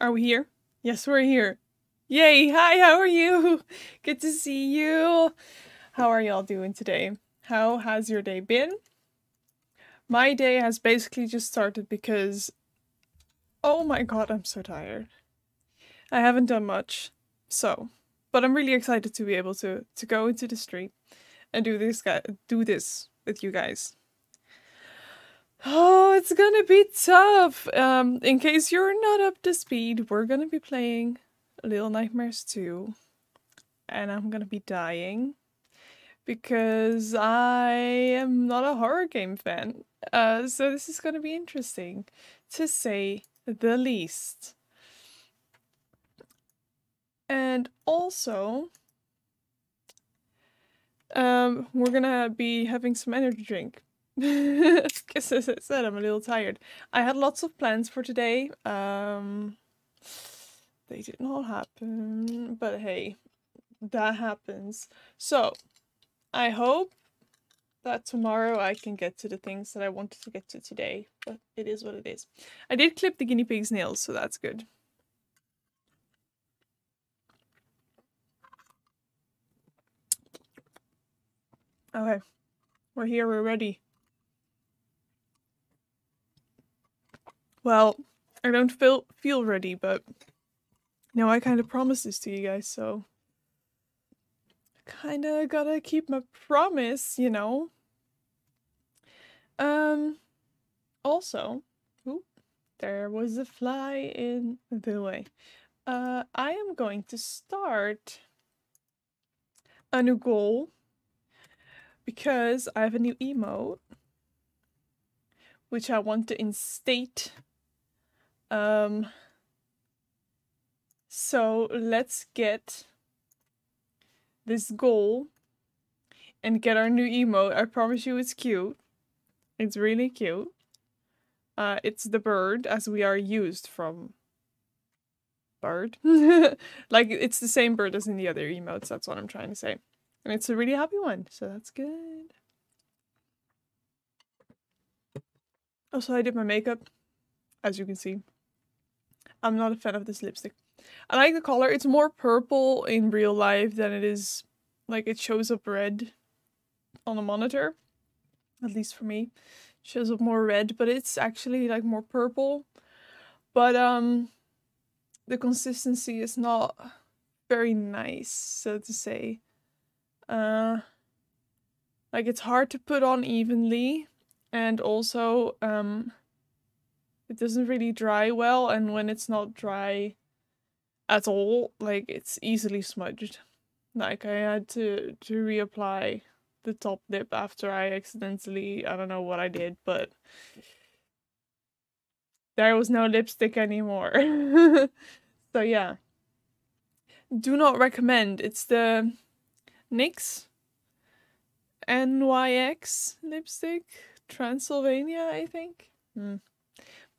Are we here? Yes, we're here. Yay! Hi, how are you? Good to see you. How are y'all doing today? How has your day been? My day has basically just started because oh my god, I'm so tired. I haven't done much. So, but I'm really excited to be able to to go into the street and do this do this with you guys. Oh, it's gonna be tough. Um, in case you're not up to speed, we're gonna be playing Little Nightmares 2. And I'm gonna be dying. Because I am not a horror game fan. Uh, so this is gonna be interesting, to say the least. And also, um, we're gonna be having some energy drink. Because as I said, I'm a little tired. I had lots of plans for today. Um, they did not happen, but hey, that happens. So, I hope that tomorrow I can get to the things that I wanted to get to today, but it is what it is. I did clip the guinea pig's nails, so that's good. Okay, we're here, we're ready. Well, I don't feel feel ready, but now I kind of promised this to you guys, so I kind of gotta keep my promise, you know. Um, also, ooh, there was a fly in the way. Uh, I am going to start a new goal because I have a new emote which I want to instate. Um, so let's get this goal and get our new emote. I promise you it's cute. It's really cute. Uh, it's the bird as we are used from bird. like it's the same bird as in the other emotes, that's what I'm trying to say. And it's a really happy one, so that's good. Also, I did my makeup, as you can see. I'm not a fan of this lipstick. I like the color. It's more purple in real life than it is, like it shows up red on a monitor. At least for me. It shows up more red, but it's actually like more purple. But um, the consistency is not very nice, so to say. Uh, like it's hard to put on evenly and also um, it doesn't really dry well and when it's not dry at all like it's easily smudged like I had to to reapply the top lip after I accidentally I don't know what I did but there was no lipstick anymore so yeah do not recommend it's the NYX NYX lipstick. Transylvania, I think. Mm.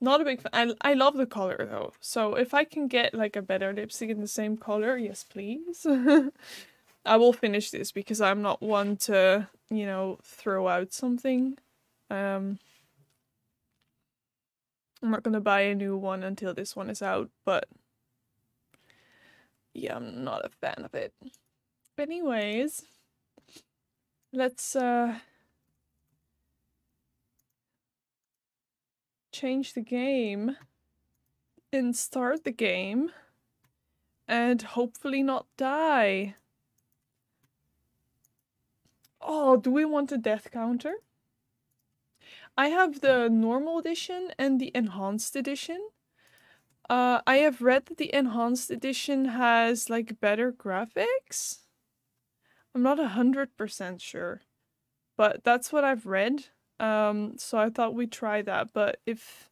Not a big fan. I, I love the color though. So if I can get like a better lipstick in the same color, yes please. I will finish this because I'm not one to, you know, throw out something. Um, I'm not gonna buy a new one until this one is out, but yeah, I'm not a fan of it. But anyways, let's uh change the game and start the game and hopefully not die. Oh, do we want a death counter? I have the normal edition and the enhanced edition. Uh, I have read that the enhanced edition has like better graphics. I'm not a hundred percent sure, but that's what I've read. Um, so I thought we'd try that, but if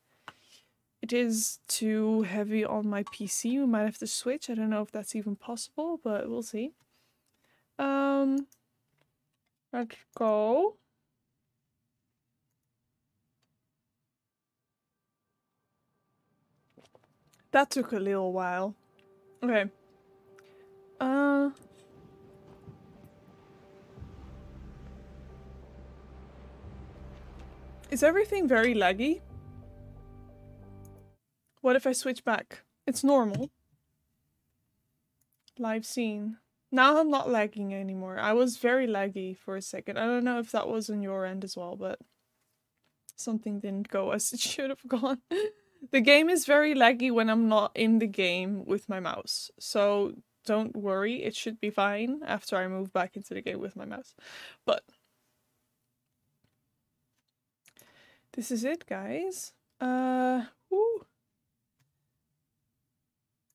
it is too heavy on my PC, we might have to switch. I don't know if that's even possible, but we'll see. Um, let's go. That took a little while. Okay. Uh... Is everything very laggy? What if I switch back? It's normal. Live scene. Now I'm not lagging anymore. I was very laggy for a second. I don't know if that was on your end as well, but something didn't go as it should have gone. the game is very laggy when I'm not in the game with my mouse. So don't worry, it should be fine after I move back into the game with my mouse. But this is it, guys. Uh, woo.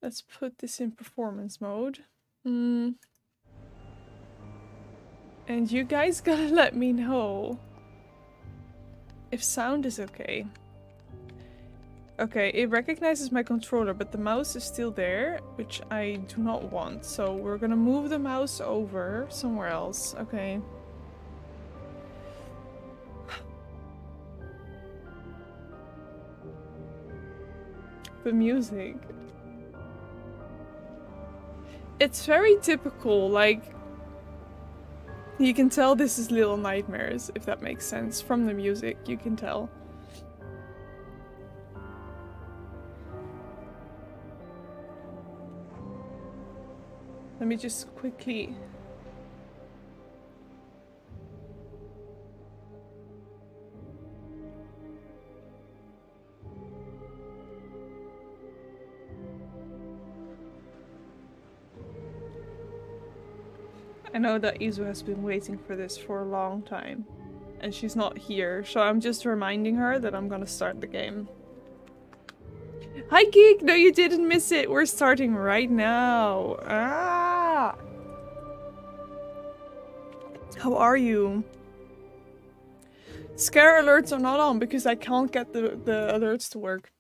Let's put this in performance mode. Mm. And you guys gotta let me know if sound is okay. Okay, it recognizes my controller, but the mouse is still there, which I do not want. So we're gonna move the mouse over somewhere else. Okay. The music. It's very typical, like... You can tell this is Little Nightmares, if that makes sense. From the music, you can tell. Let me just quickly I know that Izu has been waiting for this for a long time. And she's not here, so I'm just reminding her that I'm gonna start the game. Hi Geek! No you didn't miss it! We're starting right now! Ah! How are you? Scare alerts are not on because I can't get the, the alerts to work.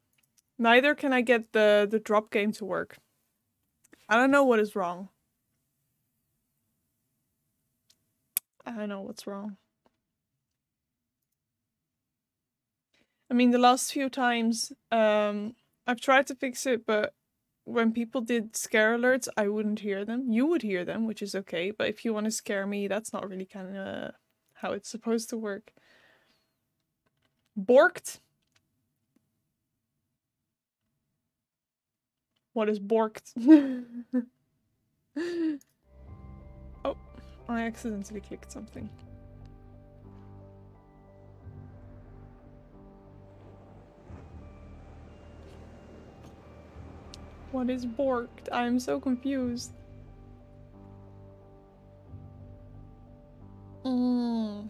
Neither can I get the, the drop game to work. I don't know what is wrong. I know what's wrong. I mean, the last few times, um, I've tried to fix it, but when people did scare alerts, I wouldn't hear them. You would hear them, which is okay, but if you want to scare me, that's not really kind of how it's supposed to work. Borked? What is borked? I accidentally clicked something. What is borked? I'm so confused. Mm.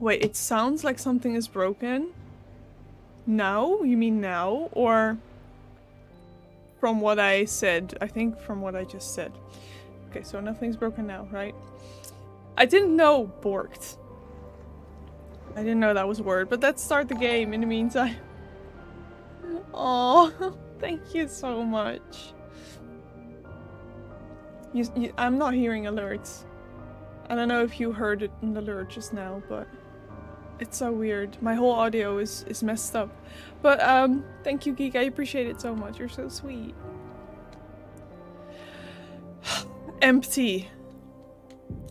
Wait, it sounds like something is broken. Now? You mean now? Or from what I said. I think from what I just said. Okay, so nothing's broken now, right? I didn't know borked. I didn't know that was a word, but let's start the game in the meantime. Oh, thank you so much. You, you, I'm not hearing alerts. I don't know if you heard it in the alert just now, but it's so weird. My whole audio is, is messed up. But um, thank you, Geek. I appreciate it so much. You're so sweet. Empty.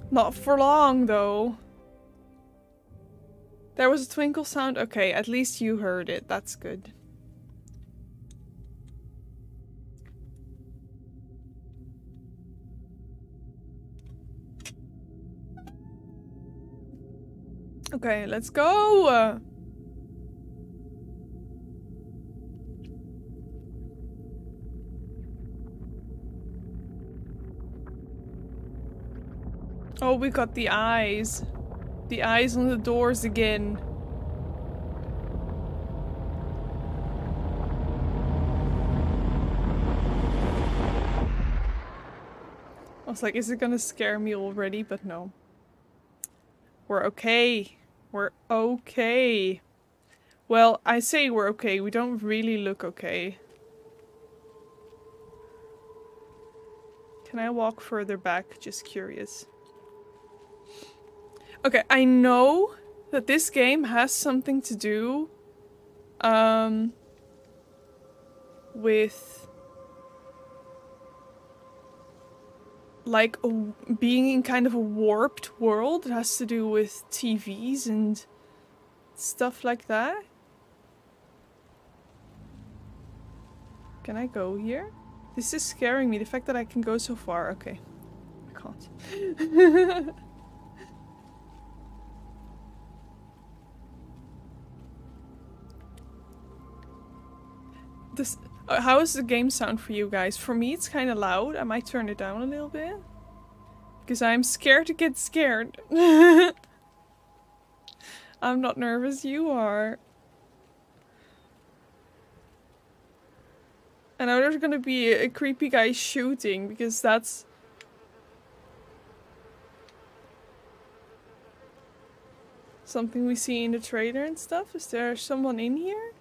Not for long, though. There was a twinkle sound? Okay, at least you heard it. That's good. Okay, let's go! Oh, we got the eyes. The eyes on the doors again. I was like, is it gonna scare me already? But no. We're okay. We're okay. Well, I say we're okay. We don't really look okay. Can I walk further back? Just curious. Okay, I know that this game has something to do um, with like a, being in kind of a warped world. It has to do with TVs and stuff like that. Can I go here? This is scaring me, the fact that I can go so far. Okay. I can't. this Uh, how does the game sound for you guys? For me it's kind of loud. I might turn it down a little bit. Because I'm scared to get scared. I'm not nervous, you are. I know there's gonna be a creepy guy shooting because that's something we see in the trailer and stuff. Is there someone in here?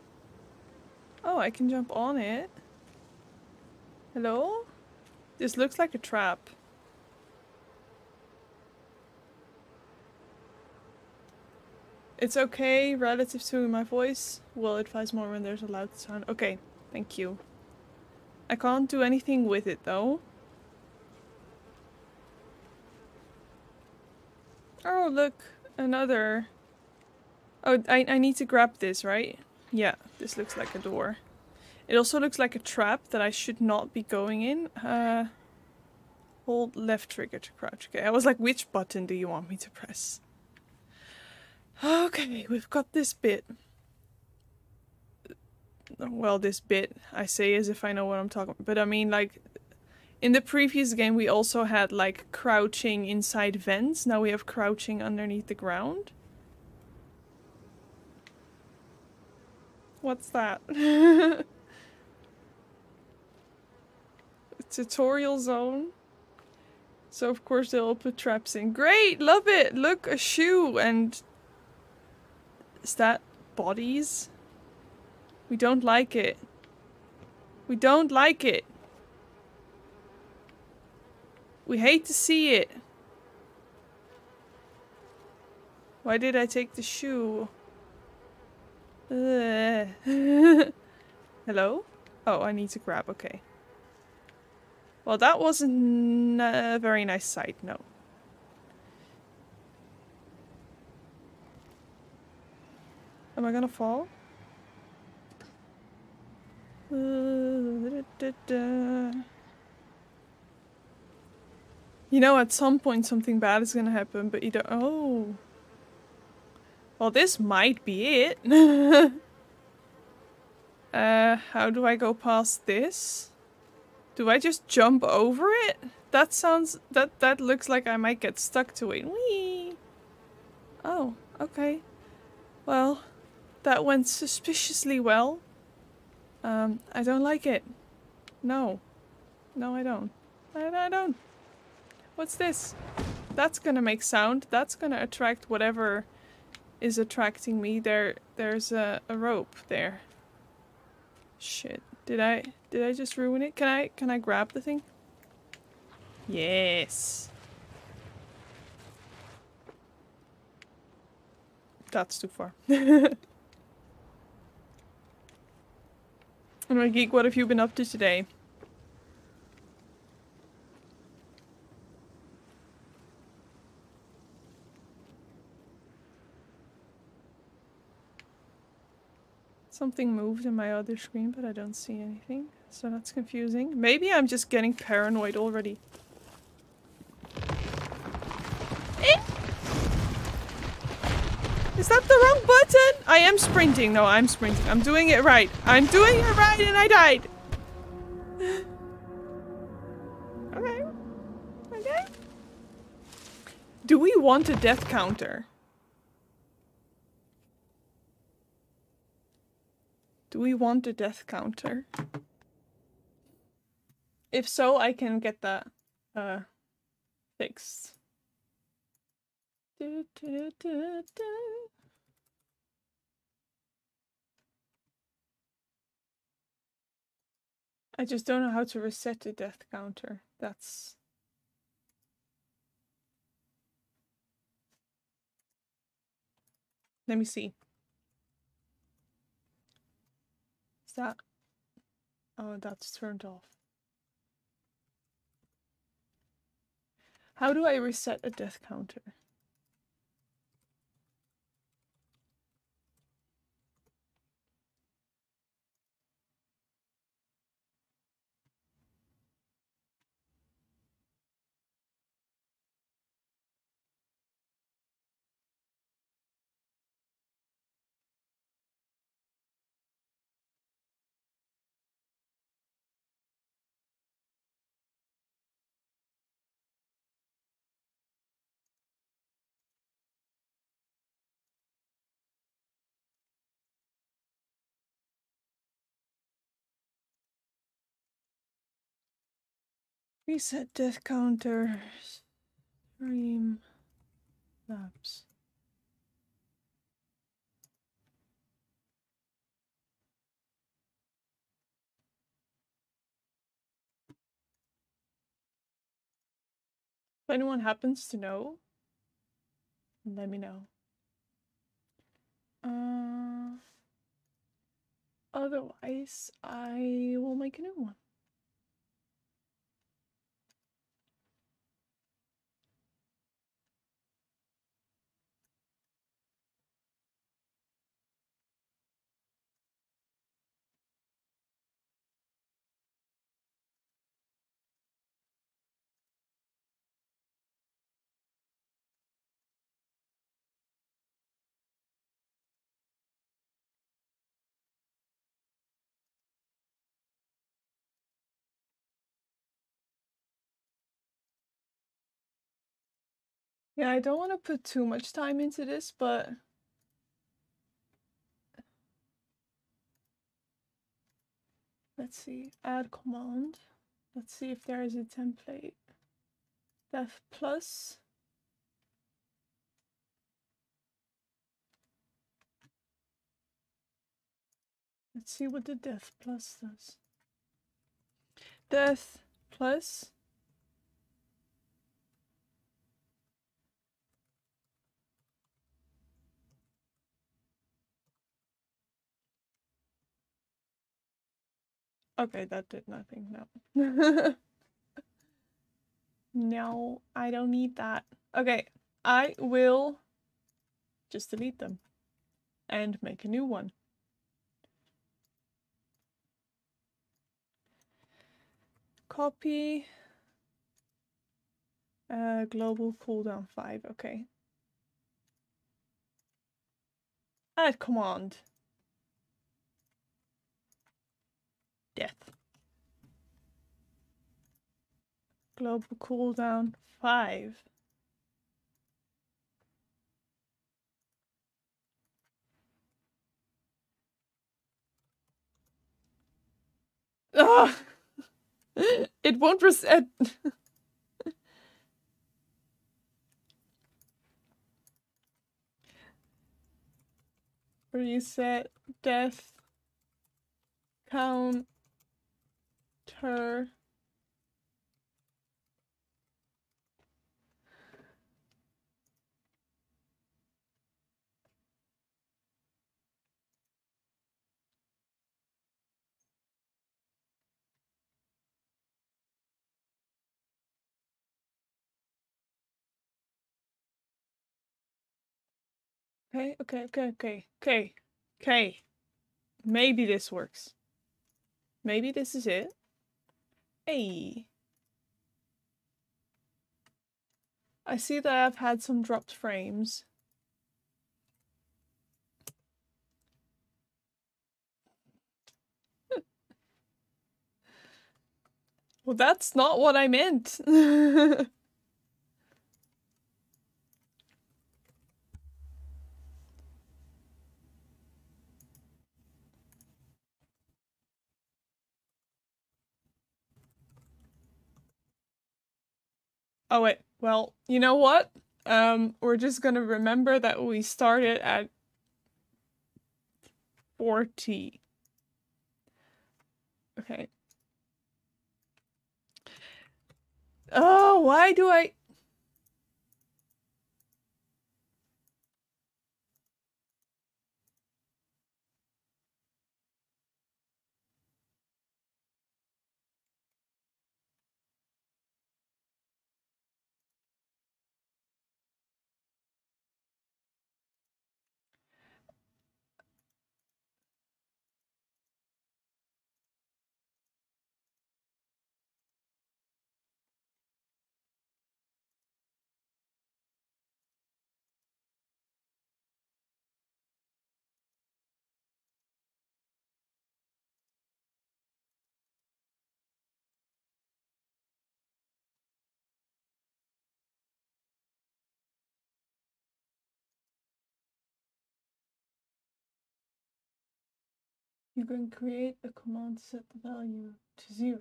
Oh, I can jump on it. Hello? This looks like a trap. It's okay relative to my voice. Will advise more when there's a loud sound. Okay, thank you. I can't do anything with it though. Oh, look. Another. Oh, I, I need to grab this, right? Yeah, this looks like a door. It also looks like a trap that I should not be going in. Uh, hold left trigger to crouch. Okay, I was like, which button do you want me to press? Okay, we've got this bit well, this bit I say as if I know what I'm talking about. But I mean, like, in the previous game, we also had, like, crouching inside vents. Now we have crouching underneath the ground. What's that? Tutorial zone. So of course they'll put traps in. Great! Love it! Look, a shoe and... Is that bodies? We don't like it. We don't like it. We hate to see it. Why did I take the shoe? Hello? Oh, I need to grab. Okay. Well, that wasn't a very nice sight, no. Am I gonna fall? You know, at some point something bad is gonna happen, but you don't- oh. Well, this might be it. uh, how do I go past this? Do I just jump over it? That sounds- that- that looks like I might get stuck to it. Whee! Oh, okay. Well, that went suspiciously well. Um, I don't like it. No. No, I don't. I, I don't. What's this? That's gonna make sound. That's gonna attract whatever is attracting me. There, there's a, a rope there. Shit. Did I, did I just ruin it? Can I, can I grab the thing? Yes. That's too far. Anyway, Geek, what have you been up to today? Something moved in my other screen, but I don't see anything. So that's confusing. Maybe I'm just getting paranoid already. Eh? Is that the wrong button? I am sprinting. No, I'm sprinting. I'm doing it right. I'm doing it right and I died. okay. Okay. Do we want a death counter? Do we want a death counter? If so, I can get that uh fixed. I just don't know how to reset the death counter. That's... Let me see. Is that... Oh, that's turned off. How do I reset a death counter? Reset death counter. Stream. Labs. If anyone happens to know, let me know. Uh, otherwise, I will make a new one. Yeah, I don't want to put too much time into this, but let's see, add command. Let's see if there is a template. Def plus. Let's see what the death plus does. Death plus Okay, that did nothing, no. no, I don't need that. Okay, I will just delete them and make a new one. Copy. Uh, global cooldown 5, okay. Add command. Death. Global cooldown 5. Ah! it won't reset. reset death count her Okay, okay, okay, okay, okay, okay. Maybe this works. Maybe this is it. Hey. I see that I've had some dropped frames. well, that's not what I meant. Oh wait, well, you know what? Um, we're just gonna remember that we started at 40. Okay. Oh, why do I... You can create a command set the value to zero.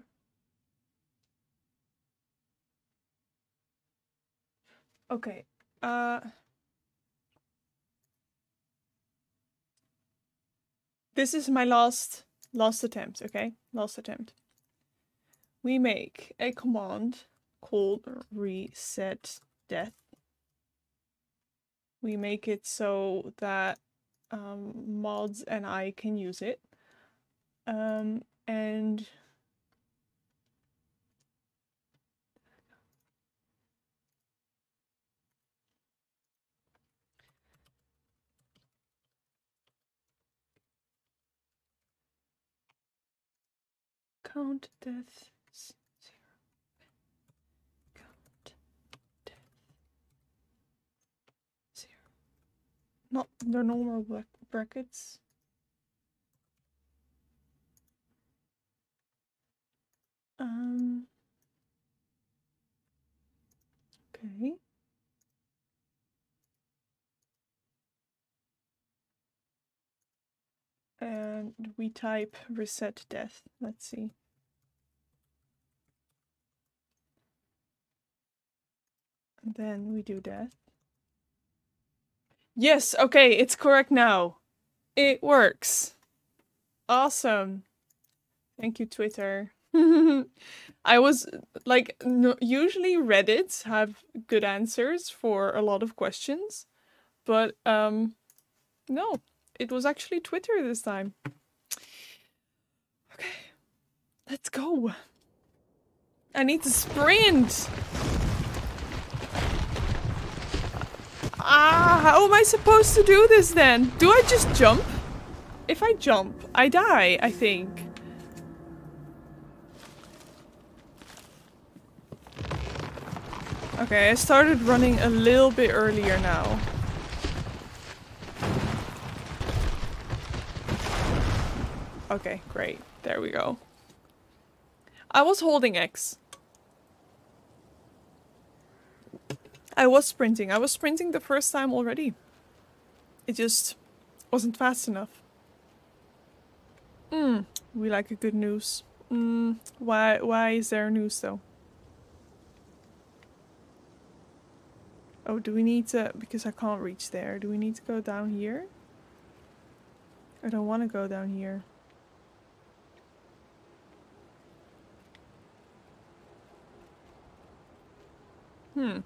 Okay. Uh This is my last last attempt, okay? Last attempt. We make a command called reset death. We make it so that um, mods and I can use it. Um, and count deaths zero. Count death. Not the normal brackets. Um. Okay. And we type reset death. Let's see. And then we do death. Yes, okay, it's correct now. It works. Awesome. Thank you, Twitter. I was like, no, usually Reddit have good answers for a lot of questions, but um, no, it was actually Twitter this time. Okay, let's go. I need to sprint. Ah, how am I supposed to do this then? Do I just jump? If I jump, I die, I think. Okay, I started running a little bit earlier now. Okay, great. There we go. I was holding X. I was sprinting. I was sprinting the first time already. It just wasn't fast enough. Hmm, we like a good news. Hmm, why, why is there news though? Oh, do we need to, because I can't reach there, do we need to go down here? I don't want to go down here. Hmm.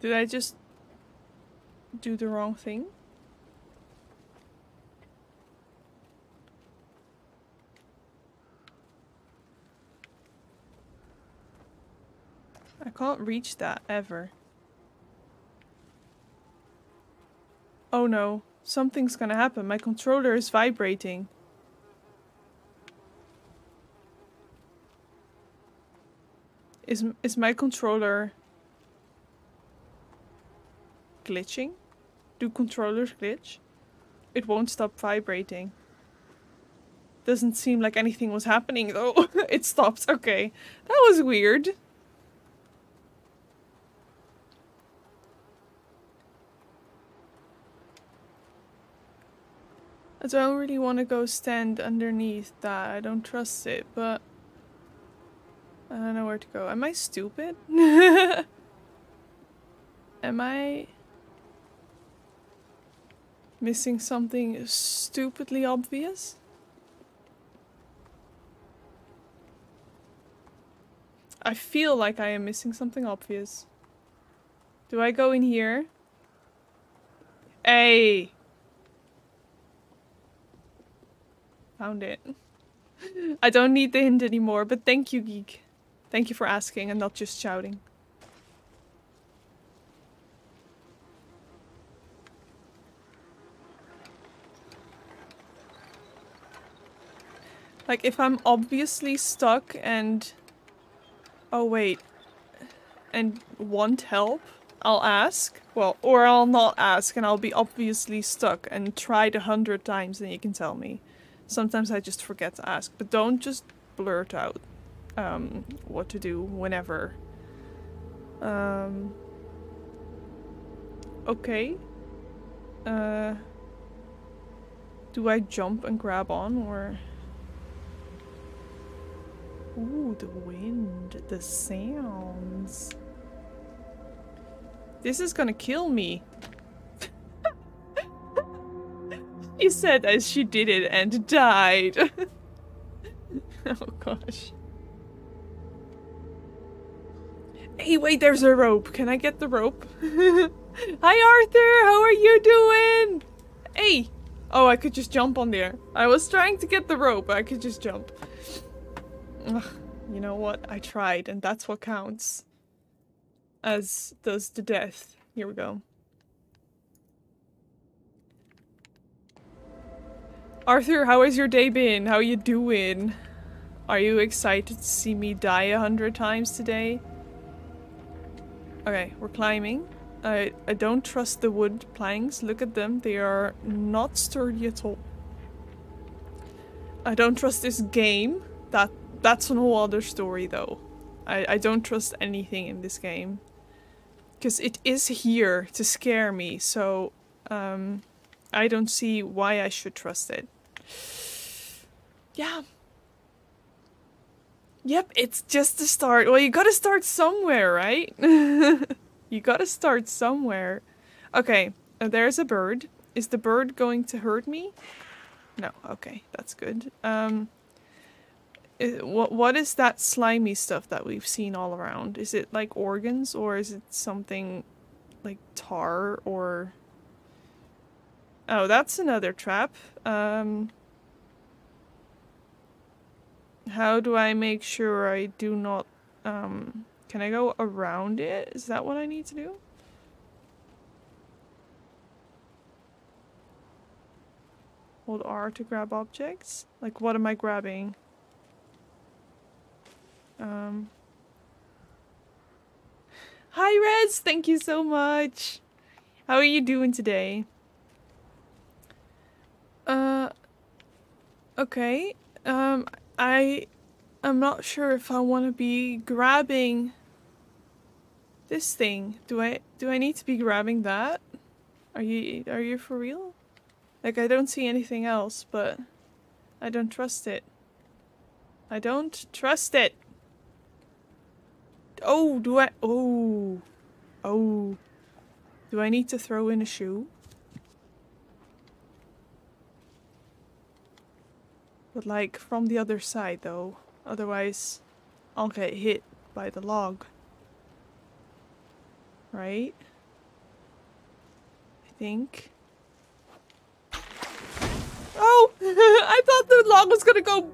Did I just do the wrong thing? I can't reach that ever. Oh no, something's gonna happen. My controller is vibrating. Is is my controller glitching? Do controllers glitch? It won't stop vibrating. Doesn't seem like anything was happening though. it stopped. Okay. That was weird. I don't really want to go stand underneath that. I don't trust it, but I don't know where to go. Am I stupid? Am I missing something stupidly obvious? I feel like I am missing something obvious. Do I go in here? Hey! Found it. I don't need the hint anymore, but thank you, Geek. Thank you for asking and not just shouting. Like, if I'm obviously stuck and... Oh, wait. And want help, I'll ask. Well, or I'll not ask and I'll be obviously stuck and try it a hundred times and you can tell me. Sometimes I just forget to ask, but don't just blurt out um, what to do whenever. Um, okay. Uh, do I jump and grab on or... Ooh, the wind, the sounds. This is gonna kill me. She said as she did it and died. oh gosh. Hey, wait, there's a rope. Can I get the rope? Hi, Arthur. How are you doing? Hey. Oh, I could just jump on there. I was trying to get the rope. I could just jump. Ugh, you know what? I tried, and that's what counts. As does the death. Here we go. Arthur, how has your day been? How you doing? Are you excited to see me die a hundred times today? Okay, we're climbing. I, I don't trust the wood planks. Look at them. They are not sturdy at all. I don't trust this game. That That's a whole other story though. I, I don't trust anything in this game. Because it is here to scare me, so um, I don't see why I should trust it. Yeah. Yep, it's just the start. Well, you gotta start somewhere, right? you gotta start somewhere. Okay, uh, there's a bird. Is the bird going to hurt me? No, okay, that's good. Um, what what is that slimy stuff that we've seen all around? Is it like organs or is it something like tar or Oh, that's another trap. Um How do I make sure I do not um can I go around it? Is that what I need to do? Hold R to grab objects? Like what am I grabbing? Um. Hi, Rez! Thank you so much! How are you doing today? Uh. Okay. Um, I. I'm not sure if I want to be grabbing this thing. Do I do I need to be grabbing that? Are you are you for real? Like I don't see anything else, but I don't trust it. I don't trust it. Oh, do I? Oh. Oh. Do I need to throw in a shoe? But like from the other side though. Otherwise I'll get hit by the log. Right? I think. Oh! I thought the log was gonna go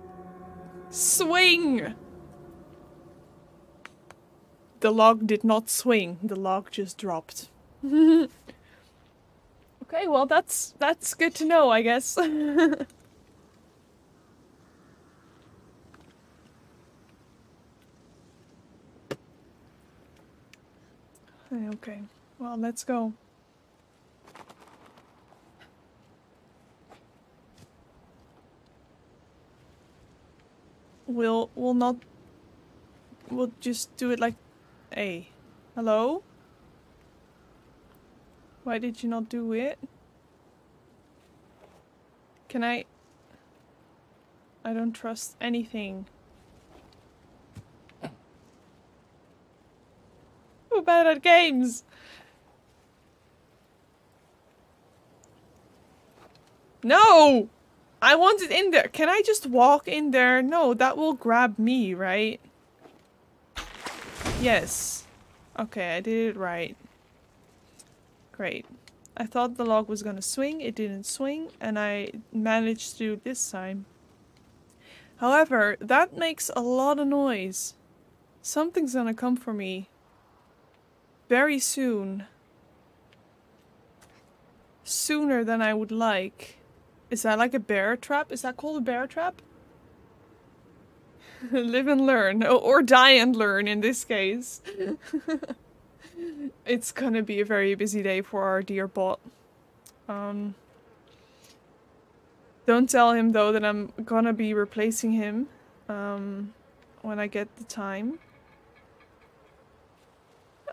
swing! The log did not swing. The log just dropped. okay, well that's that's good to know, I guess. okay. Well, let's go. We'll we'll not we'll just do it like Hey. Hello? Why did you not do it? Can I... I don't trust anything. We're bad at games! No! I want it in there. Can I just walk in there? No, that will grab me, right? Yes. Okay, I did it right. Great. I thought the log was gonna swing, it didn't swing, and I managed to do this time. However, that makes a lot of noise. Something's gonna come for me. Very soon. Sooner than I would like. Is that like a bear trap? Is that called a bear trap? Live and learn. Or die and learn in this case. it's gonna be a very busy day for our dear bot. Um, don't tell him though that I'm gonna be replacing him um, when I get the time.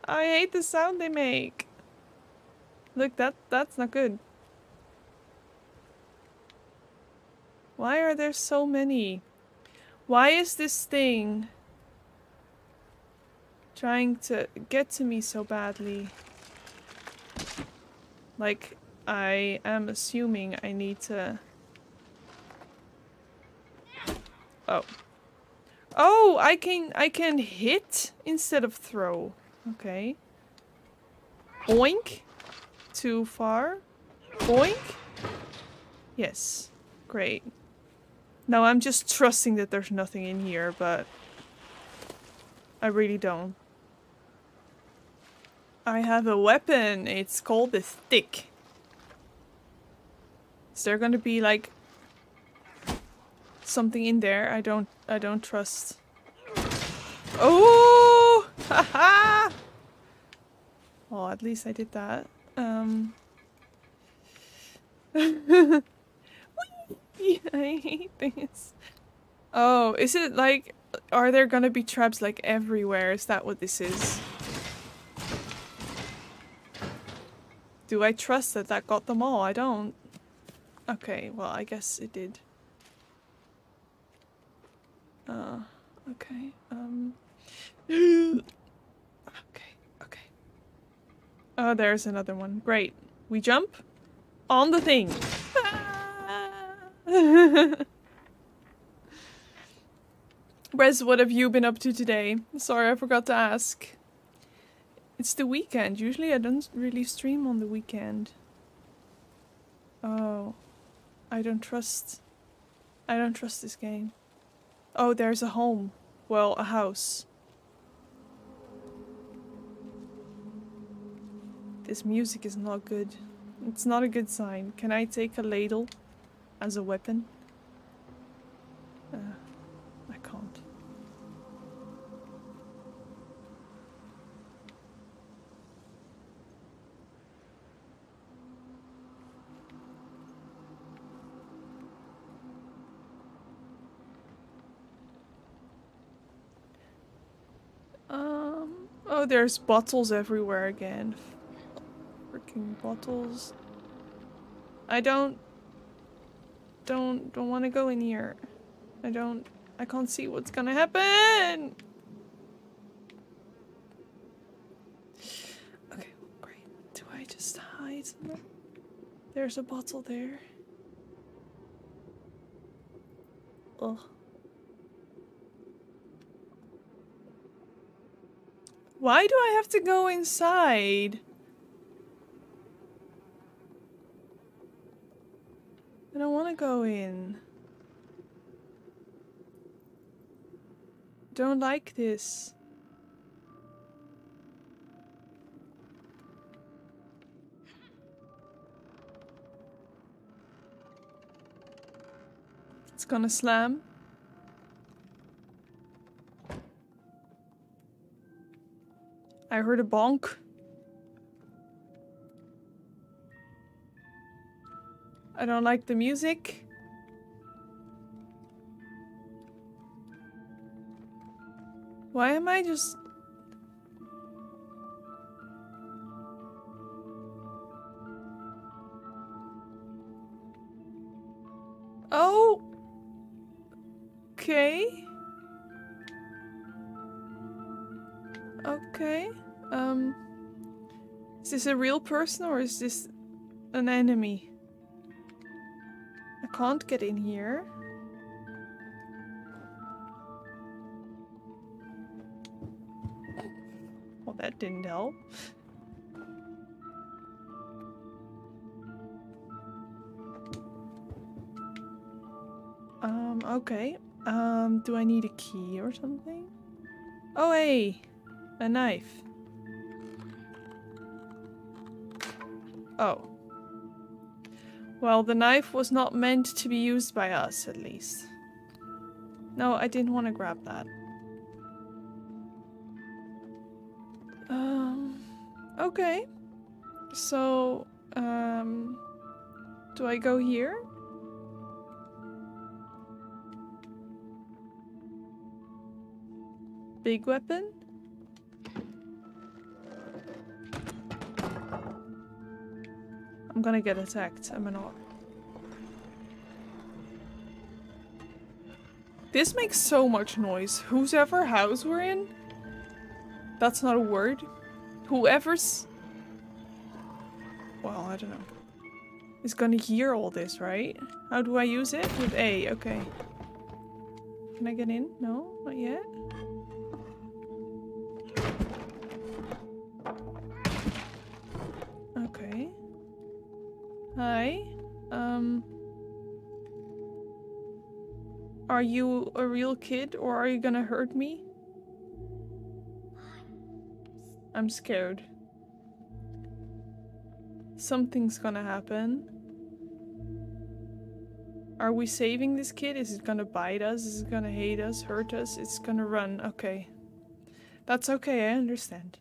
I hate the sound they make. Look, that that's not good. Why are there so many? Why is this thing trying to get to me so badly? Like, I am assuming I need to... Oh. Oh, I can I can hit instead of throw. Okay. Oink. Too far. Oink. Yes. Great. Now I'm just trusting that there's nothing in here, but I really don't. I have a weapon. It's called a stick. Is there gonna be like something in there? I don't I don't trust. Oh! Haha! well, at least I did that. Um I hate this. Oh, is it like, are there gonna be traps like everywhere? Is that what this is? Do I trust that that got them all? I don't. Okay, well, I guess it did. Uh, okay, um... okay, okay. Oh, there's another one. Great. We jump on the thing. Rez, what have you been up to today? Sorry, I forgot to ask. It's the weekend. Usually I don't really stream on the weekend. Oh. I don't trust... I don't trust this game. Oh, there's a home. Well, a house. This music is not good. It's not a good sign. Can I take a ladle? as a weapon? Uh, I can't. Um, oh, there's bottles everywhere again. Freaking bottles. I don't don't don't want to go in here. I don't I can't see what's gonna happen. Okay, great. Do I just hide? There's a bottle there. Ugh. Why do I have to go inside? I don't want to go in. Don't like this. It's gonna slam. I heard a bonk. I don't like the music. Why am I just... Oh! Okay. Okay. Um... Is this a real person or is this an enemy? I can't get in here. Well, that didn't help. Um, okay. Um, do I need a key or something? Oh, hey! A knife. Oh. Well, the knife was not meant to be used by us, at least. No, I didn't want to grab that. Um, okay. So, um, do I go here? Big weapon? I'm gonna get attacked, am I not? This makes so much noise. Whoever house we're in? That's not a word. Whoever's... Well, I don't know. Is gonna hear all this, right? How do I use it? With A, okay. Can I get in? No, not yet. Hi. Um... Are you a real kid or are you gonna hurt me? I'm scared. Something's gonna happen. Are we saving this kid? Is it gonna bite us? Is it gonna hate us, hurt us? It's gonna run. Okay. That's okay, I understand.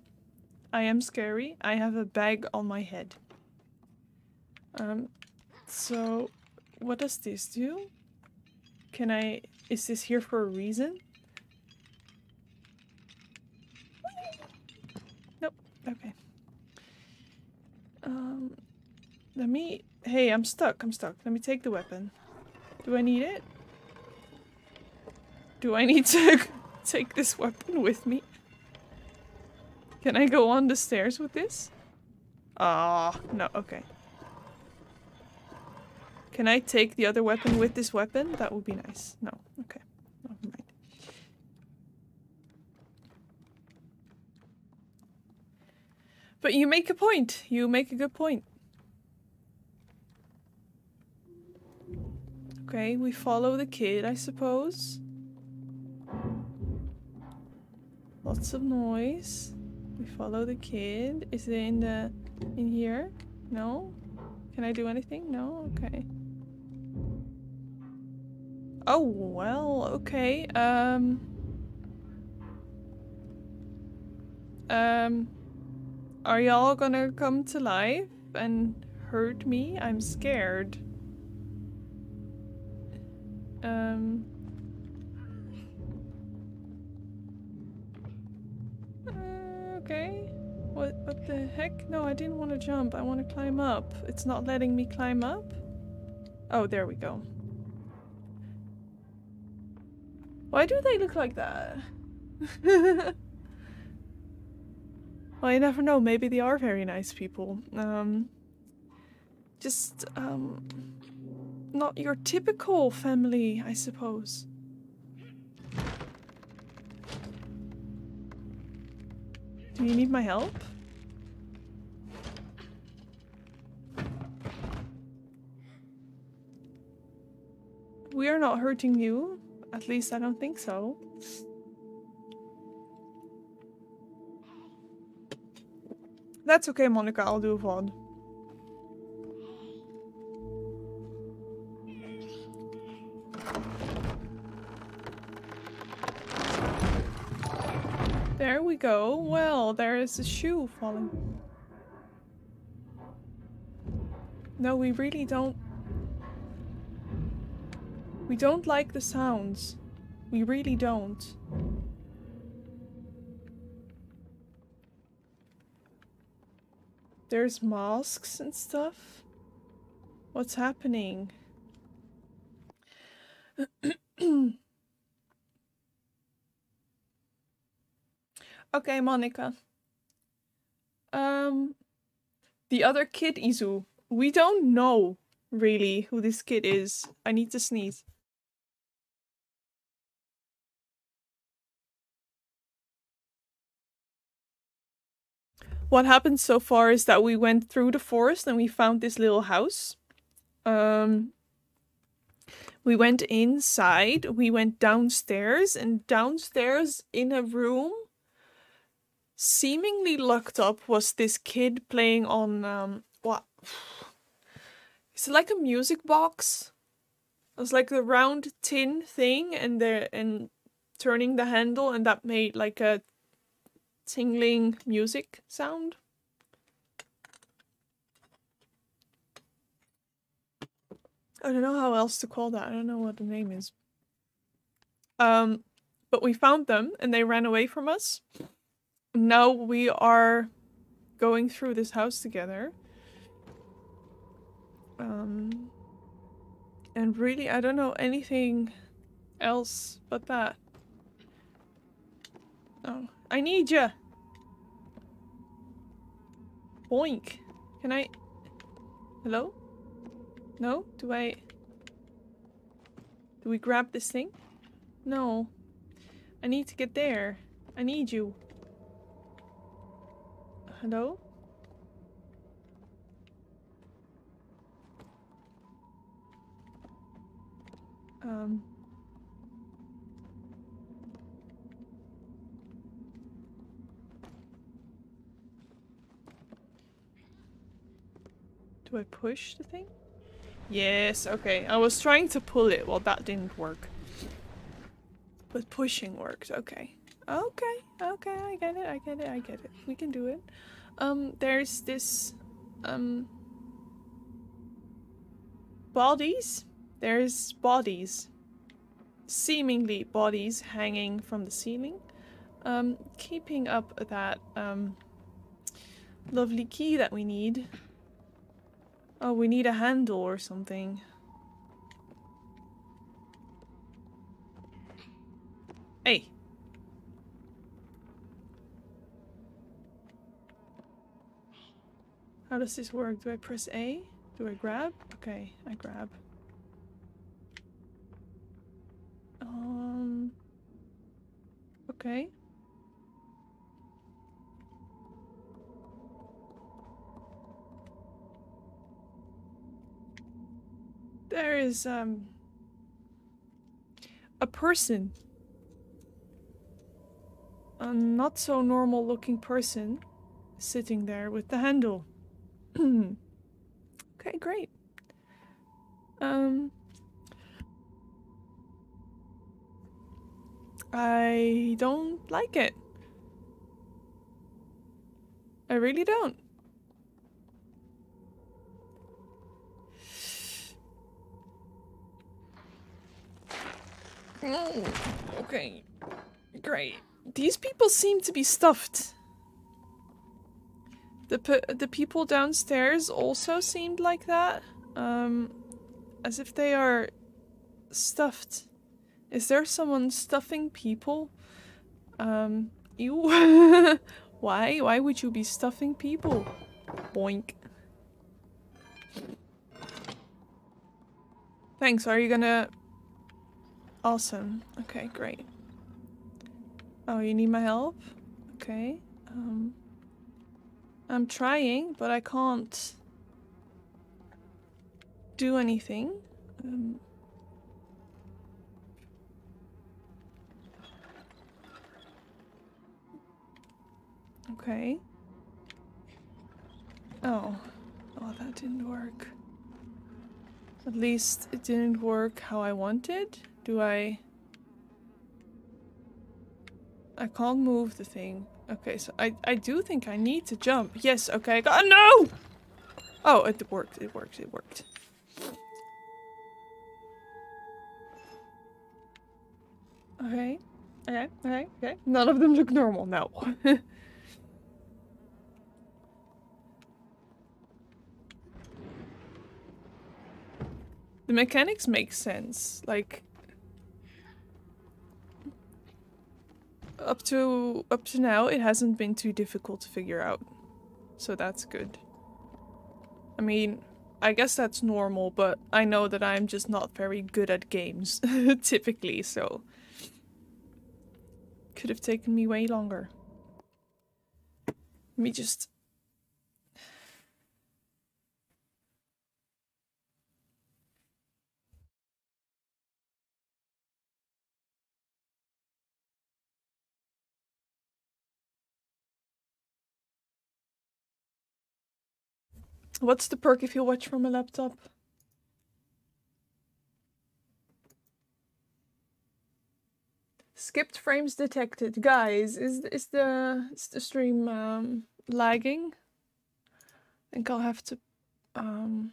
I am scary. I have a bag on my head. Um, so what does this do? Can I... Is this here for a reason? Nope. Okay. Um, let me... Hey, I'm stuck. I'm stuck. Let me take the weapon. Do I need it? Do I need to take this weapon with me? Can I go on the stairs with this? Ah, no, okay. Can I take the other weapon with this weapon? That would be nice. No. Okay. Never mind. But you make a point. You make a good point. Okay, we follow the kid, I suppose. Lots of noise. We follow the kid. Is it in the... in here? No? Can I do anything? No? Okay. Oh, well, okay. Um... Um... Are y'all gonna come to life and hurt me? I'm scared. Um... Uh, okay. What, what the heck? No, I didn't want to jump. I want to climb up. It's not letting me climb up? Oh, there we go. Why do they look like that? well, you never know. Maybe they are very nice people. Um, just, um, not your typical family, I suppose. Do you need my help? We are not hurting you. At least I don't think so. That's okay, Monica. I'll do a VOD. There we go. Well, there is a shoe falling. No, we really don't we don't like the sounds. We really don't. There's masks and stuff. What's happening? okay, Monica. Um, the other kid, Izu. We don't know, really, who this kid is. I need to sneeze. What happened so far is that we went through the forest and we found this little house. Um, we went inside, we went downstairs, and downstairs in a room, seemingly locked up, was this kid playing on um, what? Is it like a music box? It was like the round tin thing, and the and turning the handle, and that made like a tingling music sound. I don't know how else to call that. I don't know what the name is. Um, but we found them and they ran away from us. Now we are going through this house together. Um, and really, I don't know anything else but that. Oh, I need you. Boink. Can I? Hello? No? Do I? Do we grab this thing? No. I need to get there. I need you. Hello? Um. Do I push the thing? Yes, okay. I was trying to pull it. Well, that didn't work. But pushing worked. Okay. Okay. Okay, I get it. I get it. I get it. We can do it. Um, there's this, um, bodies. There's bodies. Seemingly bodies hanging from the ceiling. Um, keeping up that, um, lovely key that we need. Oh, we need a handle or something. Hey. How does this work? Do I press A? Do I grab? Okay, I grab. Um. Okay. There is, um. A person. A not so normal looking person sitting there with the handle. okay, great. Um. I don't like it. I really don't. Okay. Great. These people seem to be stuffed. The the people downstairs also seemed like that. Um, as if they are stuffed. Is there someone stuffing people? Um, you. Why? Why would you be stuffing people? Boink. Thanks. Are you gonna Awesome. Okay, great. Oh, you need my help? Okay. Um, I'm trying, but I can't do anything. Um, okay. Oh. Oh, that didn't work. At least it didn't work how I wanted. Do I... I can't move the thing. Okay, so I, I do think I need to jump. Yes, okay, oh, No! Oh, it worked, it worked, it worked. Okay. Okay, okay, okay. None of them look normal, no. the mechanics make sense. Like, up to up to now it hasn't been too difficult to figure out. So that's good. I mean, I guess that's normal, but I know that I'm just not very good at games typically, so could have taken me way longer. Let me just What's the perk if you watch from a laptop? Skipped frames detected. Guys, is is the is the stream um, lagging? I think I'll have to um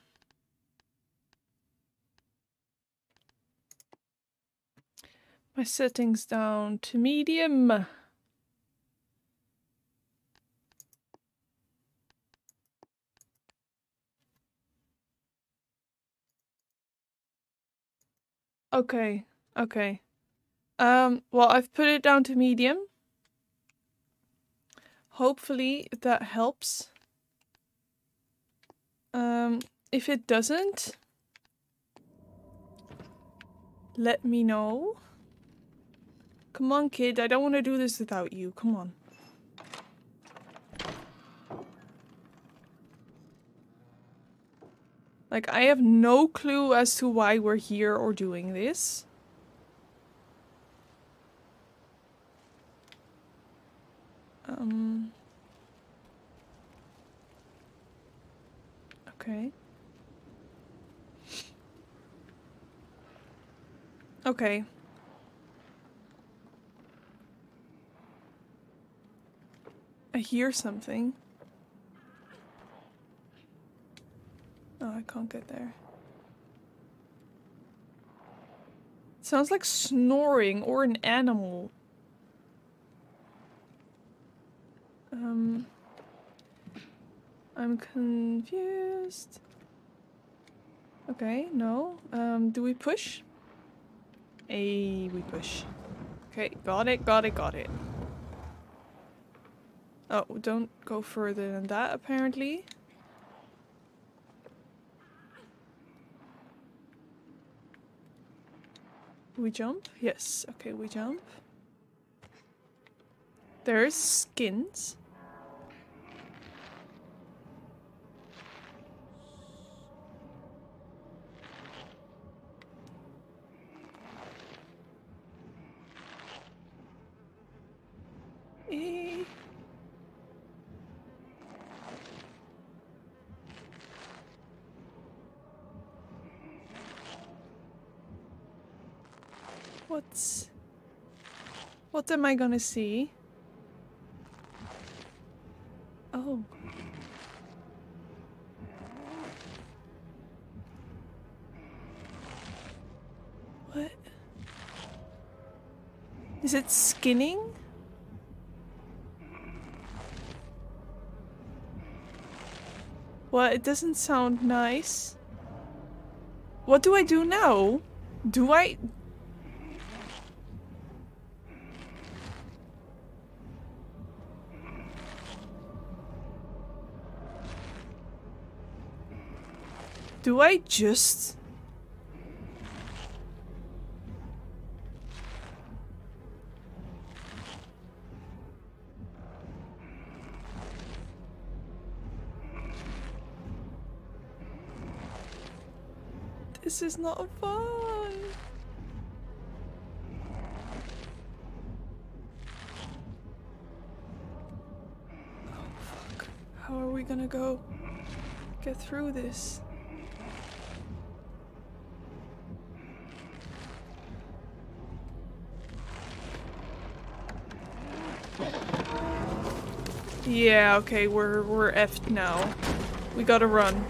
my settings down to medium. Okay, okay. Um, well, I've put it down to medium. Hopefully that helps. Um, if it doesn't, let me know. Come on, kid. I don't want to do this without you. Come on. Like, I have no clue as to why we're here or doing this. Um... Okay. Okay. I hear something. I can't get there. It sounds like snoring or an animal. Um, I'm confused. Okay, no. Um, do we push? Hey, we push. Okay, got it, got it, got it. Oh, don't go further than that, apparently. We jump? Yes. Okay, we jump. There's skins. Eh. What's... What am I gonna see? Oh. What? Is it skinning? Well, it doesn't sound nice. What do I do now? Do I... Do I just... This is not fun. Oh fuck. How are we gonna go get through this? Yeah, okay, we're we're effed now. We gotta run.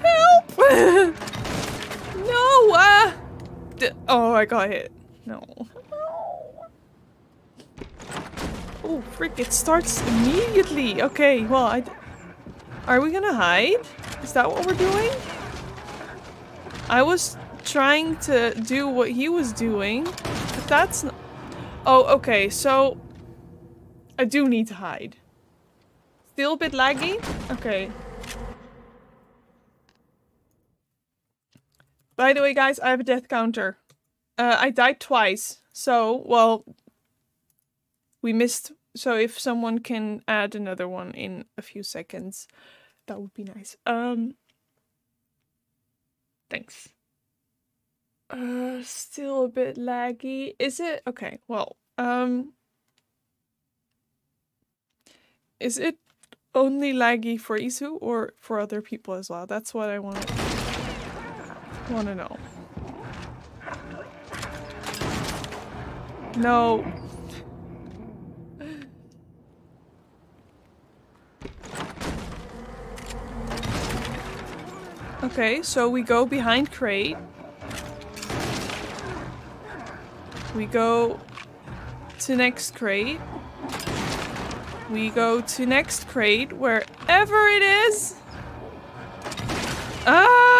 Help! no! Uh, oh, I got hit. No. Oh, frick, it starts immediately. Okay, well, I... Are we gonna hide? Is that what we're doing? I was trying to do what he was doing, but that's not... Oh, okay, so... I do need to hide. Still a bit laggy? Okay. By the way, guys, I have a death counter. Uh, I died twice. So, well... We missed... So if someone can add another one in a few seconds, that would be nice. Um... Thanks. Uh, still a bit laggy. Is it? Okay, well, um... Is it only laggy for Isu or for other people as well? That's what I want want to know. No. Okay, so we go behind crate. We go to next crate. We go to next crate, wherever it is. Ah!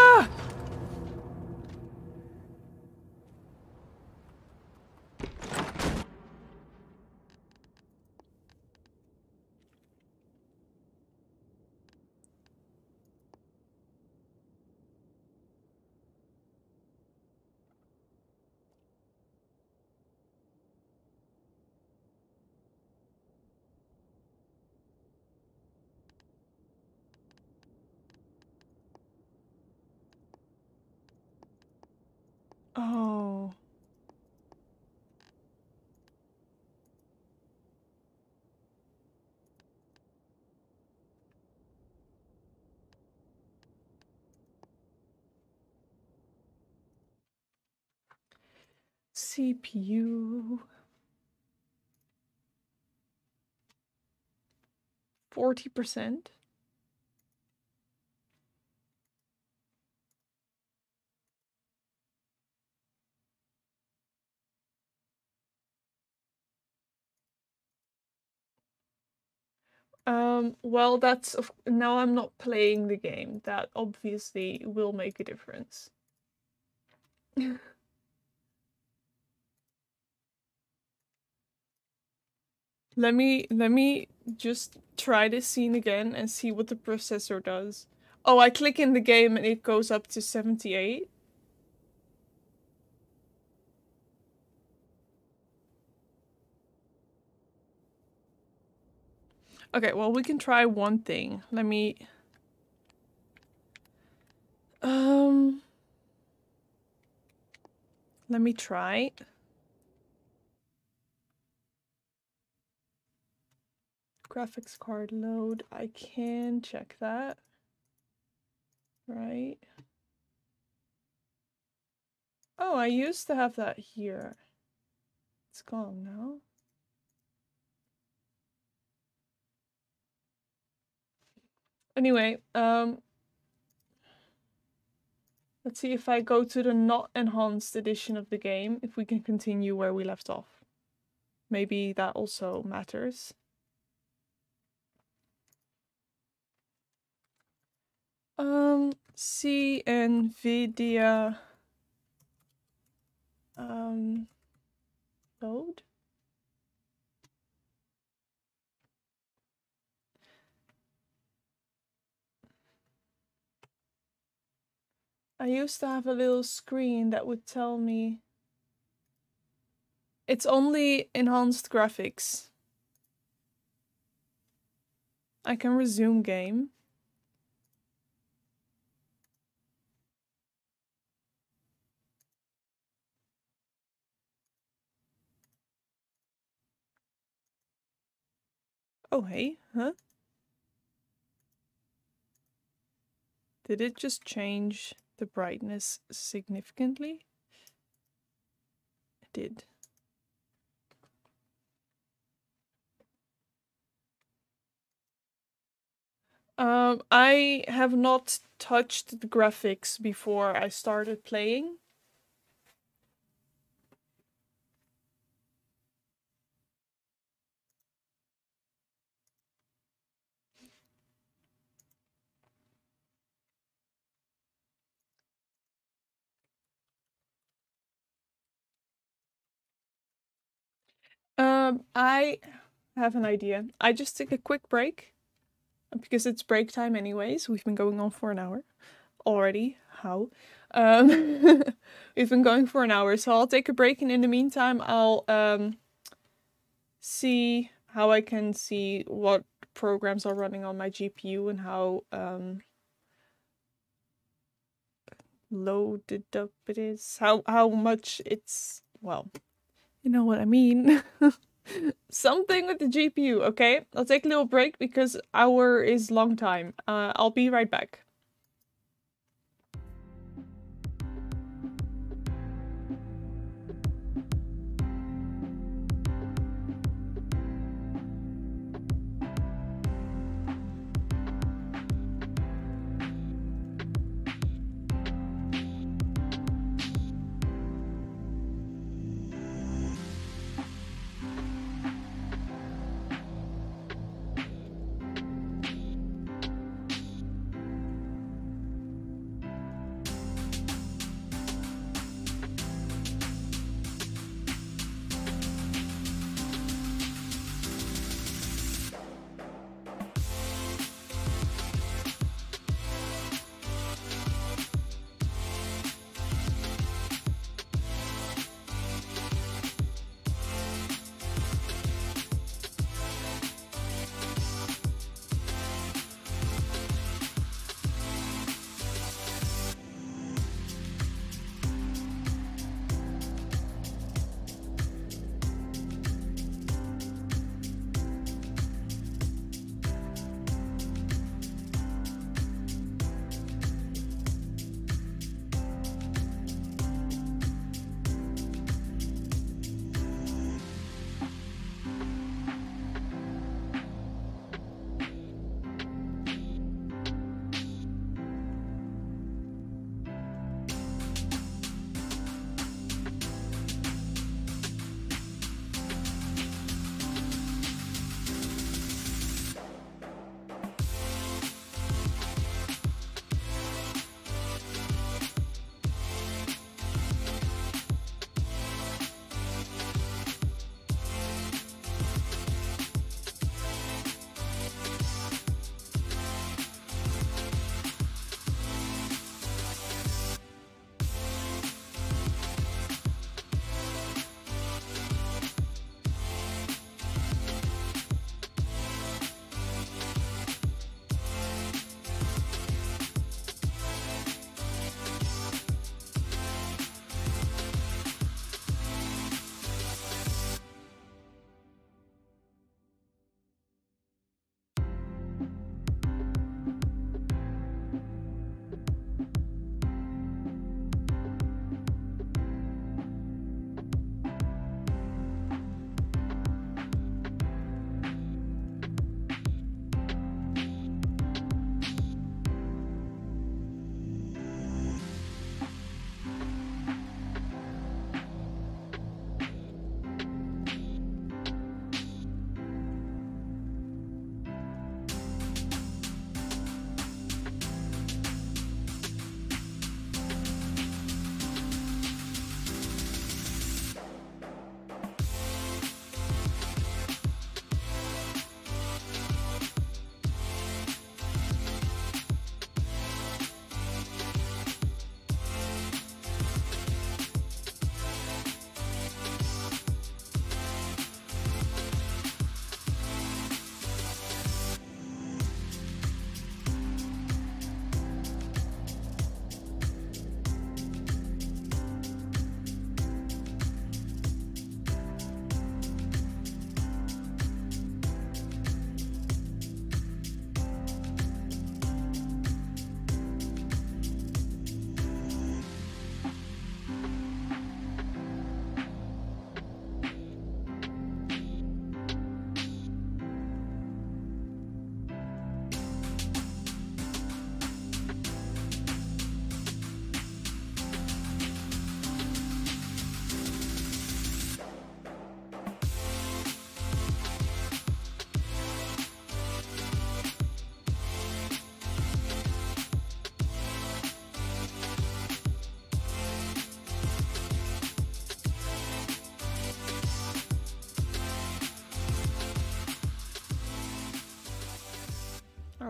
CPU. 40%. Um, well, that's now I'm not playing the game. That obviously will make a difference. let me let me just try this scene again and see what the processor does. Oh, I click in the game and it goes up to 78. Okay, well, we can try one thing. Let me... Um... Let me try. Graphics card load. I can check that. Right. Oh, I used to have that here. It's gone now. Anyway, um, let's see if I go to the not enhanced edition of the game, if we can continue where we left off. Maybe that also matters. Um, see NVIDIA um, load. I used to have a little screen that would tell me it's only enhanced graphics. I can resume game. Oh, hey, huh? Did it just change? the brightness significantly? It did. Um, I have not touched the graphics before I started playing. Um, I have an idea. I just took a quick break because it's break time anyways. We've been going on for an hour already. How? Um, we've been going for an hour, so I'll take a break, and in the meantime, I'll um see how I can see what programs are running on my GPU and how um loaded up it is. How how much it's well you know what I mean. Something with the GPU, okay? I'll take a little break because hour is long time. Uh, I'll be right back.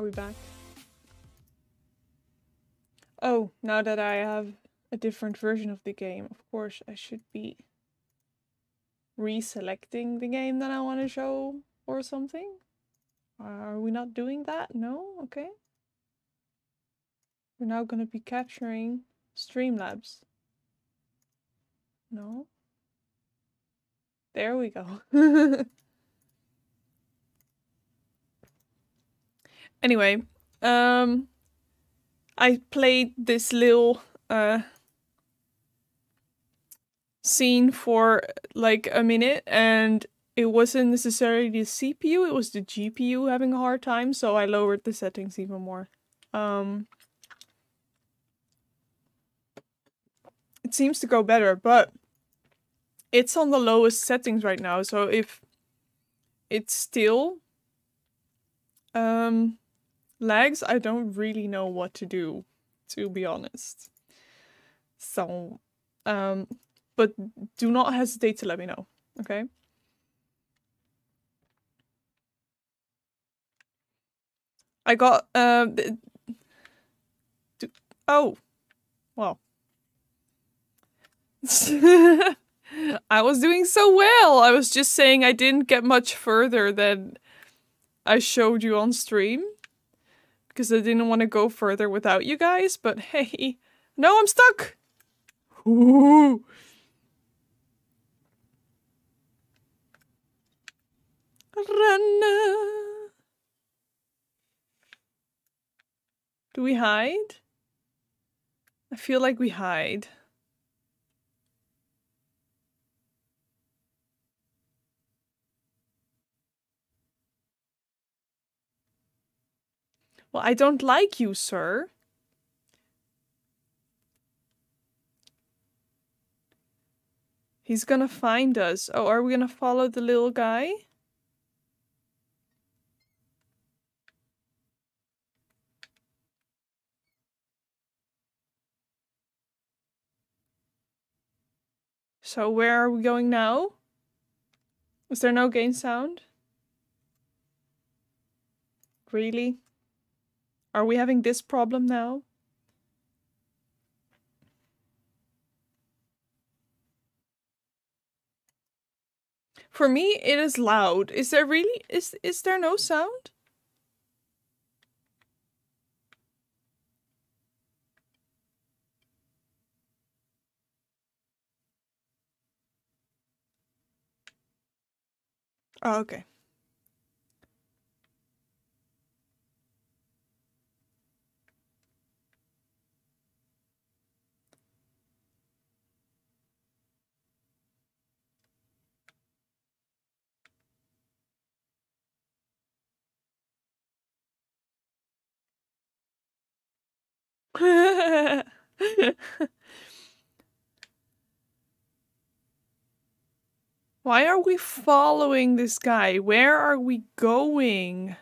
We back? Oh, now that I have a different version of the game, of course I should be reselecting the game that I want to show or something. Uh, are we not doing that? No? Okay. We're now going to be capturing Streamlabs. No? There we go. anyway, um, I played this little uh, scene for like a minute and it wasn't necessarily the CPU, it was the GPU having a hard time, so I lowered the settings even more. Um, it seems to go better, but it's on the lowest settings right now, so if it's still um, lags, I don't really know what to do, to be honest. So, um, but do not hesitate to let me know, okay? I got, um, oh, well. I was doing so well. I was just saying I didn't get much further than I showed you on stream. Because I didn't want to go further without you guys, but hey. No, I'm stuck! Ooh. Run. Do we hide? I feel like we hide. Well, I don't like you, sir. He's gonna find us. Oh, are we gonna follow the little guy? So where are we going now? Is there no gain sound? Really? Are we having this problem now? For me, it is loud. Is there really, is, is there no sound? Oh, okay. Why are we following this guy? Where are we going?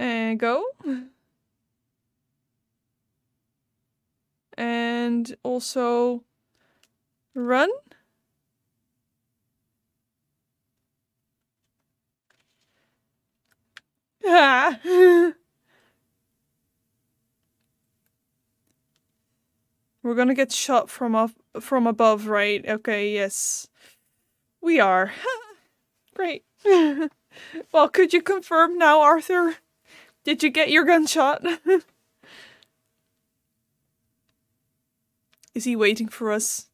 And go. And also run. Ah. We're gonna get shot from off from above, right? Okay, yes. We are. Great. well, could you confirm now, Arthur? Did you get your gunshot? Is he waiting for us?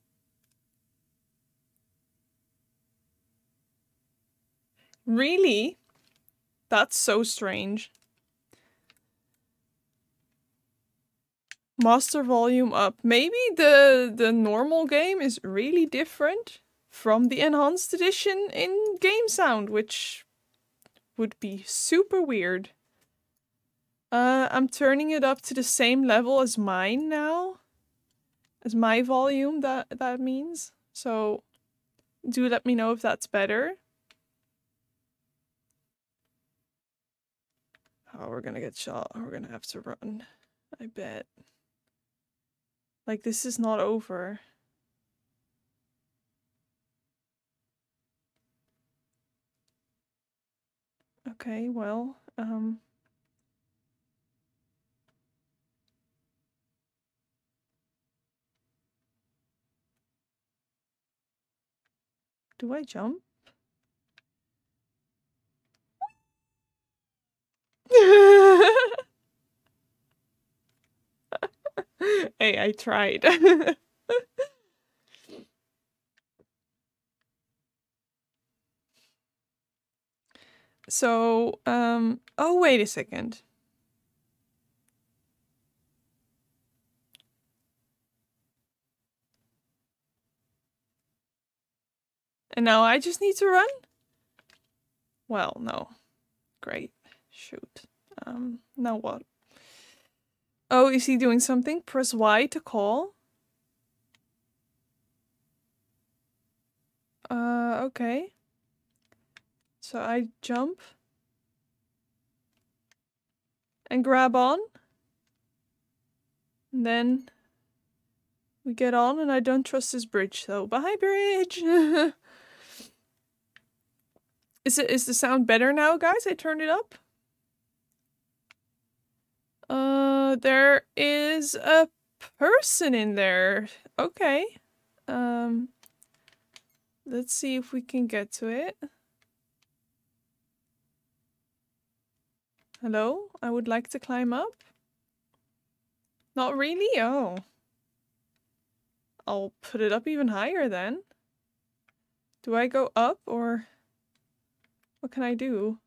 Really? That's so strange. Master volume up. Maybe the, the normal game is really different from the enhanced edition in game sound, which would be super weird. Uh, I'm turning it up to the same level as mine now. As my volume, that, that means. So do let me know if that's better. Oh, we're gonna get shot. We're gonna have to run. I bet. Like, this is not over. Okay, well, um... Do I jump? hey, I tried. so, um, oh, wait a second. And now I just need to run? Well, no. Great. Shoot. Um, now what? Oh, is he doing something? Press Y to call. Uh, okay. So I jump. And grab on. And then we get on and I don't trust this bridge, so bye bridge! is it is the sound better now, guys? I turned it up. Uh, there is a person in there. Okay. Um, let's see if we can get to it. Hello? I would like to climb up. Not really? Oh. I'll put it up even higher then. Do I go up or what can I do?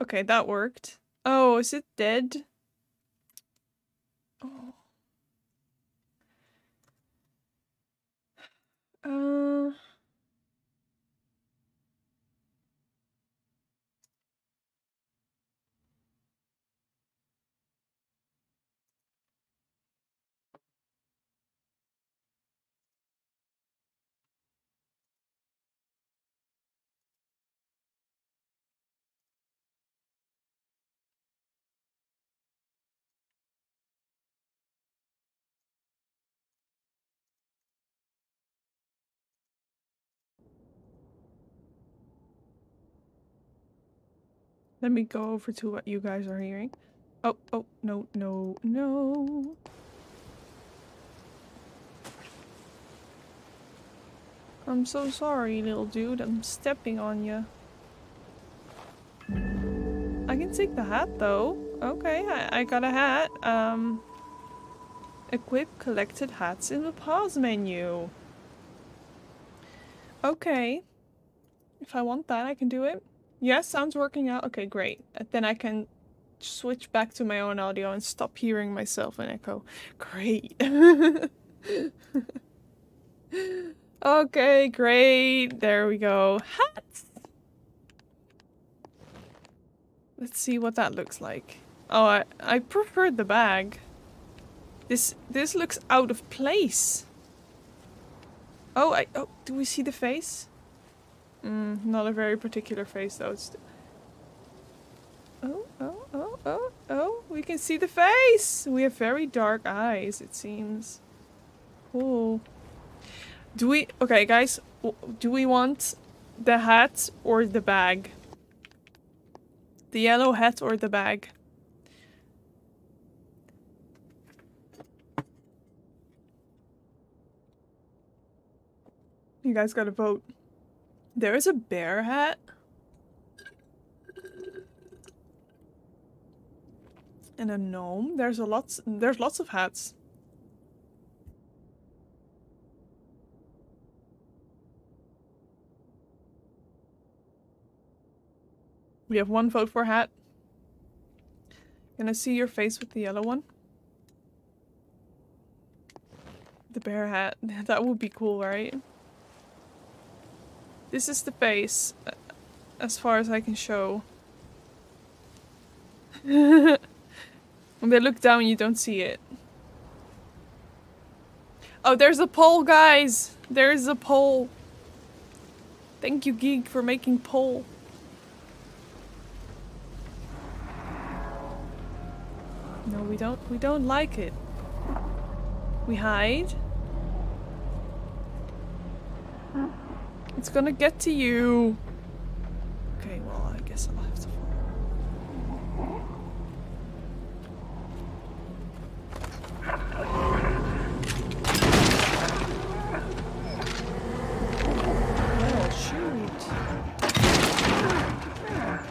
Okay, that worked. Oh, is it dead? Oh. Uh... Let me go over to what you guys are hearing. Oh, oh, no, no, no. I'm so sorry, little dude. I'm stepping on you. I can take the hat, though. Okay, I, I got a hat. Um, equip collected hats in the pause menu. Okay. If I want that, I can do it. Yes, sounds working out. Okay, great. Uh, then I can switch back to my own audio and stop hearing myself in echo. Great. okay, great. There we go. Hats! Let's see what that looks like. Oh, I, I prefer the bag. This this looks out of place. Oh, I oh, do we see the face? Mm, not a very particular face though. It's oh, oh, oh, oh, oh, we can see the face! We have very dark eyes, it seems. Cool. Do we- okay guys, do we want the hat or the bag? The yellow hat or the bag? You guys gotta vote. There is a bear hat. And a gnome. There's a lots there's lots of hats. We have one vote for hat. Can I see your face with the yellow one? The bear hat. That would be cool, right? This is the base, uh, as far as I can show. when they look down, you don't see it. Oh, there's a pole, guys! There's a pole. Thank you, Geek, for making pole. No, we don't. We don't like it. We hide. It's gonna get to you. Okay, well, I guess I'll have to. Oh, shoot.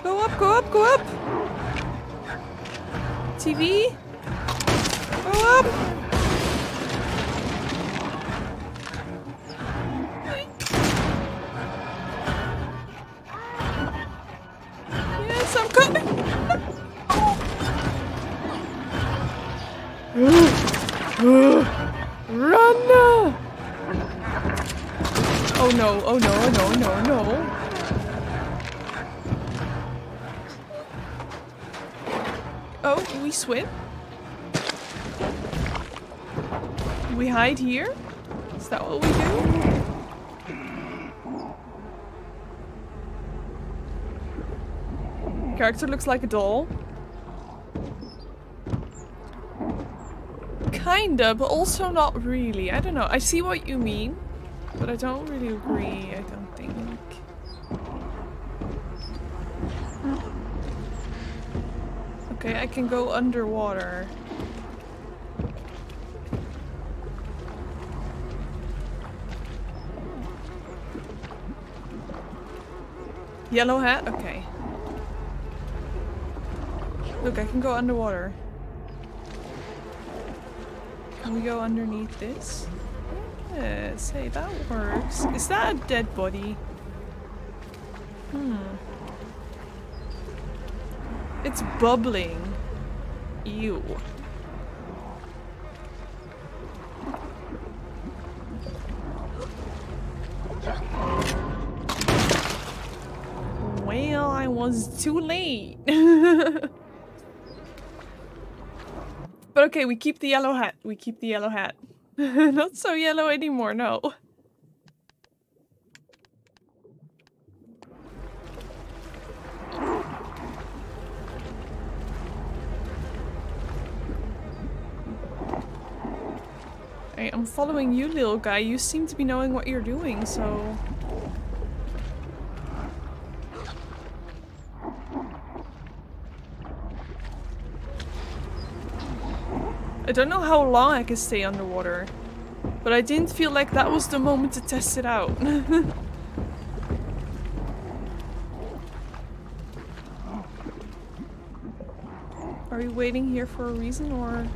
Go up, go up, go up! TV? Swim? We hide here? Is that what we do? Character looks like a doll. Kinda, but also not really. I don't know. I see what you mean, but I don't really agree, I don't think. Okay, I can go underwater. Yellow hat? Okay. Look, I can go underwater. Can we go underneath this? Yes, hey, that works. Is that a dead body? Hmm. It's bubbling. Ew. Well, I was too late. but okay, we keep the yellow hat. We keep the yellow hat. Not so yellow anymore, no. I'm following you, little guy. You seem to be knowing what you're doing, so... I don't know how long I can stay underwater, but I didn't feel like that was the moment to test it out. Are you waiting here for a reason, or...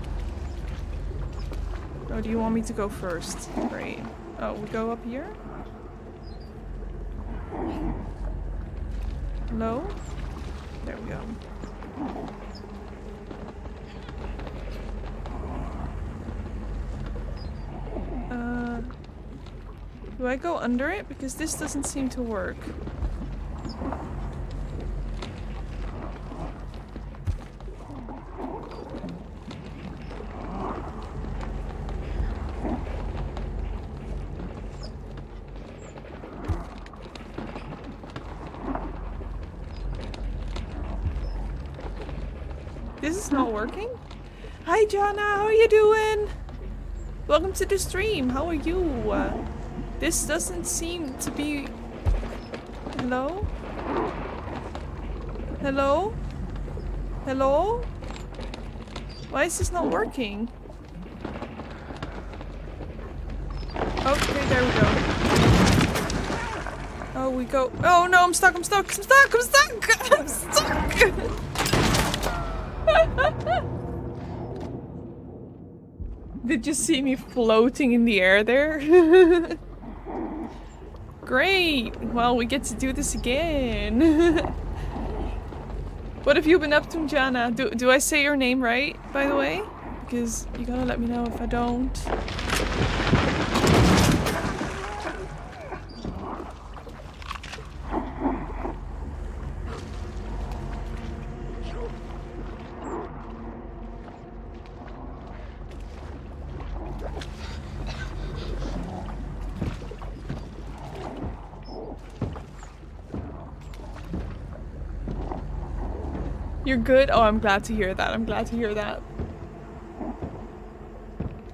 Or do you want me to go first? Great. Oh, we go up here? Hello? There we go. Uh, do I go under it? Because this doesn't seem to work. Not working? Hi Jana, how are you doing? Welcome to the stream. How are you? Uh, this doesn't seem to be... Hello? Hello? Hello? Why is this not working? Okay, there we go. Oh, we go. Oh no, I'm stuck, I'm stuck, I'm stuck, I'm stuck! I'm stuck! Did you see me floating in the air there? Great! Well, we get to do this again. what have you been up to, Jana? Do, do I say your name right, by the way? Because you gotta let me know if I don't. Good? Oh, I'm glad to hear that. I'm glad to hear that.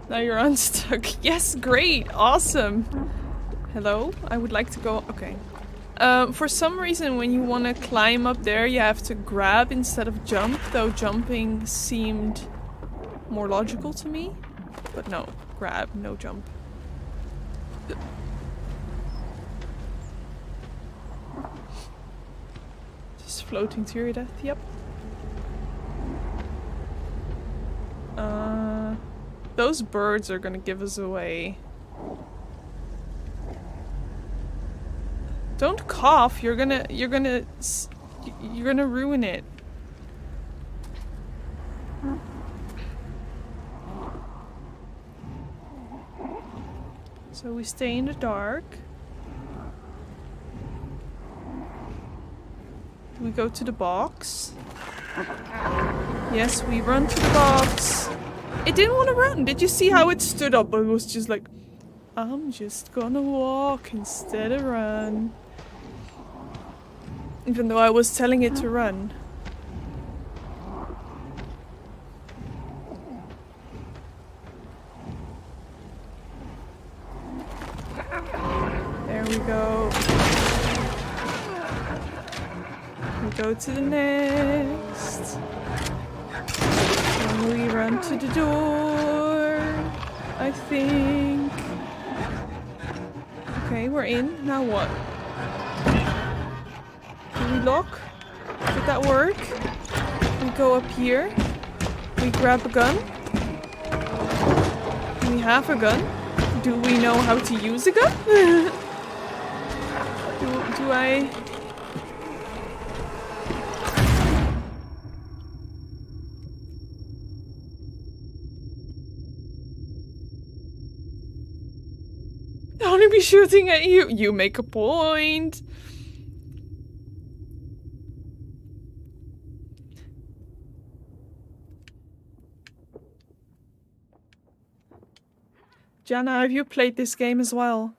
Now you're unstuck. Yes, great. Awesome. Hello? I would like to go... Okay. Um, for some reason, when you want to climb up there, you have to grab instead of jump, though jumping seemed more logical to me. But no, grab, no jump. Just floating to your death, yep. Uh, those birds are gonna give us away. Don't cough. You're gonna, you're gonna, you're gonna ruin it. So we stay in the dark. We go to the box. Yes, we run to the box. It didn't want to run. Did you see how it stood up? It was just like, I'm just gonna walk instead of run. Even though I was telling it to run. There we go. We go to the next. And we run to the door. I think. Okay, we're in. Now what? Do we lock? Did that work? We go up here. We grab a gun. We have a gun. Do we know how to use a gun? do, do I... be shooting at you. You make a point. Jana, have you played this game as well?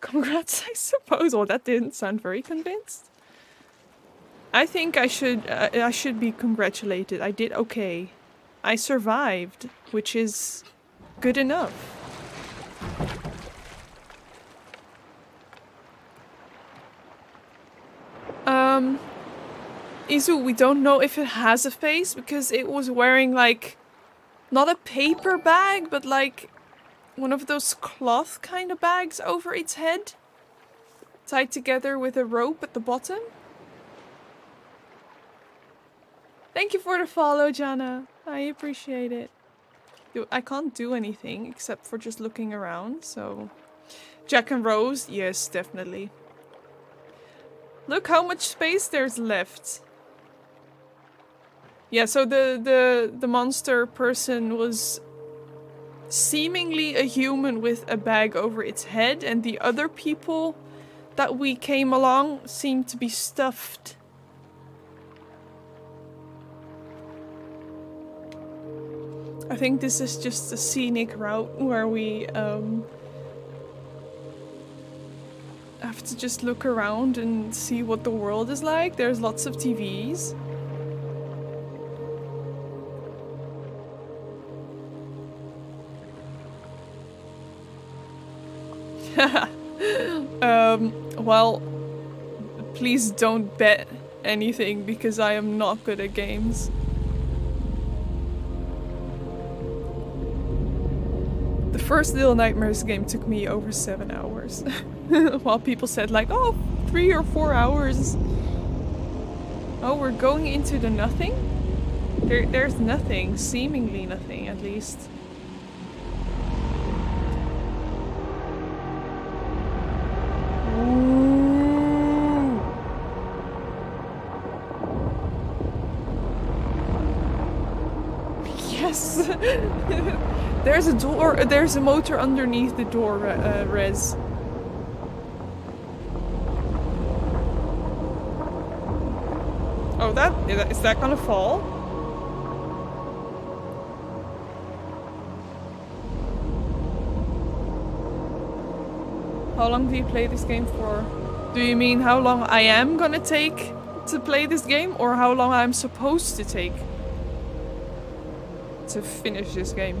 Congrats, I suppose. Well, that didn't sound very convinced. I think I should uh, I should be congratulated. I did okay. I survived, which is good enough. Um, Izu, we don't know if it has a face because it was wearing like not a paper bag, but like one of those cloth kind of bags over its head. Tied together with a rope at the bottom. Thank you for the follow, Jana. I appreciate it. I can't do anything except for just looking around, so... Jack and Rose? Yes, definitely. Look how much space there's left. Yeah, so the, the, the monster person was seemingly a human with a bag over its head and the other people that we came along seemed to be stuffed. I think this is just a scenic route where we um, have to just look around and see what the world is like. There's lots of TVs. um, well, please don't bet anything because I am not good at games. The first Little Nightmares game took me over seven hours. While people said like, oh, three or four hours. Oh, we're going into the nothing? There, there's nothing, seemingly nothing at least. Yes! there's a door, there's a motor underneath the door, uh, Rez. That, is that gonna fall? How long do you play this game for? Do you mean how long I am gonna take to play this game or how long I'm supposed to take to finish this game.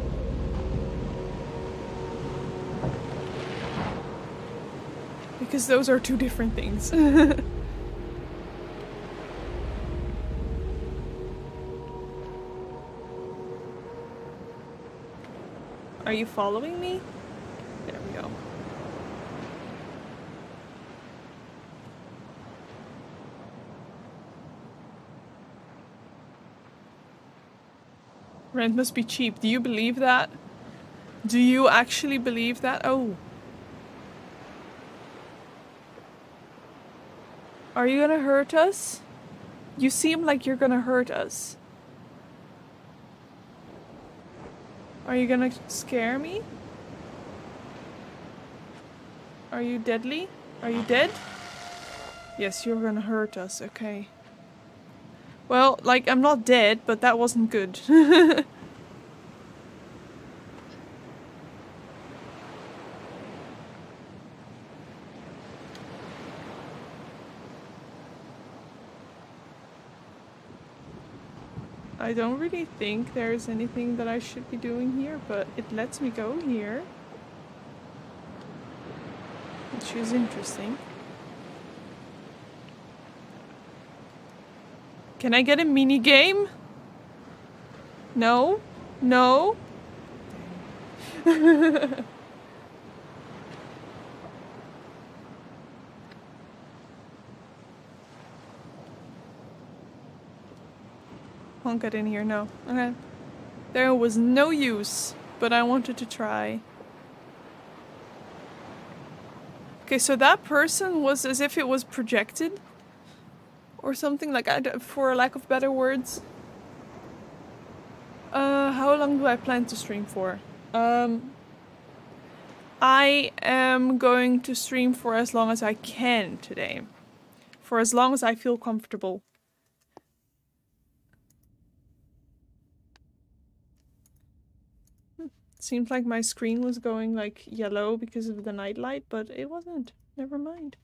Because those are two different things. are you following me? There we go. Rent must be cheap. Do you believe that? Do you actually believe that? Oh. Are you gonna hurt us? You seem like you're gonna hurt us. Are you gonna scare me? Are you deadly? Are you dead? Yes, you're gonna hurt us, okay. Well, like, I'm not dead, but that wasn't good. I don't really think there's anything that I should be doing here, but it lets me go here. Which is interesting. Can I get a mini game? No? No? Won't get in here, no. Okay. There was no use, but I wanted to try. Okay, so that person was as if it was projected or something like I, for a lack of better words. Uh, how long do I plan to stream for? Um, I am going to stream for as long as I can today. For as long as I feel comfortable. Seemed like my screen was going like yellow because of the night light, but it wasn't. Never mind.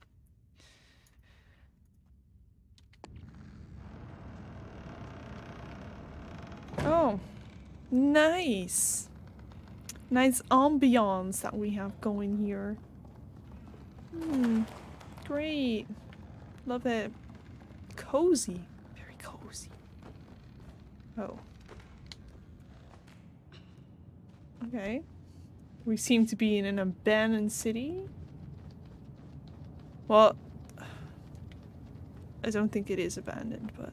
Oh, nice. Nice ambiance that we have going here. Hmm, great. Love it. Cozy. Very cozy. Oh. Okay. We seem to be in an abandoned city. Well, I don't think it is abandoned, but...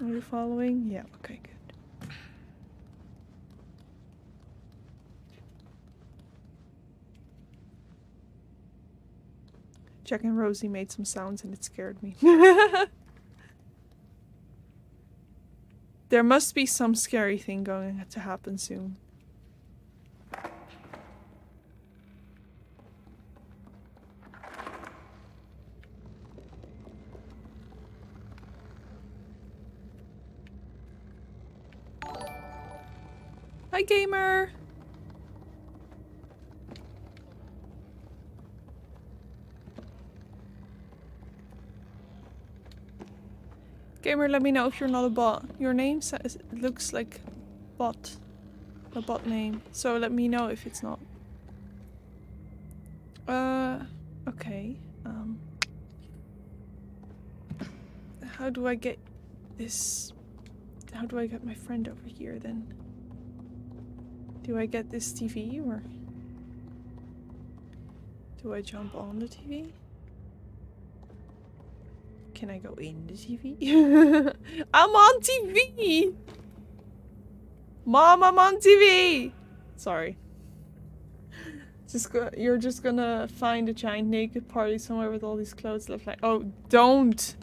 Are you following? Yeah, okay, good. Jack and Rosie made some sounds and it scared me. there must be some scary thing going to happen soon. Hi, gamer! Gamer, let me know if you're not a bot. Your name says looks like bot. A bot name. So let me know if it's not. Uh, okay. Um, how do I get this? How do I get my friend over here then? Do I get this TV or do I jump on the TV? Can I go in the TV? I'm on TV! Mom, I'm on TV! Sorry. Just you're just gonna find a giant naked party somewhere with all these clothes left like oh don't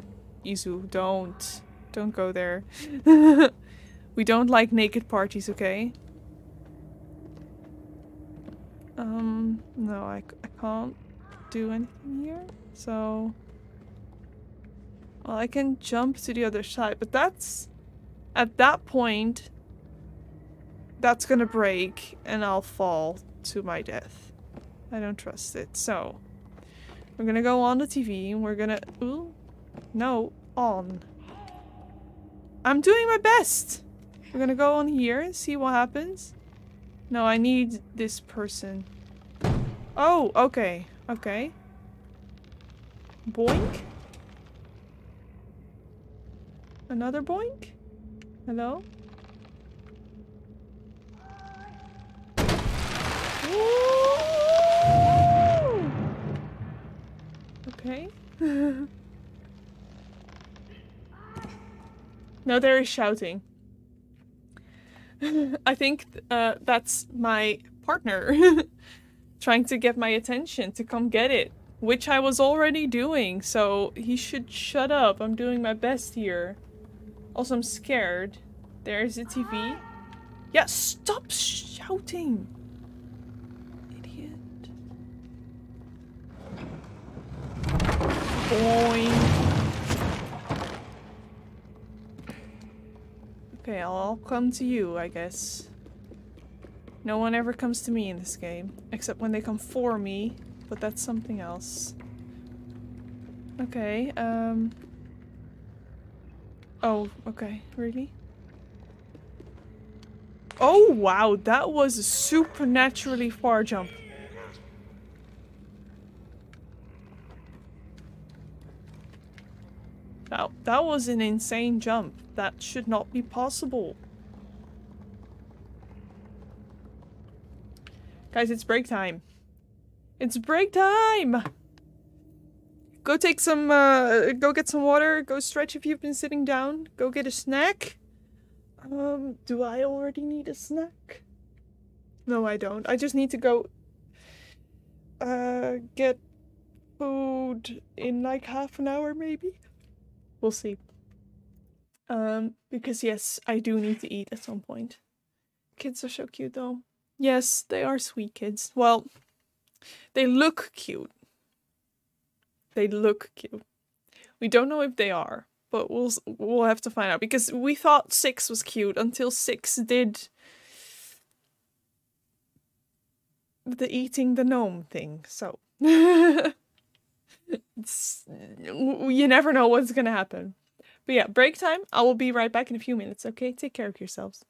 Izu, don't. Don't go there. we don't like naked parties, okay? Um, no, I, I can't do anything here, so... Well, I can jump to the other side, but that's... At that point, that's gonna break and I'll fall to my death. I don't trust it, so... We're gonna go on the TV and we're gonna... Ooh. No. On. I'm doing my best! We're gonna go on here and see what happens. No, I need this person. Oh, okay. Okay. Boink? Another boink? Hello? Okay. no, there is shouting. I think uh, that's my partner trying to get my attention to come get it, which I was already doing, so he should shut up. I'm doing my best here. Also, I'm scared. There's a TV. Yeah, stop shouting! Idiot. Boing. Okay, I'll come to you, I guess. No one ever comes to me in this game. Except when they come for me, but that's something else. Okay, um... Oh, okay. Really? Oh, wow. That was a supernaturally far jump. That, that was an insane jump. That should not be possible. Guys, it's break time. It's break time! Go take some, uh, go get some water, go stretch if you've been sitting down, go get a snack. Um, do I already need a snack? No, I don't. I just need to go, uh, get food in like half an hour, maybe? We'll see. Um, because yes, I do need to eat at some point. Kids are so cute though. Yes, they are sweet kids. Well, they look cute. They look cute. We don't know if they are, but we'll we'll have to find out because we thought six was cute until six did the eating the gnome thing. So you never know what's gonna happen. But yeah, break time. I will be right back in a few minutes, okay? Take care of yourselves.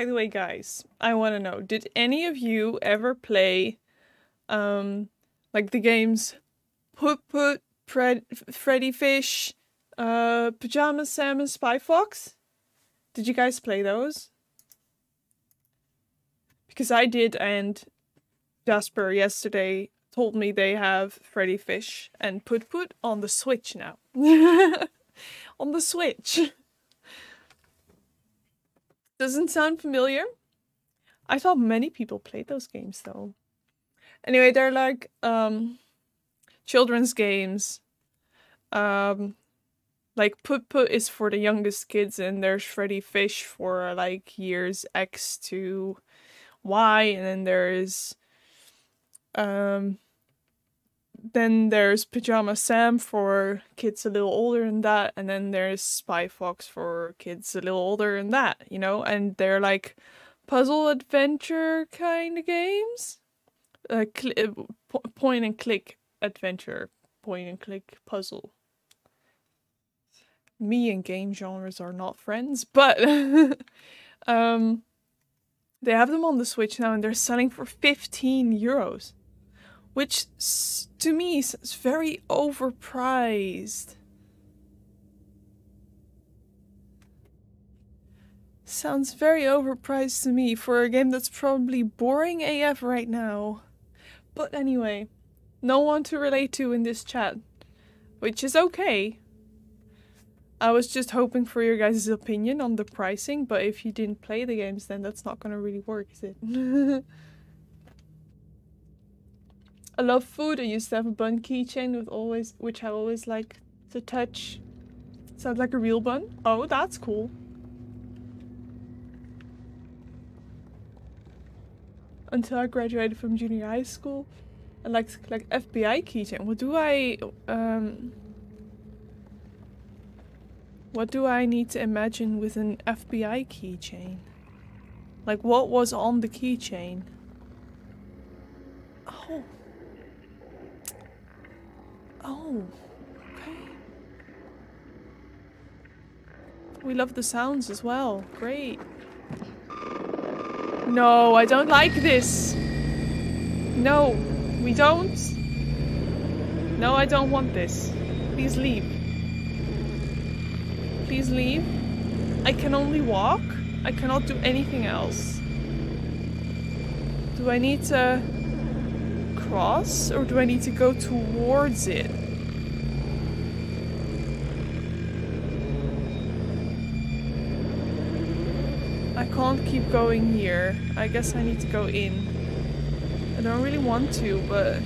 By the way, guys, I want to know, did any of you ever play um like the games Putt-Putt, Fred, Freddy Fish, uh Pajama Sam and Spy Fox? Did you guys play those? Because I did and Jasper yesterday told me they have Freddy Fish and Putt-Putt on the Switch now. on the Switch. Doesn't sound familiar. I thought many people played those games though. Anyway, they're like um children's games. Um like Putt-Putt is for the youngest kids and there's Freddy Fish for like years X to Y and then there's um then there's Pajama Sam for kids a little older than that, and then there's Spy Fox for kids a little older than that, you know, and they're like puzzle adventure kind of games, uh, cl- point and click adventure, point and click puzzle. Me and game genres are not friends, but um, they have them on the Switch now, and they're selling for fifteen euros which to me is very overpriced. Sounds very overpriced to me for a game that's probably boring AF right now. But anyway, no one to relate to in this chat, which is okay. I was just hoping for your guys' opinion on the pricing, but if you didn't play the games, then that's not gonna really work, is it? I love food. I used to have a bun keychain with always, which I always like to touch. Sounds like a real bun. Oh, that's cool. Until I graduated from junior high school, I liked like FBI keychain. What do I um? What do I need to imagine with an FBI keychain? Like what was on the keychain? Oh. Oh, okay. We love the sounds as well. Great. No, I don't like this. No, we don't. No, I don't want this. Please leave. Please leave. I can only walk. I cannot do anything else. Do I need to cross or do I need to go towards it? I can't keep going here. I guess I need to go in. I don't really want to, but...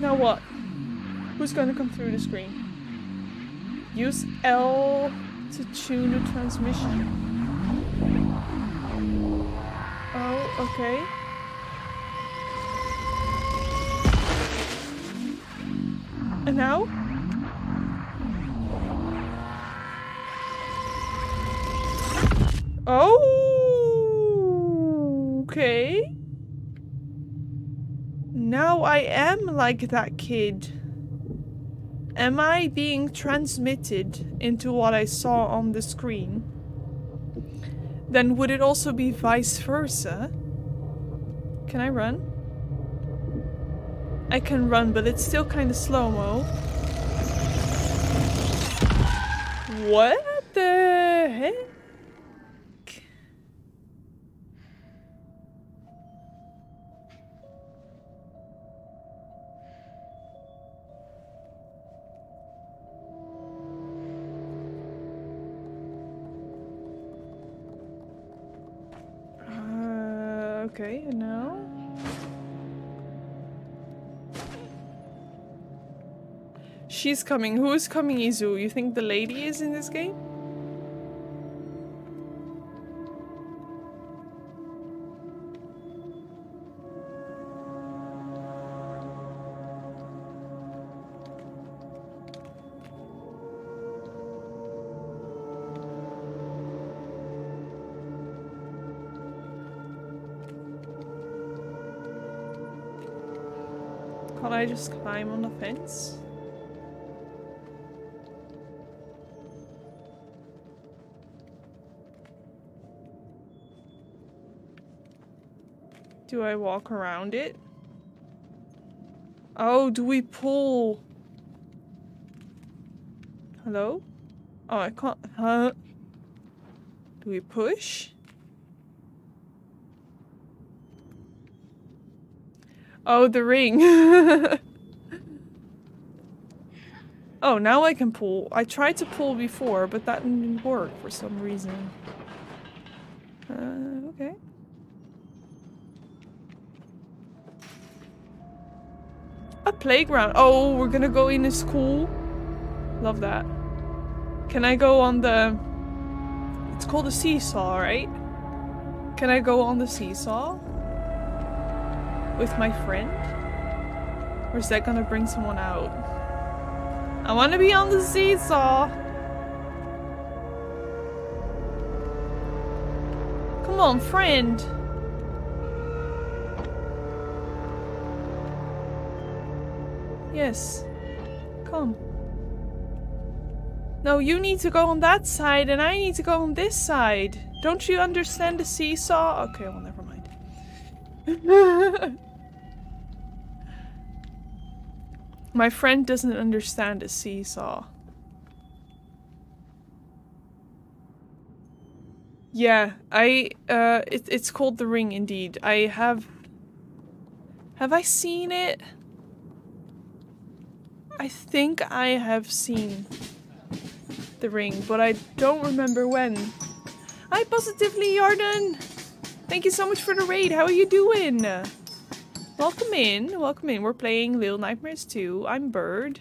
Now what? Who's gonna come through the screen? Use L to tune the transmission. Okay. And now? Oh, okay. Now I am like that kid. Am I being transmitted into what I saw on the screen? Then would it also be vice versa? Can I run? I can run, but it's still kind of slow-mo. What the heck? She's coming. Who is coming, Izu? You think the lady is in this game? Can I just climb on the fence? Do I walk around it? Oh, do we pull? Hello? Oh, I can't. Huh? Do we push? Oh, the ring. oh, now I can pull. I tried to pull before, but that didn't work for some reason. Uh, okay. A playground. Oh, we're gonna go in a school. Love that. Can I go on the... It's called a seesaw, right? Can I go on the seesaw? With my friend? Or is that gonna bring someone out? I wanna be on the seesaw! Come on, friend! Yes. Come. No, you need to go on that side and I need to go on this side. Don't you understand the seesaw? Okay, well, never mind. My friend doesn't understand a seesaw. Yeah, I, uh, it, it's called The Ring indeed. I have... Have I seen it? I think I have seen the ring, but I don't remember when. Hi, Positively Yarden! Thank you so much for the raid. How are you doing? Welcome in. Welcome in. We're playing Little Nightmares 2. I'm Bird.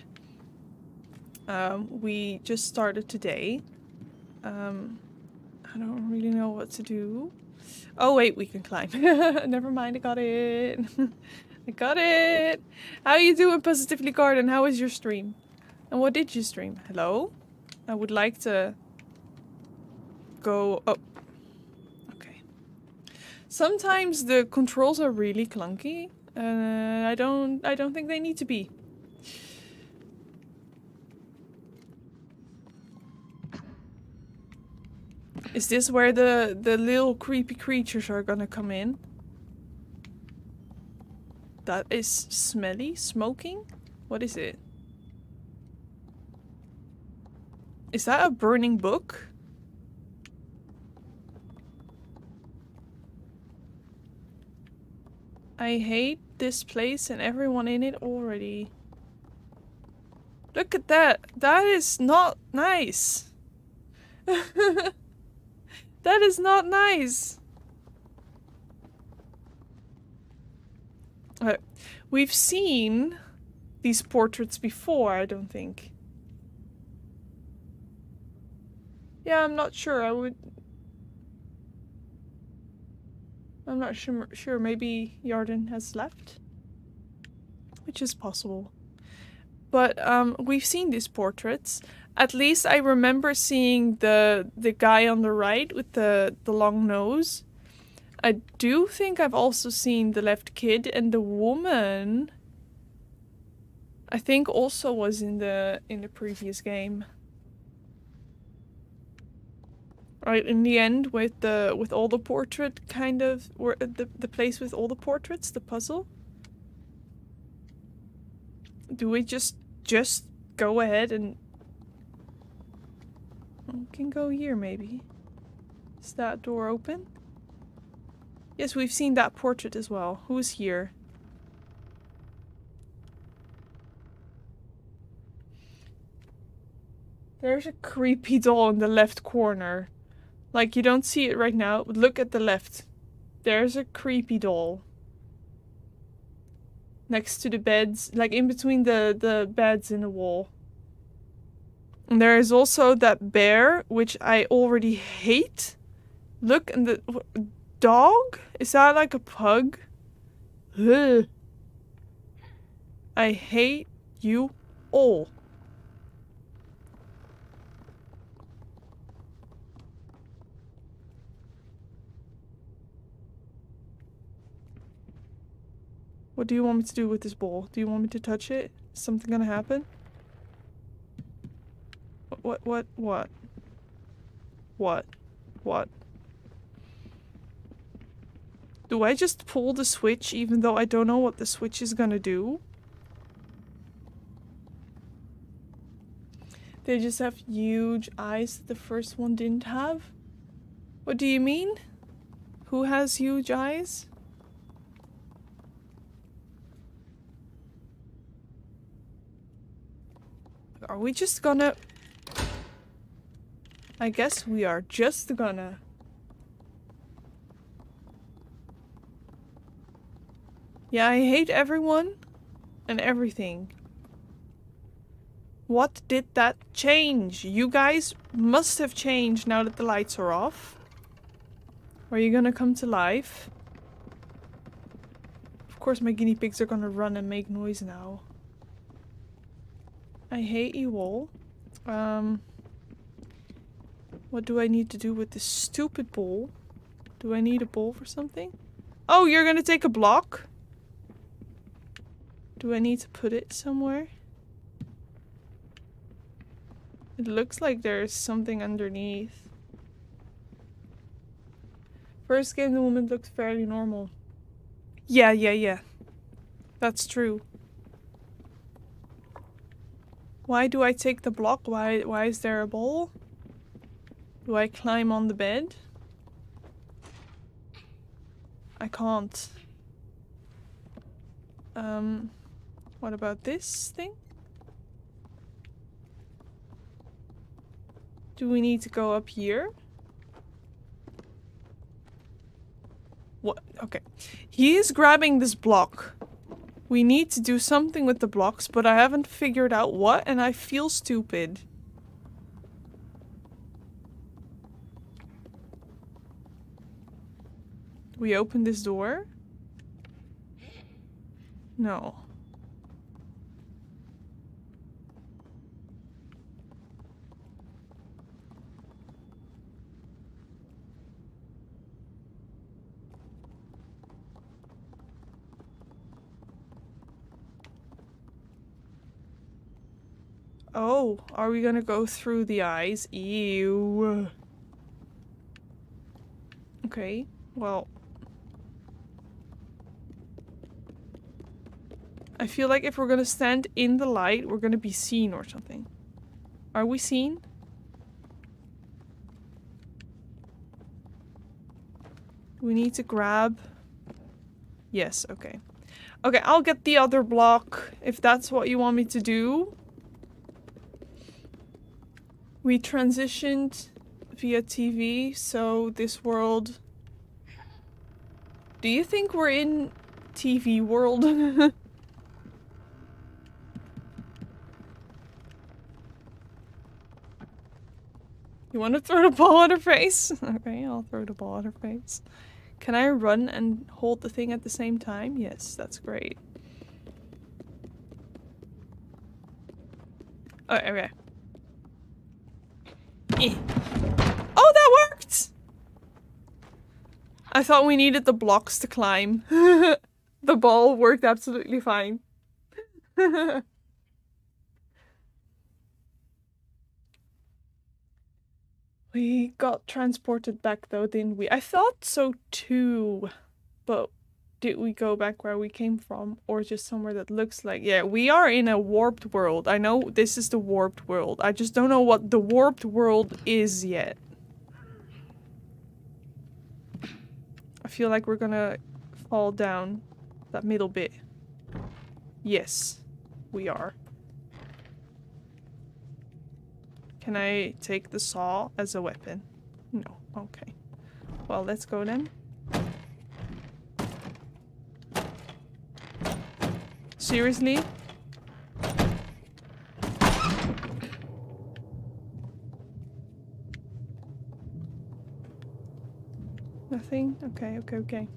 Um, we just started today. Um, I don't really know what to do. Oh wait, we can climb. Never mind, I got it. I got it. How are you doing, Positively Garden? How was your stream? And what did you stream? Hello? I would like to go... Oh. Okay. Sometimes the controls are really clunky. Uh, I don't... I don't think they need to be. Is this where the, the little creepy creatures are gonna come in? That is smelly? Smoking? What is it? Is that a burning book? I hate this place and everyone in it already. Look at that. That is not nice. that is not nice. Uh, we've seen these portraits before, I don't think. Yeah, I'm not sure. I would... I'm not sure, sure. Maybe Yarden has left? Which is possible. But um, we've seen these portraits. At least I remember seeing the the guy on the right with the, the long nose. I do think I've also seen the left kid and the woman. I think also was in the in the previous game. Right in the end with the with all the portrait kind of or the the place with all the portraits, the puzzle. Do we just just go ahead and we can go here maybe. Is that door open? Yes, we've seen that portrait as well. Who's here? There's a creepy doll in the left corner. Like, you don't see it right now, but look at the left. There's a creepy doll. Next to the beds, like in between the, the beds in the wall. And there is also that bear, which I already hate. Look, and the dog? Is that like a pug? Ugh. I hate you all. What do you want me to do with this ball? Do you want me to touch it? Is something gonna happen? What, what, what? What? What? Do I just pull the switch even though I don't know what the switch is gonna do? They just have huge eyes that the first one didn't have? What do you mean? Who has huge eyes? Are we just gonna... I guess we are just gonna... Yeah, I hate everyone and everything. What did that change? You guys must have changed now that the lights are off. Are you gonna come to life? Of course my guinea pigs are gonna run and make noise now. I hate you all. Um, what do I need to do with this stupid ball? Do I need a ball for something? Oh, you're gonna take a block? Do I need to put it somewhere? It looks like there's something underneath. First game the woman looked fairly normal. Yeah, yeah, yeah. That's true. Why do I take the block? Why why is there a ball? Do I climb on the bed? I can't. Um, what about this thing? Do we need to go up here? What? Okay. He is grabbing this block. We need to do something with the blocks, but I haven't figured out what, and I feel stupid. We open this door? No. Oh, are we gonna go through the eyes? Ew. Okay, well. I feel like if we're gonna stand in the light, we're gonna be seen or something. Are we seen? We need to grab... Yes, okay. Okay, I'll get the other block if that's what you want me to do. We transitioned via TV, so this world... Do you think we're in TV world? you want to throw the ball at her face? okay, I'll throw the ball at her face. Can I run and hold the thing at the same time? Yes, that's great. Oh, okay. Oh, that worked! I thought we needed the blocks to climb. the ball worked absolutely fine. we got transported back though, didn't we? I thought so too. But did we go back where we came from or just somewhere that looks like yeah we are in a warped world. I know this is the warped world. I just don't know what the warped world is yet. I feel like we're gonna fall down that middle bit. Yes we are. Can i take the saw as a weapon? No okay. Well let's go then Seriously? Nothing? Okay, okay, okay.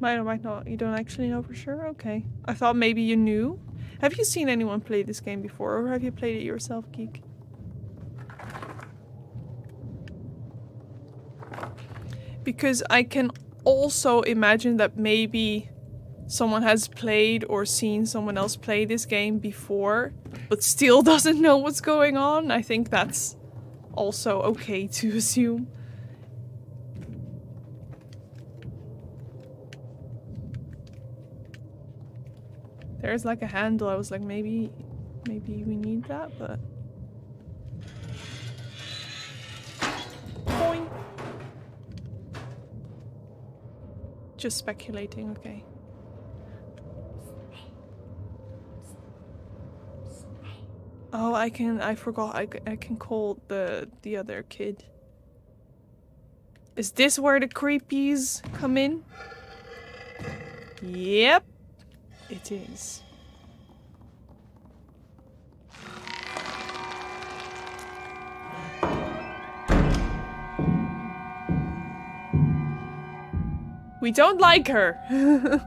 Might or might not. You don't actually know for sure? Okay. I thought maybe you knew. Have you seen anyone play this game before or have you played it yourself, Geek? Because I can also imagine that maybe someone has played or seen someone else play this game before, but still doesn't know what's going on. I think that's also okay to assume. There's like a handle. I was like, maybe, maybe we need that, but. Just speculating, okay. Oh, I can. I forgot. I, I can call the the other kid. Is this where the creepies come in? Yep, it is. We don't like her.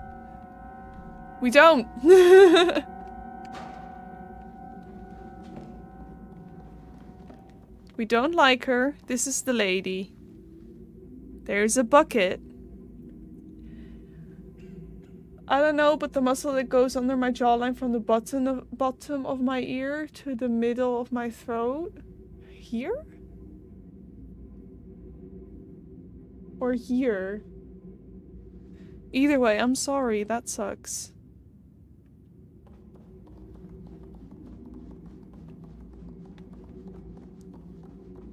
we don't. We don't like her. This is the lady. There's a bucket. I don't know, but the muscle that goes under my jawline from the bottom of, bottom of my ear to the middle of my throat. Here? Or here? Either way, I'm sorry. That sucks.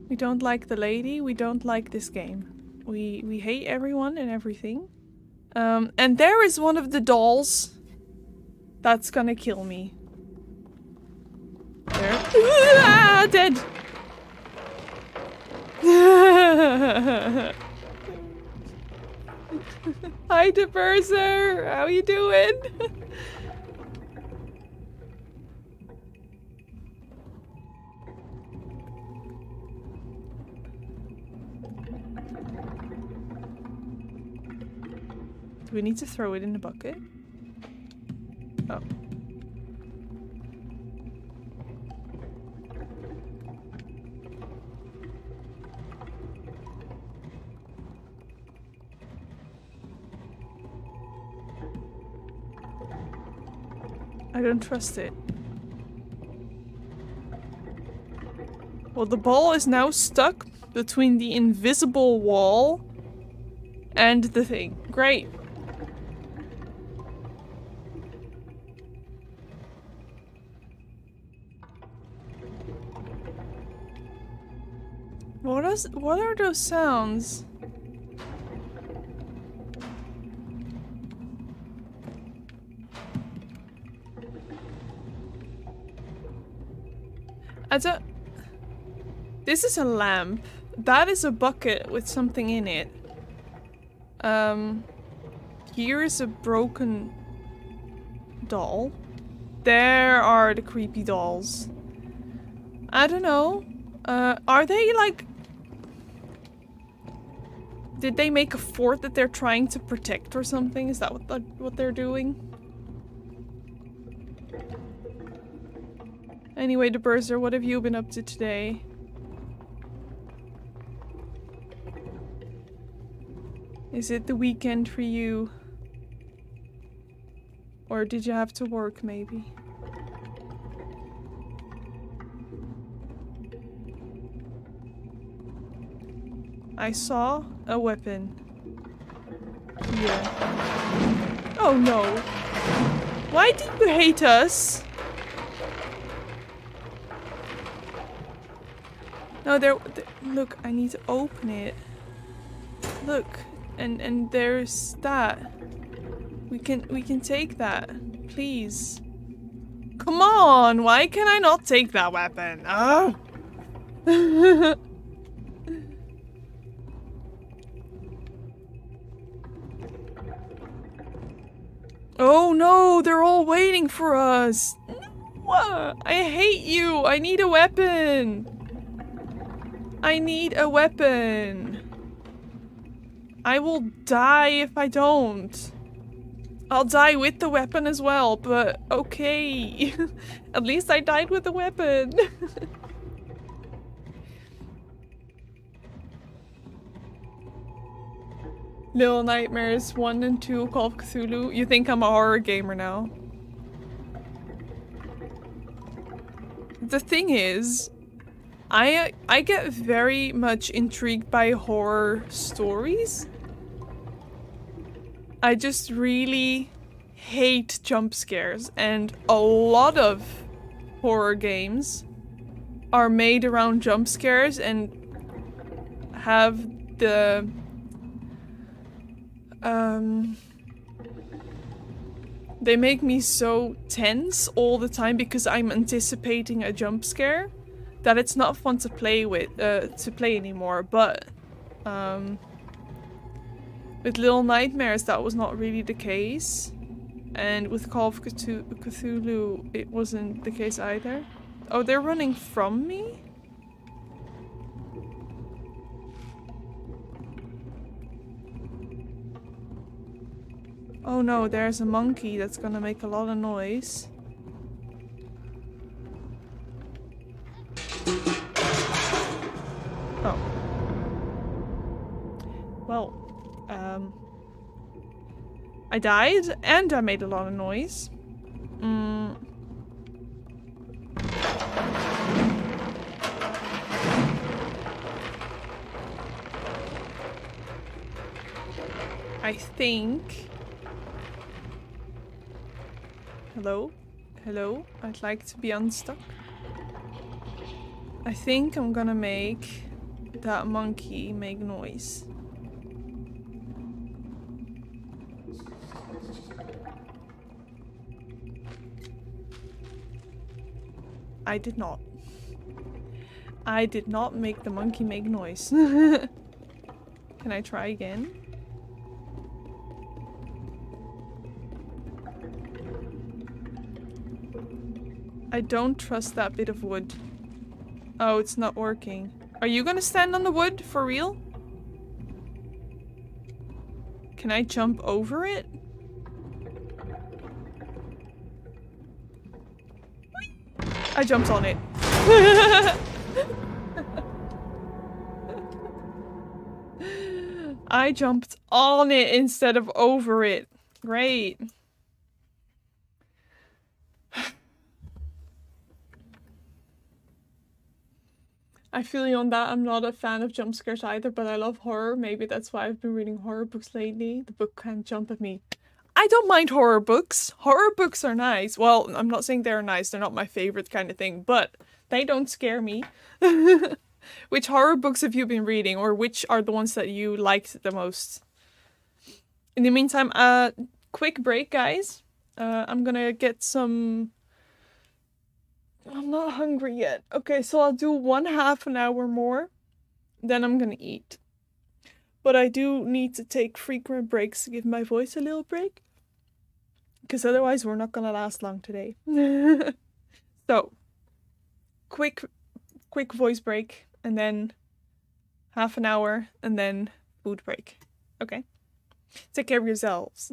We don't like the lady. We don't like this game. We we hate everyone and everything. Um, and there is one of the dolls that's gonna kill me. There. ah, dead. Hi, Diverser! How you doing? Do we need to throw it in the bucket? Oh. I don't trust it. Well, the ball is now stuck between the invisible wall and the thing. Great. What is what are those sounds? I don't This is a lamp. That is a bucket with something in it. Um here is a broken doll. There are the creepy dolls. I don't know. Uh, are they like did they make a fort that they're trying to protect or something? Is that what, the, what they're doing? Anyway, Deberzer, what have you been up to today? Is it the weekend for you? Or did you have to work, maybe? I saw a weapon. Yeah. Oh no. Why do you hate us? No, there, there, Look, I need to open it. Look, and and there's that. We can we can take that, please. Come on, why can I not take that weapon? Oh. Oh no, they're all waiting for us. I hate you. I need a weapon. I need a weapon. I will die if I don't. I'll die with the weapon as well, but okay. At least I died with the weapon. Little Nightmares 1 and 2, Call of Cthulhu. You think I'm a horror gamer now? The thing is, I I get very much intrigued by horror stories. I just really hate jump scares and a lot of horror games are made around jump scares and have the um they make me so tense all the time because I'm anticipating a jump scare that it's not fun to play with uh, to play anymore but um with Little Nightmares that was not really the case and with Call of Cthulhu it wasn't the case either. Oh, they're running from me? Oh no, there's a monkey that's gonna make a lot of noise. Oh. Well, um... I died, and I made a lot of noise. Mm. I think... Hello? Hello? I'd like to be unstuck. I think I'm gonna make that monkey make noise. I did not. I did not make the monkey make noise. Can I try again? I don't trust that bit of wood. Oh, it's not working. Are you gonna stand on the wood for real? Can I jump over it? I jumped on it. I jumped on it instead of over it. Great. I feel you on that. I'm not a fan of jump scares either, but I love horror. Maybe that's why I've been reading horror books lately. The book can't jump at me. I don't mind horror books. Horror books are nice. Well, I'm not saying they're nice. They're not my favorite kind of thing, but they don't scare me. which horror books have you been reading or which are the ones that you liked the most? In the meantime, uh quick break, guys. Uh I'm to get some I'm not hungry yet. Okay, so I'll do one half an hour more. Then I'm gonna eat. But I do need to take frequent breaks to give my voice a little break. Because otherwise we're not gonna last long today. so quick quick voice break and then half an hour and then food break. Okay? Take care of yourselves.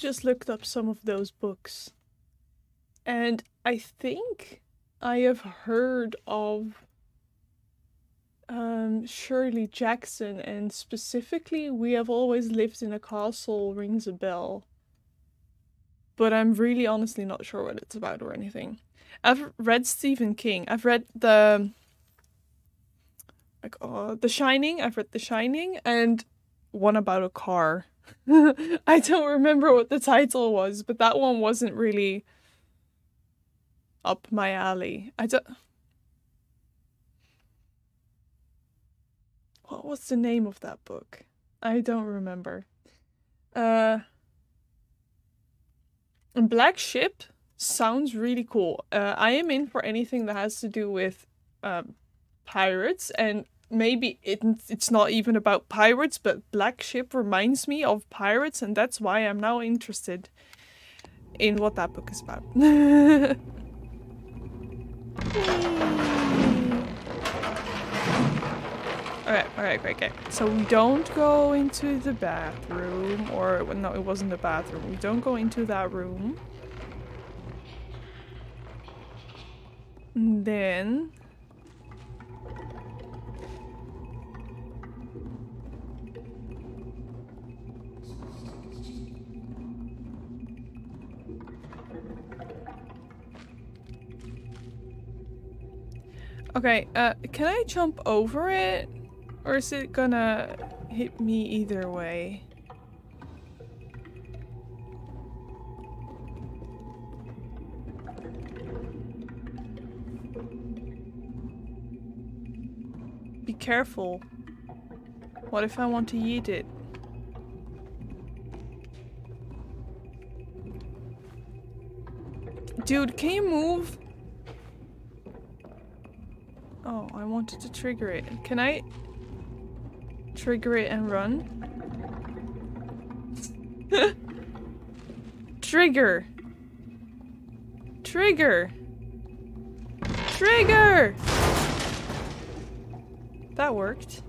Just looked up some of those books. And I think I have heard of um, Shirley Jackson, and specifically, We Have Always Lived in a Castle rings a bell. But I'm really honestly not sure what it's about or anything. I've read Stephen King. I've read the like uh, The Shining. I've read The Shining and one about a car. I don't remember what the title was, but that one wasn't really up my alley. I don't. What was the name of that book? I don't remember. Uh. Black Ship sounds really cool. Uh, I am in for anything that has to do with um, pirates, and maybe it, it's not even about pirates, but Black Ship reminds me of pirates, and that's why I'm now interested in what that book is about. Alright, alright, great, great. So we don't go into the bathroom, or, no, it wasn't the bathroom. We don't go into that room. And then... Okay, uh, can I jump over it? Or is it gonna hit me either way? Be careful. What if I want to eat it? Dude, can you move? Oh, I wanted to trigger it. Can I trigger it and run? Trigger! Trigger! Trigger! That worked.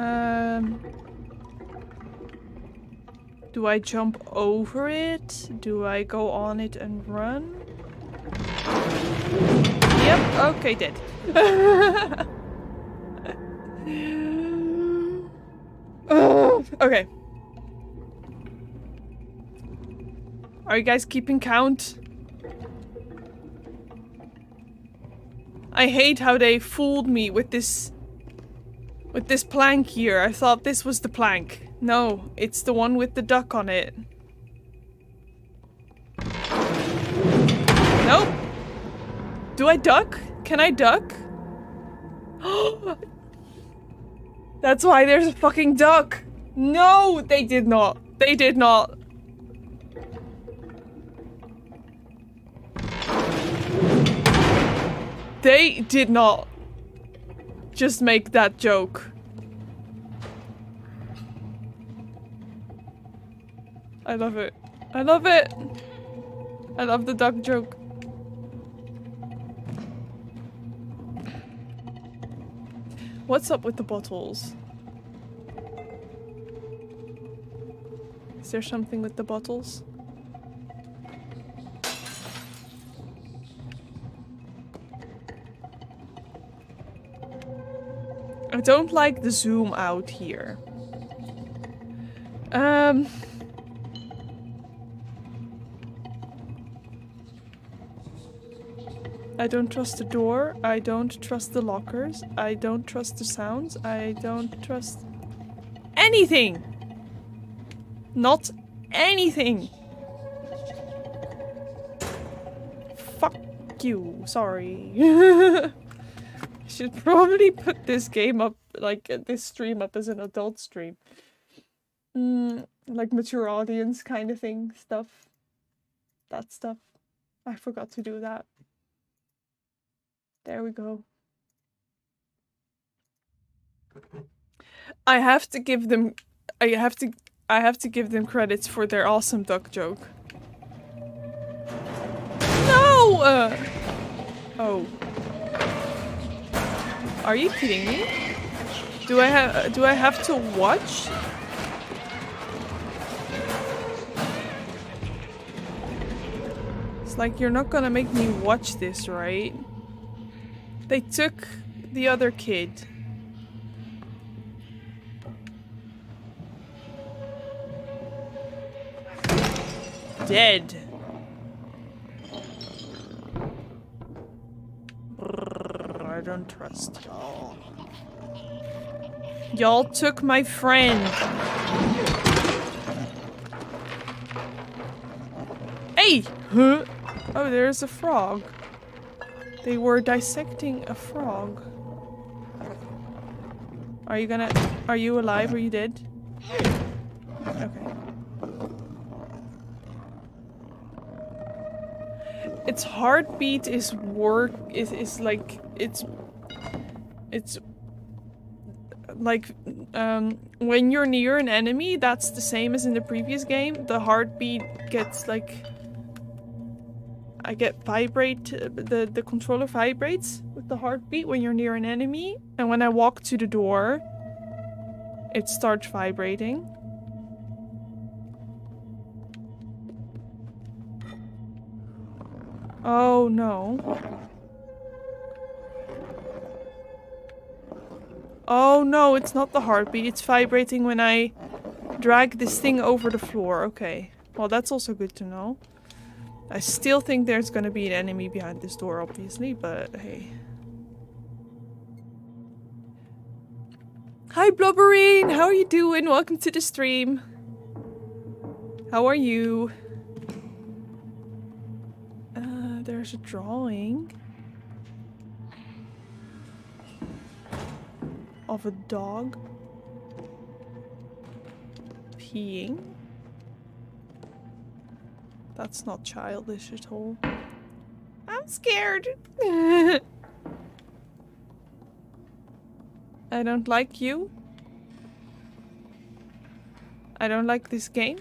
Um, do I jump over it? Do I go on it and run? Yep, okay, dead. oh, okay. Are you guys keeping count? I hate how they fooled me with this with this plank here, I thought this was the plank. No, it's the one with the duck on it. Nope. Do I duck? Can I duck? That's why there's a fucking duck. No, they did not. They did not. They did not just make that joke. I love it. I love it! I love the duck joke. What's up with the bottles? Is there something with the bottles? I don't like the zoom out here. Um... I don't trust the door. I don't trust the lockers. I don't trust the sounds. I don't trust anything. Not anything. Fuck you. Sorry. should probably put this game up, like this stream up as an adult stream. Mm, like mature audience kind of thing, stuff. That stuff. I forgot to do that. There we go. I have to give them I have to I have to give them credits for their awesome duck joke. No! uh... Oh. Are you kidding me? Do I have do I have to watch? It's like you're not gonna make me watch this, right? They took the other kid. Dead. I don't trust y'all. Y'all took my friend. Hey! Huh? Oh, there's a frog. They were dissecting a frog. Are you gonna- are you alive? Are you dead? Okay. Its heartbeat is work- is, is like- it's- it's like um, when you're near an enemy, that's the same as in the previous game. The heartbeat gets like I get vibrate the the controller vibrates with the heartbeat when you're near an enemy, and when I walk to the door, it starts vibrating. Oh no. Oh no, it's not the heartbeat. It's vibrating when I drag this thing over the floor. Okay. Well, that's also good to know. I still think there's gonna be an enemy behind this door, obviously, but hey. Hi, Blubberine! How are you doing? Welcome to the stream. How are you? There's a drawing. of a dog peeing. That's not childish at all. I'm scared. I don't like you. I don't like this game.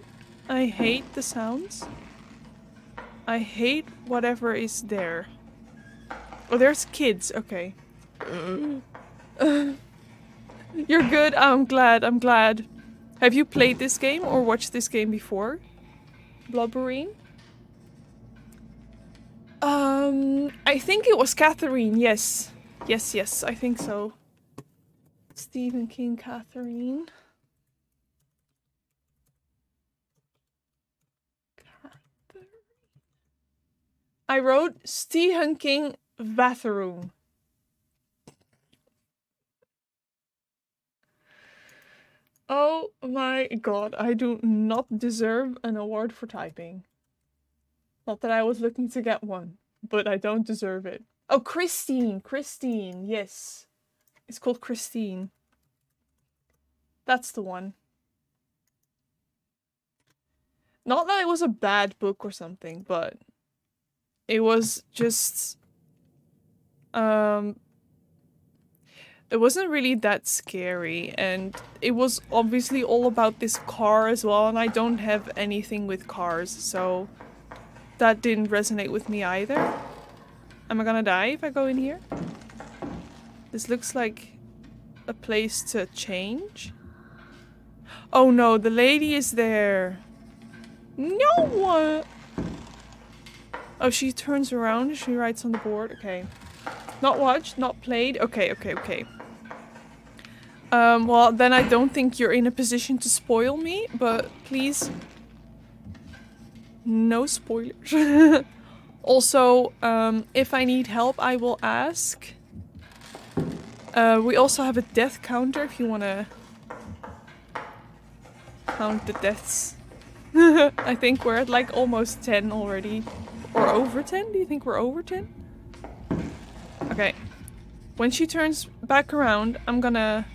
I hate the sounds. I hate whatever is there. Oh, there's kids. Okay. You're good. I'm glad. I'm glad. Have you played this game or watched this game before? Blubberine? Um, I think it was Catherine. Yes. Yes, yes, I think so. Stephen King, Catherine. Catherine. I wrote Stephen King bathroom. Oh my god, I do not deserve an award for typing. Not that I was looking to get one, but I don't deserve it. Oh, Christine! Christine, yes. It's called Christine. That's the one. Not that it was a bad book or something, but it was just um it wasn't really that scary and it was obviously all about this car as well and I don't have anything with cars so that didn't resonate with me either. Am I gonna die if I go in here? This looks like a place to change. Oh no, the lady is there. No! Oh, she turns around, she writes on the board. Okay. Not watched, not played. Okay, okay, okay. Um, well, then I don't think you're in a position to spoil me, but please. No spoilers. also, um, if I need help, I will ask. Uh, we also have a death counter if you want to count the deaths. I think we're at like almost 10 already. Or over 10? Do you think we're over 10? Okay. When she turns back around, I'm gonna...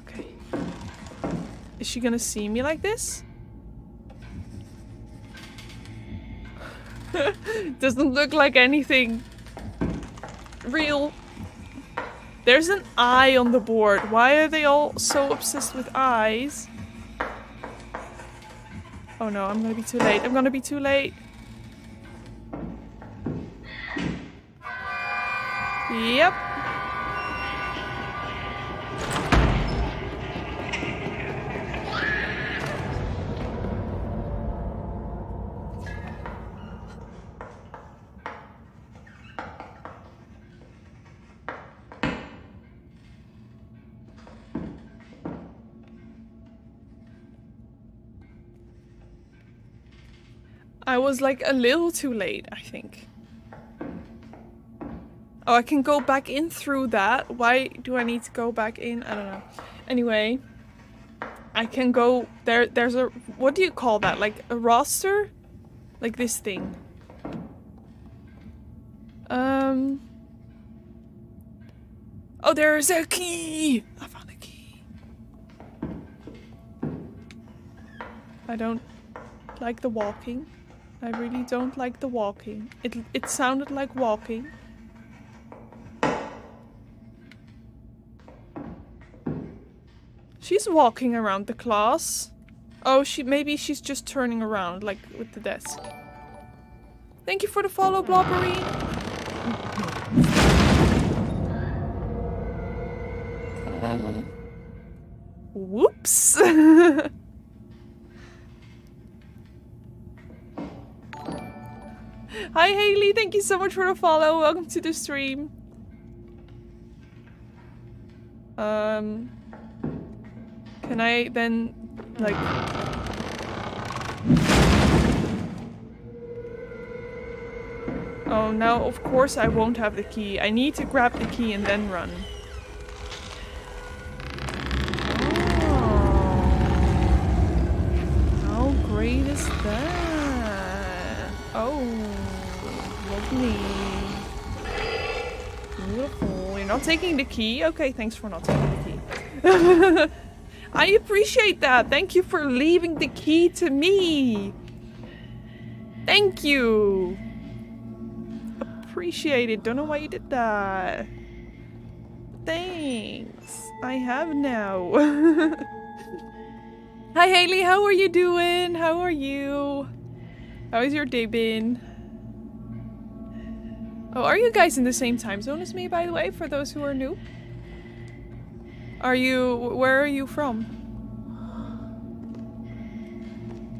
Okay. Is she gonna see me like this? Doesn't look like anything real. There's an eye on the board. Why are they all so obsessed with eyes? Oh no, I'm gonna be too late. I'm gonna be too late. Was like a little too late, I think. Oh, I can go back in through that. Why do I need to go back in? I don't know. Anyway, I can go there. There's a what do you call that? Like a roster, like this thing. Um. Oh, there's a key. I found a key. I don't like the walking. I really don't like the walking. It it sounded like walking. She's walking around the class. Oh, she maybe she's just turning around, like with the desk. Thank you for the follow, Blobbery. Hi Haley, thank you so much for the follow. Welcome to the stream. Um can I then like Oh, now of course I won't have the key. I need to grab the key and then run. Not taking the key? Okay, thanks for not taking the key. I appreciate that. Thank you for leaving the key to me. Thank you. Appreciate it. Don't know why you did that. Thanks. I have now. Hi Haley, how are you doing? How are you? How is your day been? Oh, are you guys in the same time zone as me, by the way, for those who are new? Are you... where are you from?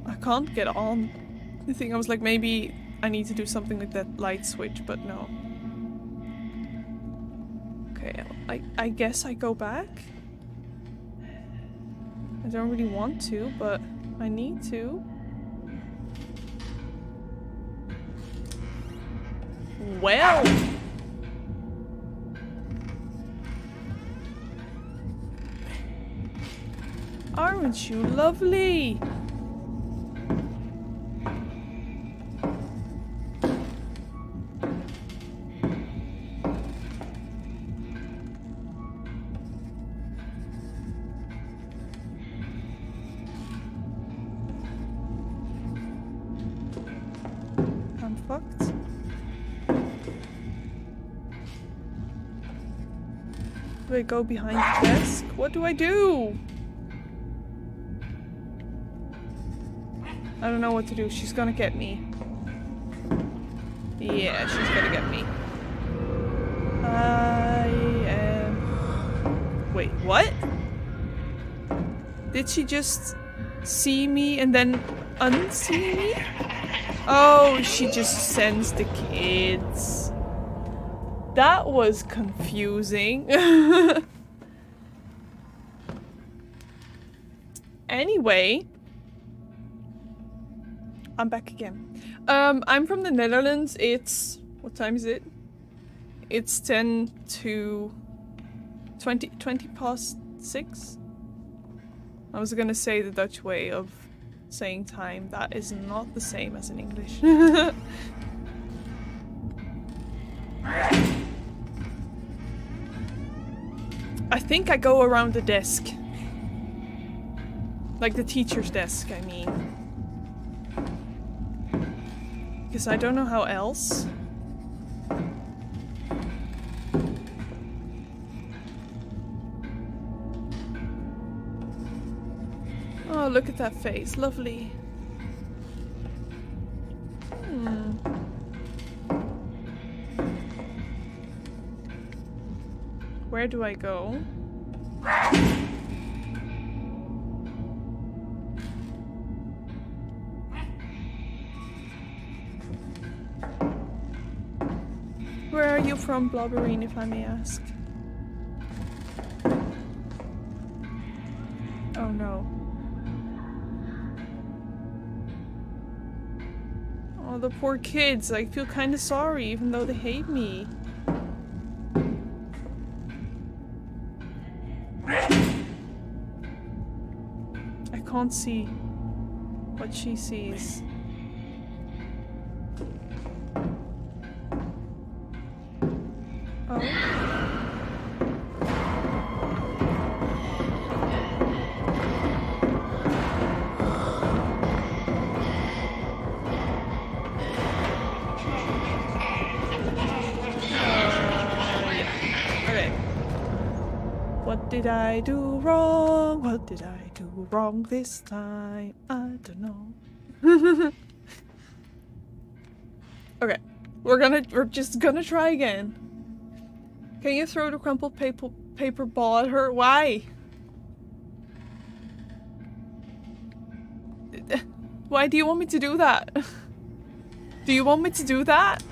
I can't get on. I think I was like, maybe I need to do something with that light switch, but no. Okay, I, I guess I go back? I don't really want to, but I need to. Well! Aren't you lovely? Go behind the desk? What do I do? I don't know what to do. She's gonna get me. Yeah, she's gonna get me. I am... Wait, what? Did she just see me and then unsee me? Oh, she just sends the kids. That was confusing. anyway. I'm back again. Um, I'm from the Netherlands. It's... What time is it? It's 10 to... 20, 20 past 6? I was gonna say the Dutch way of saying time. That is not the same as in English. I think I go around the desk. Like the teacher's desk, I mean. Because I don't know how else. Oh, look at that face. Lovely. Hmm. Where do I go? Where are you from, Blobberine, if I may ask? Oh no. Oh, the poor kids. I feel kind of sorry, even though they hate me. Can't see what she sees. Oh. What did I do wrong? What did I wrong this time? I don't know. okay. We're gonna we're just gonna try again. Can you throw the crumpled paper paper ball at her? Why? Why do you want me to do that? Do you want me to do that?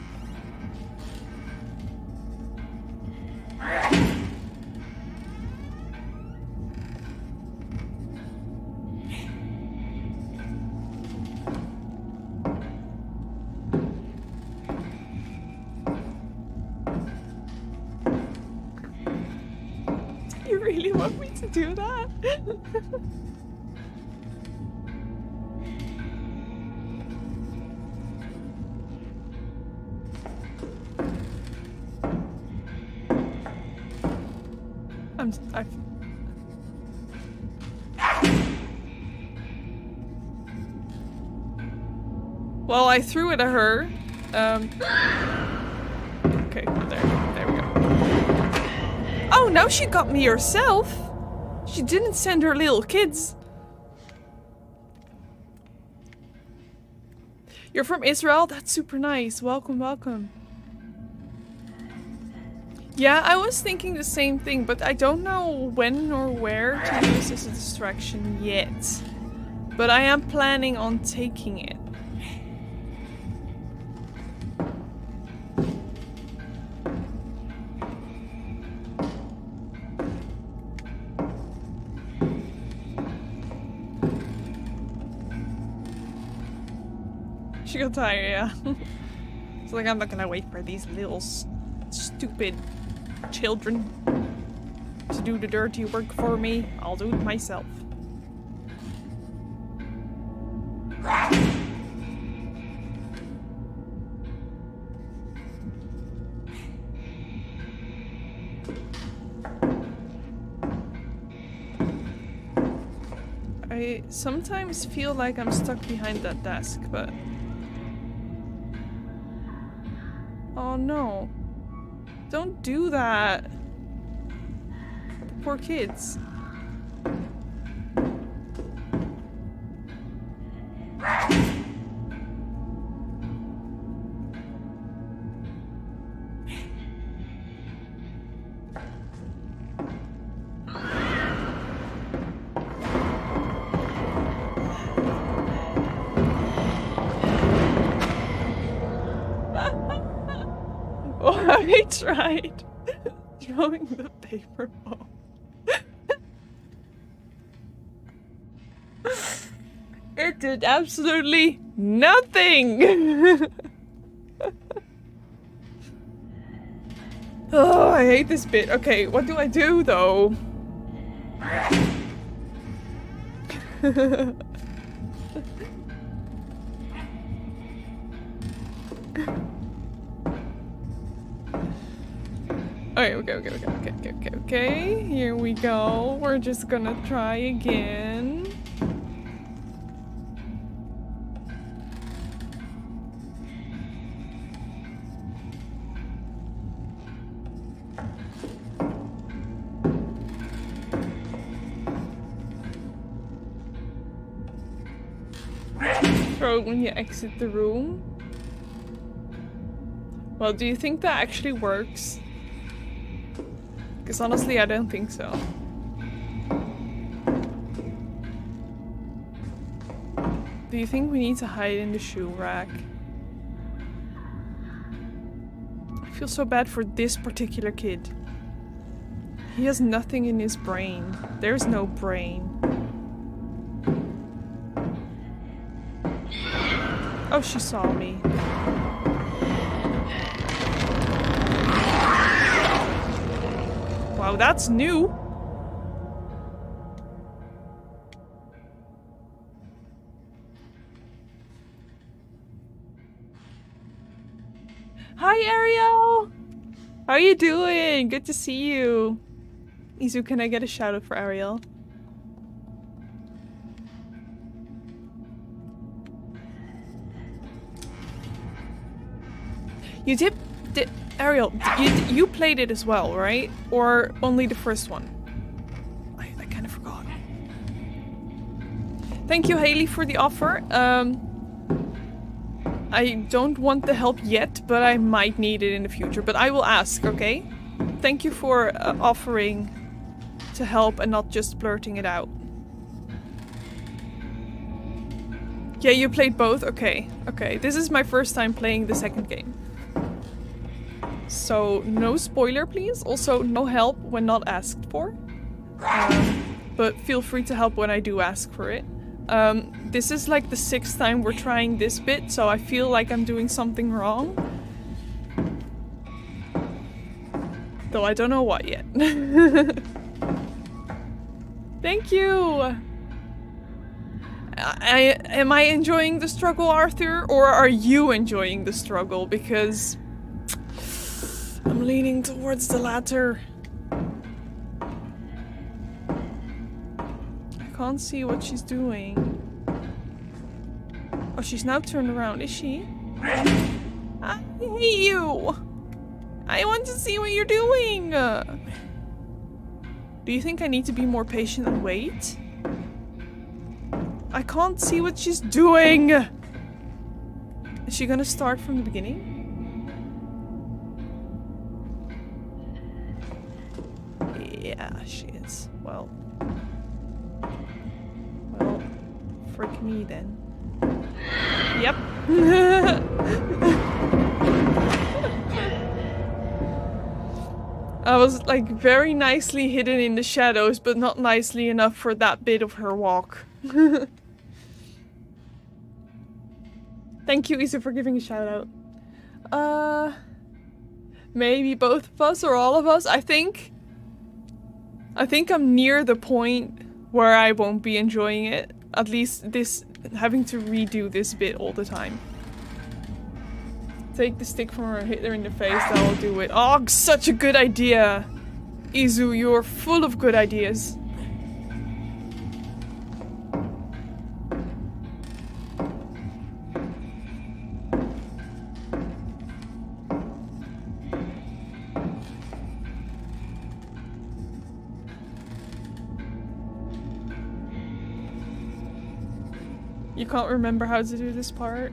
do that? I'm. I. Well, I threw it at her. Um. Okay, there, there we go. Oh, now she got me herself. She didn't send her little kids. You're from Israel? That's super nice. Welcome, welcome. Yeah, I was thinking the same thing, but I don't know when or where to use this as a distraction yet. But I am planning on taking it. Got tired, yeah. it's like I'm not gonna wait for these little stupid children to do the dirty work for me. I'll do it myself. I sometimes feel like I'm stuck behind that desk, but. Oh no. Don't do that. The Poor kids. Throwing the paper ball. it did absolutely nothing. oh, I hate this bit. Okay, what do I do though? Okay, okay, okay, okay, okay, okay, okay, okay. Here we go. We're just gonna try again. Throw when you exit the room. Well, do you think that actually works? Because honestly, I don't think so. Do you think we need to hide in the shoe rack? I feel so bad for this particular kid. He has nothing in his brain. There's no brain. Oh, she saw me. Wow, that's new. Hi, Ariel! How are you doing? Good to see you. Izu, can I get a shout out for Ariel? You did, Ariel, you, you played it as well, right? Or only the first one? I, I kind of forgot. Thank you, Haley, for the offer. Um, I don't want the help yet, but I might need it in the future. But I will ask, okay? Thank you for uh, offering to help and not just blurting it out. Yeah, you played both? Okay, okay. This is my first time playing the second game. So, no spoiler please. Also, no help when not asked for. Um, but feel free to help when I do ask for it. Um, this is like the sixth time we're trying this bit, so I feel like I'm doing something wrong. Though I don't know what yet. Thank you! I, am I enjoying the struggle, Arthur? Or are you enjoying the struggle? Because... I'm leaning towards the latter. I can't see what she's doing. Oh, she's now turned around, is she? I hate you! I want to see what you're doing! Do you think I need to be more patient and wait? I can't see what she's doing! Is she gonna start from the beginning? Yeah, she is. Well. Well, frick me then. Yep. I was like very nicely hidden in the shadows, but not nicely enough for that bit of her walk. Thank you, Isa, for giving a shout out. Uh, maybe both of us or all of us. I think. I think I'm near the point where I won't be enjoying it. At least this having to redo this bit all the time. Take the stick from her, hit her in the face, that'll do it. Oh, such a good idea! Izu, you're full of good ideas. Can't remember how to do this part?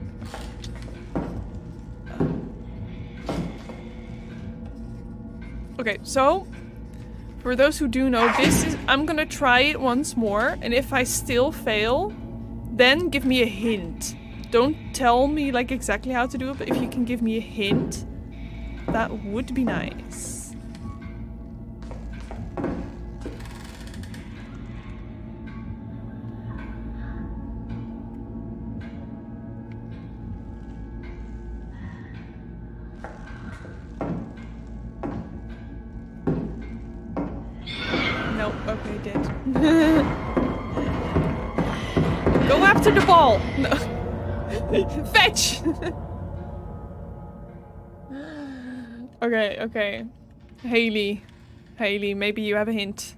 Okay, so for those who do know, this is I'm gonna try it once more, and if I still fail, then give me a hint. Don't tell me like exactly how to do it, but if you can give me a hint, that would be nice. Okay, okay. Haley. Haley, maybe you have a hint.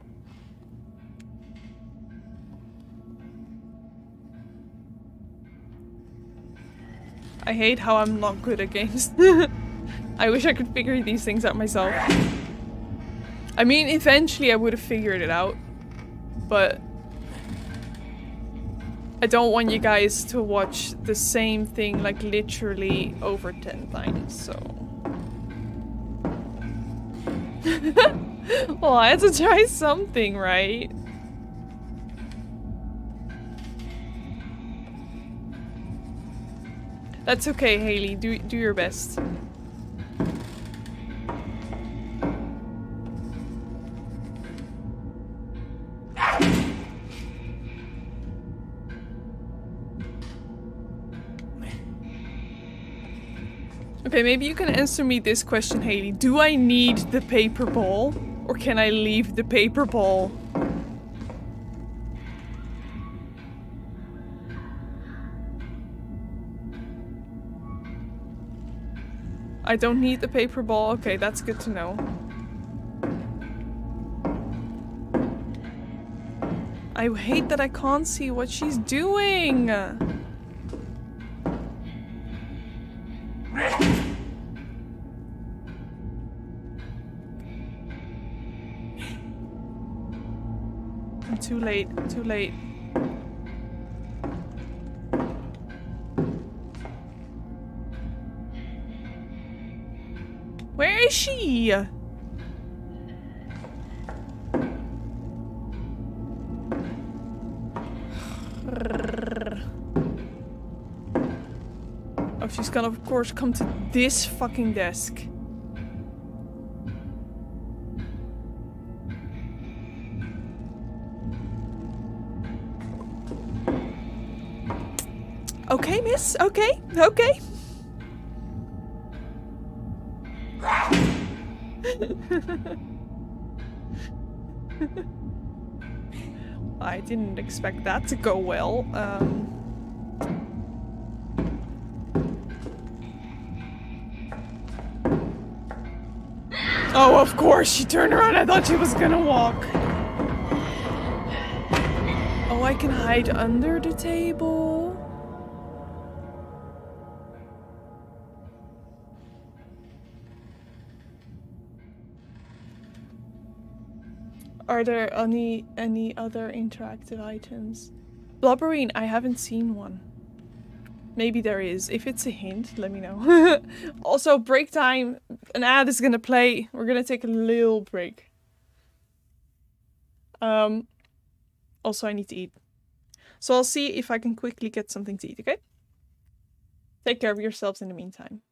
I hate how I'm not good at games. I wish I could figure these things out myself. I mean, eventually I would have figured it out but I don't want you guys to watch the same thing like literally over 10 times, so... well, I had to try something, right? That's okay, Haley. Do do your best. Okay, maybe you can answer me this question, Haley. Do I need the paper ball? Or can I leave the paper ball? I don't need the paper ball. Okay, that's good to know. I hate that I can't see what she's doing. I'm too late. I'm too late. Where is she? She's gonna of course come to this fucking desk. Okay, miss. Okay. Okay. I didn't expect that to go well. Um... Oh, of course, she turned around. I thought she was gonna walk. Oh, I can hide under the table. Are there any any other interactive items? Blobberine, I haven't seen one. Maybe there is. If it's a hint, let me know. also, break time. An ad is gonna play. We're gonna take a little break. Um. Also, I need to eat. So I'll see if I can quickly get something to eat, okay? Take care of yourselves in the meantime.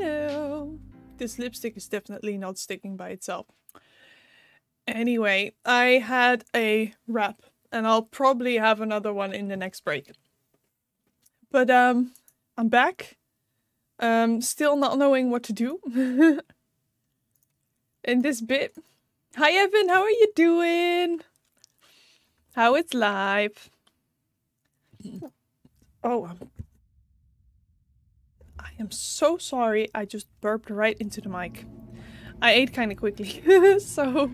Hello. This lipstick is definitely not sticking by itself. Anyway, I had a wrap and I'll probably have another one in the next break. But um I'm back. Um still not knowing what to do in this bit. Hi Evan, how are you doing? How it's live? Oh, I'm I am so sorry. I just burped right into the mic. I ate kind of quickly, so...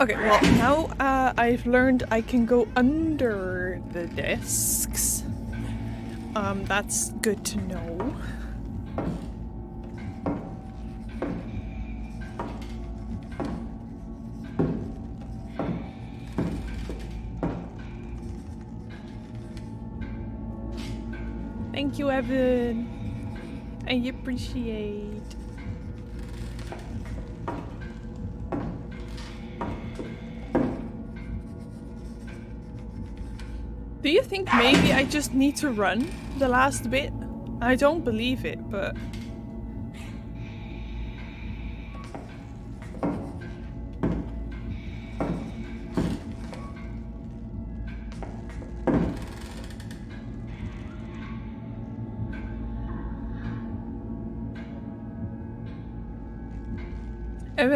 Okay, well, now uh, I've learned I can go under the desks. Um, that's good to know. Thank you, appreciate. Do you think maybe I just need to run the last bit? I don't believe it, but...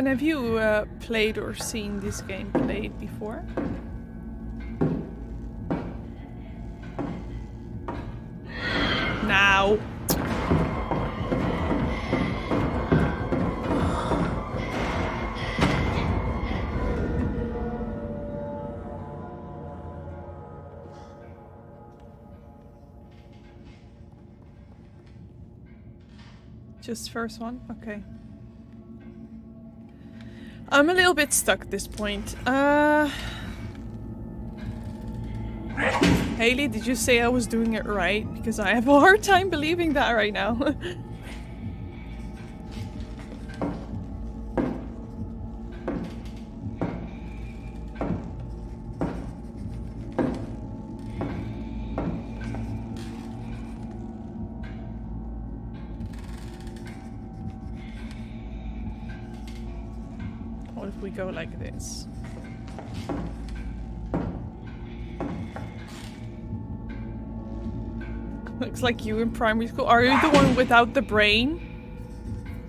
Have you uh, played or seen this game played before? Now. Just first one? Okay. I'm a little bit stuck at this point. Uh... Haley, did you say I was doing it right? Because I have a hard time believing that right now. Looks like you in primary school. Are you the one without the brain?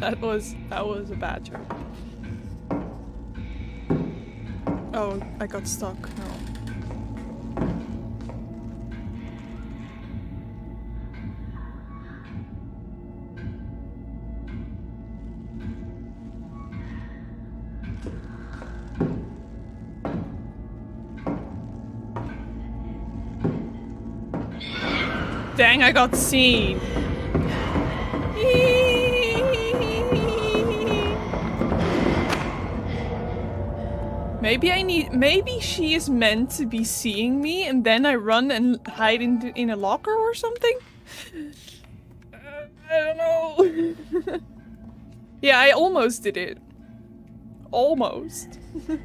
that was that was a bad joke. Oh, I got stuck. No. I got seen. Maybe I need- maybe she is meant to be seeing me and then I run and hide in, in a locker or something? Uh, I don't know. yeah, I almost did it. Almost.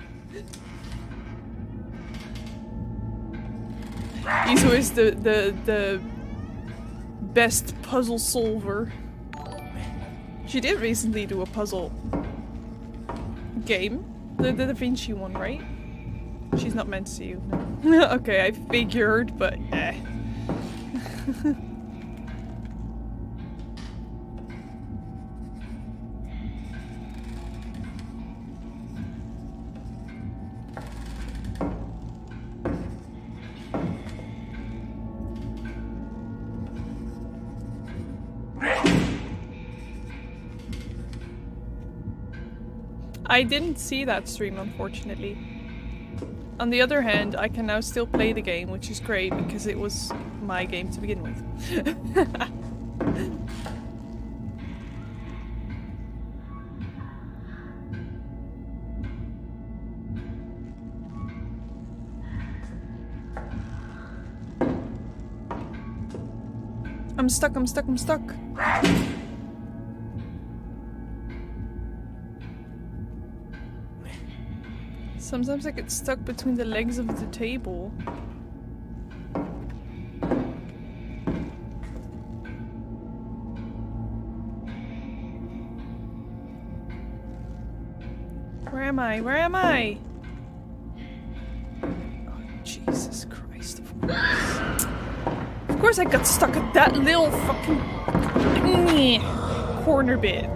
Iso is the, the, the best puzzle solver. She did recently do a puzzle game. The, the Da Vinci one, right? She's not meant to. Okay, I figured, but eh. I didn't see that stream, unfortunately. On the other hand, I can now still play the game, which is great because it was my game to begin with. I'm stuck, I'm stuck, I'm stuck. Sometimes I get stuck between the legs of the table. Where am I? Where am I? Oh, Jesus Christ, of course. Of course I got stuck at that little fucking corner bit.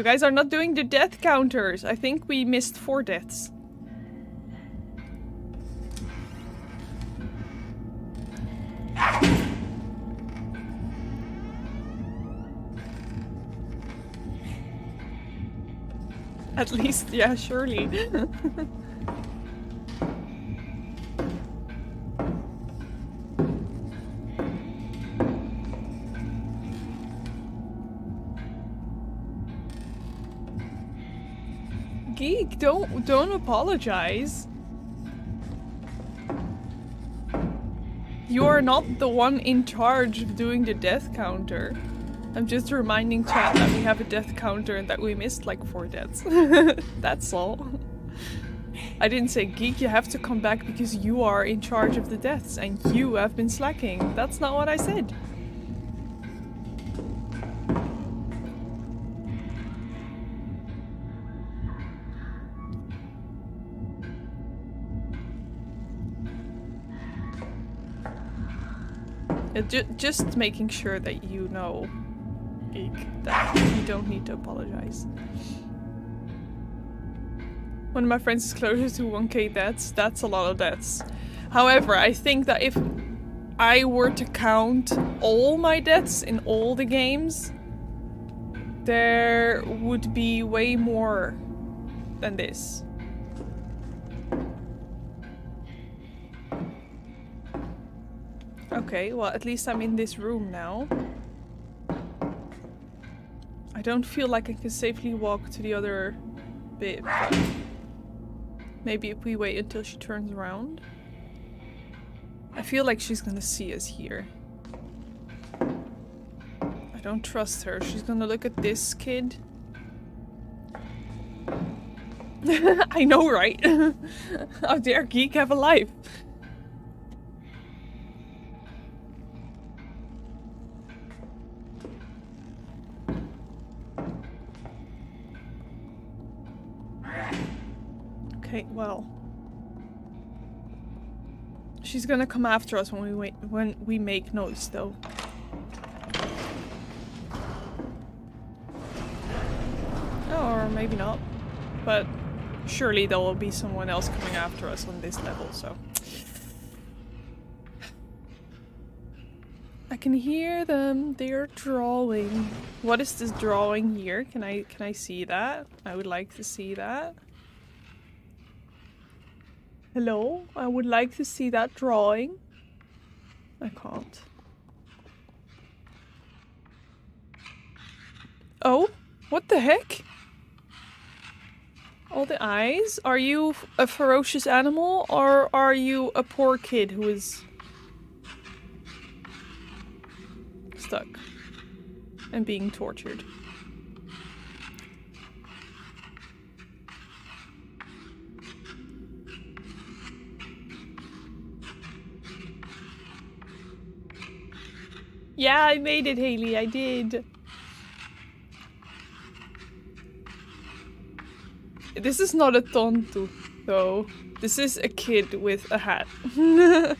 You guys are not doing the death counters. I think we missed four deaths. At least, yeah, surely. don't don't apologize. You are not the one in charge of doing the death counter. I'm just reminding chat that we have a death counter and that we missed like four deaths. That's all. I didn't say geek, you have to come back because you are in charge of the deaths and you have been slacking. That's not what I said. Ju just making sure that you know, Geek, that you don't need to apologize. One of my friends is closer to 1k deaths. That's a lot of deaths. However, I think that if I were to count all my deaths in all the games, there would be way more than this. Okay, well at least I'm in this room now. I don't feel like I can safely walk to the other bit, maybe if we wait until she turns around. I feel like she's gonna see us here. I don't trust her. She's gonna look at this kid. I know, right? How dare Geek have a life? Well. She's gonna come after us when we wait when we make noise though. Oh, or maybe not. But surely there will be someone else coming after us on this level, so. I can hear them. They're drawing. What is this drawing here? Can I can I see that? I would like to see that. Hello? I would like to see that drawing. I can't. Oh? What the heck? All the eyes? Are you a ferocious animal or are you a poor kid who is stuck and being tortured? Yeah, I made it, Haley. I did. This is not a tonto, though. This is a kid with a hat.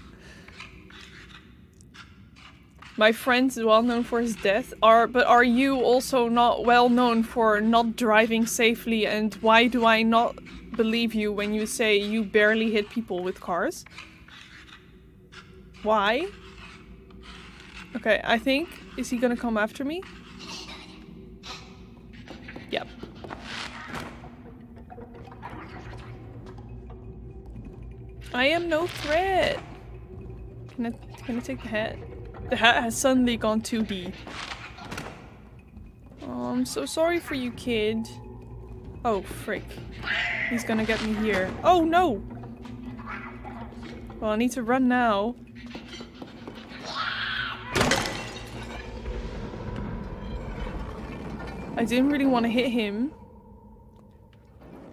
My friend is well known for his death. Are but are you also not well known for not driving safely? And why do I not believe you when you say you barely hit people with cars? Why? Okay, I think... Is he gonna come after me? Yep. I am no threat! Can I, can I take the hat? The hat has suddenly gone 2D. Oh, I'm so sorry for you, kid. Oh, frick. He's gonna get me here. Oh, no! Well, I need to run now. I didn't really want to hit him.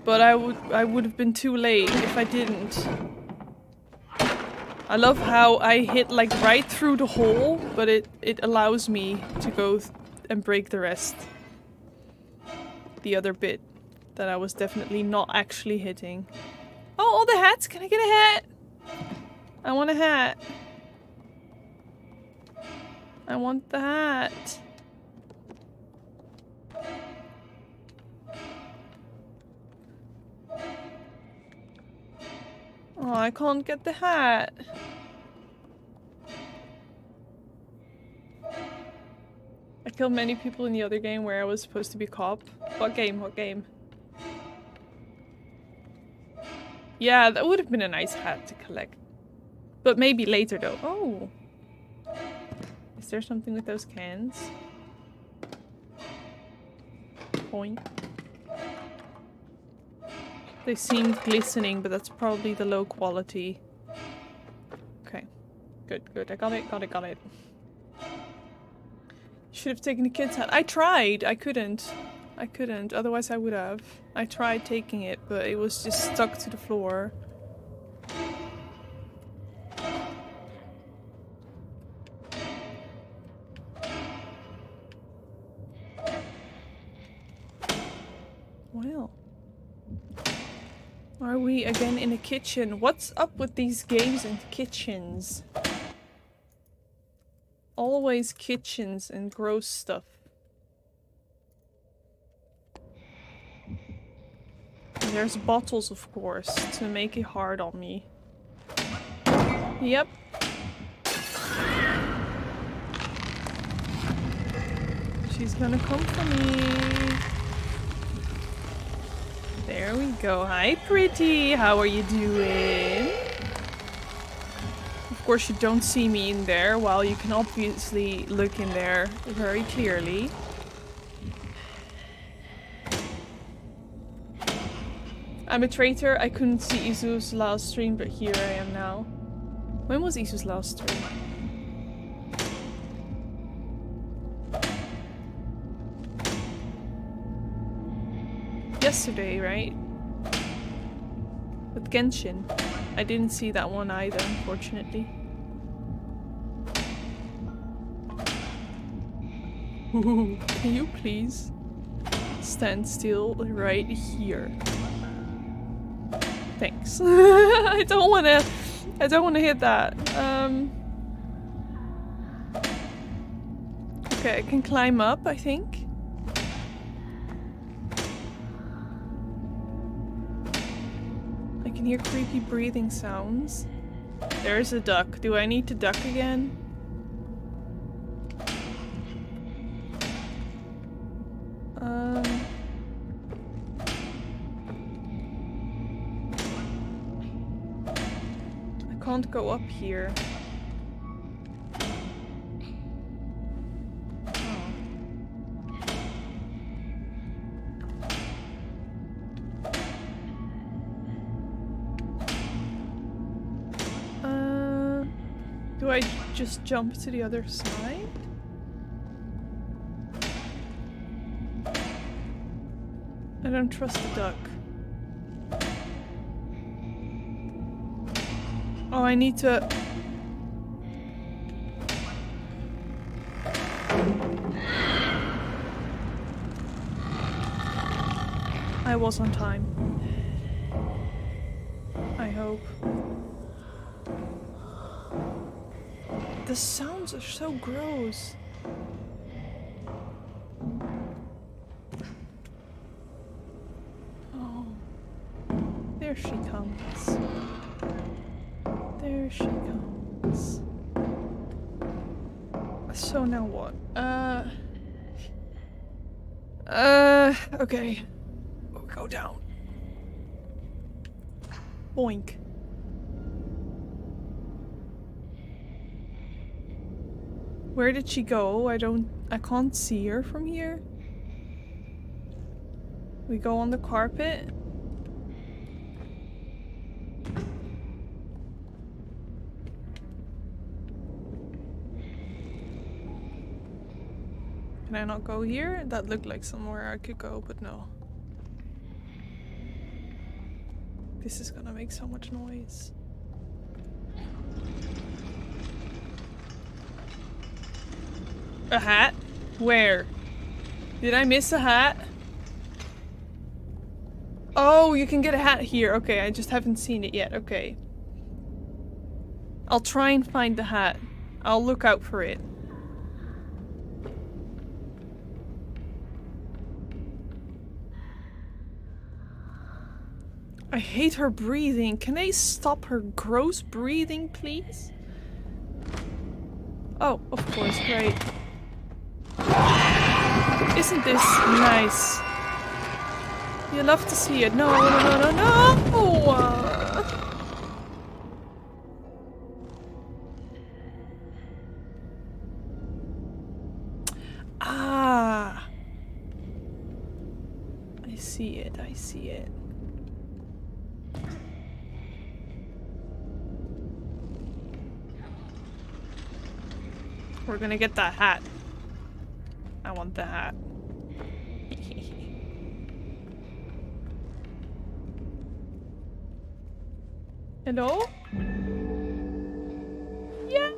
But I would I would have been too late if I didn't. I love how I hit like right through the hole, but it, it allows me to go and break the rest. The other bit that I was definitely not actually hitting. Oh, all the hats! Can I get a hat? I want a hat. I want the hat. Oh, I can't get the hat. I killed many people in the other game where I was supposed to be cop. What game? What game? Yeah, that would have been a nice hat to collect. But maybe later though. Oh. Is there something with those cans? Point. They seemed glistening, but that's probably the low quality. Okay. Good, good. I got it, got it, got it. Should have taken the kid's hat. I tried! I couldn't. I couldn't, otherwise I would have. I tried taking it, but it was just stuck to the floor. Are we again in a kitchen? What's up with these games and kitchens? Always kitchens and gross stuff. And there's bottles, of course, to make it hard on me. Yep. She's gonna come for me. There we go. Hi, pretty. How are you doing? Of course, you don't see me in there, while you can obviously look in there very clearly. I'm a traitor. I couldn't see Isu's last stream, but here I am now. When was Isu's last stream? Yesterday, right? With Genshin. I didn't see that one either, unfortunately. can you please stand still right here? Thanks. I don't wanna I don't wanna hit that. Um Okay, I can climb up, I think. Hear creepy breathing sounds. There's a duck. Do I need to duck again? Um... I can't go up here. Just jump to the other side? I don't trust the duck. Oh, I need to... I was on time. I hope. Sounds are so gross. Oh. There she comes. There she comes. So now what? Uh... Uh... Okay. We'll go down. Boink. Where did she go? I don't... I can't see her from here. We go on the carpet. Can I not go here? That looked like somewhere I could go, but no. This is gonna make so much noise. A hat? Where? Did I miss a hat? Oh, you can get a hat here. Okay, I just haven't seen it yet. Okay. I'll try and find the hat. I'll look out for it. I hate her breathing. Can they stop her gross breathing, please? Oh, of course, great. Isn't this nice? You love to see it. No, no, no, no, no! Ah! I see it, I see it. We're gonna get that hat. I want that. hat. Hello? Yeah.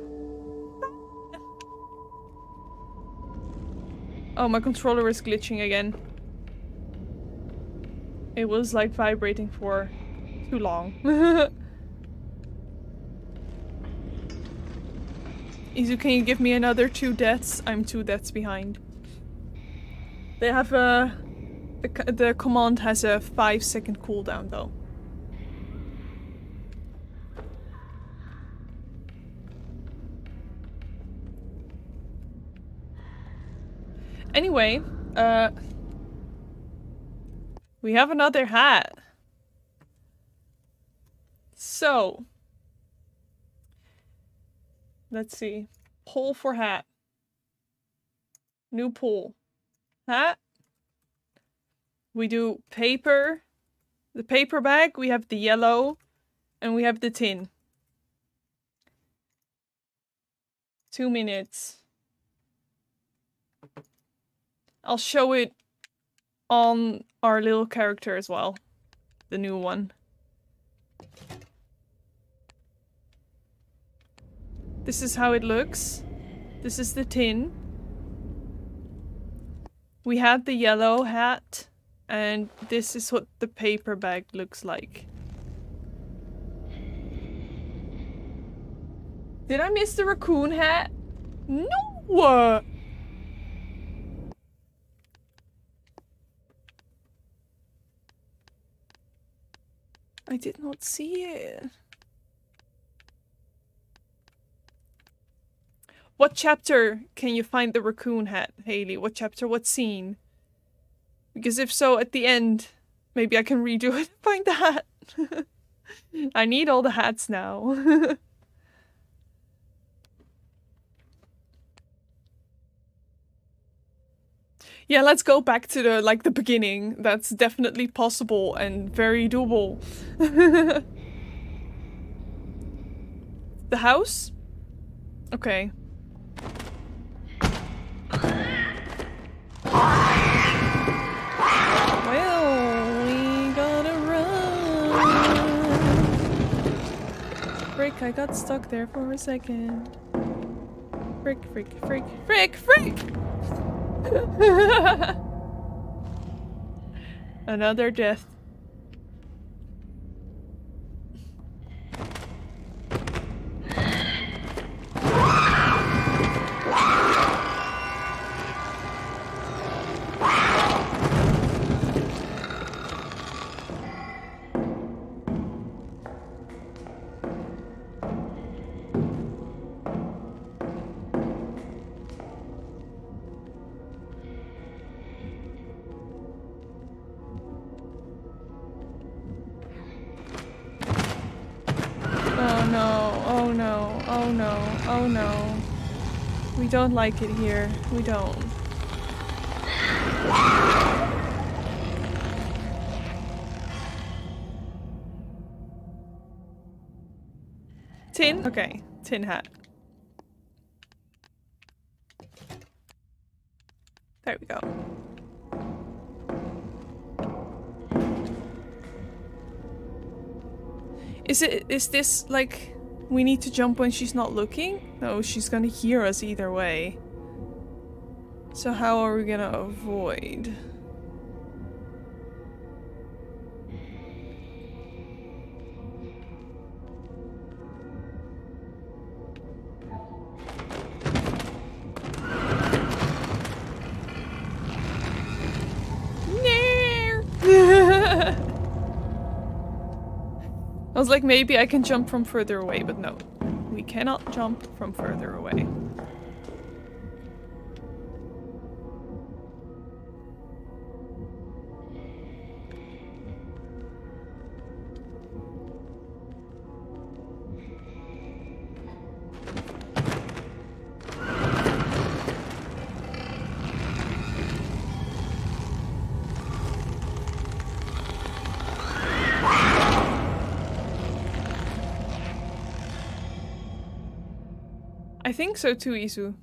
Oh, my controller is glitching again. It was like vibrating for too long. Izu, can you give me another two deaths? I'm two deaths behind. They have a... The, the command has a five second cooldown though. Anyway, uh... We have another hat. So... Let's see. Pull for hat. New pull. Hat. We do paper. The paper bag. We have the yellow. And we have the tin. Two minutes. I'll show it on our little character as well. The new one. This is how it looks. This is the tin. We have the yellow hat, and this is what the paper bag looks like. Did I miss the raccoon hat? No! I did not see it. What chapter can you find the raccoon hat, Haley? What chapter? What scene? Because if so, at the end, maybe I can redo it and find the hat. I need all the hats now. yeah, let's go back to the like the beginning. That's definitely possible and very doable. the house? Okay. I got stuck there for a second. Frick, frick, frick, frick, frick! Another death. Don't like it here. We don't. Tin? Okay. Tin hat. There we go. Is it is this like we need to jump when she's not looking? No, she's gonna hear us either way. So how are we gonna avoid? Was like, maybe I can jump from further away, but no. We cannot jump from further away. Think so too, Isu.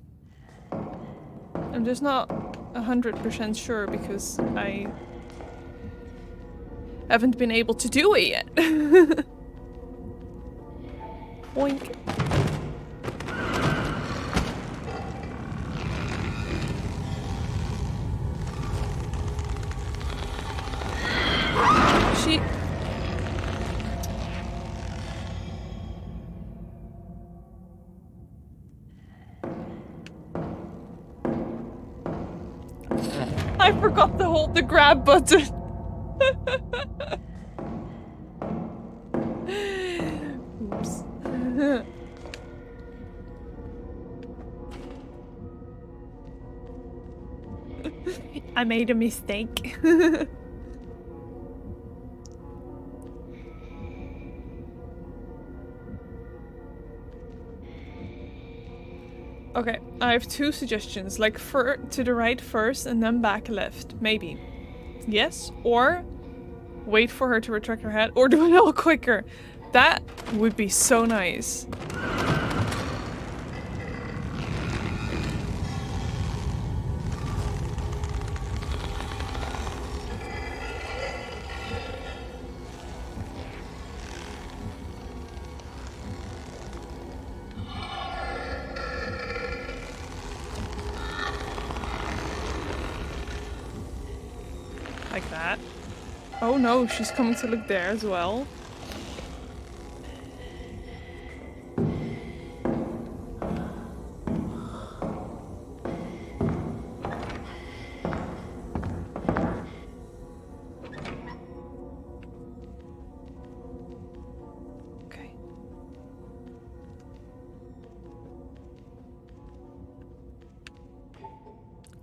I'm just not a hundred percent sure because I haven't been able to do it yet. grab button. Oops. I made a mistake. Okay, I have two suggestions. Like fur to the right first and then back left. Maybe. Yes? Or wait for her to retract her head or do it all quicker. That would be so nice. No, she's coming to look there as well.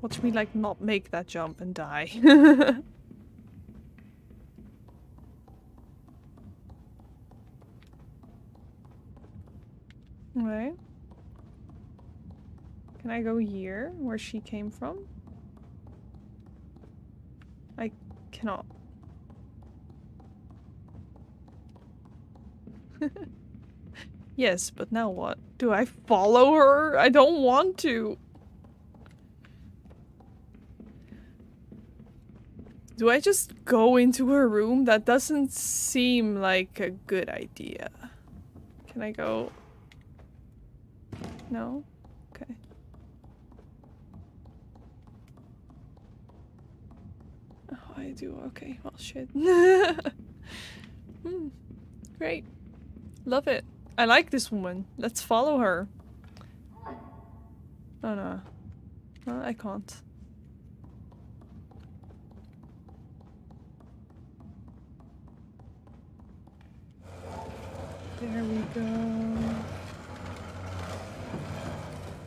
Watch me like not make that jump and die. go here, where she came from? I cannot. yes, but now what? Do I follow her? I don't want to. Do I just go into her room? That doesn't seem like a good idea. Can I go no? Okay. Oh, I do. Okay, well, shit. hmm. Great. Love it. I like this woman. Let's follow her. Oh, no. no I can't. There we go.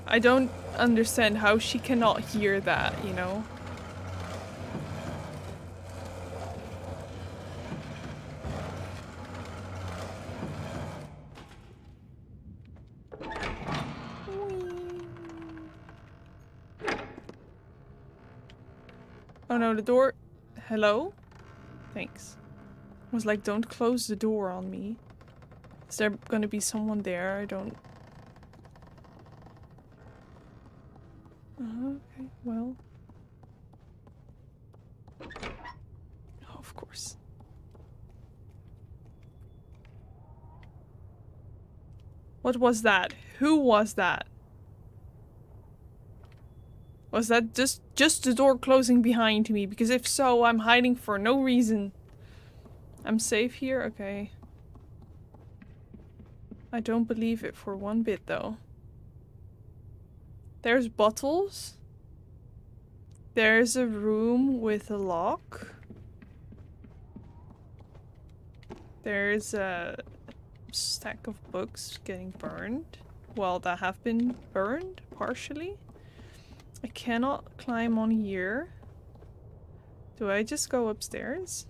I don't understand how she cannot hear that, you know? no, the door... Hello? Thanks. I was like, don't close the door on me. Is there gonna be someone there? I don't... Uh, okay, well... Oh, of course. What was that? Who was that? Was that just just the door closing behind me? Because if so, I'm hiding for no reason. I'm safe here? Okay. I don't believe it for one bit though. There's bottles. There's a room with a lock. There's a stack of books getting burned. Well, that have been burned, partially. I cannot climb on here. Do I just go upstairs?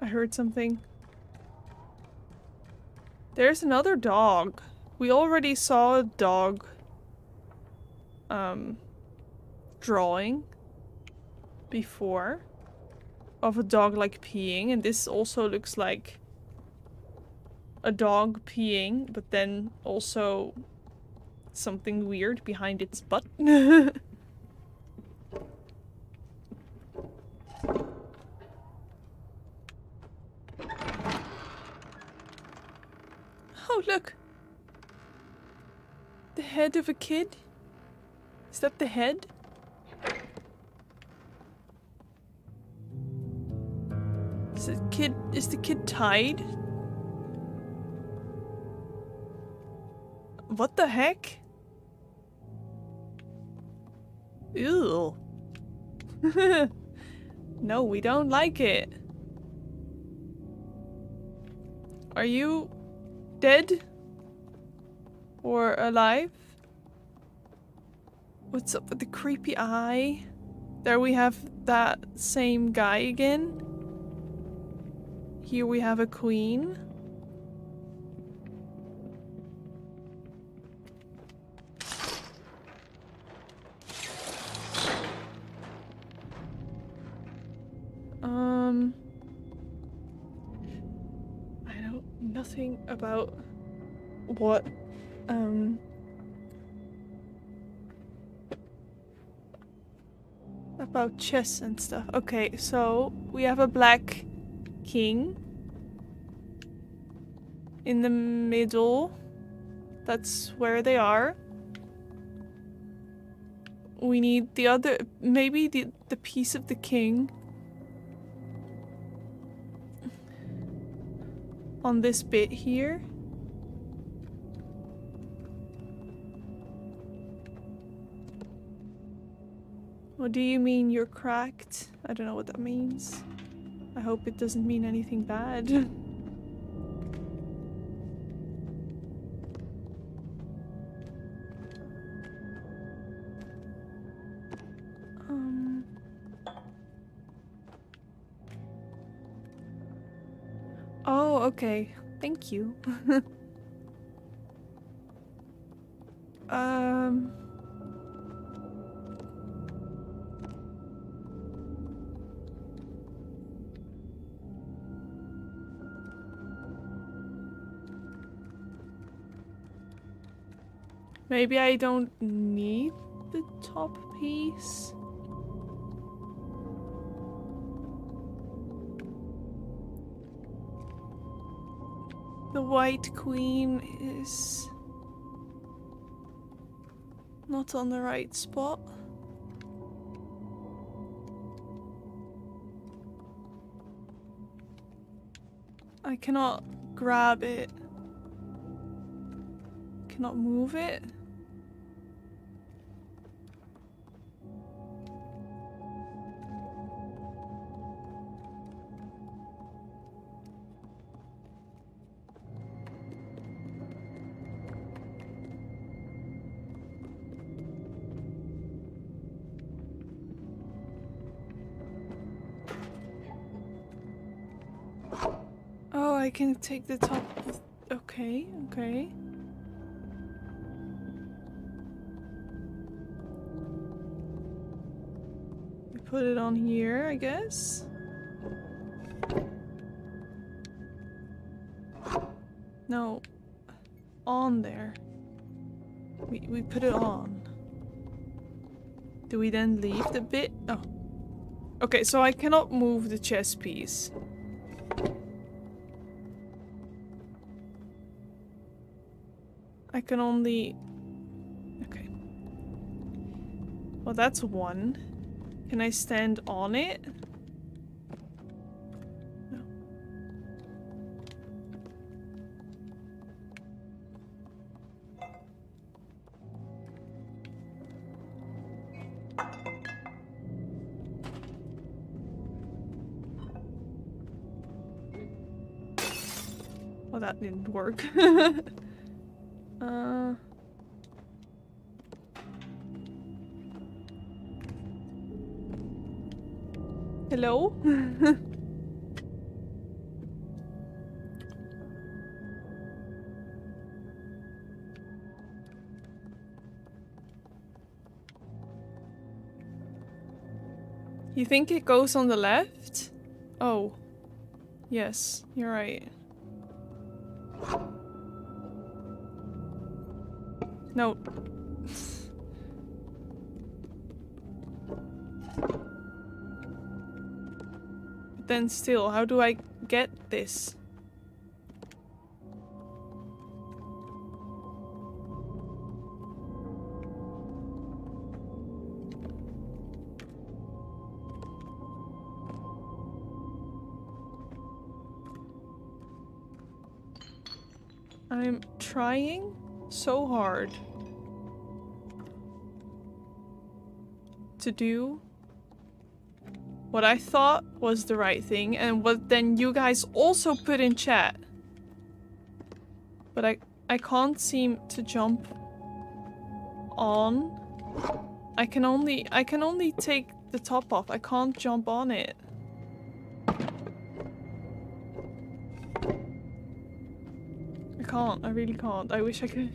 I heard something. There's another dog. We already saw a dog um, drawing before of a dog like peeing and this also looks like a dog peeing but then also something weird behind its butt. oh look! The head of a kid? Is that the head? Is the kid is the kid tied? What the heck? Ew. no, we don't like it. Are you dead? Or alive? What's up with the creepy eye? There we have that same guy again. Here we have a queen. Um... I know nothing about what, um... About chess and stuff. Okay, so we have a black king in the middle. That's where they are. We need the other, maybe the, the piece of the king on this bit here. What do you mean you're cracked? I don't know what that means. I hope it doesn't mean anything bad. um... Oh, okay. Thank you. um... Maybe I don't need the top piece. The white queen is not on the right spot. I cannot grab it. Cannot move it. Can take the top. Okay, okay. We put it on here, I guess. No. on there. We, we put it on. Do we then leave the bit? Oh. Okay, so I cannot move the chess piece. Can only... Okay. Well, that's one. Can I stand on it? No. Well, that didn't work. Hello? you think it goes on the left? Oh. Yes, you're right. No. then still, how do I get this? I'm trying so hard to do what I thought was the right thing and what then you guys also put in chat. But I I can't seem to jump on. I can only I can only take the top off. I can't jump on it. I can't. I really can't. I wish I could.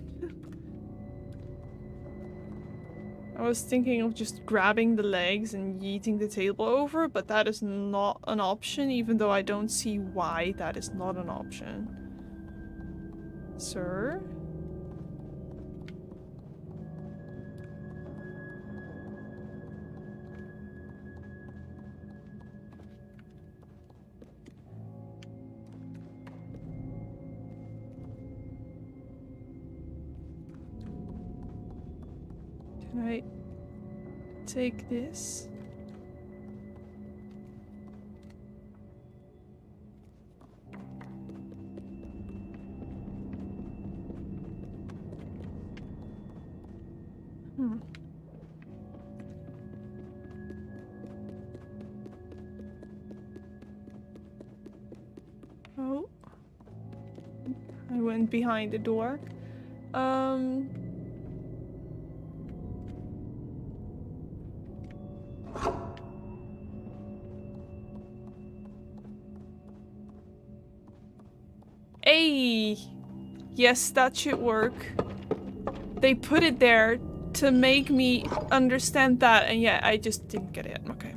I was thinking of just grabbing the legs and yeeting the table over, but that is not an option, even though I don't see why that is not an option. Sir? Take this? Hmm. Oh. I went behind the door. Um. Yes, that should work. They put it there to make me understand that, and yet I just didn't get it. Okay.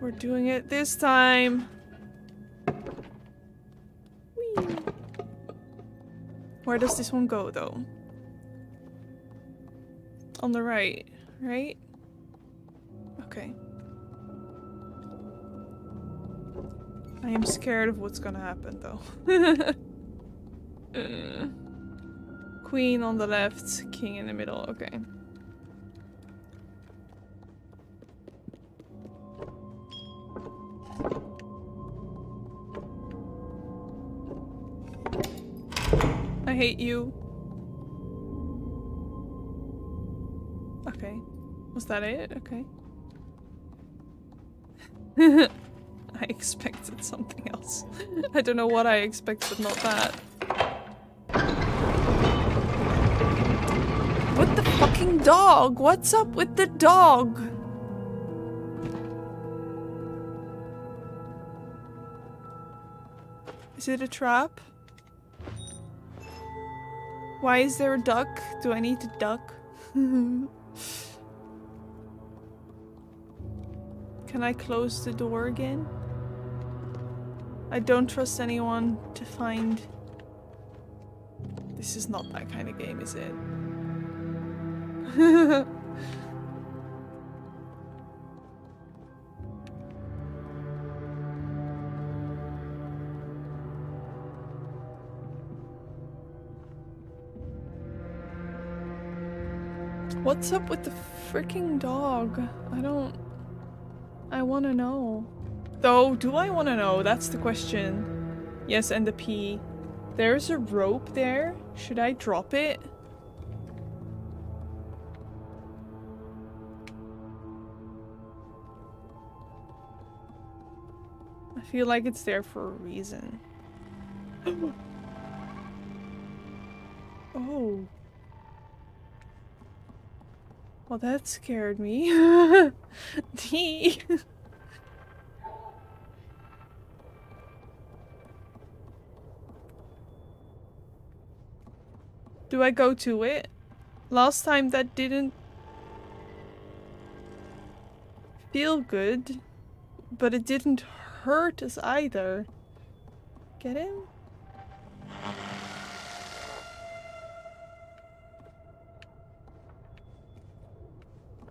We're doing it this time. Whee. Where does this one go, though? On the right, right? Am scared of what's gonna happen, though. Uh, queen on the left, king in the middle. Okay. I hate you. Okay. Was that it? Okay. Expected something else. I don't know what I expected, not that. What the fucking dog? What's up with the dog? Is it a trap? Why is there a duck? Do I need to duck? Can I close the door again? I don't trust anyone to find This is not that kind of game, is it? What's up with the freaking dog? I don't... I want to know. Though, do I want to know? That's the question. Yes, and the P. There's a rope there. Should I drop it? I feel like it's there for a reason. oh. Well, that scared me. Do I go to it? Last time that didn't feel good, but it didn't hurt us either. Get him?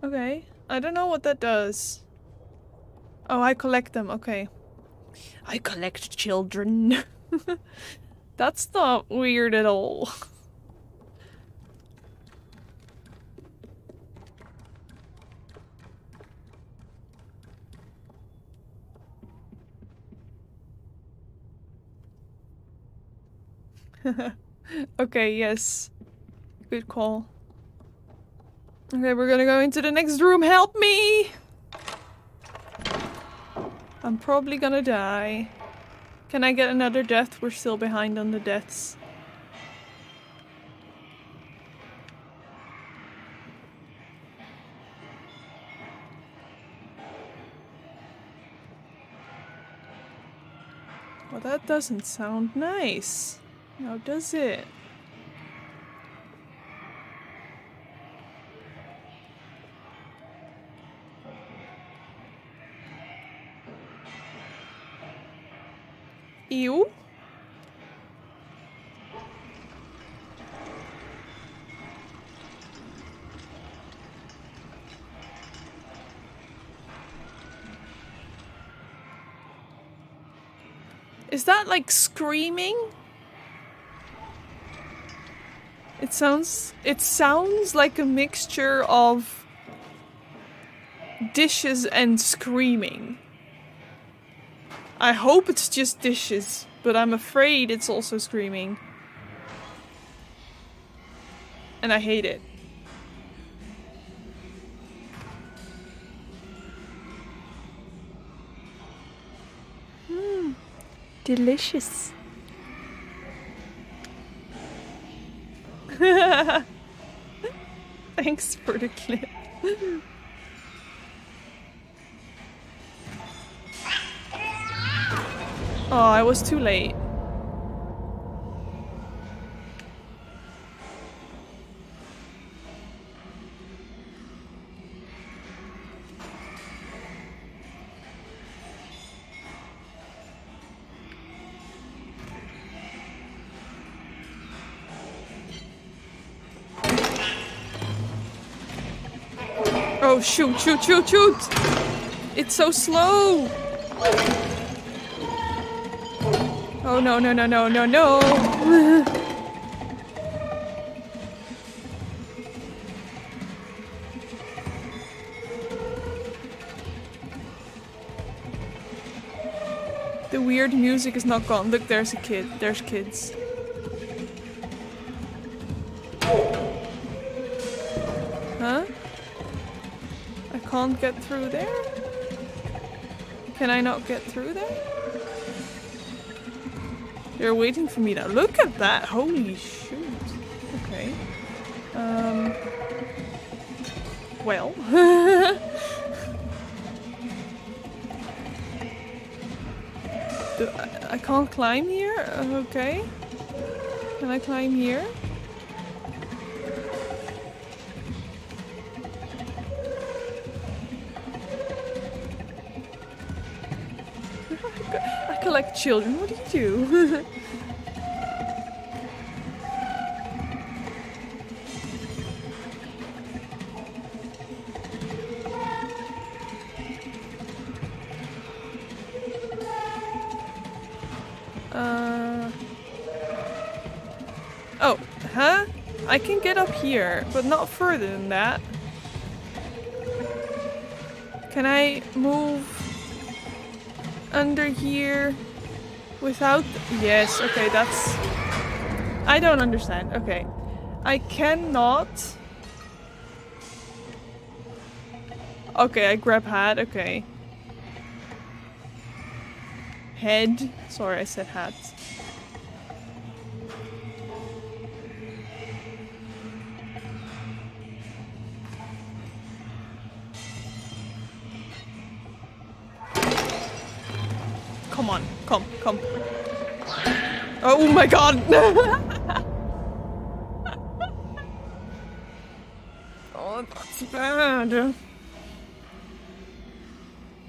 Okay. I don't know what that does. Oh, I collect them. Okay. I collect children. That's not weird at all. okay, yes. Good call. Okay, we're gonna go into the next room. Help me! I'm probably gonna die. Can I get another death? We're still behind on the deaths. Well, that doesn't sound nice. Now does it? Ew. Is that like screaming? It sounds it sounds like a mixture of dishes and screaming. I hope it's just dishes, but I'm afraid it's also screaming. And I hate it. Mmm. Delicious. Thanks for the clip. oh, I was too late. Shoot, shoot, shoot, shoot! It's so slow! Oh, no, no, no, no, no, no! the weird music is not gone. Look, there's a kid. There's kids. Get through there? Can I not get through there? They're waiting for me now. Look at that! Holy shoot. Okay. Um... Well. I, I can't climb here? Okay. Can I climb here? children. What do you do? Uh. Oh, huh? I can get up here, but not further than that. Can I move under here? Without... Yes, okay, that's... I don't understand. Okay. I cannot... Okay, I grab hat. Okay. Head. Sorry, I said hat. Oh my god! oh, that's bad.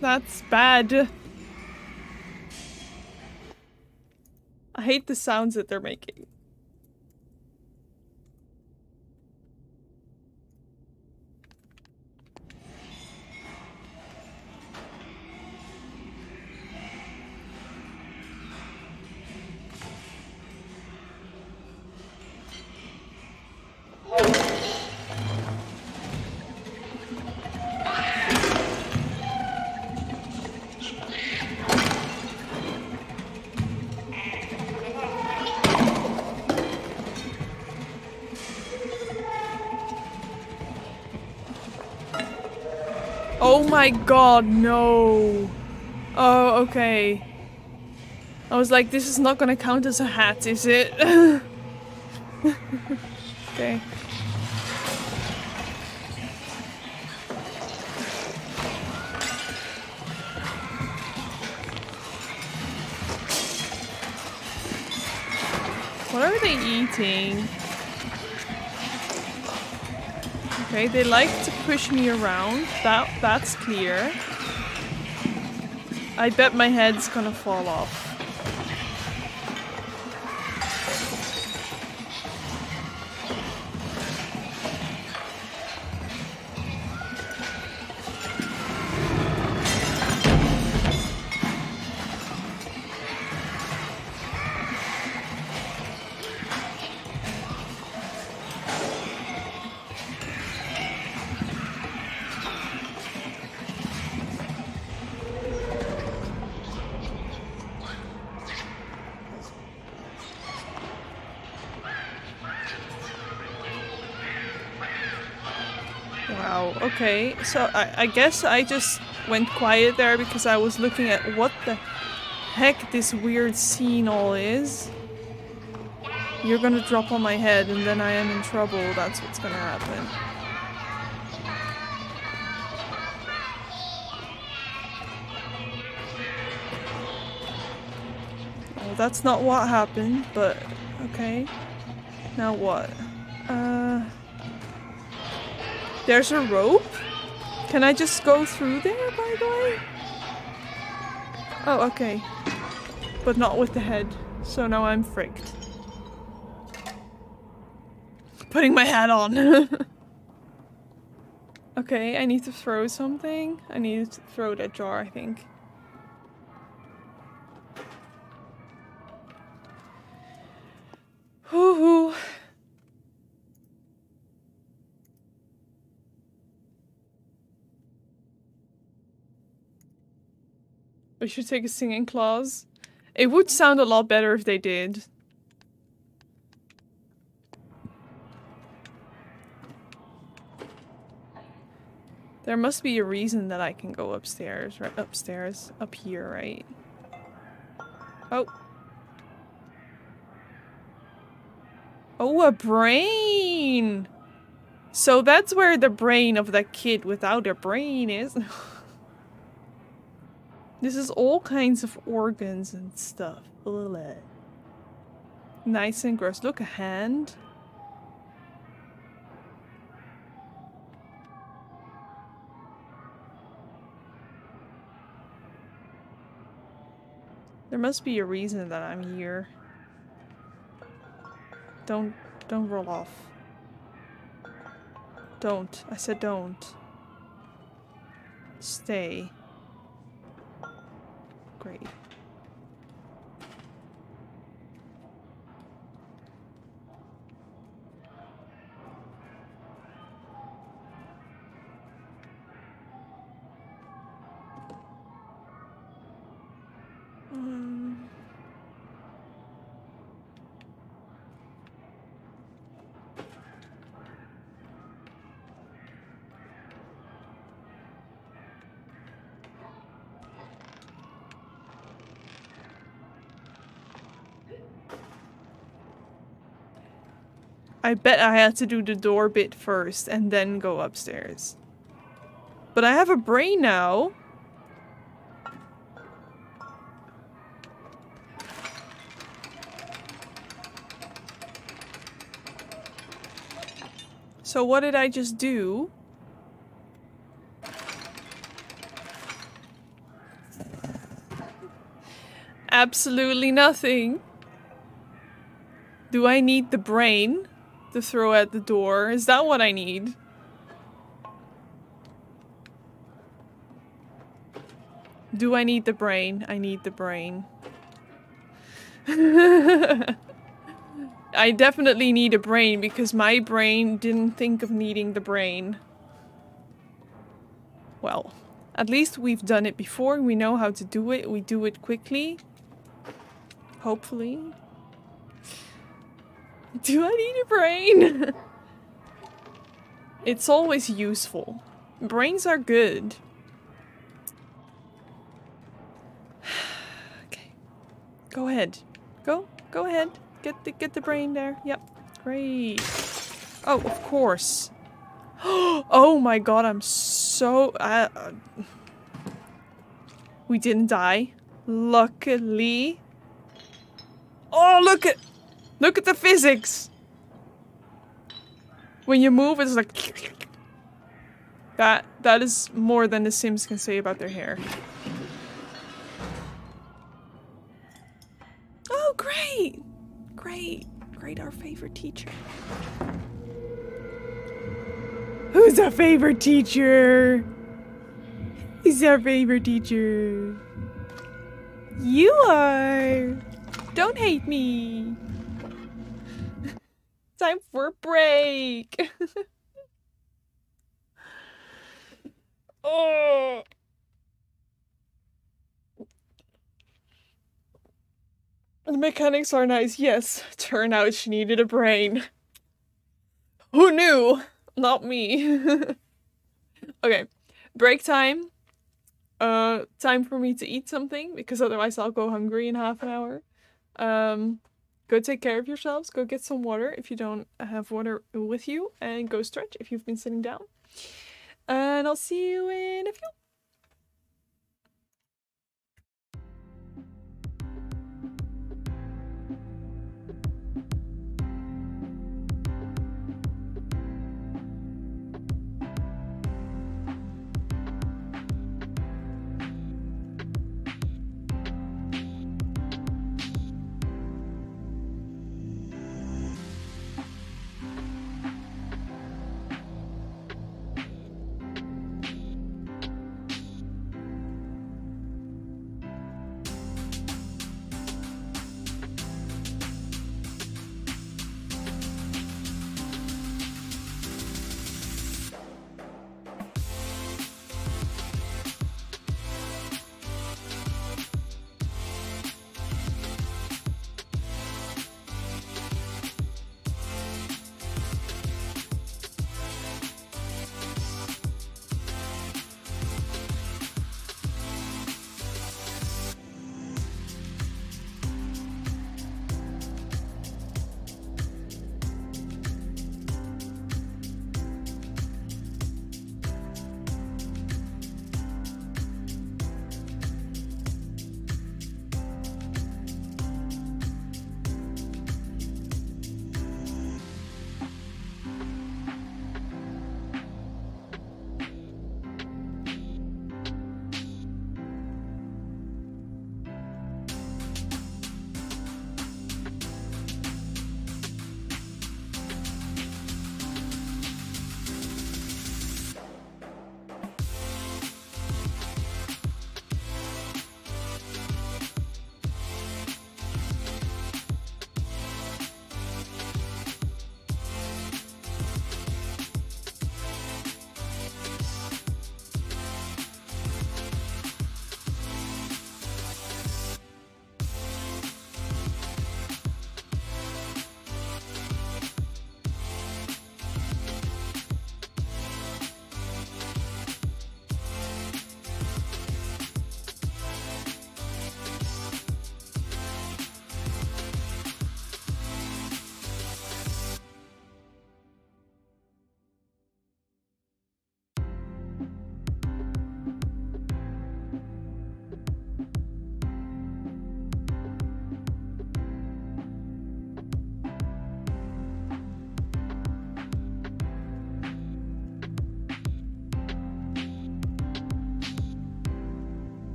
That's bad. I hate the sounds that they're making. My god, no. Oh, okay. I was like, this is not gonna count as a hat, is it? push me around. That that's clear. I bet my head's gonna fall off. So I, I guess I just went quiet there because I was looking at what the heck this weird scene all is. You're gonna drop on my head and then I am in trouble. That's what's gonna happen. Well, that's not what happened, but okay. Now what? Uh... There's a rope? Can I just go through there, by the way? Oh, okay. But not with the head. So now I'm fricked. Putting my hat on. okay, I need to throw something. I need to throw that jar, I think. We should take a singing clause. It would sound a lot better if they did. There must be a reason that I can go upstairs, right? Upstairs, up here, right? Oh. Oh, a brain! So that's where the brain of the kid without a brain is. This is all kinds of organs and stuff. Ugh. Nice and gross. Look, a hand. There must be a reason that I'm here. Don't, don't roll off. Don't. I said don't. Stay. Great. I bet I had to do the door bit first and then go upstairs. But I have a brain now. So what did I just do? Absolutely nothing. Do I need the brain to throw at the door? Is that what I need? Do I need the brain? I need the brain. I definitely need a brain because my brain didn't think of needing the brain. Well, at least we've done it before. We know how to do it. We do it quickly. Hopefully. Do I need a brain? it's always useful. Brains are good. okay. Go ahead. Go. Go ahead. Get the get the brain there. Yep. Great. Oh, of course. oh my god, I'm so uh, We didn't die. Luckily. Oh, look at Look at the physics. When you move, it's like that. That is more than the Sims can say about their hair. Oh, great! Great. Great, our favorite teacher. Who's our favorite teacher? Who's our favorite teacher? You are! Don't hate me! Time for a break! oh! The mechanics are nice, yes. Turn out she needed a brain. Who knew? Not me. okay, break time. Uh, time for me to eat something because otherwise I'll go hungry in half an hour. Um, go take care of yourselves. Go get some water if you don't have water with you, and go stretch if you've been sitting down. And I'll see you in a few.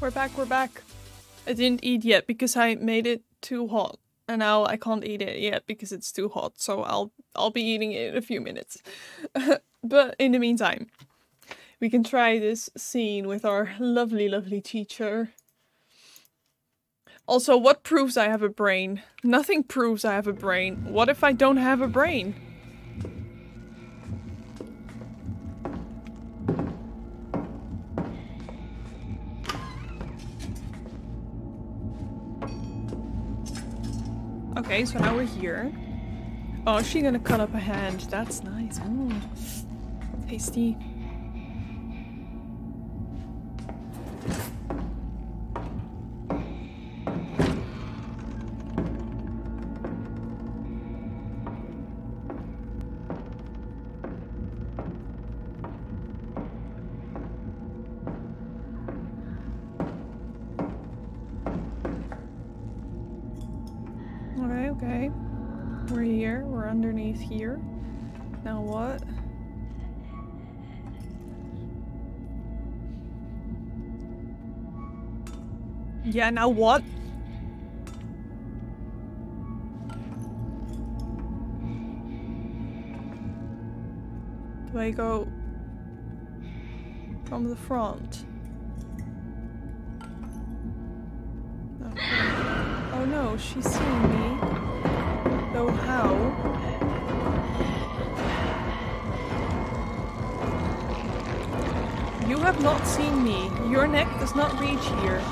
We're back, we're back. I didn't eat yet because I made it too hot. And now I can't eat it yet because it's too hot. So I'll I'll be eating it in a few minutes. but in the meantime, we can try this scene with our lovely, lovely teacher. Also, what proves I have a brain? Nothing proves I have a brain. What if I don't have a brain? Okay, so now we're here. Oh, she's gonna cut up a hand? That's nice. Ooh. Tasty. Yeah, now what? Do I go from the front? Okay. Oh no, she's seeing me. Though how? You have not seen me. Your neck does not reach here.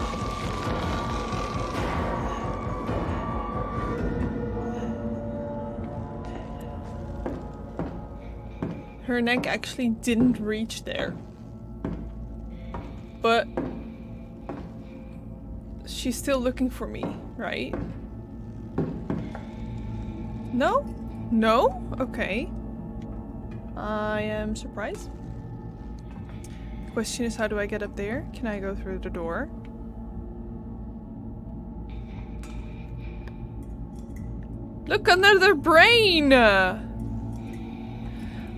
Her neck actually didn't reach there. But she's still looking for me, right? No? No? Okay. I am surprised. The question is how do I get up there? Can I go through the door? Look, another brain!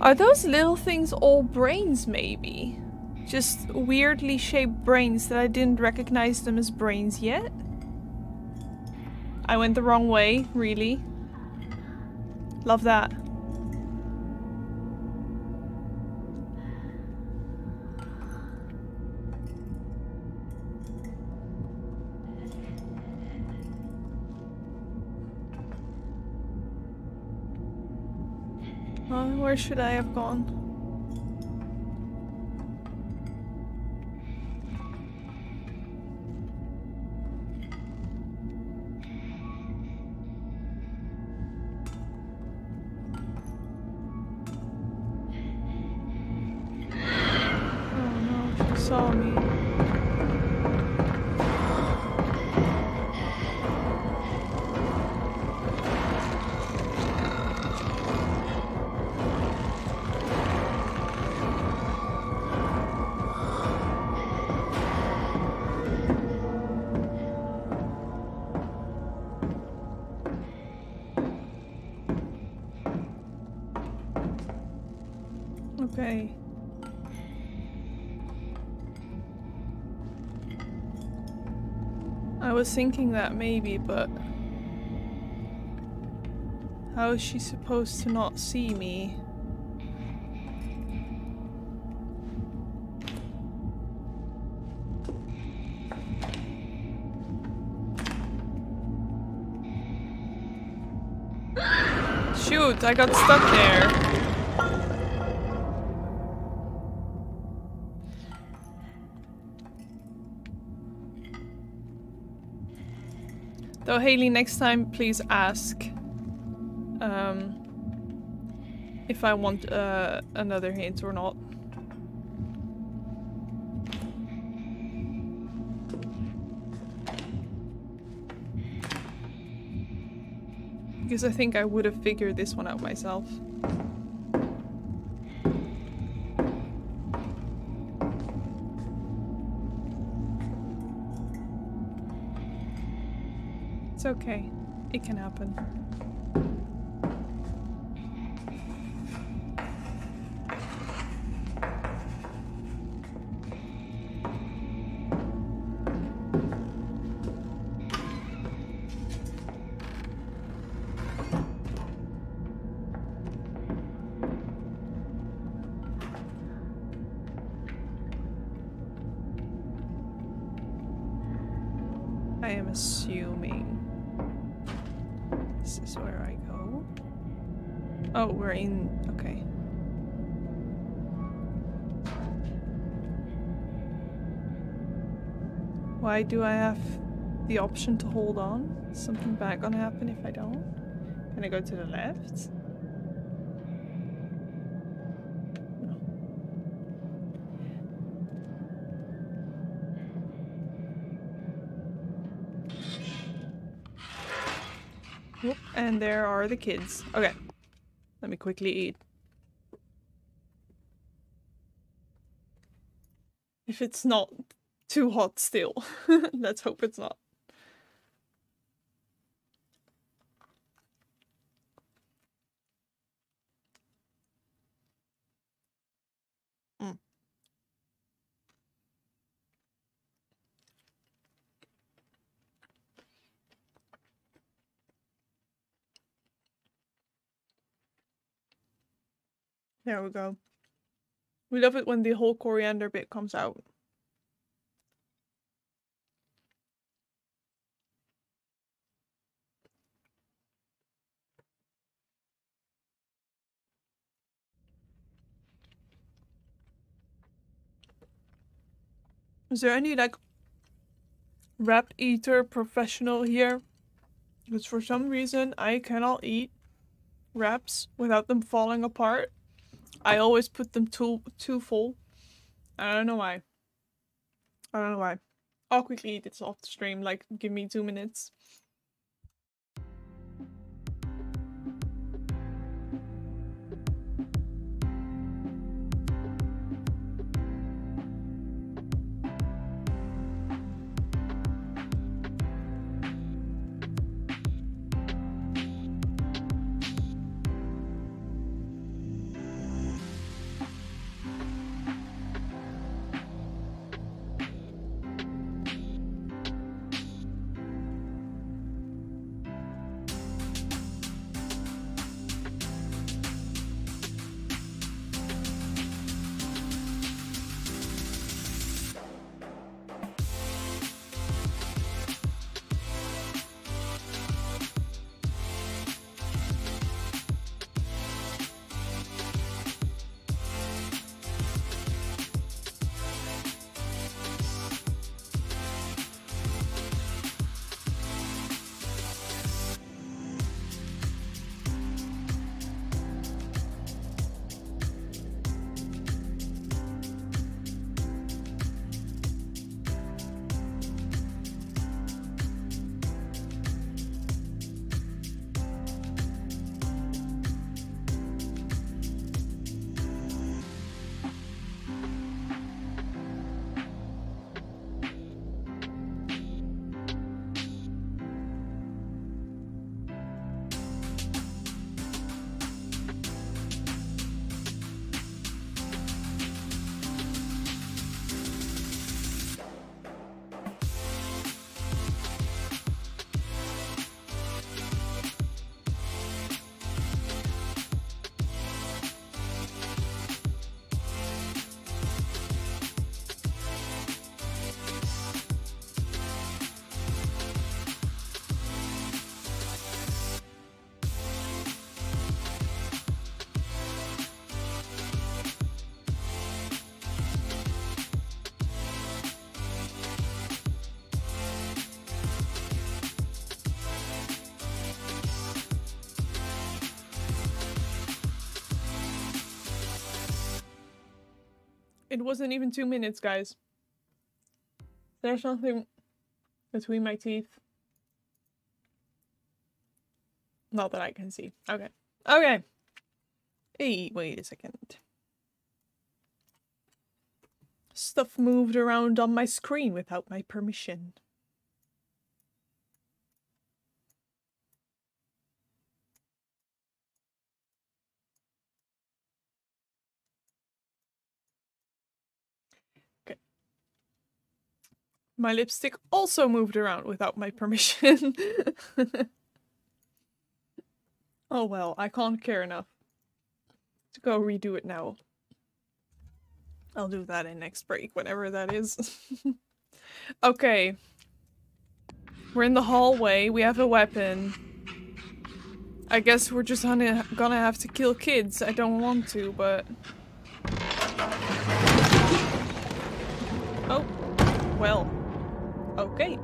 Are those little things all brains, maybe? Just weirdly shaped brains that I didn't recognize them as brains yet? I went the wrong way, really. Love that. Where should I have gone? Was thinking that maybe, but how is she supposed to not see me? Shoot, I got stuck there. Though Haley, next time please ask um, if I want uh, another hint or not. Because I think I would have figured this one out myself. Okay. It can happen. Do I have the option to hold on? Is something bad gonna happen if I don't? Can I go to the left? And there are the kids. Okay. Let me quickly eat. If it's not too hot still. Let's hope it's not. Mm. There we go. We love it when the whole coriander bit comes out. Is there any like wrap eater professional here? Because for some reason I cannot eat wraps without them falling apart. I always put them too too full. I don't know why. I don't know why. I'll quickly eat this off the stream, like give me two minutes. It wasn't even two minutes, guys. There's nothing between my teeth. Not that I can see. Okay. Okay. Hey, wait a second. Stuff moved around on my screen without my permission. My lipstick also moved around without my permission. oh well, I can't care enough to go redo it now. I'll do that in next break, whatever that is. okay. We're in the hallway. We have a weapon. I guess we're just gonna, gonna have to kill kids. I don't want to, but... Oh. Well. Okay.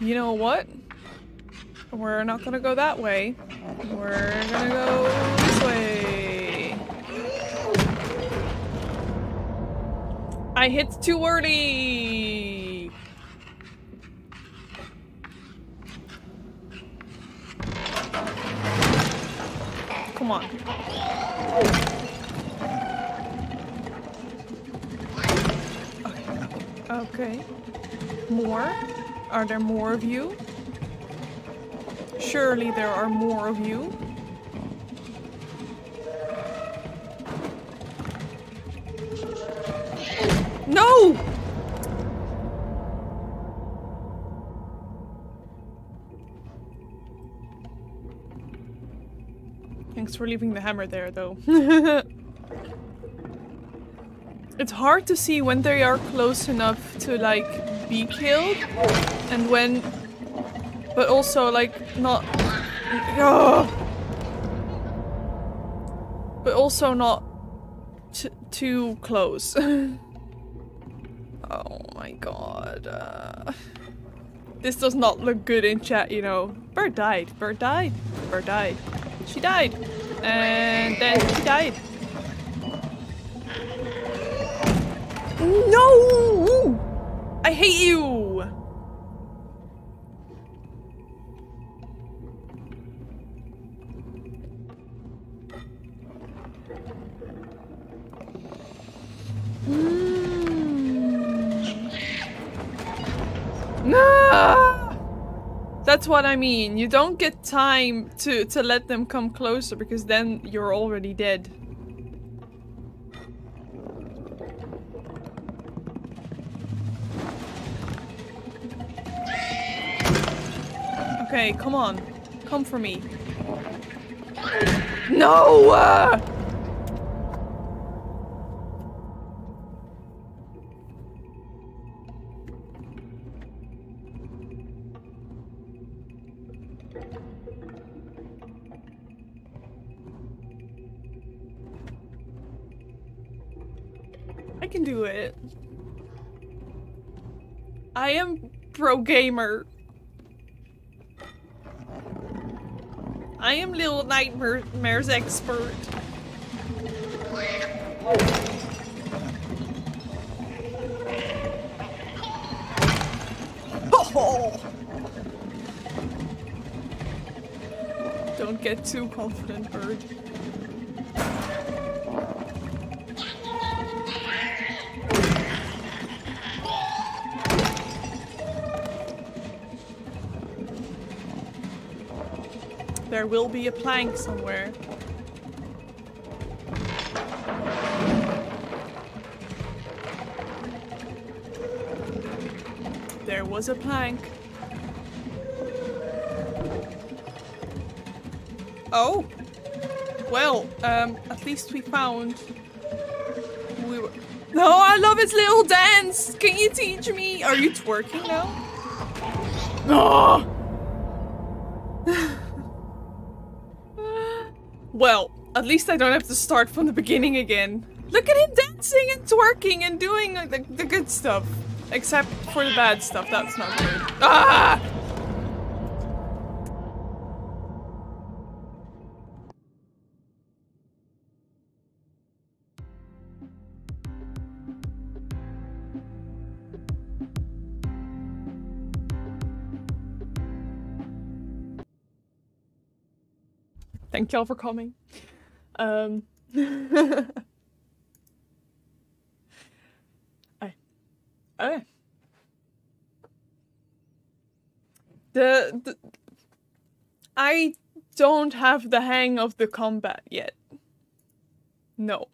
You know what? We're not gonna go that way. We're gonna go this way. I hit too early! Come on. Okay. More? Are there more of you? Surely there are more of you. No! Thanks for leaving the hammer there, though. it's hard to see when they are close enough to, like, be killed, and when... But also, like, not... Ugh. But also not too close. oh my god. Uh, this does not look good in chat, you know. Bird died. Bird died. Bird died. She died. And then she died. No! I hate you! No! That's what I mean. You don't get time to, to let them come closer because then you're already dead. Okay, come on. Come for me. No! Uh! I can do it. I am pro gamer. I am Little Nightmares expert. Oh. Don't get too confident, bird. There will be a plank somewhere. There was a plank. Oh! Well, um, at least we found... We were... No, I love his little dance! Can you teach me? Are you twerking now? Oh! Well, at least I don't have to start from the beginning again. Look at him dancing and twerking and doing the, the good stuff. Except for the bad stuff, that's not good. Ah! Thank y'all for coming. Um. I. Okay. The, the I don't have the hang of the combat yet. No.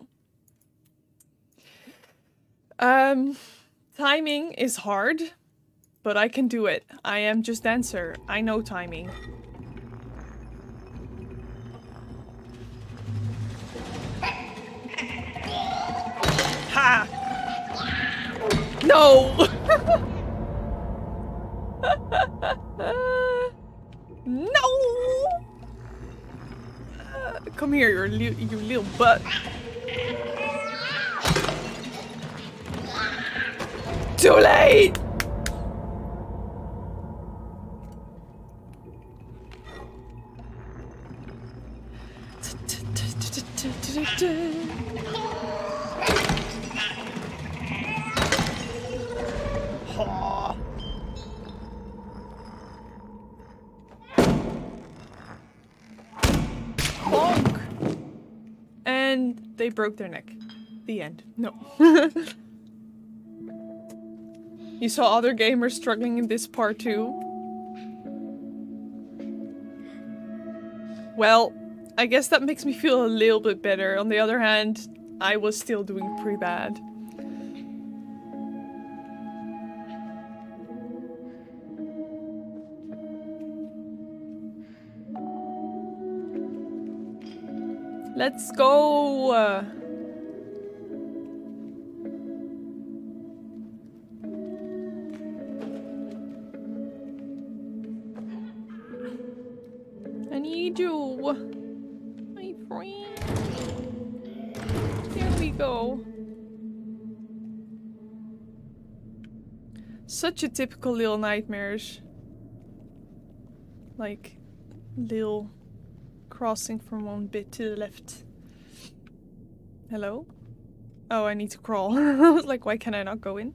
Um, timing is hard, but I can do it. I am just dancer. I know timing. no! no! Uh, come here, you, you little butt. Too late! they broke their neck. The end. No. you saw other gamers struggling in this part too? Well, I guess that makes me feel a little bit better. On the other hand, I was still doing pretty bad. Let's go! I need you, my friend. There we go. Such a typical little nightmares. Like, little crossing from one bit to the left. Hello? Oh, I need to crawl. Like, why can I not go in?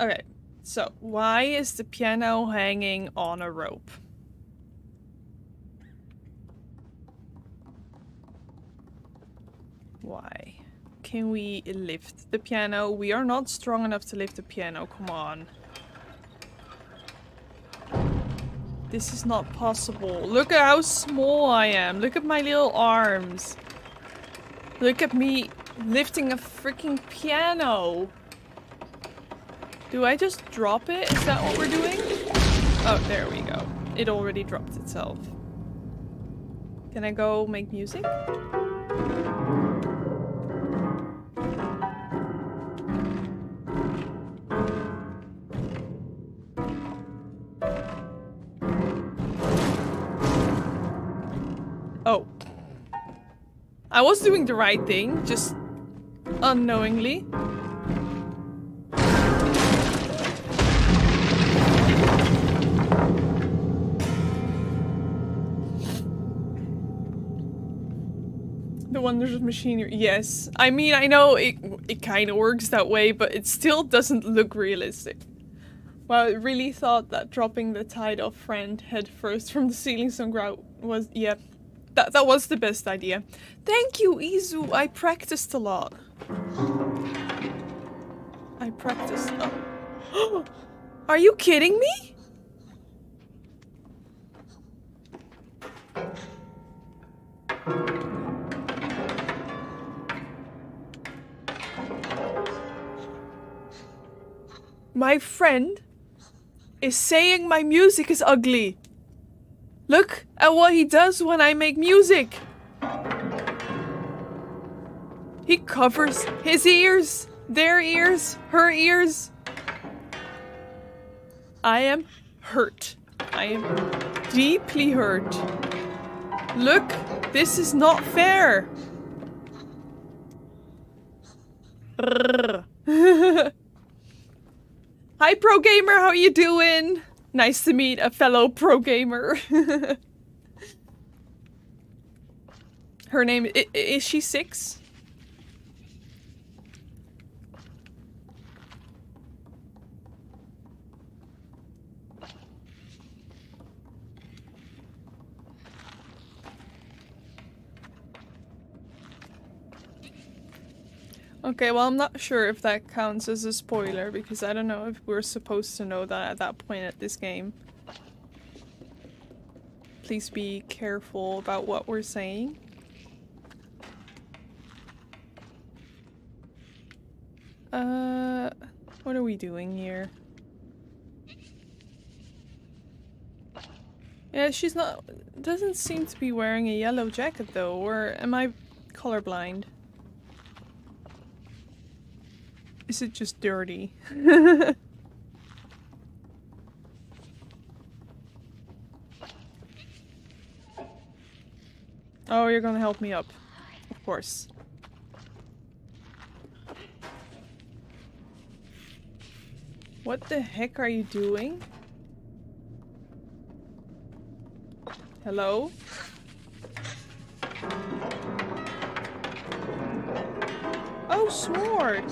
Okay, so why is the piano hanging on a rope? Why? Can we lift the piano? We are not strong enough to lift the piano, come on. This is not possible. Look at how small I am. Look at my little arms. Look at me lifting a freaking piano. Do I just drop it? Is that what we're doing? Oh, there we go. It already dropped itself. Can I go make music? I was doing the right thing, just unknowingly. The wonders of machinery. Yes. I mean, I know it, it kind of works that way, but it still doesn't look realistic. Well, I really thought that dropping the tied off friend head first from the ceiling some ground was, yeah, that, that was the best idea. Thank you, Izu. I practiced a lot. I practiced. Are you kidding me? My friend is saying my music is ugly. Look at what he does when I make music. He covers his ears, their ears, her ears. I am hurt. I am deeply hurt. Look, this is not fair. Hi, pro gamer. How are you doing? Nice to meet a fellow pro gamer. Her name i- is she six? Okay, well, I'm not sure if that counts as a spoiler because I don't know if we're supposed to know that at that point at this game. Please be careful about what we're saying. Uh, what are we doing here? Yeah, she's not- doesn't seem to be wearing a yellow jacket though, or am I colorblind? Is it just dirty? Oh, you're gonna help me up. Of course. What the heck are you doing? Hello? Oh, sword!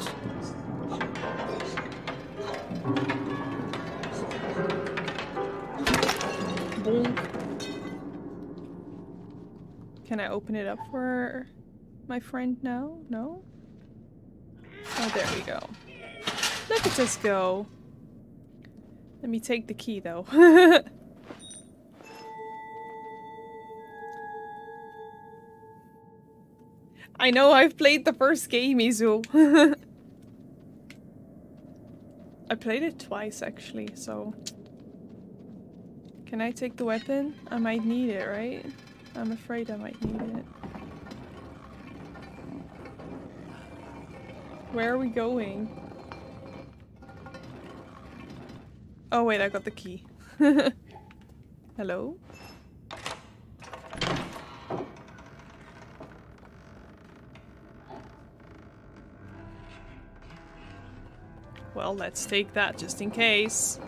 Bonk. Can I open it up for my friend now? No? Oh, there we go. Look at us go. Let me take the key, though. I know I've played the first game, Izu. I played it twice, actually, so... Can I take the weapon? I might need it, right? I'm afraid I might need it. Where are we going? Oh wait, I got the key. Hello? Well, let's take that just in case.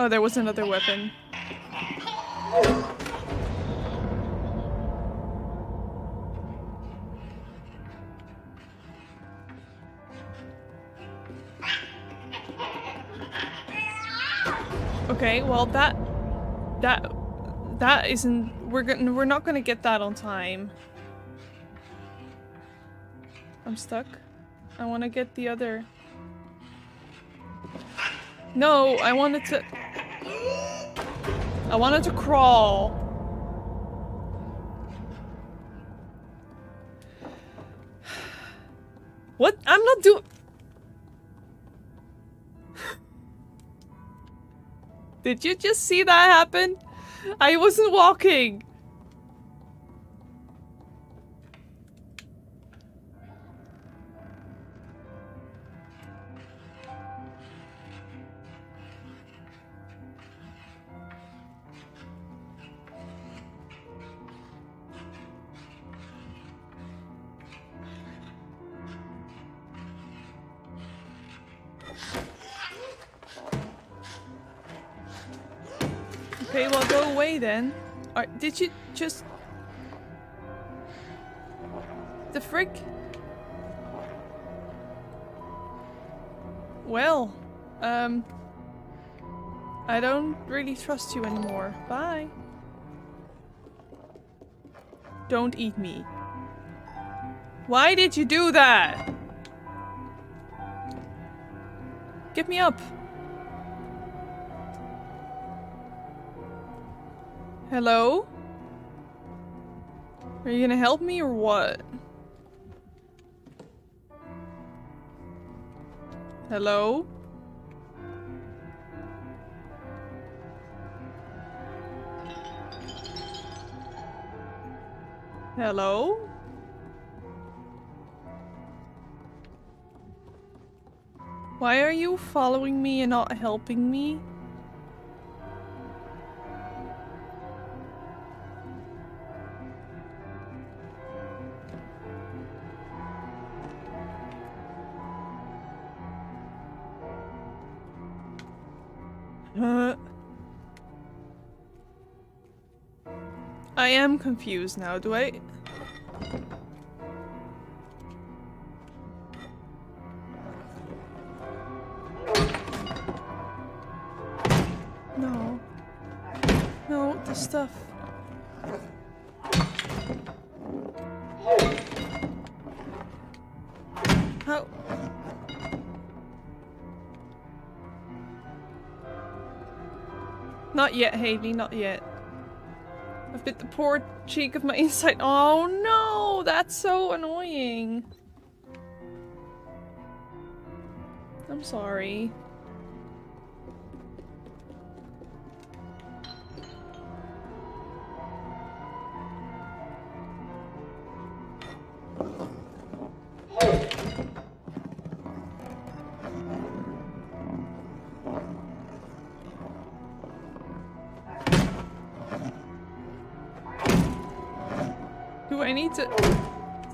Oh, there was another weapon. Okay, well that that that isn't we're gonna we're not gonna get that on time. I'm stuck. I want to get the other. No, I wanted to. I wanted to crawl. What? I'm not doing. Did you just see that happen? I wasn't walking. Then. Or, did you just... The frick? Well, um... I don't really trust you anymore. Bye. Don't eat me. Why did you do that? Get me up. Hello? Are you gonna help me or what? Hello? Hello? Why are you following me and not helping me? Am confused now, do I? No. No, the stuff. How? Not yet, Haley, not yet. Bit the poor cheek of my inside- Oh no! That's so annoying. I'm sorry. Need to...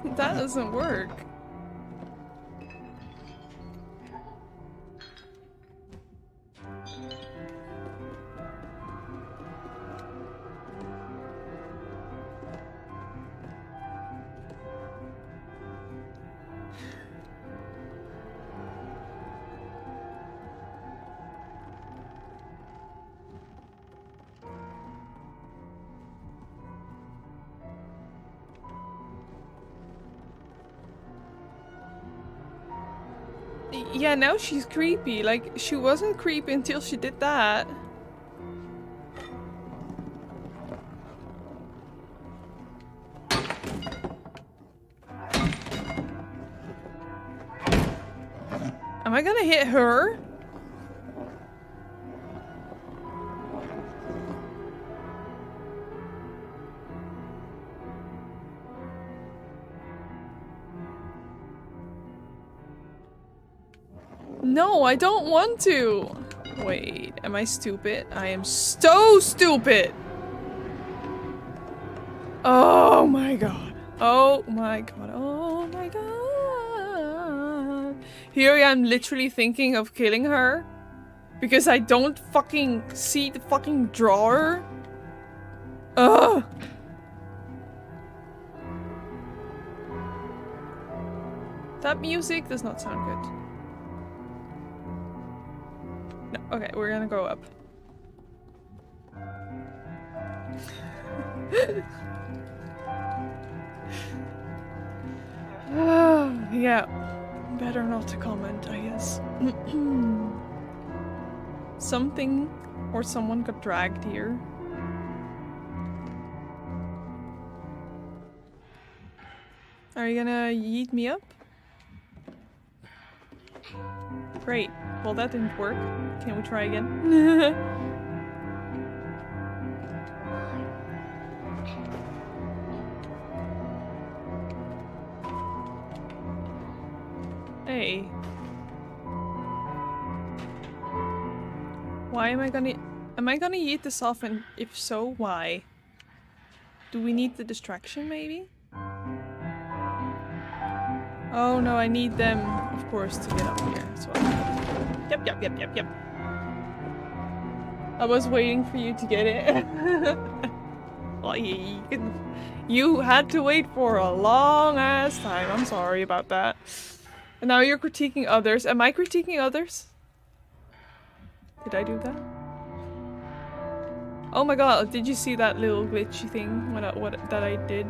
That doesn't work. Yeah, now she's creepy. Like, she wasn't creepy until she did that. Am I gonna hit her? I don't want to. Wait, am I stupid? I am so stupid. Oh my god. Oh my god. Oh my god. Here I am literally thinking of killing her. Because I don't fucking see the fucking drawer. Ugh. That music does not sound good. Okay, we're gonna go up. yeah, better not to comment, I guess. Something or someone got dragged here. Are you gonna yeet me up? Great. Well, that didn't work. Can we try again? hey. Why am I gonna... Am I gonna eat this off and if so, why? Do we need the distraction maybe? Oh no, I need them, of course, to get up here as well. Yep, yep, yep, yep, yep. I was waiting for you to get it. well, you, you, you had to wait for a long ass time. I'm sorry about that. And now you're critiquing others. Am I critiquing others? Did I do that? Oh my god, did you see that little glitchy thing when I, what that I did?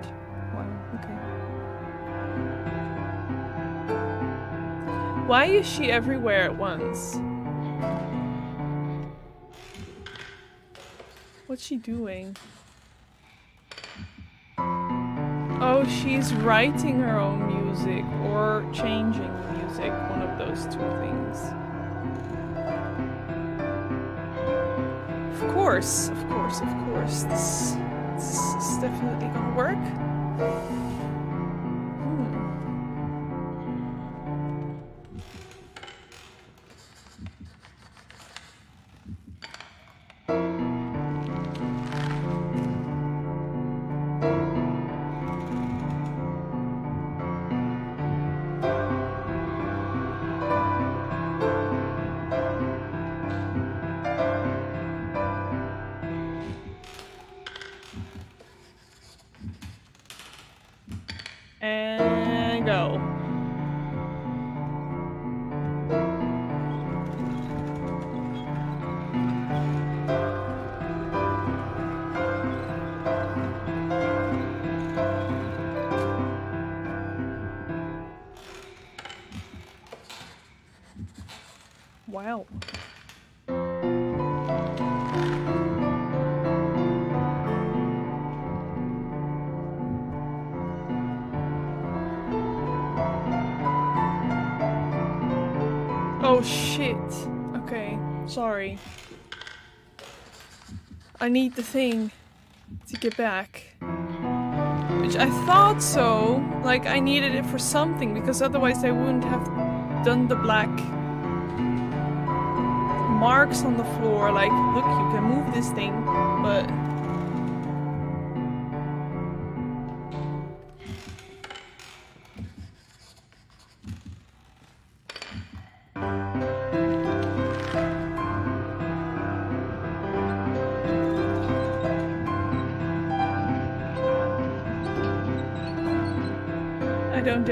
Why is she everywhere at once? What's she doing? Oh, she's writing her own music or changing music. One of those two things. Of course, of course, of course. This, this is definitely gonna work. I need the thing to get back. Which I thought so. Like I needed it for something because otherwise I wouldn't have done the black marks on the floor. Like, look, you can move this thing, but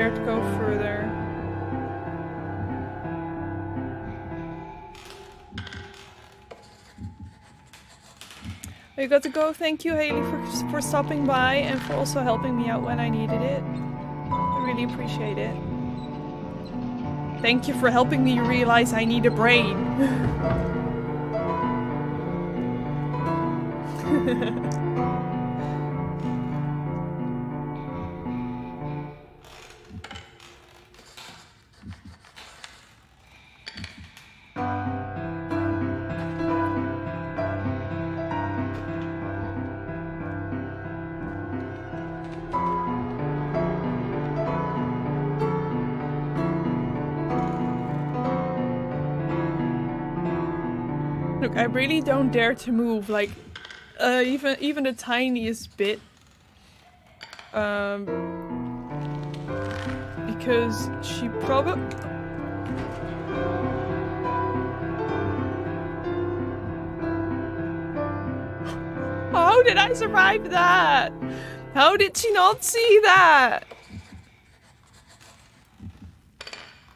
don't to go further. I got to go. Thank you, Haley, for, for stopping by and for also helping me out when I needed it. I really appreciate it. Thank you for helping me realize I need a brain. Look, I really don't dare to move, like, uh, even even the tiniest bit. Um, because she probably. How did I survive that? How did she not see that?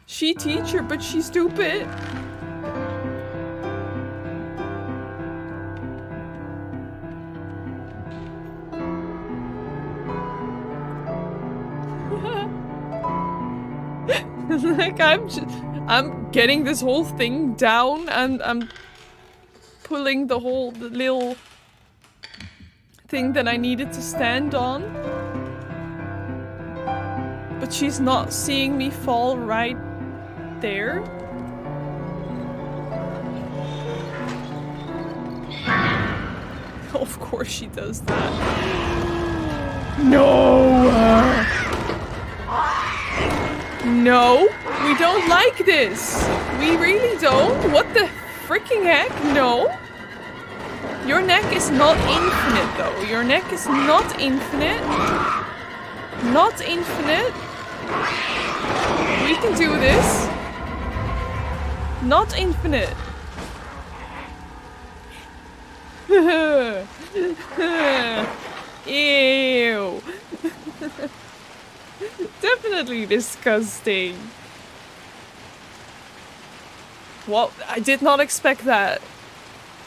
She teacher, but she's stupid. Like I'm just, I'm getting this whole thing down and I'm pulling the whole the little thing that I needed to stand on. But she's not seeing me fall right there. Of course she does that. No! No, we don't like this. We really don't. What the freaking heck? No. Your neck is not infinite, though. Your neck is not infinite. Not infinite. We can do this. Not infinite. Ew. Definitely disgusting. Well, I did not expect that.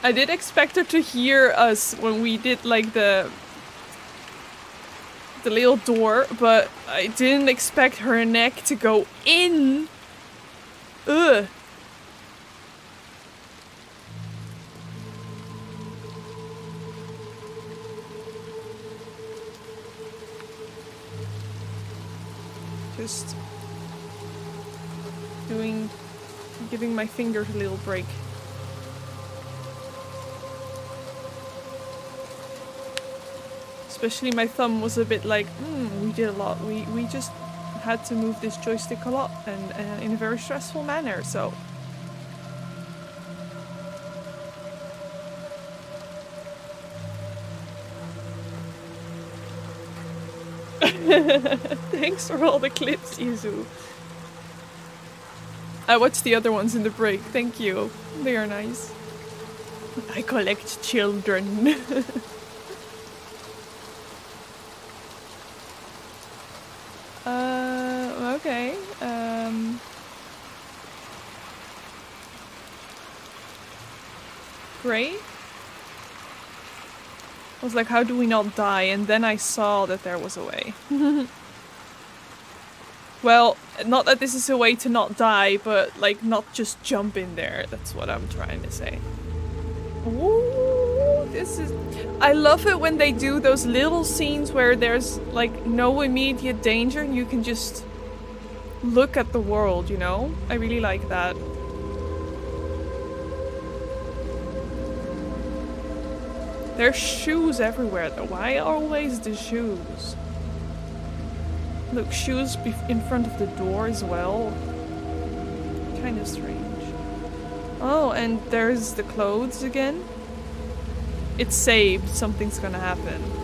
I did expect her to hear us when we did like the the little door, but I didn't expect her neck to go in. Ugh. Just doing, giving my fingers a little break. Especially my thumb was a bit like, hmm, we did a lot. We we just had to move this joystick a lot and uh, in a very stressful manner. So Thanks for all the clips, Yuzu. I watched the other ones in the break. Thank you. They are nice. I collect children. uh, okay. Um. Great. I was like, how do we not die? And then I saw that there was a way. well, not that this is a way to not die, but like not just jump in there. That's what I'm trying to say. Ooh, this is... I love it when they do those little scenes where there's like no immediate danger and you can just look at the world, you know? I really like that. There's shoes everywhere though. Why always the shoes? Look, shoes in front of the door as well. Kind of strange. Oh, and there's the clothes again. It's saved. Something's gonna happen.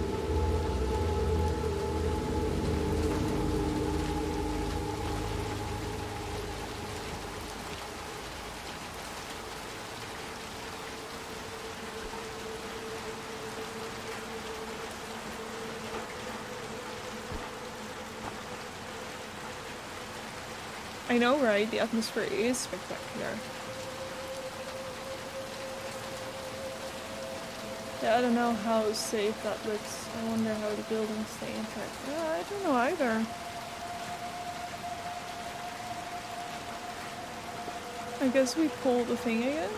I know, right? The atmosphere is spectacular. Yeah, I don't know how safe that looks. I wonder how the buildings stay intact. Yeah, I don't know either. I guess we pull the thing again.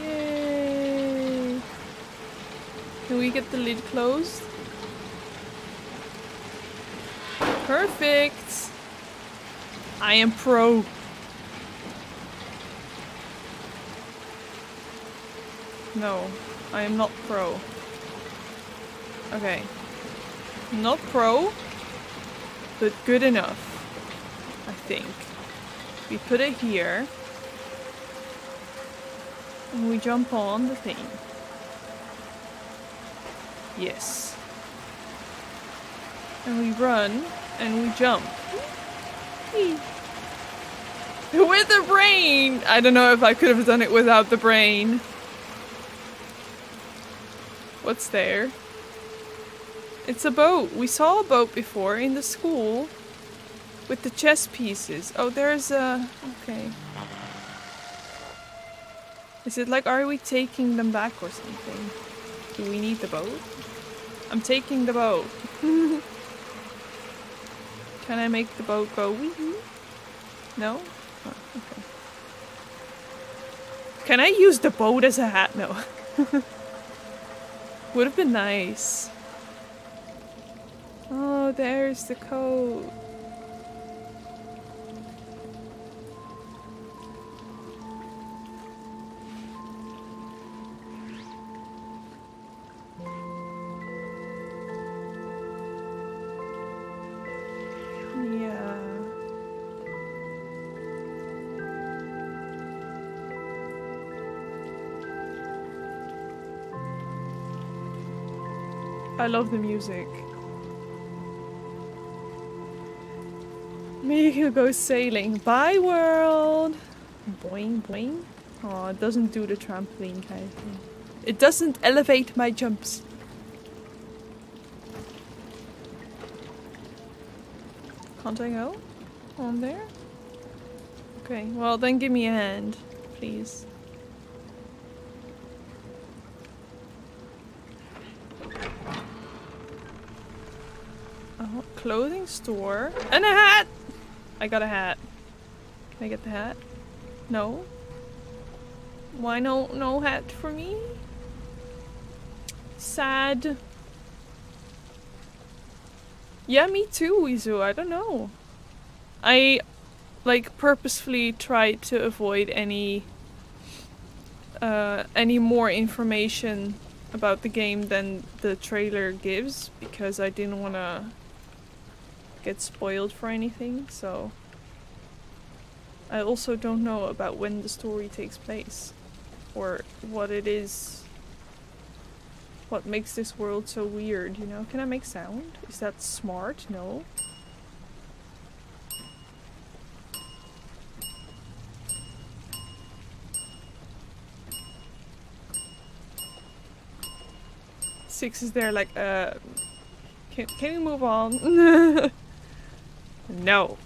Yay! Can we get the lid closed? Perfect! I am pro. No, I am not pro. Okay. Not pro, but good enough. I think. We put it here. And we jump on the thing. Yes. And we run and we jump. With the brain! I don't know if I could have done it without the brain. What's there? It's a boat. We saw a boat before in the school with the chess pieces. Oh, there's a... Okay. Is it like, are we taking them back or something? Do we need the boat? I'm taking the boat. Can I make the boat go wee No? Oh, okay. Can I use the boat as a hat? No. Would have been nice. Oh, there's the code. Love the music. Mika goes sailing. Bye world! Boing boing. Oh, it doesn't do the trampoline kind of thing. It doesn't elevate my jumps. Can't I go? On there? Okay, well then give me a hand, please. Clothing store. And a hat! I got a hat. Can I get the hat? No? Why no no hat for me? Sad. Yeah, me too, Izu. I don't know. I like purposefully tried to avoid any uh, any more information about the game than the trailer gives because I didn't want to get spoiled for anything, so... I also don't know about when the story takes place. Or what it is... What makes this world so weird, you know? Can I make sound? Is that smart? No. Six is there like, uh... Can, can we move on? No.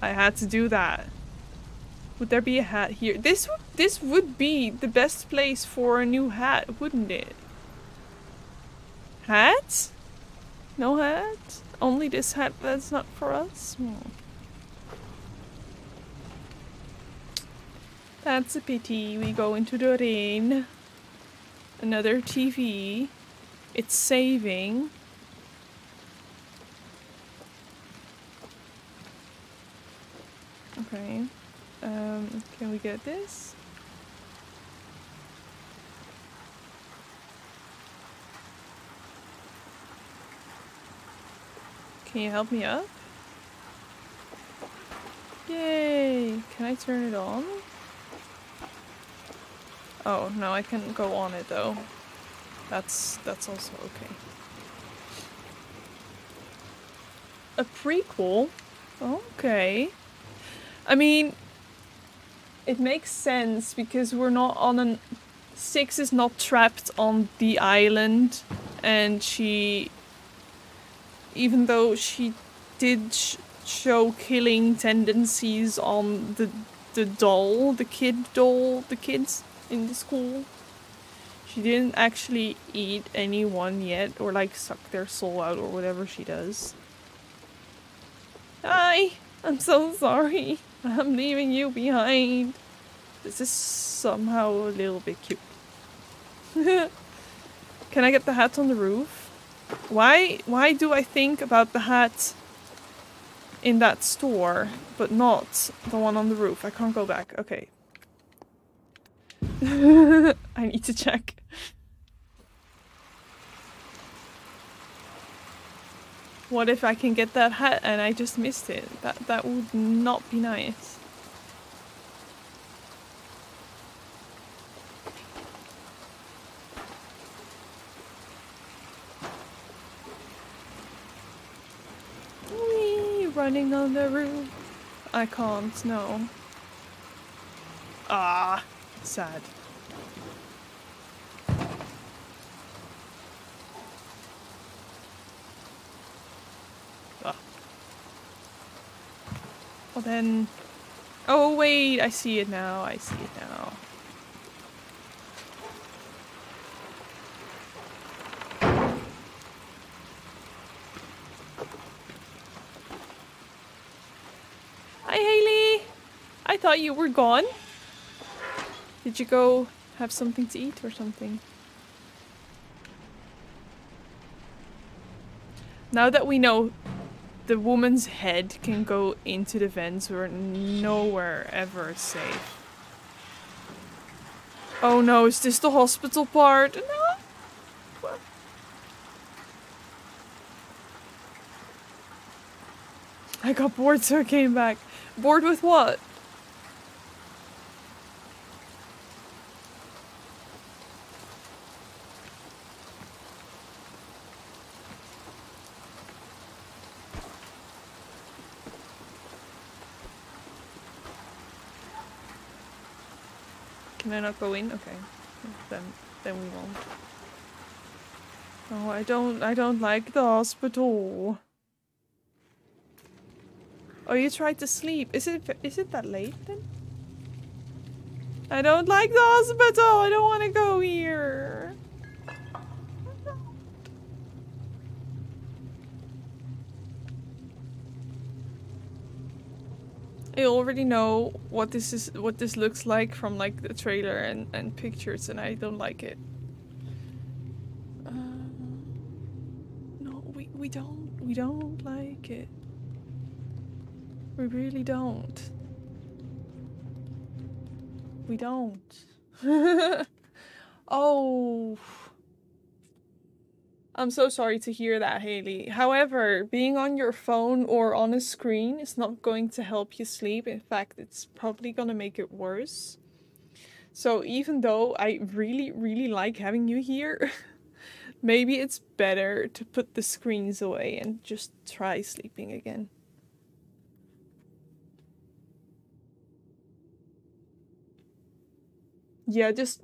I had to do that. Would there be a hat here? This would this would be the best place for a new hat, wouldn't it? Hat? No hat? Only this hat that's not for us? Hmm. That's a pity. We go into the rain. Another TV. It's saving. Okay. Um, can we get this? Can you help me up? Yay! Can I turn it on? Oh, no, I can go on it though. That's that's also okay. A prequel? Okay. I mean, it makes sense because we're not on an. Six is not trapped on the island, and she. Even though she did sh show killing tendencies on the the doll, the kid doll, the kids in the school. She didn't actually eat anyone yet or like suck their soul out or whatever she does. Hi! I'm so sorry. I'm leaving you behind. This is somehow a little bit cute. Can I get the hat on the roof? Why why do I think about the hat in that store, but not the one on the roof? I can't go back. Okay. I need to check. What if I can get that hat and I just missed it? That that would not be nice. Wee, running on the roof. I can't, no. Ah, sad. Ah. Well then... Oh wait, I see it now, I see it now. Hi Haley! I thought you were gone. Did you go have something to eat or something? Now that we know the woman's head can go into the vents, we're nowhere ever safe. Oh no, is this the hospital part? No! I got bored so I came back. Bored with what? I not go in? Okay. Then then we won't. Oh, I don't I don't like the hospital. Oh, you tried to sleep. Is it is it that late then? I don't like the hospital. I don't want to go here. I already know what this is what this looks like from like the trailer and, and pictures and I don't like it. Uh, no, we, we don't we don't like it. We really don't. We don't. oh. I'm so sorry to hear that, Haley. However, being on your phone or on a screen is not going to help you sleep. In fact, it's probably going to make it worse. So even though I really, really like having you here, maybe it's better to put the screens away and just try sleeping again. Yeah, just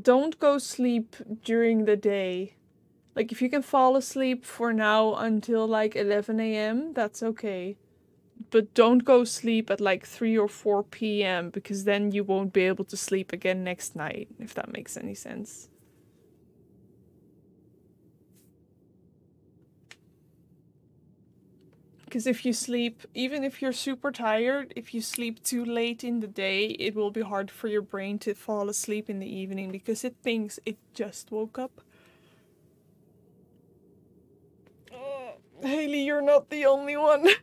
don't go sleep during the day like if you can fall asleep for now until like 11 a.m., that's okay. But don't go sleep at like 3 or 4 p.m. because then you won't be able to sleep again next night, if that makes any sense. Because if you sleep, even if you're super tired, if you sleep too late in the day, it will be hard for your brain to fall asleep in the evening because it thinks it just woke up. Haley, you're not the only one.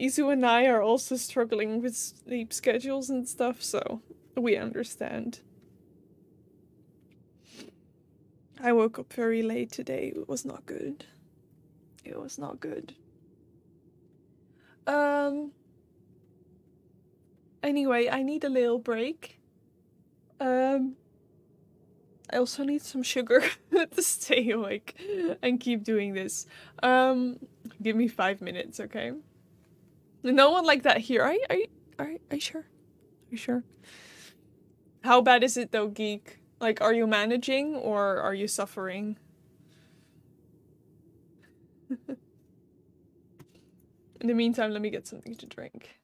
Izu and I are also struggling with sleep schedules and stuff, so we understand. I woke up very late today. It was not good. It was not good. Um. Anyway, I need a little break. Um. I also need some sugar to stay awake and keep doing this. Um, give me five minutes, okay? No one like that here. Are you, are you, are you, are you sure? Are you sure? How bad is it though, Geek? Like, are you managing or are you suffering? In the meantime, let me get something to drink.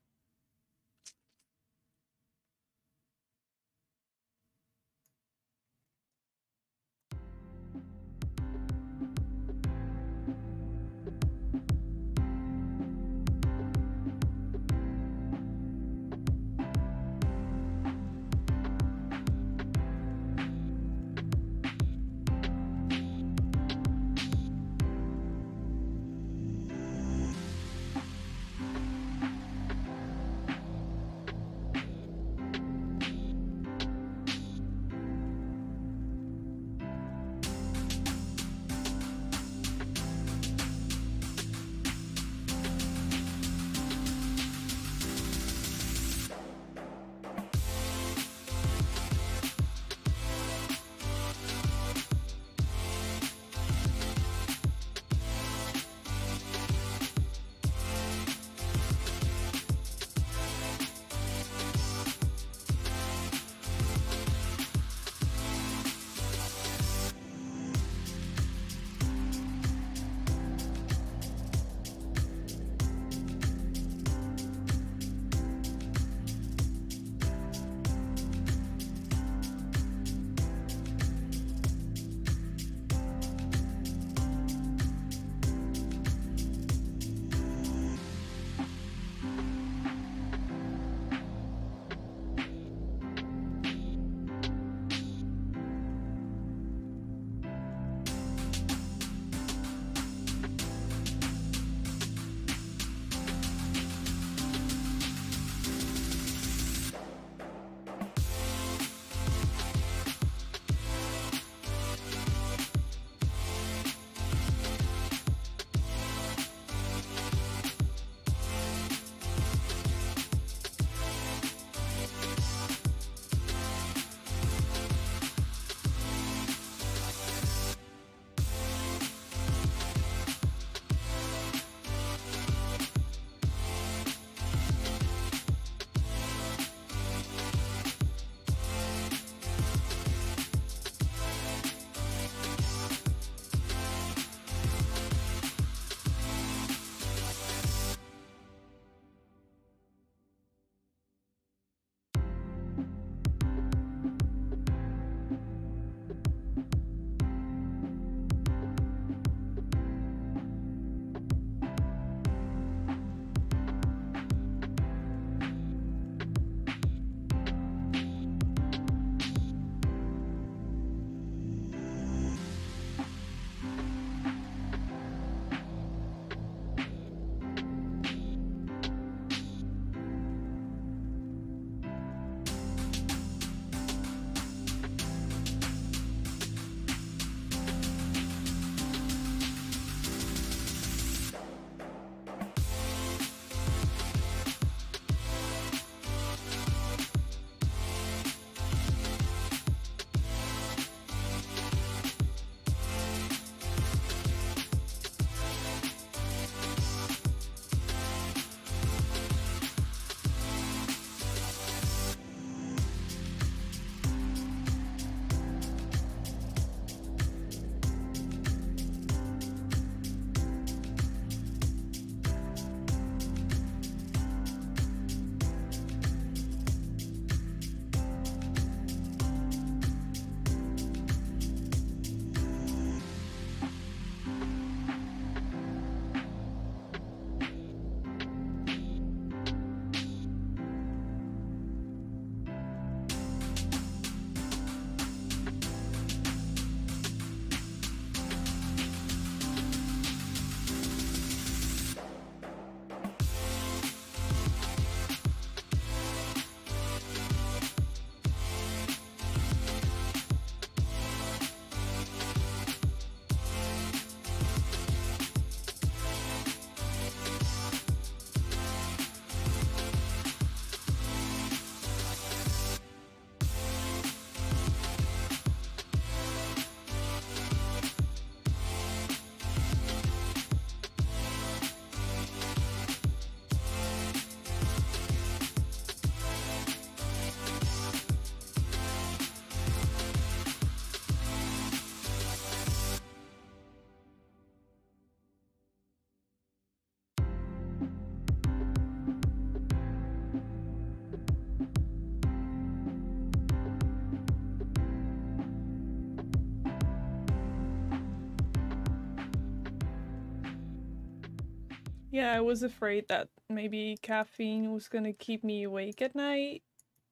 Yeah, I was afraid that maybe caffeine was gonna keep me awake at night,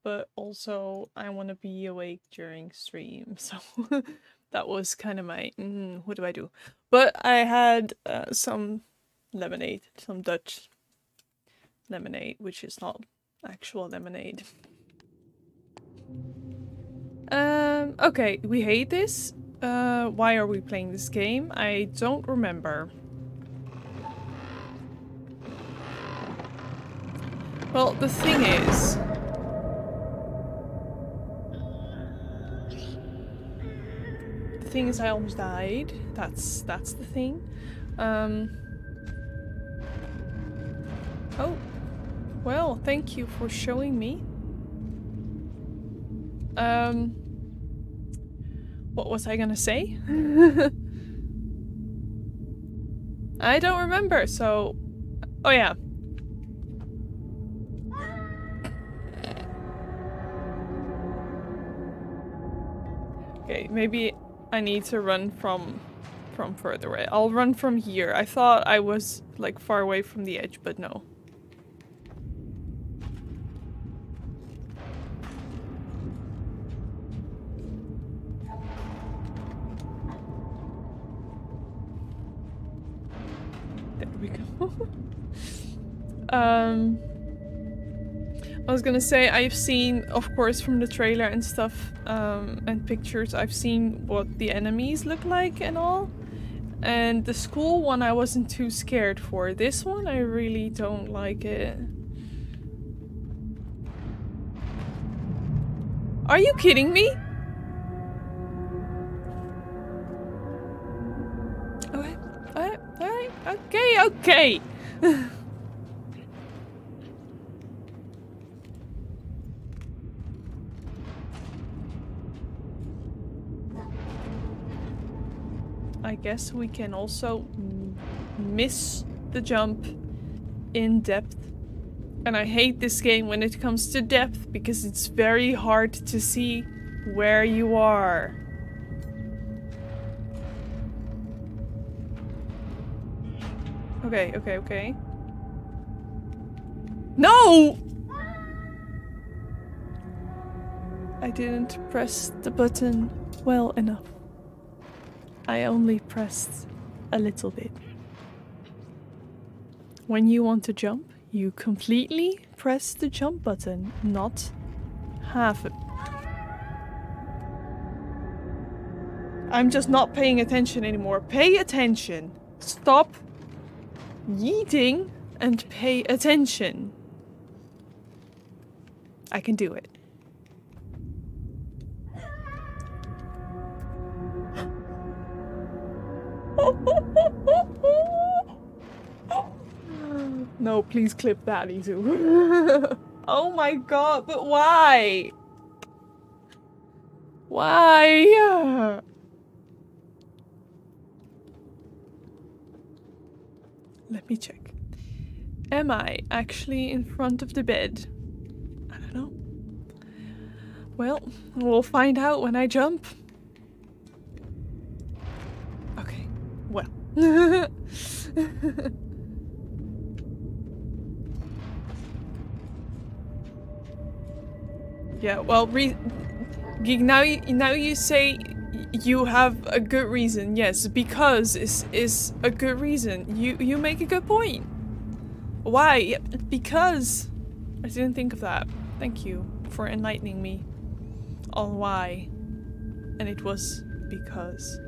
but also I want to be awake during stream, so that was kind of my mm, what do I do? But I had uh, some lemonade, some Dutch lemonade, which is not actual lemonade. Um, okay, we hate this. Uh, why are we playing this game? I don't remember. Well, the thing is... The thing is I almost died. That's that's the thing. Um... Oh. Well, thank you for showing me. Um... What was I gonna say? I don't remember, so... Oh yeah, maybe I need to run from from further away. I'll run from here. I thought I was like far away from the edge, but no. There we go. um I was gonna say I've seen, of course, from the trailer and stuff um, and pictures, I've seen what the enemies look like and all. And the school one I wasn't too scared for. This one I really don't like it. Are you kidding me? Okay, alright, okay, okay. guess we can also miss the jump in depth. And I hate this game when it comes to depth because it's very hard to see where you are. Okay, okay, okay. No! I didn't press the button well enough. I only pressed a little bit. When you want to jump, you completely press the jump button, not half it. I'm just not paying attention anymore. Pay attention. Stop yeeting and pay attention. I can do it. no, please clip that, Izu. oh my god, but why? Why? Let me check. Am I actually in front of the bed? I don't know. Well, we'll find out when I jump. Well. yeah, well, re now you, now you say you have a good reason. Yes, because is is a good reason. You you make a good point. Why? Because I didn't think of that. Thank you for enlightening me on why. And it was because.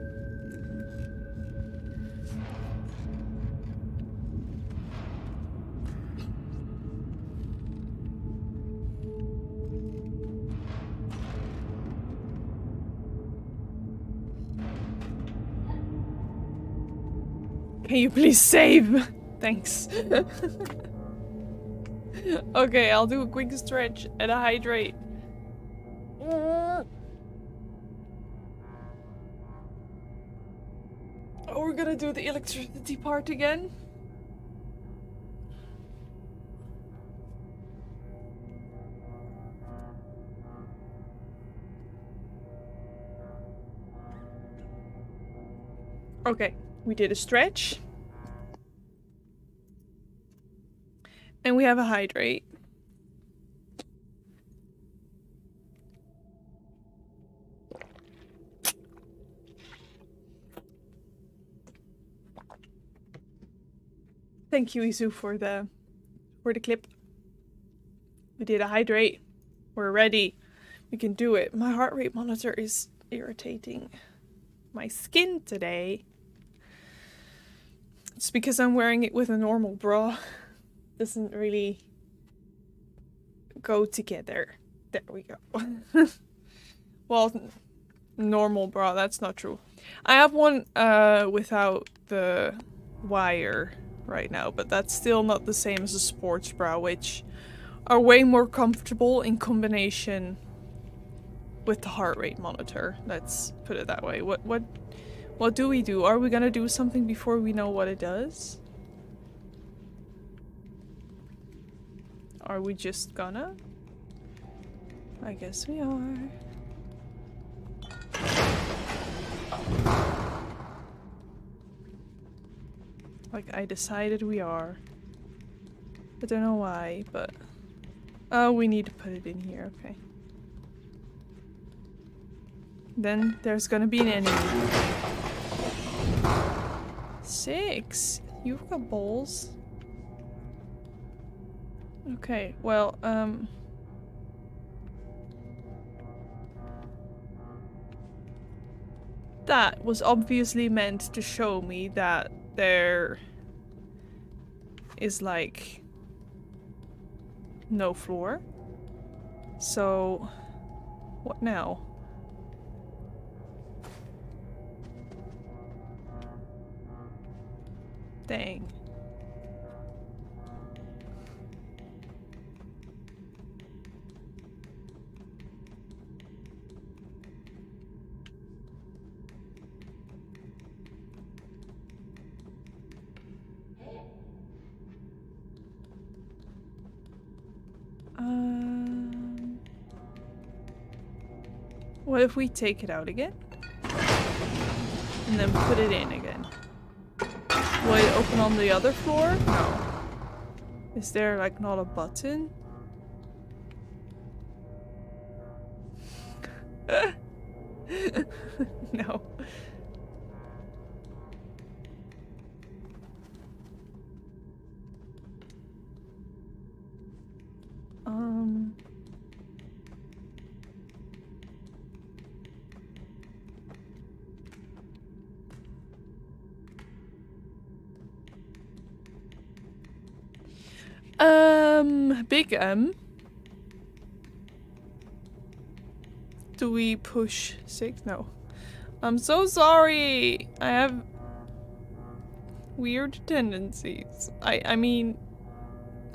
Can you please save? Thanks. okay, I'll do a quick stretch and a hydrate. Oh, we're gonna do the electricity part again. Okay. We did a stretch. And we have a hydrate. Thank you, Izu, for the for the clip. We did a hydrate. We're ready. We can do it. My heart rate monitor is irritating my skin today. It's because I'm wearing it with a normal bra. Doesn't really go together. There we go. well, normal bra, that's not true. I have one uh, without the wire right now, but that's still not the same as a sports bra, which are way more comfortable in combination with the heart rate monitor. Let's put it that way. What what what do we do? Are we gonna do something before we know what it does? Are we just gonna? I guess we are. Like I decided we are. I don't know why, but... Oh, we need to put it in here, okay. Then there's gonna be an enemy. Six? You've got balls. Okay, well, um... That was obviously meant to show me that there is like no floor. So, what now? Dang. Um, what if we take it out again? And then put it in again? It open on the other floor? No. Is there like not a button? no. Big M. Do we push six? No. I'm so sorry. I have weird tendencies. I I mean,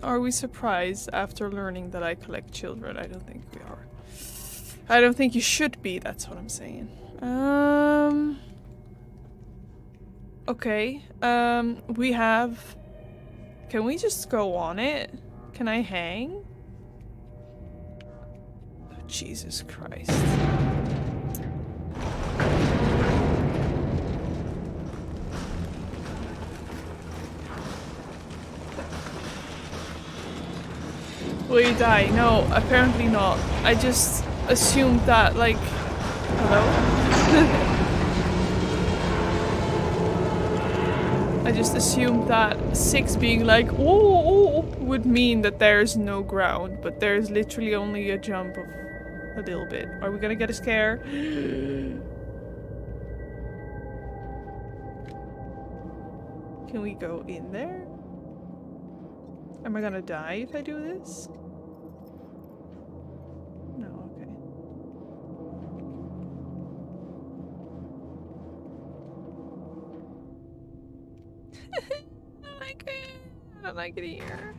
are we surprised after learning that I collect children? I don't think we are. I don't think you should be, that's what I'm saying. Um Okay. Um we have Can we just go on it? Can I hang? Oh, Jesus Christ. Will you die? No, apparently not. I just assumed that, like... Hello? I just assumed that 6 being like, oh, would mean that there's no ground, but there's literally only a jump of a little bit. Are we gonna get a scare? Can we go in there? Am I gonna die if I do this? I don't like it here.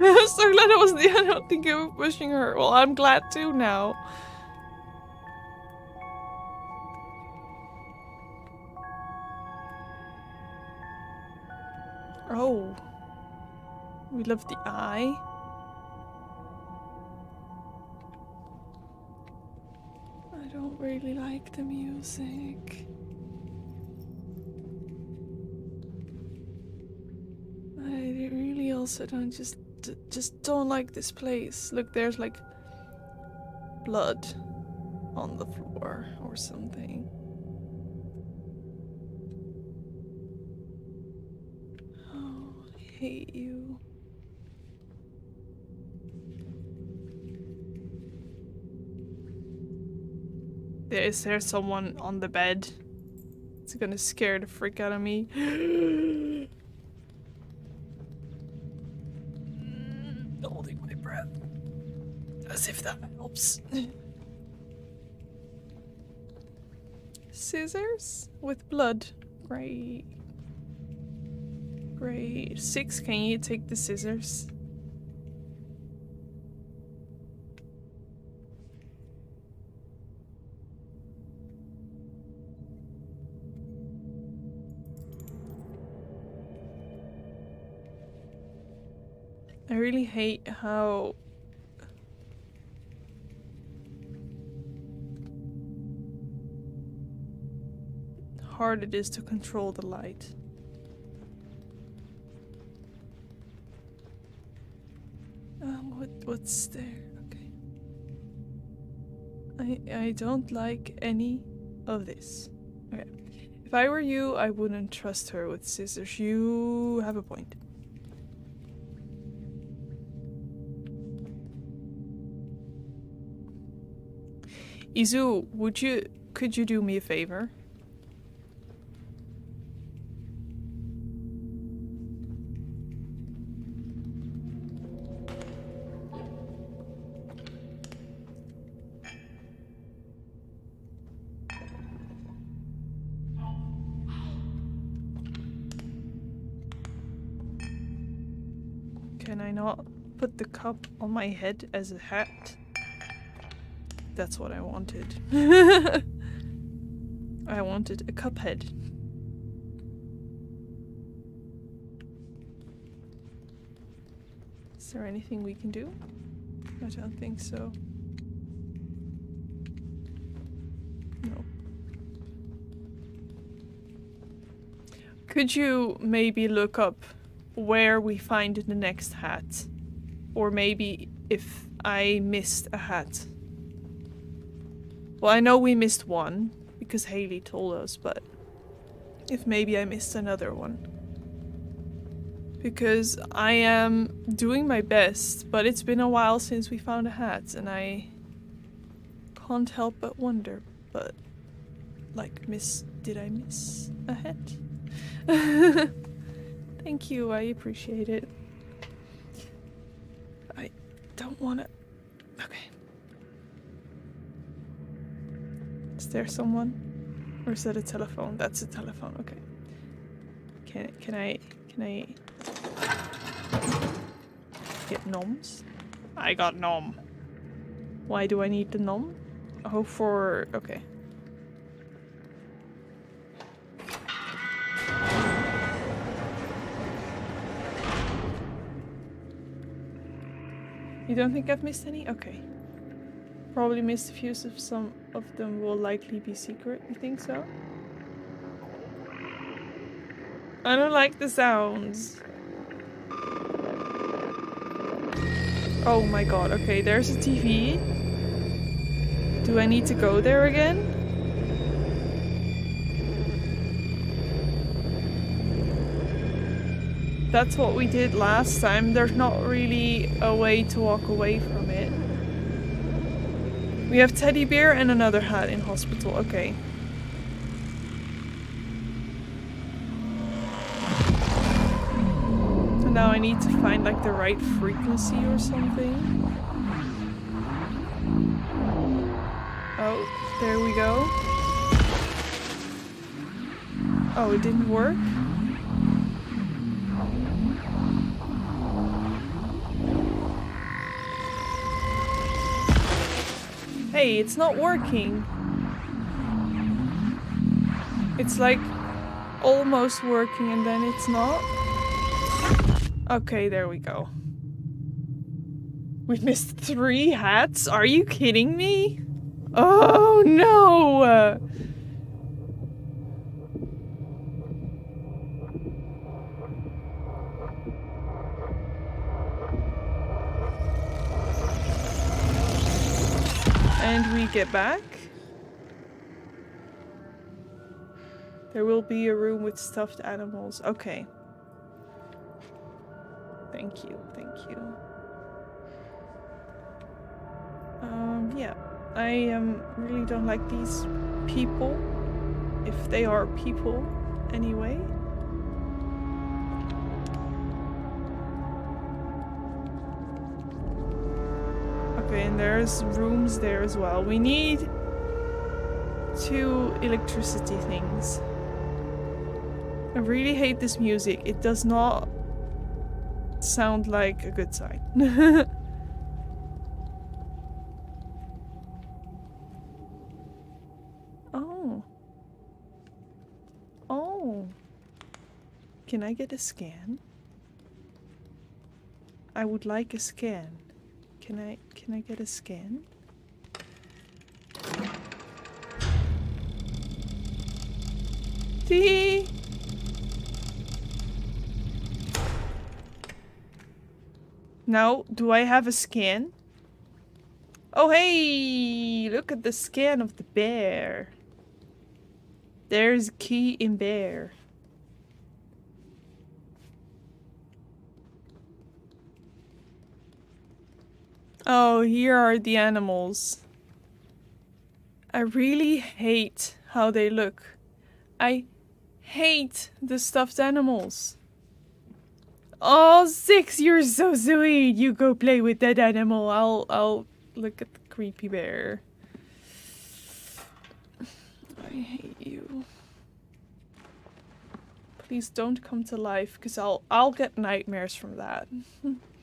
I'm so glad it was the I don't think you were pushing her. Well, I'm glad too now. Oh. We love the eye. I don't really like the music. I really also don't just just don't like this place. Look, there's like blood on the floor or something. Oh, I hate you. Is there someone on the bed? It's gonna scare the freak out of me. Mm, holding my breath. As if that helps. Scissors with blood. Great. Great. Six, can you take the scissors? Really hate how hard it is to control the light. Um, what what's there? Okay. I I don't like any of this. Okay. If I were you, I wouldn't trust her with scissors. You have a point. Izu, would you could you do me a favor? Can I not put the cup on my head as a hat? That's what I wanted. I wanted a cup head. Is there anything we can do? I don't think so. No. Could you maybe look up where we find the next hat? Or maybe if I missed a hat. Well, I know we missed one because Haley told us, but if maybe I missed another one. Because I am doing my best, but it's been a while since we found a hat, and I can't help but wonder, but like, miss, did I miss a hat? Thank you, I appreciate it. I don't want to. Okay. Is there someone? Or is that a telephone? That's a telephone, okay. Can can I can I get noms? I got nom. Why do I need the nom? Oh for okay. You don't think I've missed any? Okay. Probably missed a few, so some of them will likely be secret. You think so? I don't like the sounds. Oh my god, okay, there's a TV. Do I need to go there again? That's what we did last time. There's not really a way to walk away from. We have teddy bear and another hat in hospital. Okay. And now I need to find like the right frequency or something. Oh, there we go. Oh, it didn't work? Hey, it's not working. It's like almost working and then it's not. Okay, there we go. We've missed three hats? Are you kidding me? Oh no! And get back. There will be a room with stuffed animals. Okay. Thank you, thank you. Um, yeah. I um, really don't like these people. If they are people, anyway. There's rooms there as well. We need two electricity things. I really hate this music. It does not sound like a good sign. oh. Oh. Can I get a scan? I would like a scan. Can I can I get a scan? Tee. Now, do I have a scan? Oh hey! Look at the scan of the bear. There's key in bear. Oh, here are the animals. I really hate how they look. I hate the stuffed animals. Oh, six, you're so sweet. You go play with that animal. I'll, I'll look at the creepy bear. I hate you. Please don't come to life, because I'll, I'll get nightmares from that.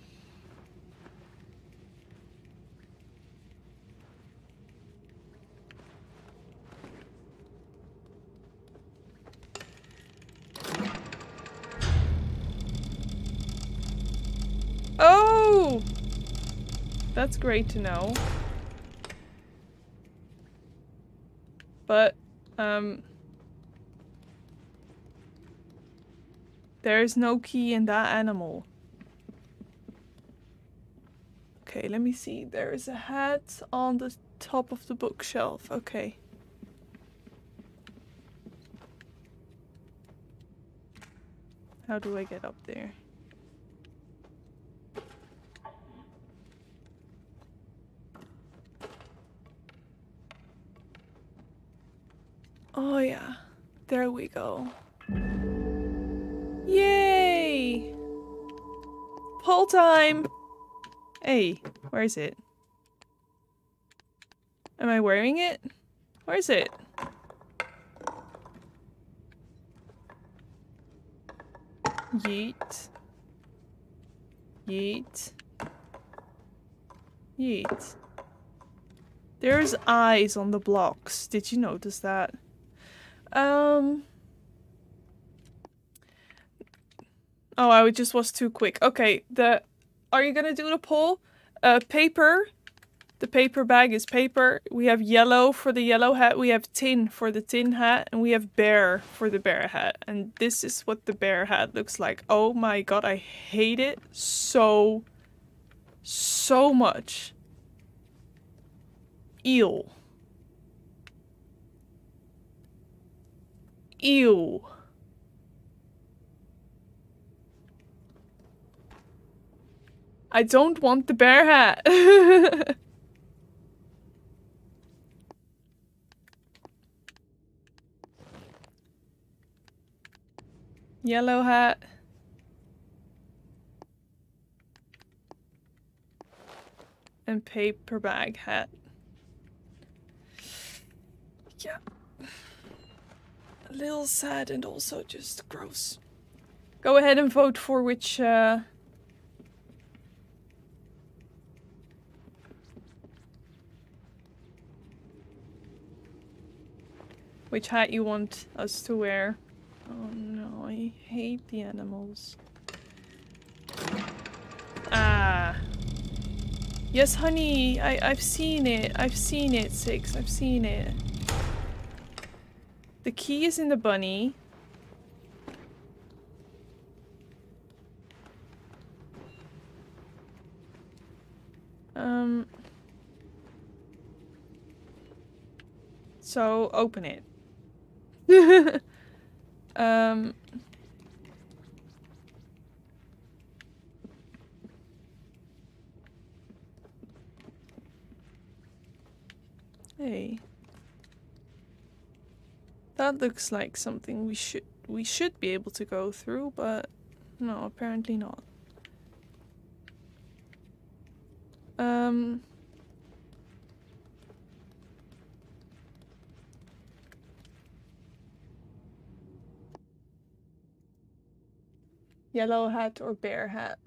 Oh! That's great to know. But, um... There's no key in that animal. Okay, let me see. There is a hat on the top of the bookshelf. Okay. How do I get up there? Oh yeah, there we go. Yay! Pull time! Hey, where is it? Am I wearing it? Where is it? Yeet. Yeet. Yeet. There's eyes on the blocks. Did you notice that? Um. Oh, I just was too quick. Okay, the are you gonna do the poll? Uh, paper. The paper bag is paper. We have yellow for the yellow hat. We have tin for the tin hat, and we have bear for the bear hat. And this is what the bear hat looks like. Oh my god, I hate it so, so much. Eel. Ew. I don't want the bear hat. Yellow hat. And paper bag hat. Yeah little sad and also just gross. Go ahead and vote for which uh, which hat you want us to wear. Oh no, I hate the animals. Ah. Yes, honey, I, I've seen it. I've seen it, Six. I've seen it. The key is in the bunny. Um... So, open it. um... Hey. That looks like something we should we should be able to go through, but no, apparently not. Um Yellow hat or bear hat?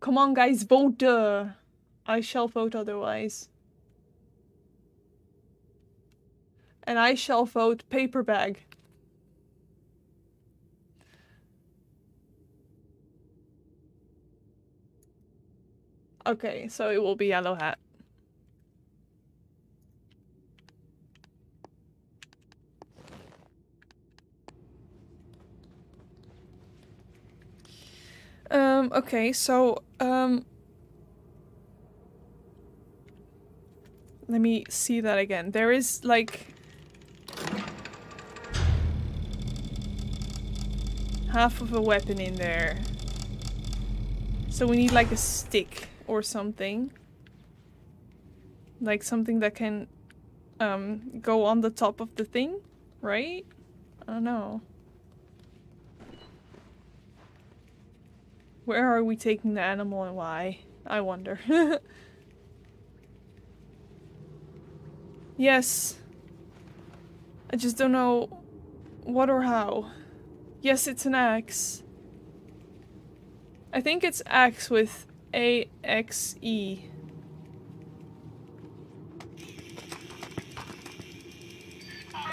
Come on guys, vote! Uh. I shall vote otherwise. And I shall vote paper bag. Okay, so it will be yellow hat. Um, okay, so, um, Let me see that again. There is like half of a weapon in there. So we need like a stick or something. Like something that can um, go on the top of the thing, right? I don't know. Where are we taking the animal and why? I wonder. Yes. I just don't know what or how. Yes, it's an axe. I think it's axe with A-X-E.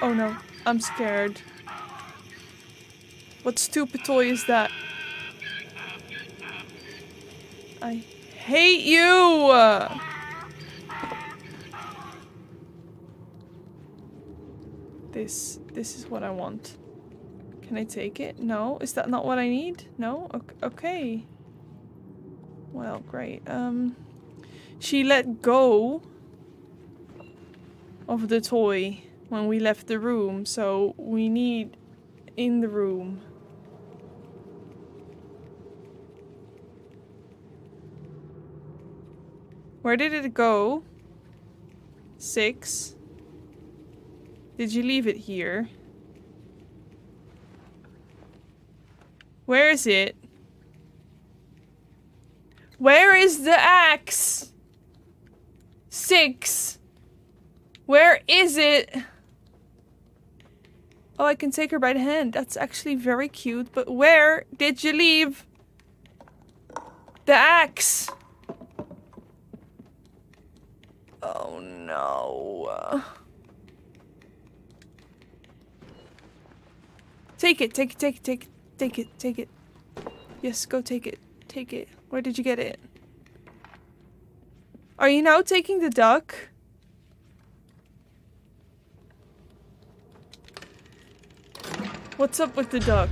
Oh no, I'm scared. What stupid toy is that? I hate you! This, this is what I want. Can I take it? No? Is that not what I need? No? Okay. Well, great. Um, she let go of the toy when we left the room, so we need in the room. Where did it go? Six. Did you leave it here? Where is it? Where is the axe? Six. Where is it? Oh, I can take her by the hand. That's actually very cute. But where did you leave the axe? Oh no. Take it, take it, take it, take it, take it, take it. Yes, go take it. Take it. Where did you get it? Are you now taking the duck? What's up with the duck?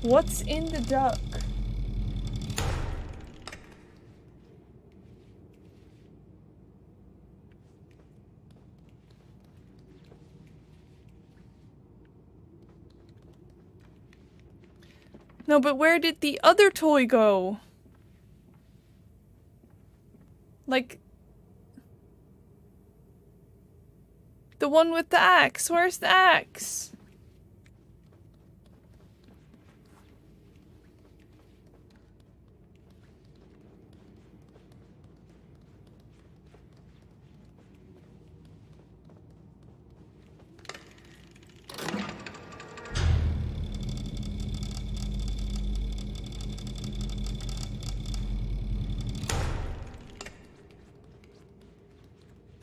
What's in the duck? No, but where did the other toy go? Like... The one with the axe. Where's the axe?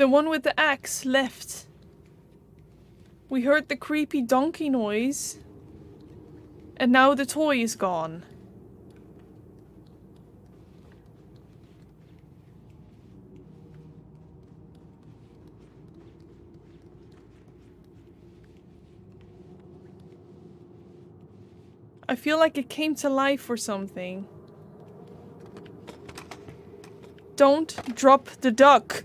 The one with the axe left. We heard the creepy donkey noise. And now the toy is gone. I feel like it came to life or something. Don't drop the duck.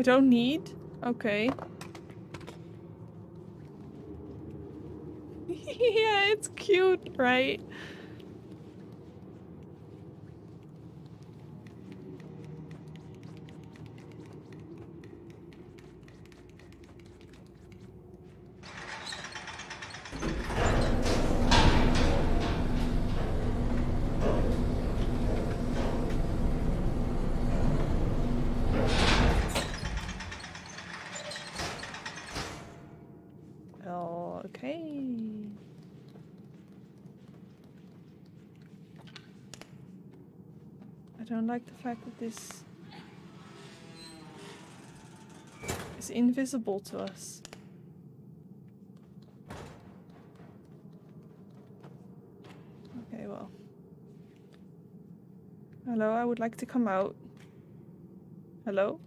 I don't need? Okay. yeah, it's cute, right? Like the fact that this is invisible to us. Okay, well. Hello, I would like to come out. Hello?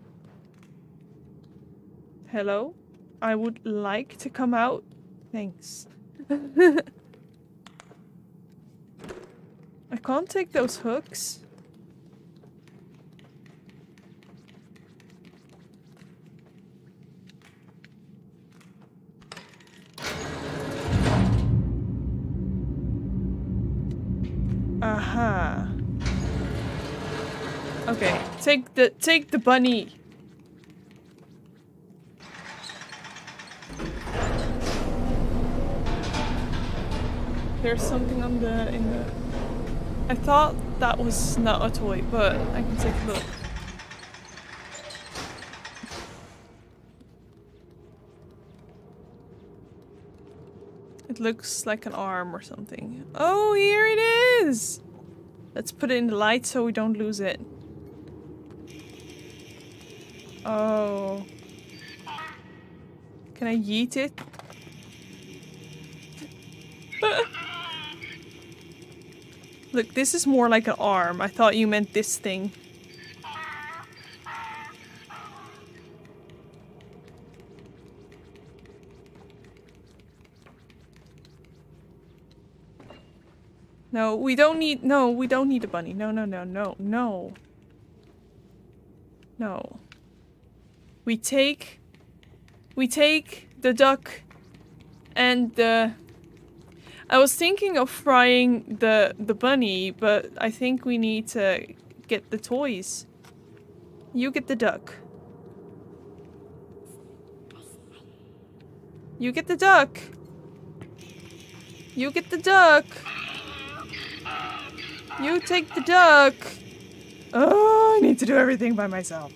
Hello? I would like to come out. Thanks. I can't take those hooks. Take the take the bunny. There's something on the in the I thought that was not a toy, but I can take a look. It looks like an arm or something. Oh, here it is! Let's put it in the light so we don't lose it. Oh. Can I yeet it? Look, this is more like an arm. I thought you meant this thing. No, we don't need- no, we don't need a bunny. No, no, no, no, no. No. We take... We take the duck and the... I was thinking of frying the, the bunny, but I think we need to get the toys. You get the duck. You get the duck. You get the duck. You take the duck. Oh, I need to do everything by myself.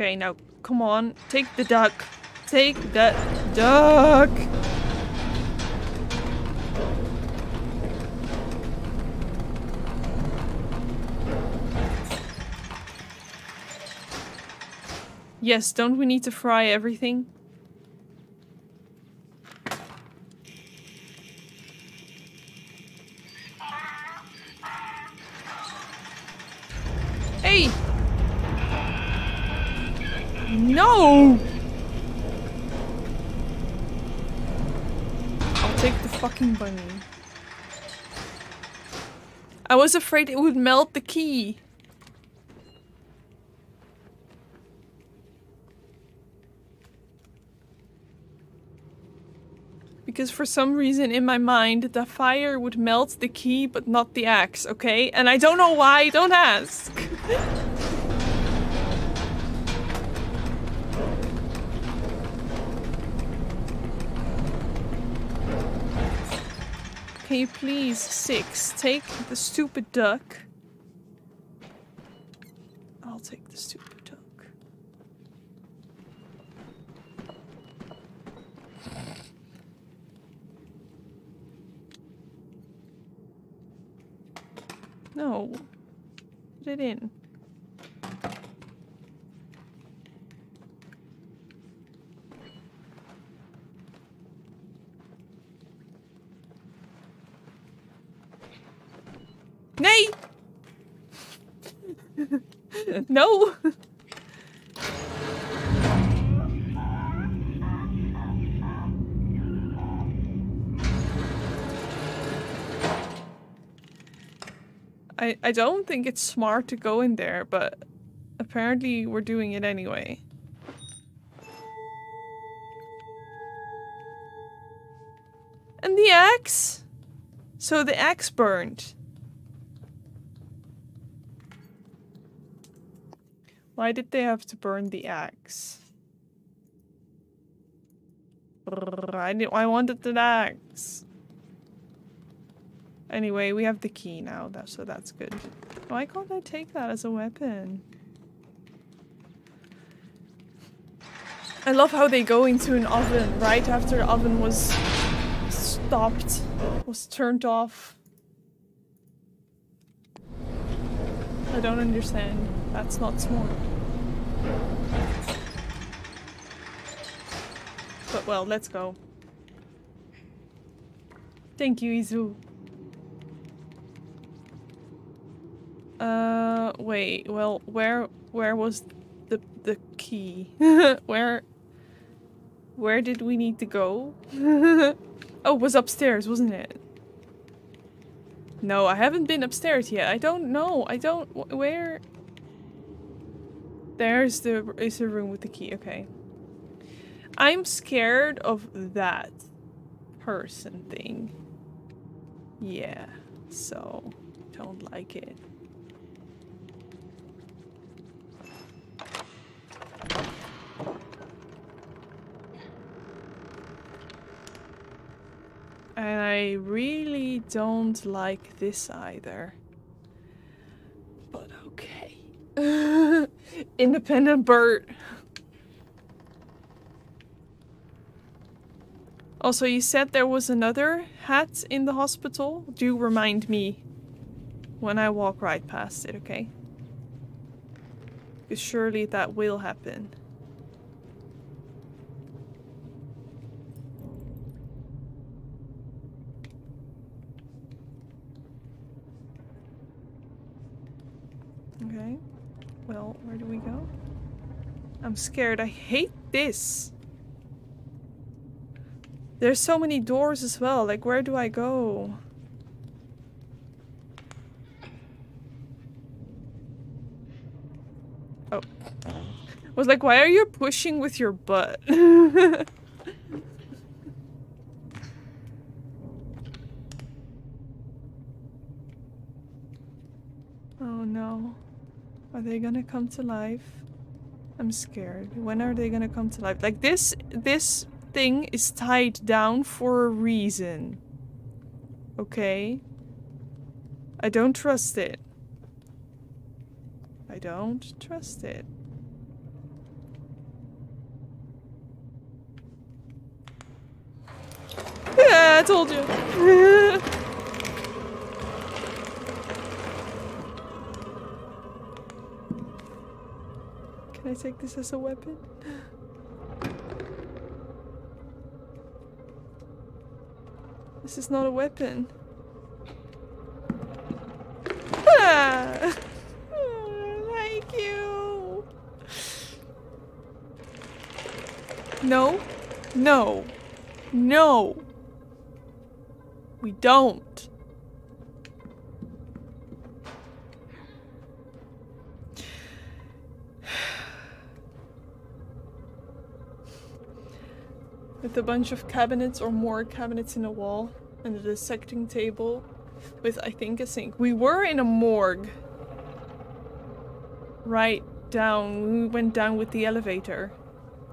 Okay, now, come on. Take the duck. Take that duck! Yes, don't we need to fry everything? Was afraid it would melt the key. Because for some reason in my mind, the fire would melt the key but not the axe, okay? And I don't know why, don't ask. Can you please, six, take the stupid duck? I'll take the stupid duck. No. Put it in. Nay! no! I, I don't think it's smart to go in there, but apparently we're doing it anyway. And the axe? So the axe burned. Why did they have to burn the axe? I, did, I wanted the axe. Anyway, we have the key now, that, so that's good. Why can't I take that as a weapon? I love how they go into an oven right after the oven was stopped, was turned off. I don't understand. That's not smart. But well, let's go. Thank you, Izu. Uh, wait. Well, where where was the the key? where where did we need to go? oh, it was upstairs, wasn't it? No, I haven't been upstairs yet. I don't know. I don't. Where? There's the is the room with the key. Okay. I'm scared of that person thing. Yeah. So, don't like it. And I really don't like this either. But okay. Independent Bert. Also, you said there was another hat in the hospital. Do remind me when I walk right past it, okay? Because surely that will happen. Okay. Well, where do we go? I'm scared. I hate this. There's so many doors as well. Like, where do I go? Oh. I was like, why are you pushing with your butt? oh no. Are they gonna come to life? I'm scared. When are they gonna come to life? Like this, this thing is tied down for a reason. Okay? I don't trust it. I don't trust it. Yeah, I told you. Can I take this as a weapon? This is not a weapon. Ah! Thank you. No. No. No. We don't. A bunch of cabinets or more cabinets in a wall and a dissecting table with I think a sink. We were in a morgue. Right down. We went down with the elevator.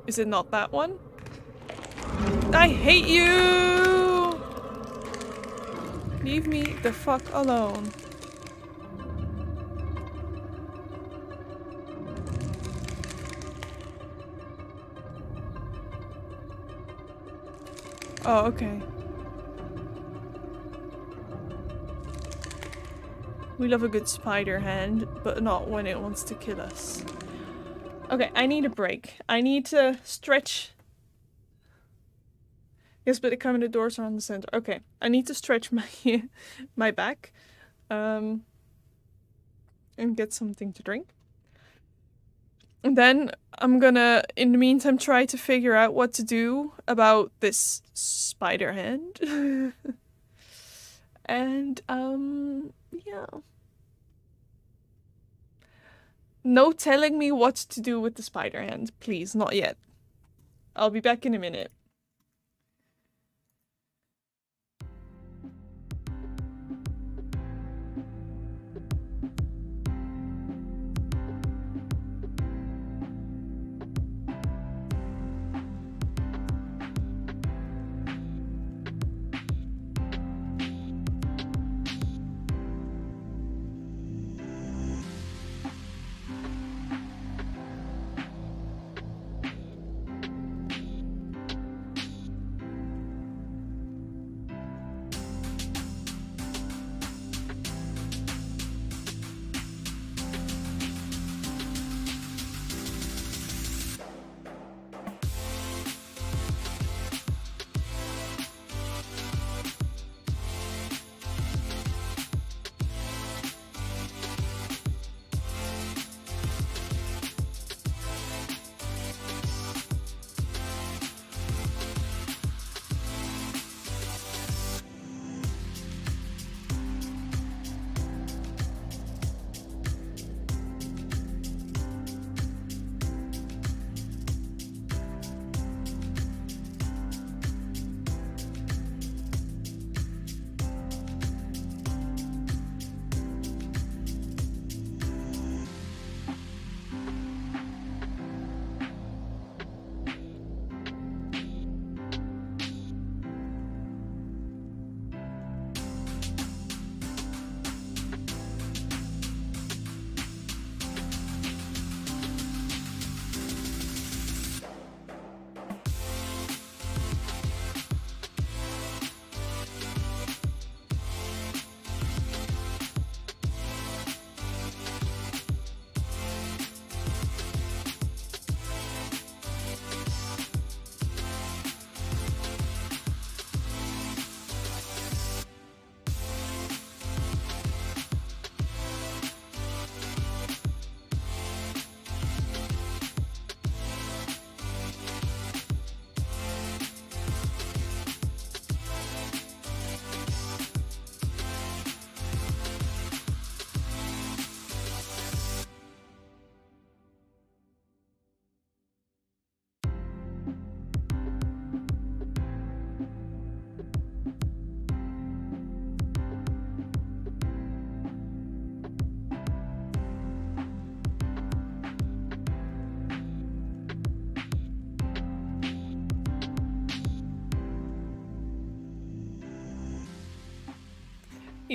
Is it not that one? I hate you! Leave me the fuck alone. Oh, okay. We love a good spider hand, but not when it wants to kill us. Okay, I need a break. I need to stretch. Yes, but the cabinet doors are on the center. Okay, I need to stretch my my back, um, and get something to drink. Then I'm gonna, in the meantime, try to figure out what to do about this spider hand. and um, yeah. No telling me what to do with the spider hand, please, not yet. I'll be back in a minute.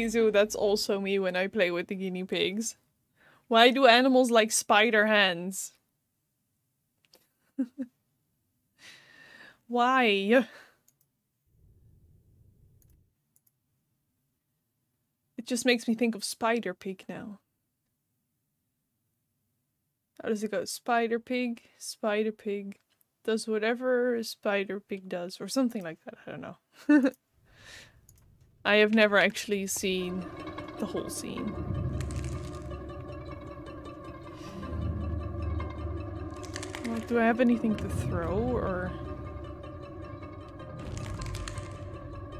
Izu, that's also me when I play with the guinea pigs. Why do animals like spider hands? Why? It just makes me think of Spider Pig now. How does it go? Spider Pig, Spider Pig does whatever Spider Pig does, or something like that. I don't know. I have never actually seen the whole scene. Like, do I have anything to throw, or...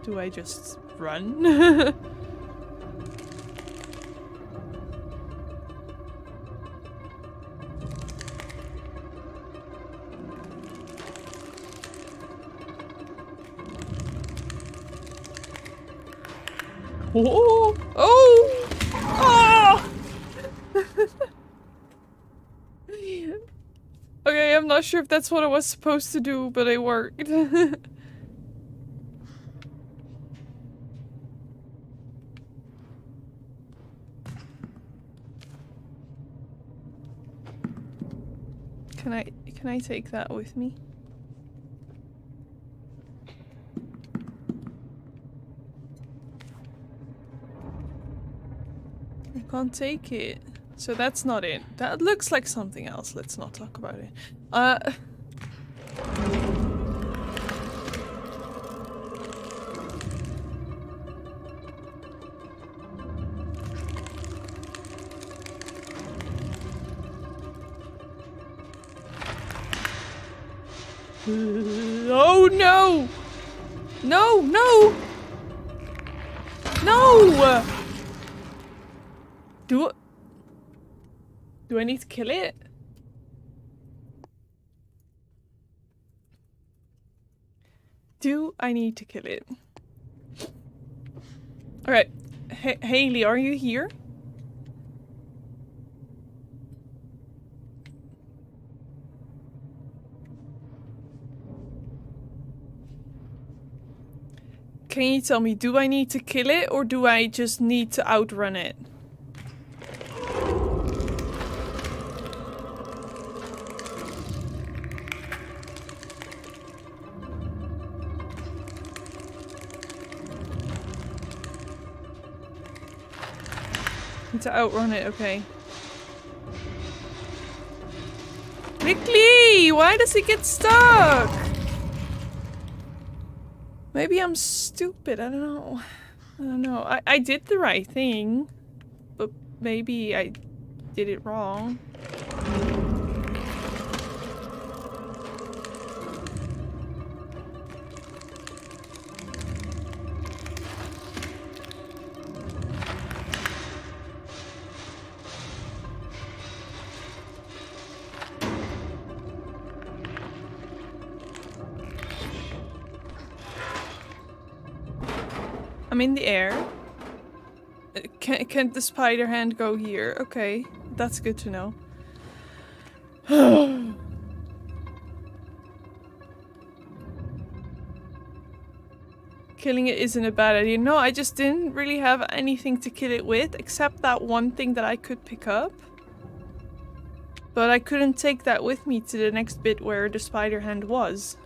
Do I just run? sure if that's what I was supposed to do, but it worked. Can I can I take that with me? I can't take it. So that's not it. That looks like something else. Let's not talk about it. Uh I need to kill it? Do I need to kill it? Alright. Haley, are you here? Can you tell me, do I need to kill it or do I just need to outrun it? To outrun it, okay. Rickly! Why does he get stuck? Maybe I'm stupid. I don't know. I don't know. I, I did the right thing, but maybe I did it wrong. Can, the spider hand go here? Okay, that's good to know. Killing it isn't a bad idea. No, I just didn't really have anything to kill it with, except that one thing that I could pick up. But I couldn't take that with me to the next bit where the spider hand was.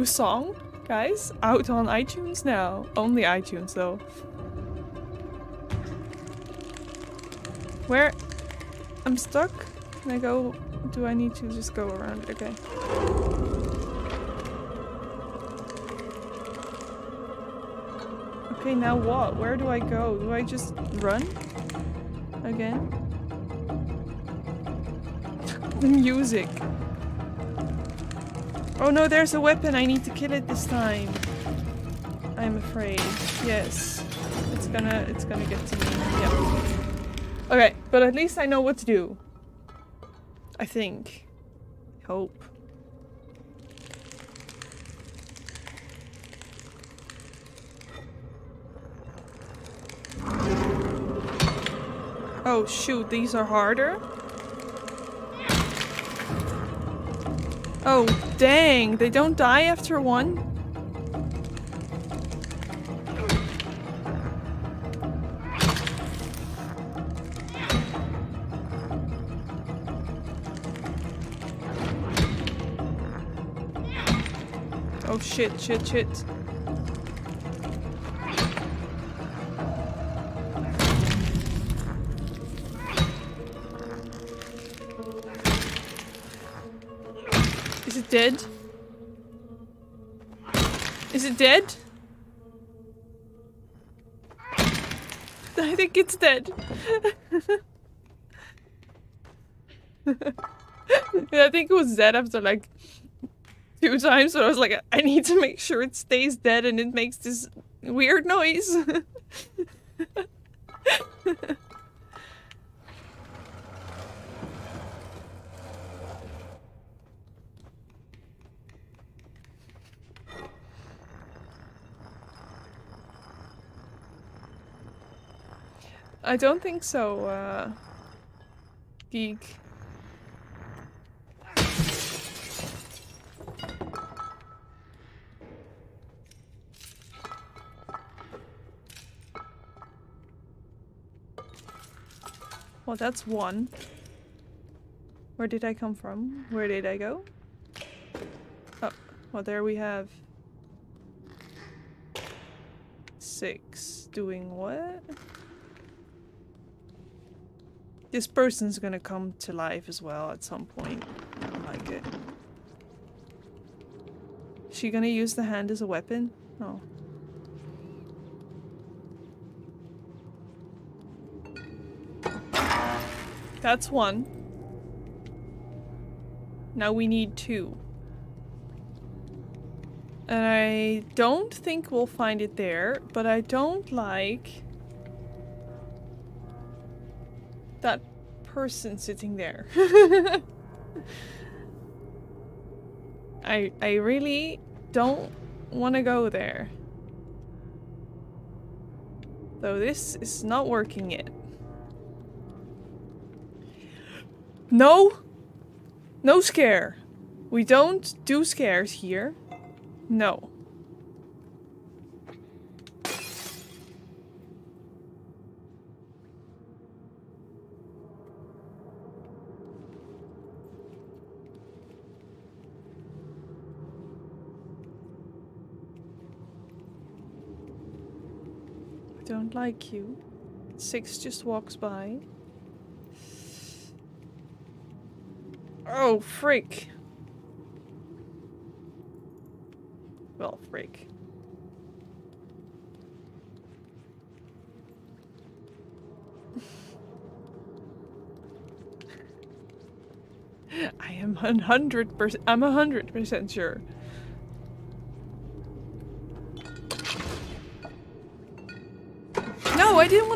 New song, guys. Out on iTunes now. Only iTunes though. Where? I'm stuck? Can I go do I need to just go around? Okay. Okay, now what? Where do I go? Do I just run? Again? the music. Oh no, there's a weapon. I need to kill it this time. I'm afraid. Yes. It's gonna it's gonna get to me. Yeah. Okay, but at least I know what to do. I think. Hope. Oh shoot, these are harder? Oh dang, they don't die after one? Oh shit, shit, shit. Dead? Is it dead? I think it's dead. I think it was dead after like two times, so I was like, I need to make sure it stays dead and it makes this weird noise. I don't think so, uh, Geek. Well, that's one. Where did I come from? Where did I go? Oh, well, there we have six. Doing what? This person's gonna come to life as well at some point. I like it. Is she gonna use the hand as a weapon? Oh. That's one. Now we need two. And I don't think we'll find it there, but I don't like that person sitting there. I I really don't want to go there. Though this is not working yet. No! No scare. We don't do scares here. No. I don't like you. Six just walks by. Oh, freak. Well, freak. I am a hundred percent. I'm a hundred percent sure.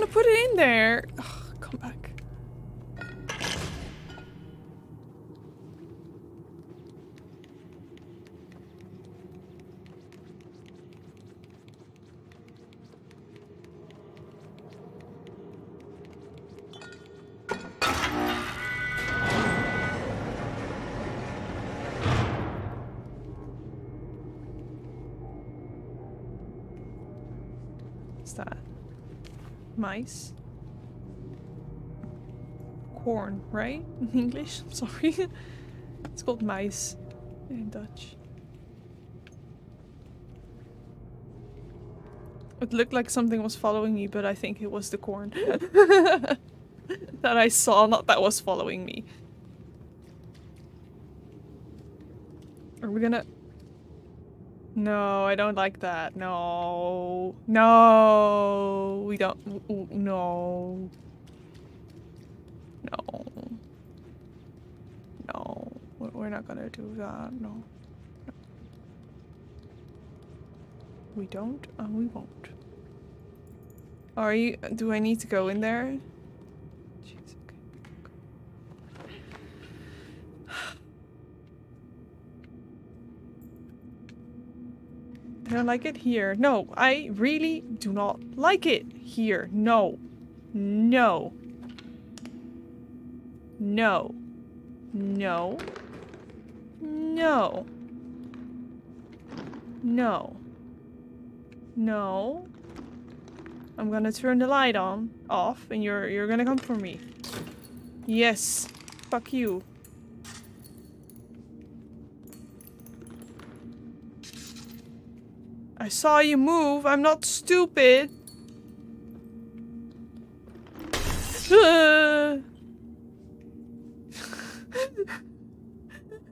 To put it in there. Mice? Corn, right? In English? I'm sorry. it's called mice in Dutch. It looked like something was following me, but I think it was the corn. that I saw, not that was following me. Are we gonna... No, I don't like that. No. No. We don't... No. No. No. We- We're not gonna do that. No. No. We don't and we won't. Are you... Do I need to go in there? Jeez, okay. I don't like it here. No, I really do not like it here. No. No. No. No. No. No. No. I'm gonna turn the light on, off, and you're you're gonna come for me. Yes. Fuck you. I saw you move. I'm not stupid. I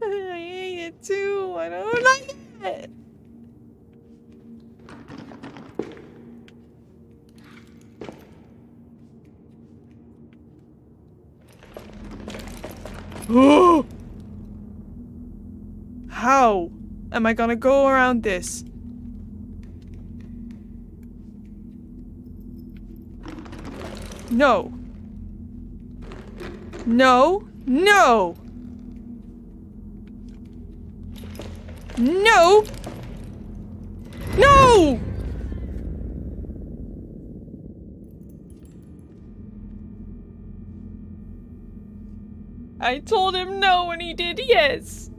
hate it too. I don't like it. How am I gonna go around this? No. No. No. No. No! I told him no and he did yes.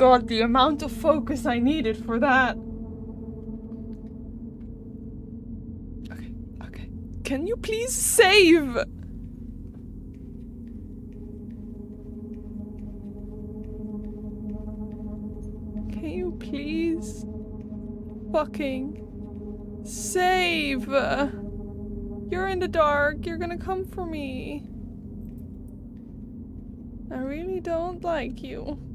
God, the amount of focus I needed for that. Okay, okay. Can you please save? Can you please fucking save? You're in the dark. You're gonna come for me. I really don't like you.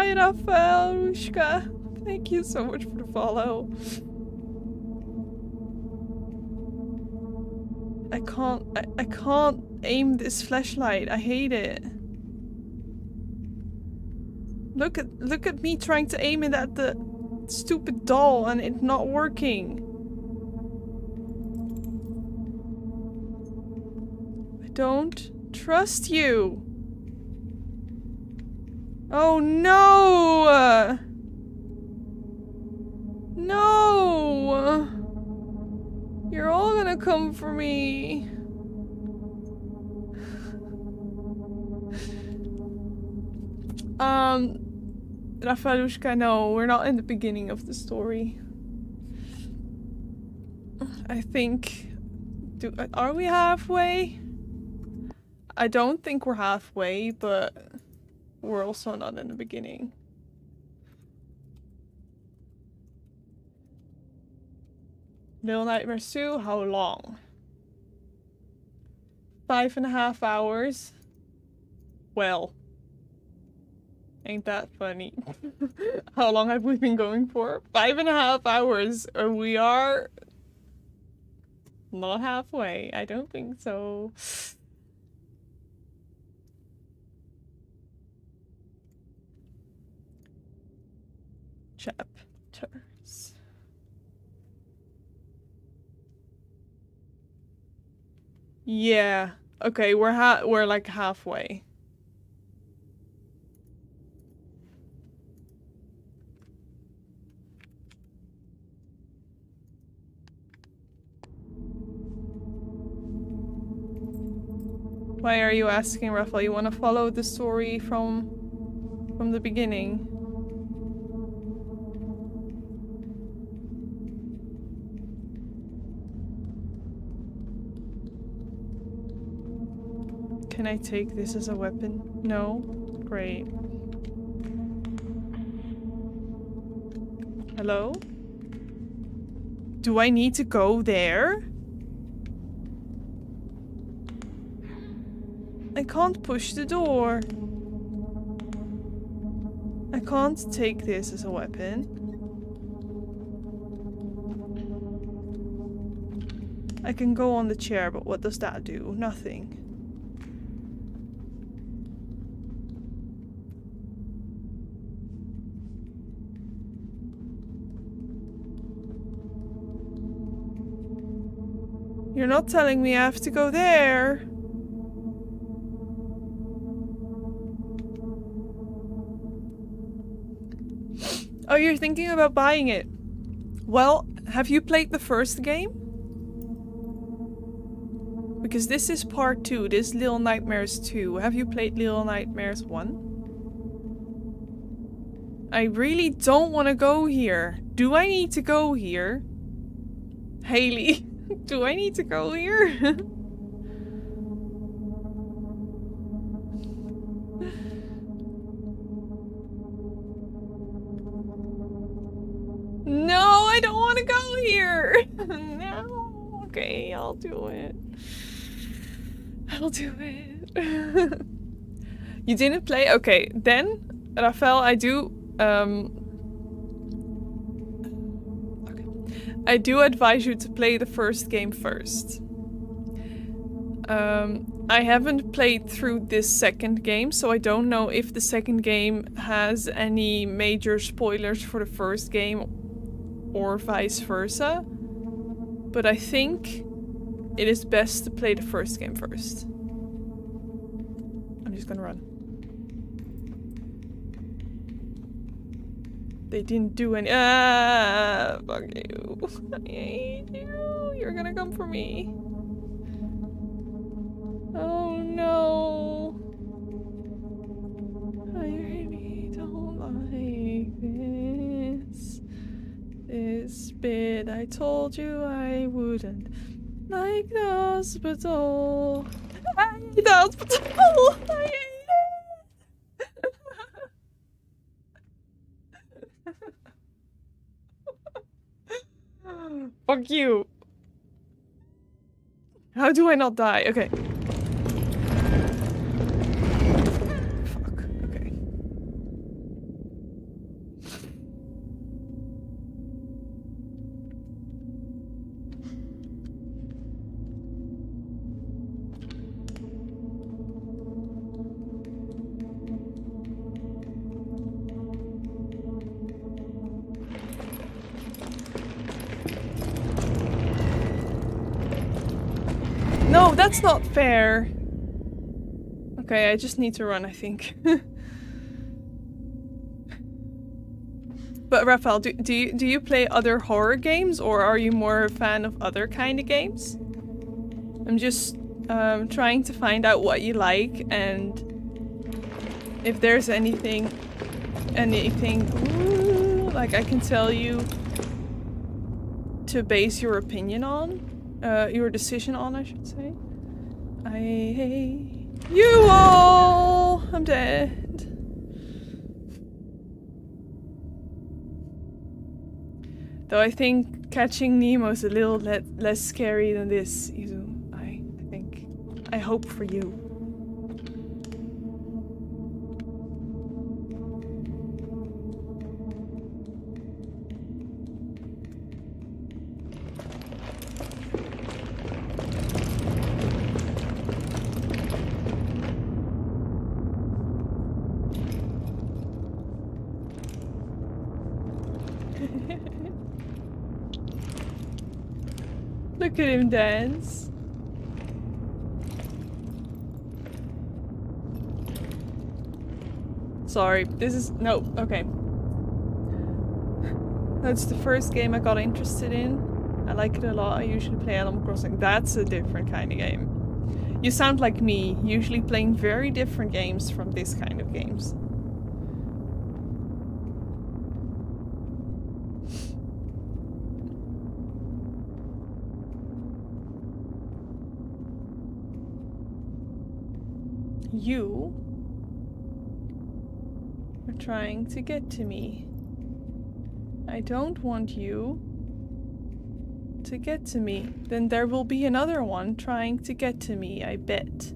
Hi, Rafael, Rushka. Thank you so much for the follow. I can't, I, I can't aim this flashlight. I hate it. Look at, look at me trying to aim it at the stupid doll and it not working. I don't trust you. Oh no! No! You're all gonna come for me. um, Rafaelushka, no, we're not in the beginning of the story. I think... Do, are we halfway? I don't think we're halfway, but we're also not in the beginning. Little Nightmares 2, how long? Five and a half hours. Well. Ain't that funny? how long have we been going for? Five and a half hours. We are not halfway. I don't think so. Chapters. Yeah. Okay, we're ha we're like halfway. Why are you asking, Raphael? You want to follow the story from from the beginning? Can I take this as a weapon? No? Great. Hello? Do I need to go there? I can't push the door. I can't take this as a weapon. I can go on the chair, but what does that do? Nothing. You're not telling me I have to go there. Oh, you're thinking about buying it. Well, have you played the first game? Because this is part 2, this Little Nightmares 2. Have you played Little Nightmares 1? I really don't want to go here. Do I need to go here? Haley, do I need to go here? No, I don't want to go here. no. Okay, I'll do it. I'll do it. you didn't play? Okay, then, Rafael, I do... Um, okay. I do advise you to play the first game first. Um, I haven't played through this second game, so I don't know if the second game has any major spoilers for the first game or vice versa. But I think it is best to play the first game first. I'm just gonna run. They didn't do any- Ah, fuck you. I hate you. You're gonna come for me. Oh no. I really don't like this. This bit I told you I wouldn't like the hospital. I the hospital. I hate it. Fuck you. How do I not die? Okay. That's not fair. Okay, I just need to run, I think. but Raphael, do, do you do you play other horror games or are you more a fan of other kind of games? I'm just um, trying to find out what you like and if there's anything anything ooh, like I can tell you to base your opinion on. Uh, your decision on, I should say. I hate you all. I'm dead. Though I think catching Nemo is a little le less scary than this, Izu. I, I think. I hope for you. Look at him dance. Sorry, this is- no, okay. That's the first game I got interested in. I like it a lot. I usually play Animal Crossing. That's a different kind of game. You sound like me, usually playing very different games from this kind of games. You are trying to get to me. I don't want you to get to me. Then there will be another one trying to get to me, I bet.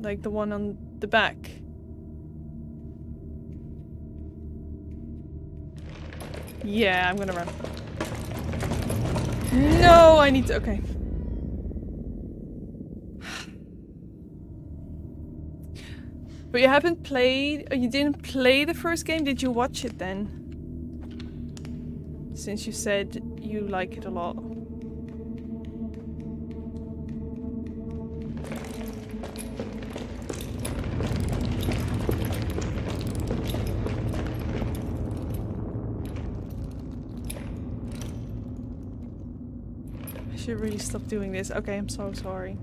Like the one on the back. Yeah, I'm gonna run. No, I need to- okay. But you haven't played, or you didn't play the first game, did you watch it then? Since you said you like it a lot. I should really stop doing this. Okay, I'm so sorry.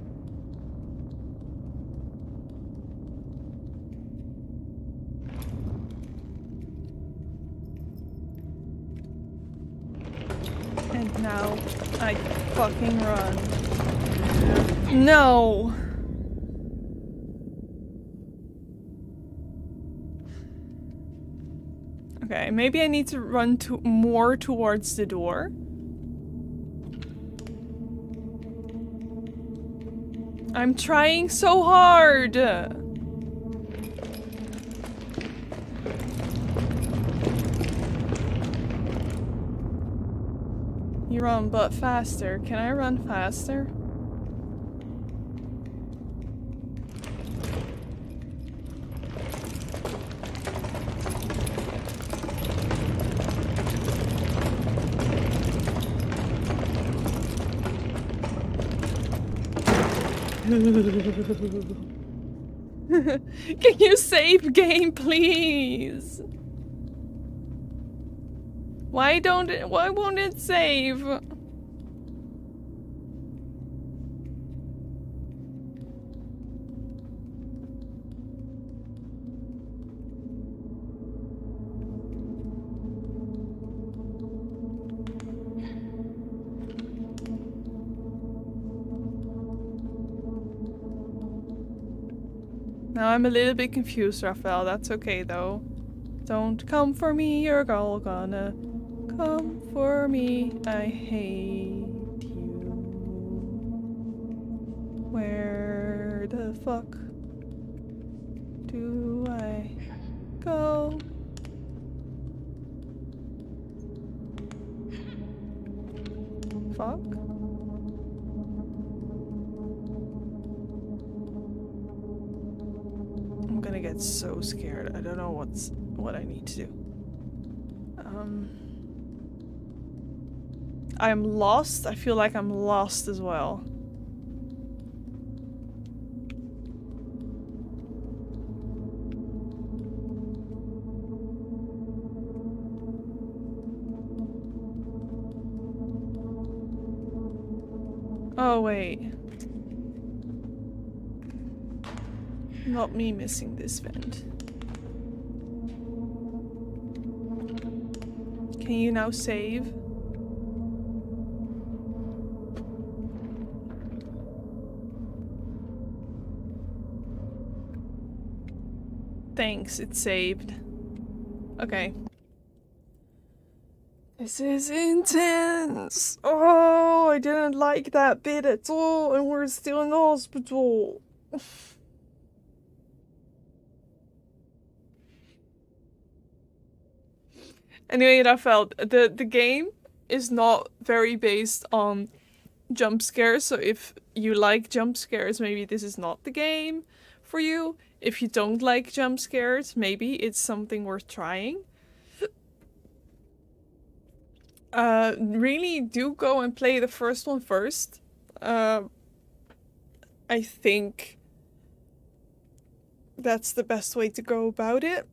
No! Okay, maybe I need to run to more towards the door. I'm trying so hard! You run, but faster. Can I run faster? Can you save game, please? Why don't it, why won't it save? I'm a little bit confused, Raphael. That's okay though. Don't come for me, you're all gonna come for me. I hate you. Where the fuck do I go? What's what I need to do. Um I'm lost. I feel like I'm lost as well. Oh, wait. Not me missing this vent. Can you now save? Thanks, it's saved. Okay. This is intense! Oh, I didn't like that bit at all, and we're still in the hospital. anyway, I felt the the game is not very based on jump scares, so if you like jump scares, maybe this is not the game for you. If you don't like jump scares, maybe it's something worth trying. Uh, really do go and play the first one first. Uh, I think that's the best way to go about it.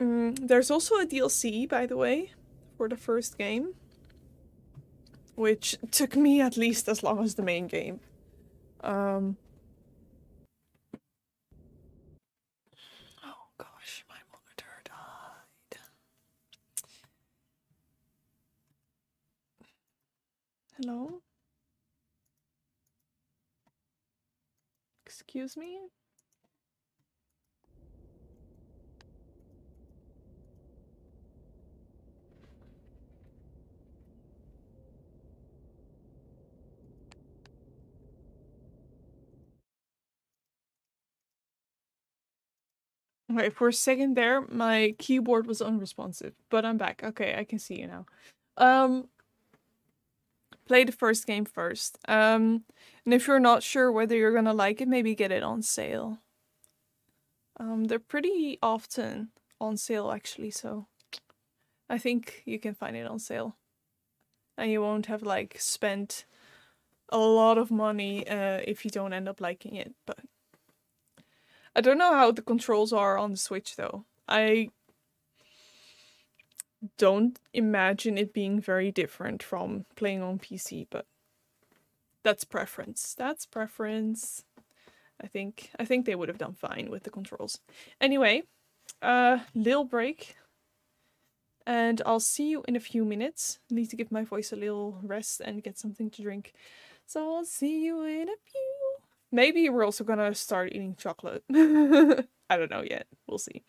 Mm, there's also a DLC, by the way, for the first game, which took me at least as long as the main game. Um, oh gosh, my monitor died. Hello? Excuse me? Okay, for a second there, my keyboard was unresponsive, but I'm back. Okay, I can see you now. Um, play the first game first. Um, and if you're not sure whether you're gonna like it, maybe get it on sale. Um, they're pretty often on sale actually, so I think you can find it on sale. And you won't have like spent a lot of money uh, if you don't end up liking it, but I don't know how the controls are on the Switch though. I don't imagine it being very different from playing on PC, but that's preference. That's preference. I think I think they would have done fine with the controls. Anyway, uh little break. And I'll see you in a few minutes. Need to give my voice a little rest and get something to drink. So I'll see you in a few. Maybe we're also gonna start eating chocolate. I don't know yet. We'll see.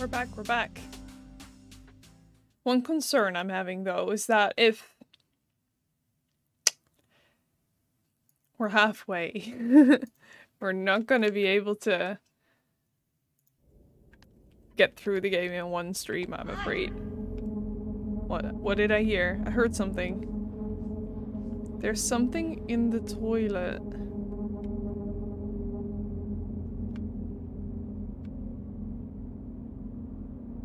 We're back, we're back. One concern I'm having though is that if we're halfway, we're not gonna be able to get through the game in one stream, I'm afraid. What what did I hear? I heard something. There's something in the toilet.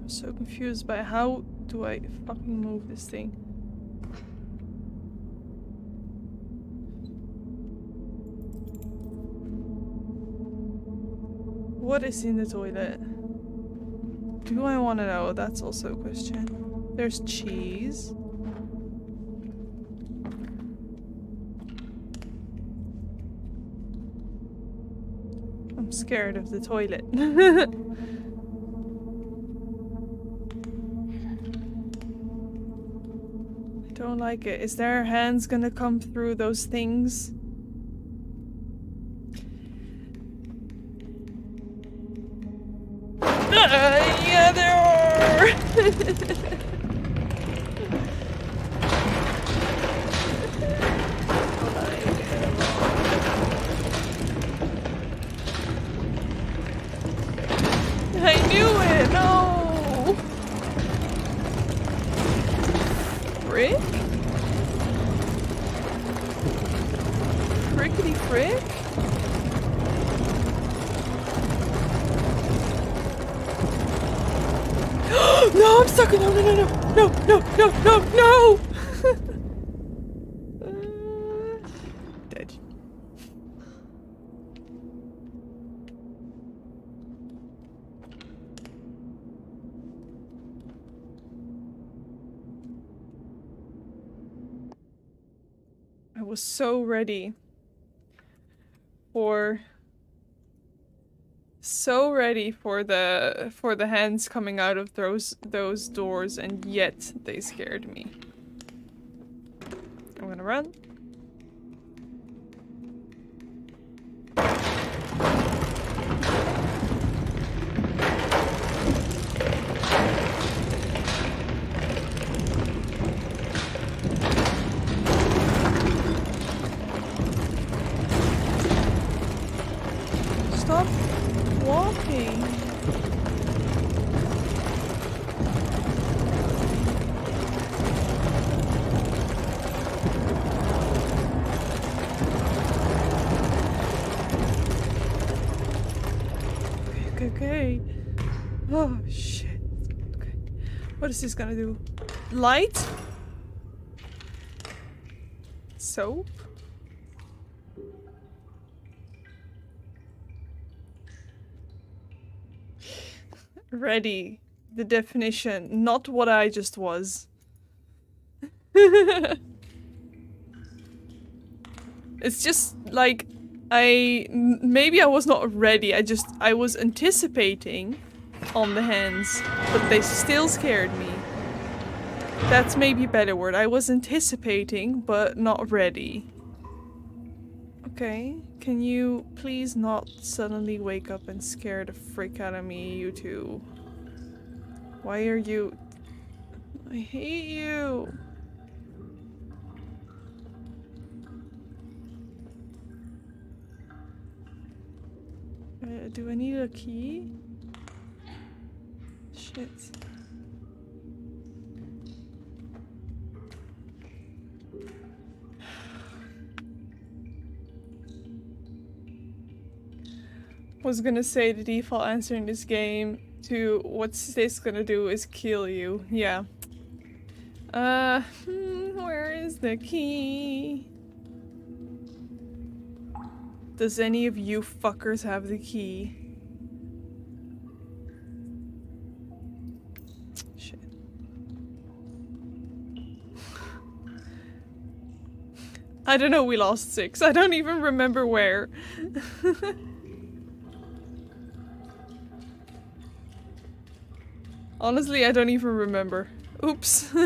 I'm so confused by how do I fucking move this thing? What is in the toilet? Do I want to know? That's also a question. There's cheese. I'm scared of the toilet. don't like it. Is their hands gonna come through those things? Ready for so ready for the for the hands coming out of those those doors and yet they scared me. I'm gonna run. Is this gonna do? Light? Soap? Ready. The definition, not what I just was. it's just like I maybe I was not ready. I just I was anticipating on the hands, but they still scared me. That's maybe a better word. I was anticipating, but not ready. Okay, can you please not suddenly wake up and scare the freak out of me, you two? Why are you... I hate you! Uh, do I need a key? Shit. was gonna say the default answer in this game to what's this gonna do is kill you. Yeah. Uh, hmm, where is the key? Does any of you fuckers have the key? I don't know, we lost six. I don't even remember where. Honestly, I don't even remember. Oops.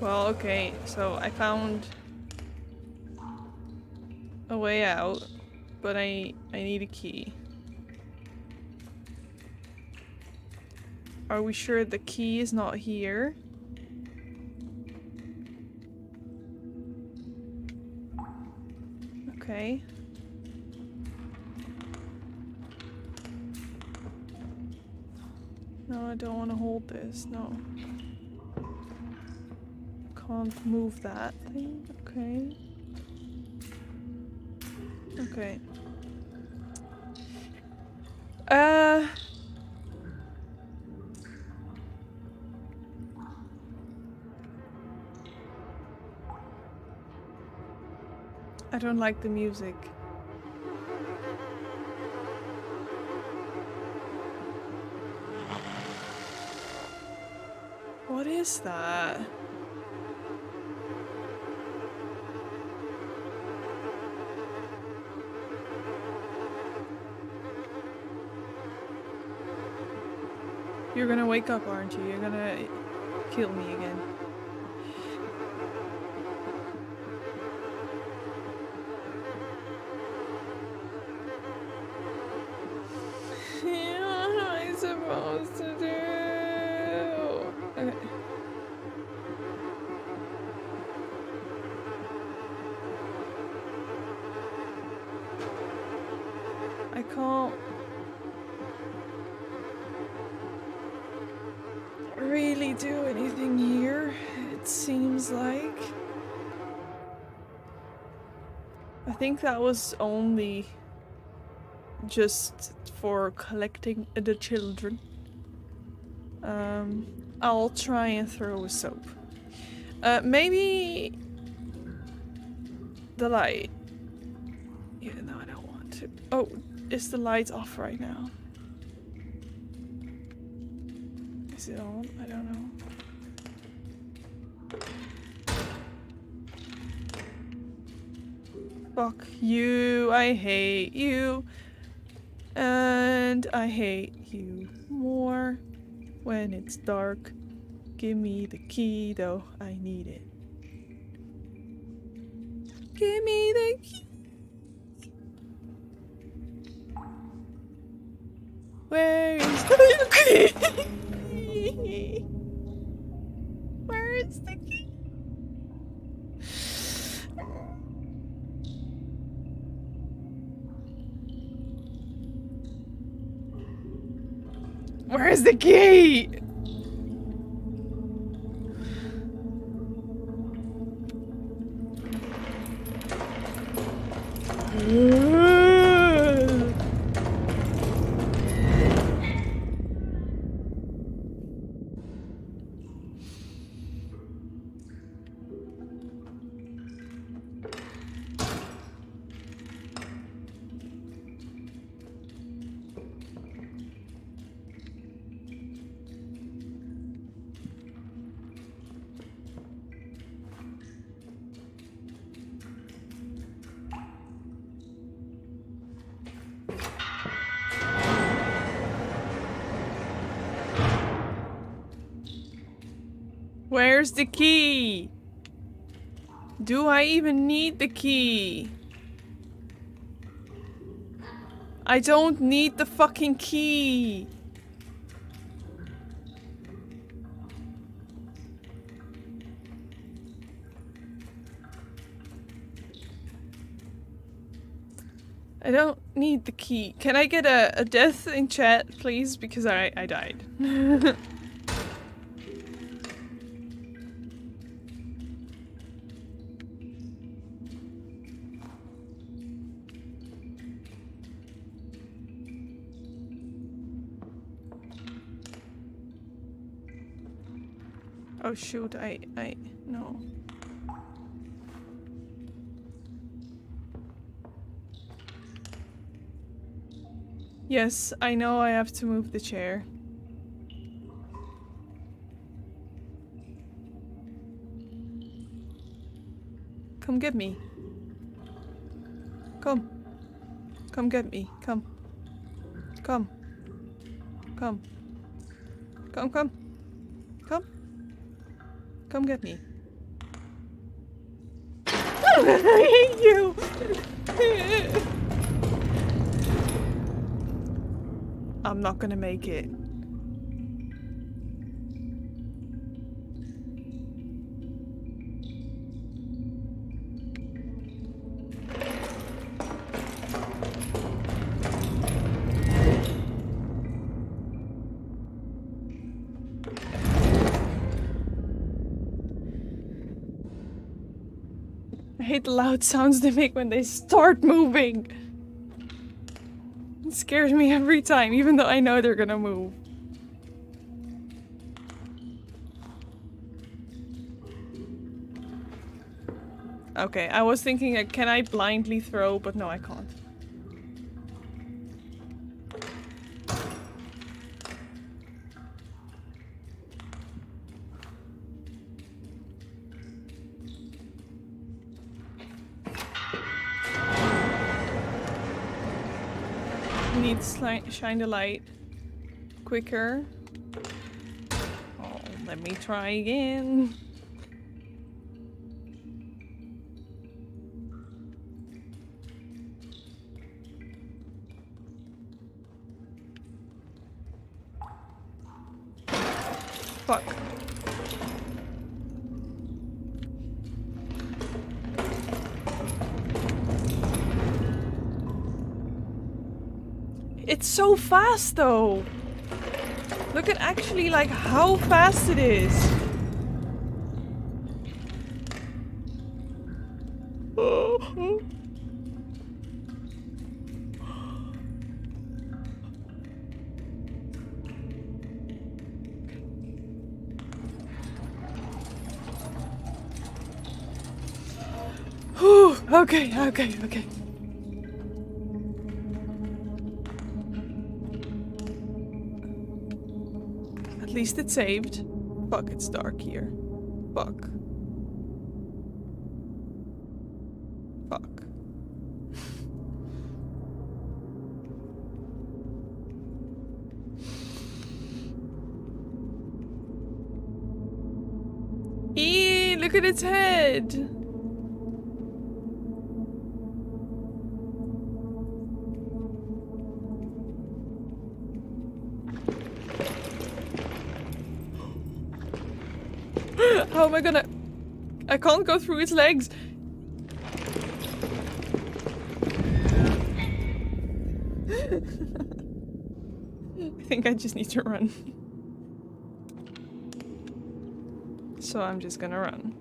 Well, okay, so I found a way out, but I I need a key. Are we sure the key is not here? Okay. No, I don't want to hold this. No. Can't move that thing. Okay. Okay. Uh... I don't like the music. What is that? You're gonna wake up, aren't you? You're gonna kill me again. Think that was only just for collecting the children. Um, I'll try and throw a soap. Uh, maybe the light. Even though I don't want to. Oh, is the light off right now? Is it on? I don't know. Fuck you. I hate you. And I hate you more when it's dark. Give me the key, though. I need it. Give me the key. Where is the key? Where is the key? Where is the key? The key? Do I even need the key? I don't need the fucking key. I don't need the key. Can I get a, a death in chat, please? Because I, I died. oh shoot, I, I, no. Yes, I know I have to move the chair. Come get me. Come. Come get me. Come. Come. Come. Come, come. Come get me. I hate you! I'm not gonna make it. Sounds they make when they start moving. It scares me every time, even though I know they're gonna move. Okay, I was thinking, uh, can I blindly throw? But no, I can't. Shine the light quicker. Oh, let me try again. It's so fast though. Look at actually like how fast it is. okay, okay, okay. Least it's saved. Fuck, it's dark here. Fuck. Fuck. Eee, look at its head! Am gonna... I can't go through its legs. I think I just need to run. so I'm just gonna run.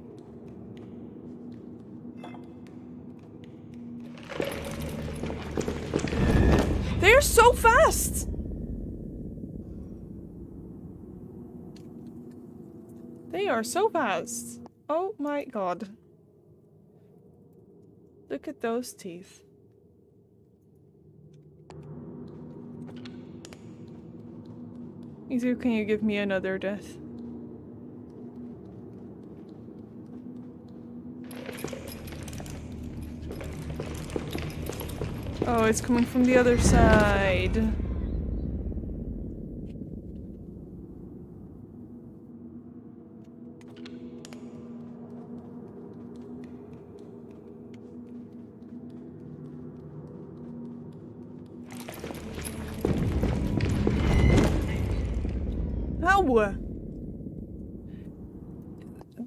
Are so fast. Oh my god. Look at those teeth. Izu, can you give me another death? Oh, it's coming from the other side.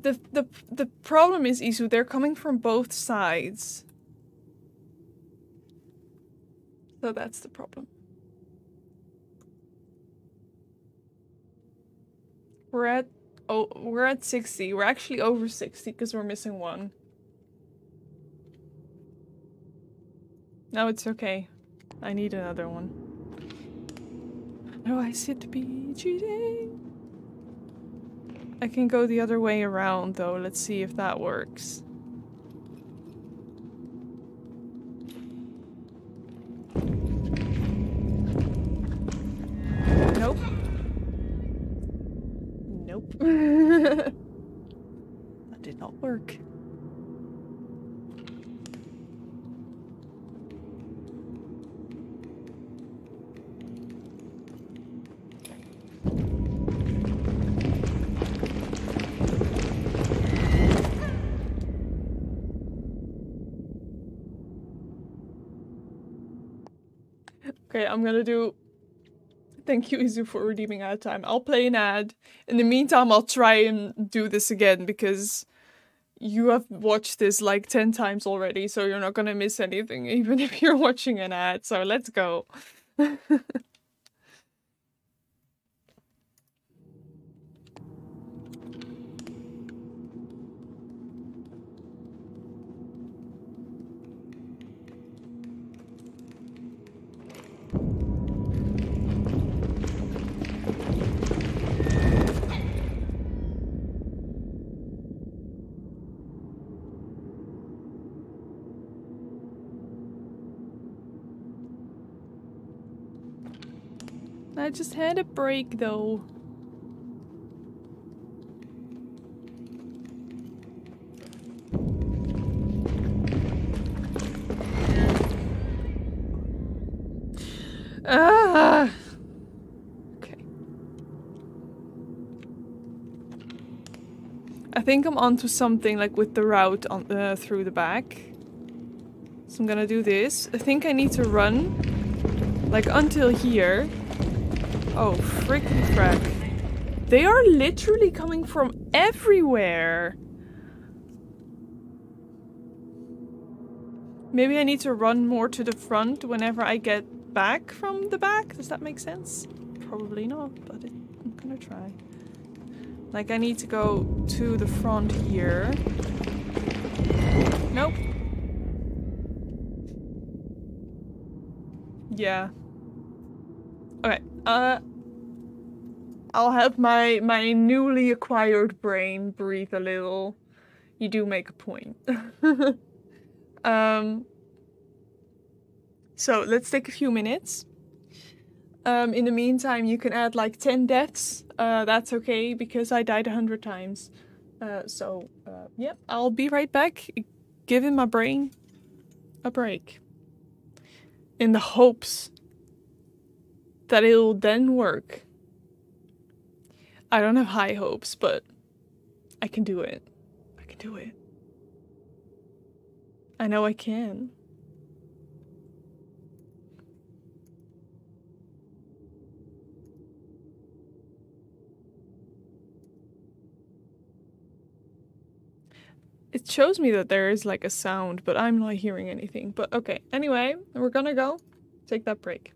The, the, the problem is, Izu, they're coming from both sides. So that's the problem. We're at oh we're at 60. We're actually over 60 because we're missing one. No, it's okay. I need another one. I to be cheating. I can go the other way around though. Let's see if that works. Nope. Nope. that did not work. Okay, I'm gonna do. Thank you, Izu, for redeeming ad time. I'll play an ad. In the meantime, I'll try and do this again because you have watched this like 10 times already, so you're not gonna miss anything, even if you're watching an ad. So let's go. I just had a break though. Ah. Okay. I think I'm onto something like with the route on uh, through the back. So I'm gonna do this. I think I need to run like until here. Oh, freaking frack. They are literally coming from everywhere. Maybe I need to run more to the front whenever I get back from the back. Does that make sense? Probably not, but it, I'm gonna try. Like I need to go to the front here. Nope. Yeah, Okay. Uh I'll have my my newly acquired brain breathe a little. You do make a point. um so let's take a few minutes. Um, in the meantime, you can add like 10 deaths. Uh, that's okay because I died a hundred times. Uh, so, uh, yep, I'll be right back, giving my brain a break. In the hopes that it'll then work. I don't have high hopes, but I can do it. I can do it. I know I can. It shows me that there is like a sound, but I'm not hearing anything. But okay, anyway, we're gonna go take that break.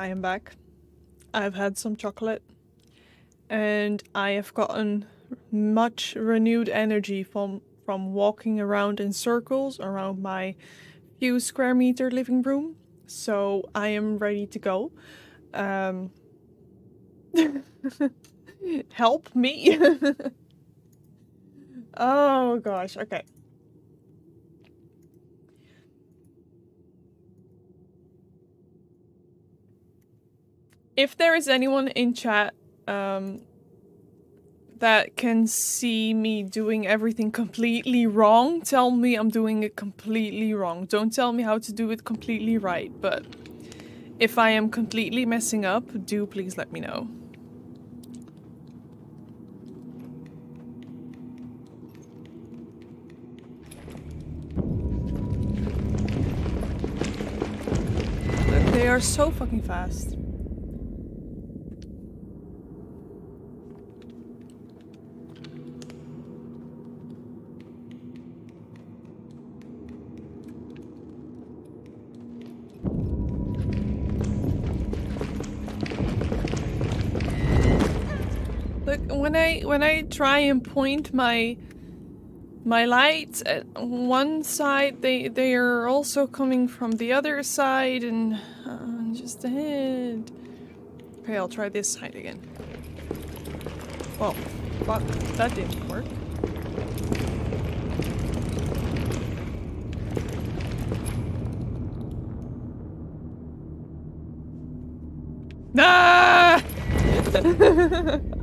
I am back. I've had some chocolate and I have gotten much renewed energy from from walking around in circles around my few square meter living room. So I am ready to go. Um, help me. oh gosh, okay. If there is anyone in chat um, that can see me doing everything completely wrong, tell me I'm doing it completely wrong. Don't tell me how to do it completely right, but if I am completely messing up, do please let me know. They are so fucking fast. When I when I try and point my my lights at one side, they they are also coming from the other side and uh, just ahead. Okay, I'll try this side again. Well, that didn't work. Ah!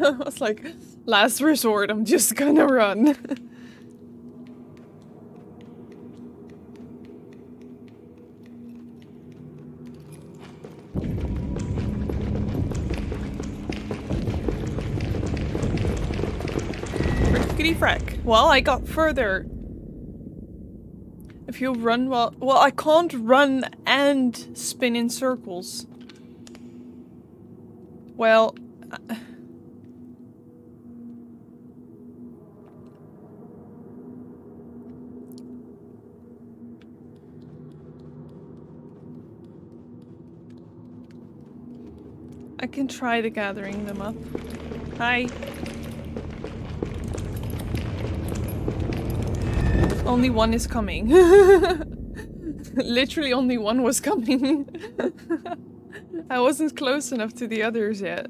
I was like, last resort, I'm just gonna run. Frickety frack. Well, I got further. If you run well- well, I can't run and spin in circles. Well... I can try the gathering them up. Hi. Only one is coming. Literally only one was coming. I wasn't close enough to the others yet.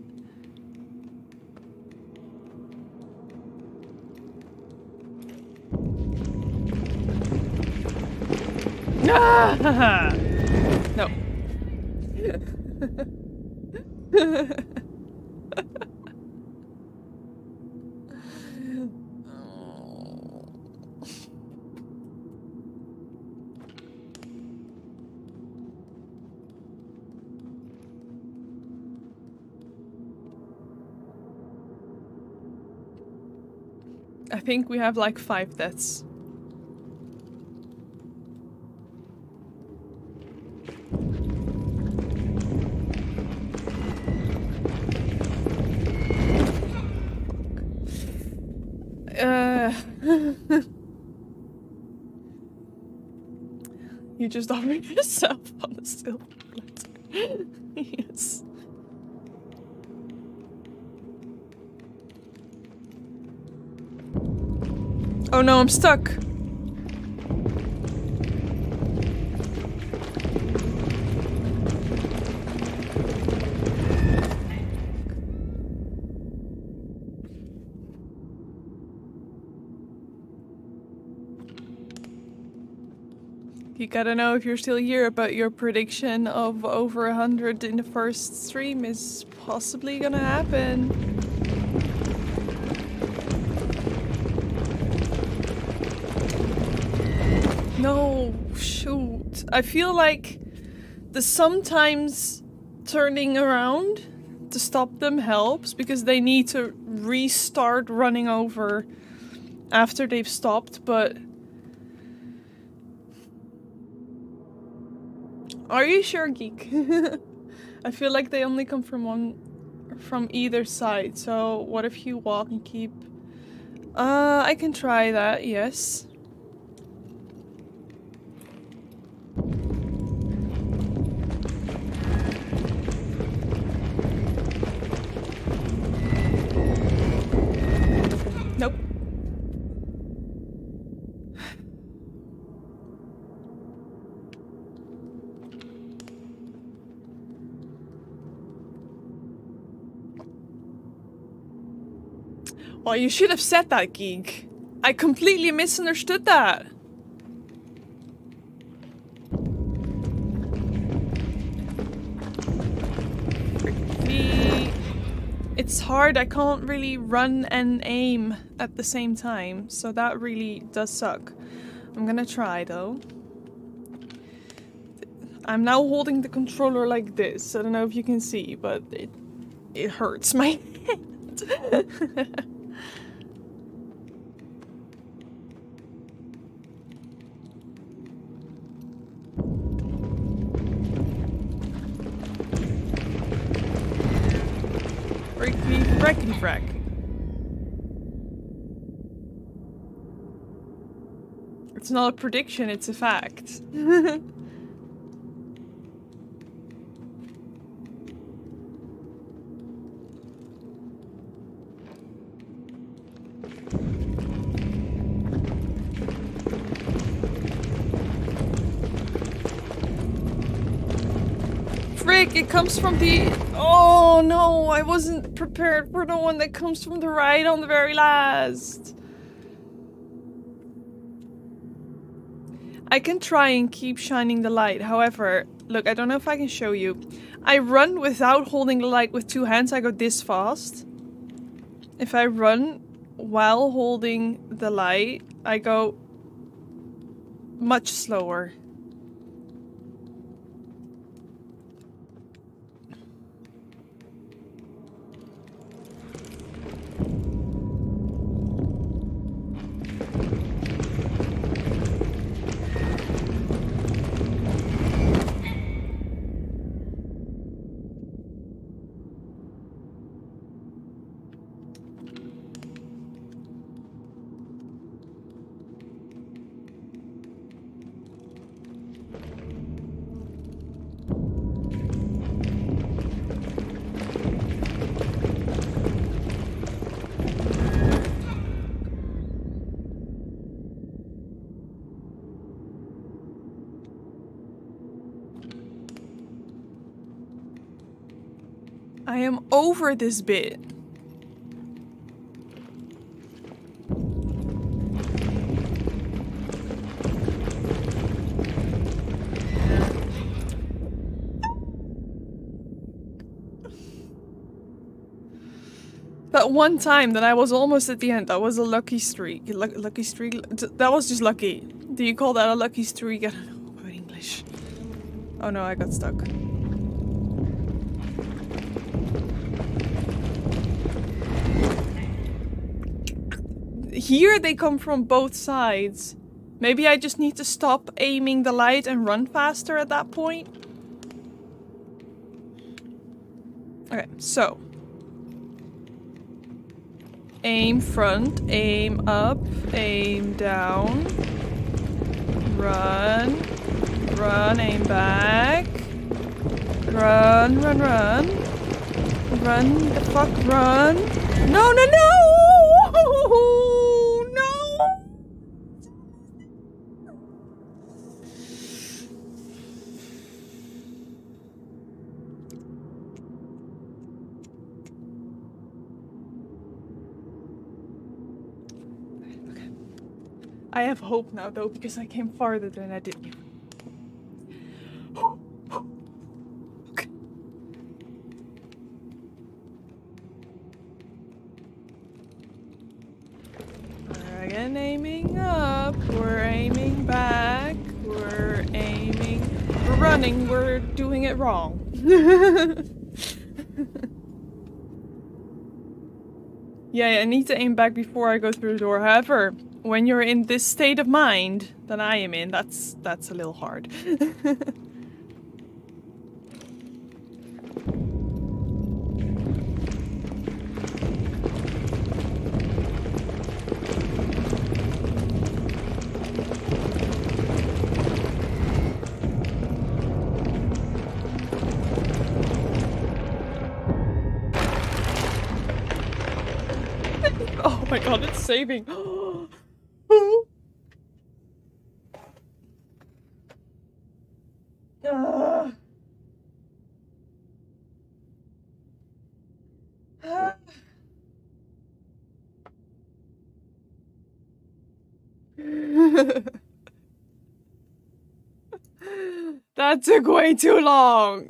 No. I think we have like five deaths. Uh, you just offered yourself on the silver yes. Oh no, I'm stuck. You gotta know if you're still here, but your prediction of over a hundred in the first stream is possibly gonna happen. No, shoot. I feel like the sometimes turning around to stop them helps because they need to restart running over after they've stopped, but... Are you sure, Geek? I feel like they only come from one... from either side, so what if you walk and keep... Uh, I can try that, yes. Well, you should have said that, geek. I completely misunderstood that. It's hard, I can't really run and aim at the same time, so that really does suck. I'm gonna try though. I'm now holding the controller like this. I don't know if you can see, but it it hurts my hand. It's not a prediction, it's a fact. Frick, it comes from the Oh no, I wasn't prepared for the one that comes from the right on the very last. I can try and keep shining the light. However, look, I don't know if I can show you. I run without holding the light with two hands. I go this fast. If I run while holding the light, I go much slower. Am over this bit. That one time that I was almost at the end, that was a lucky streak. lucky streak? That was just lucky. Do you call that a lucky streak? I don't know about English. Oh no, I got stuck. Here they come from both sides. Maybe I just need to stop aiming the light and run faster at that point? Okay, so. Aim front, aim up, aim down. Run. Run, aim back. Run, run, run. Run the fuck, run. No, no, no! I have hope now though because I came farther than I did. okay. We're aiming up. We're aiming back. We're aiming. We're running. We're doing it wrong. yeah, I need to aim back before I go through the door. However, when you're in this state of mind that I am in, that's that's a little hard. saving. that took way too long.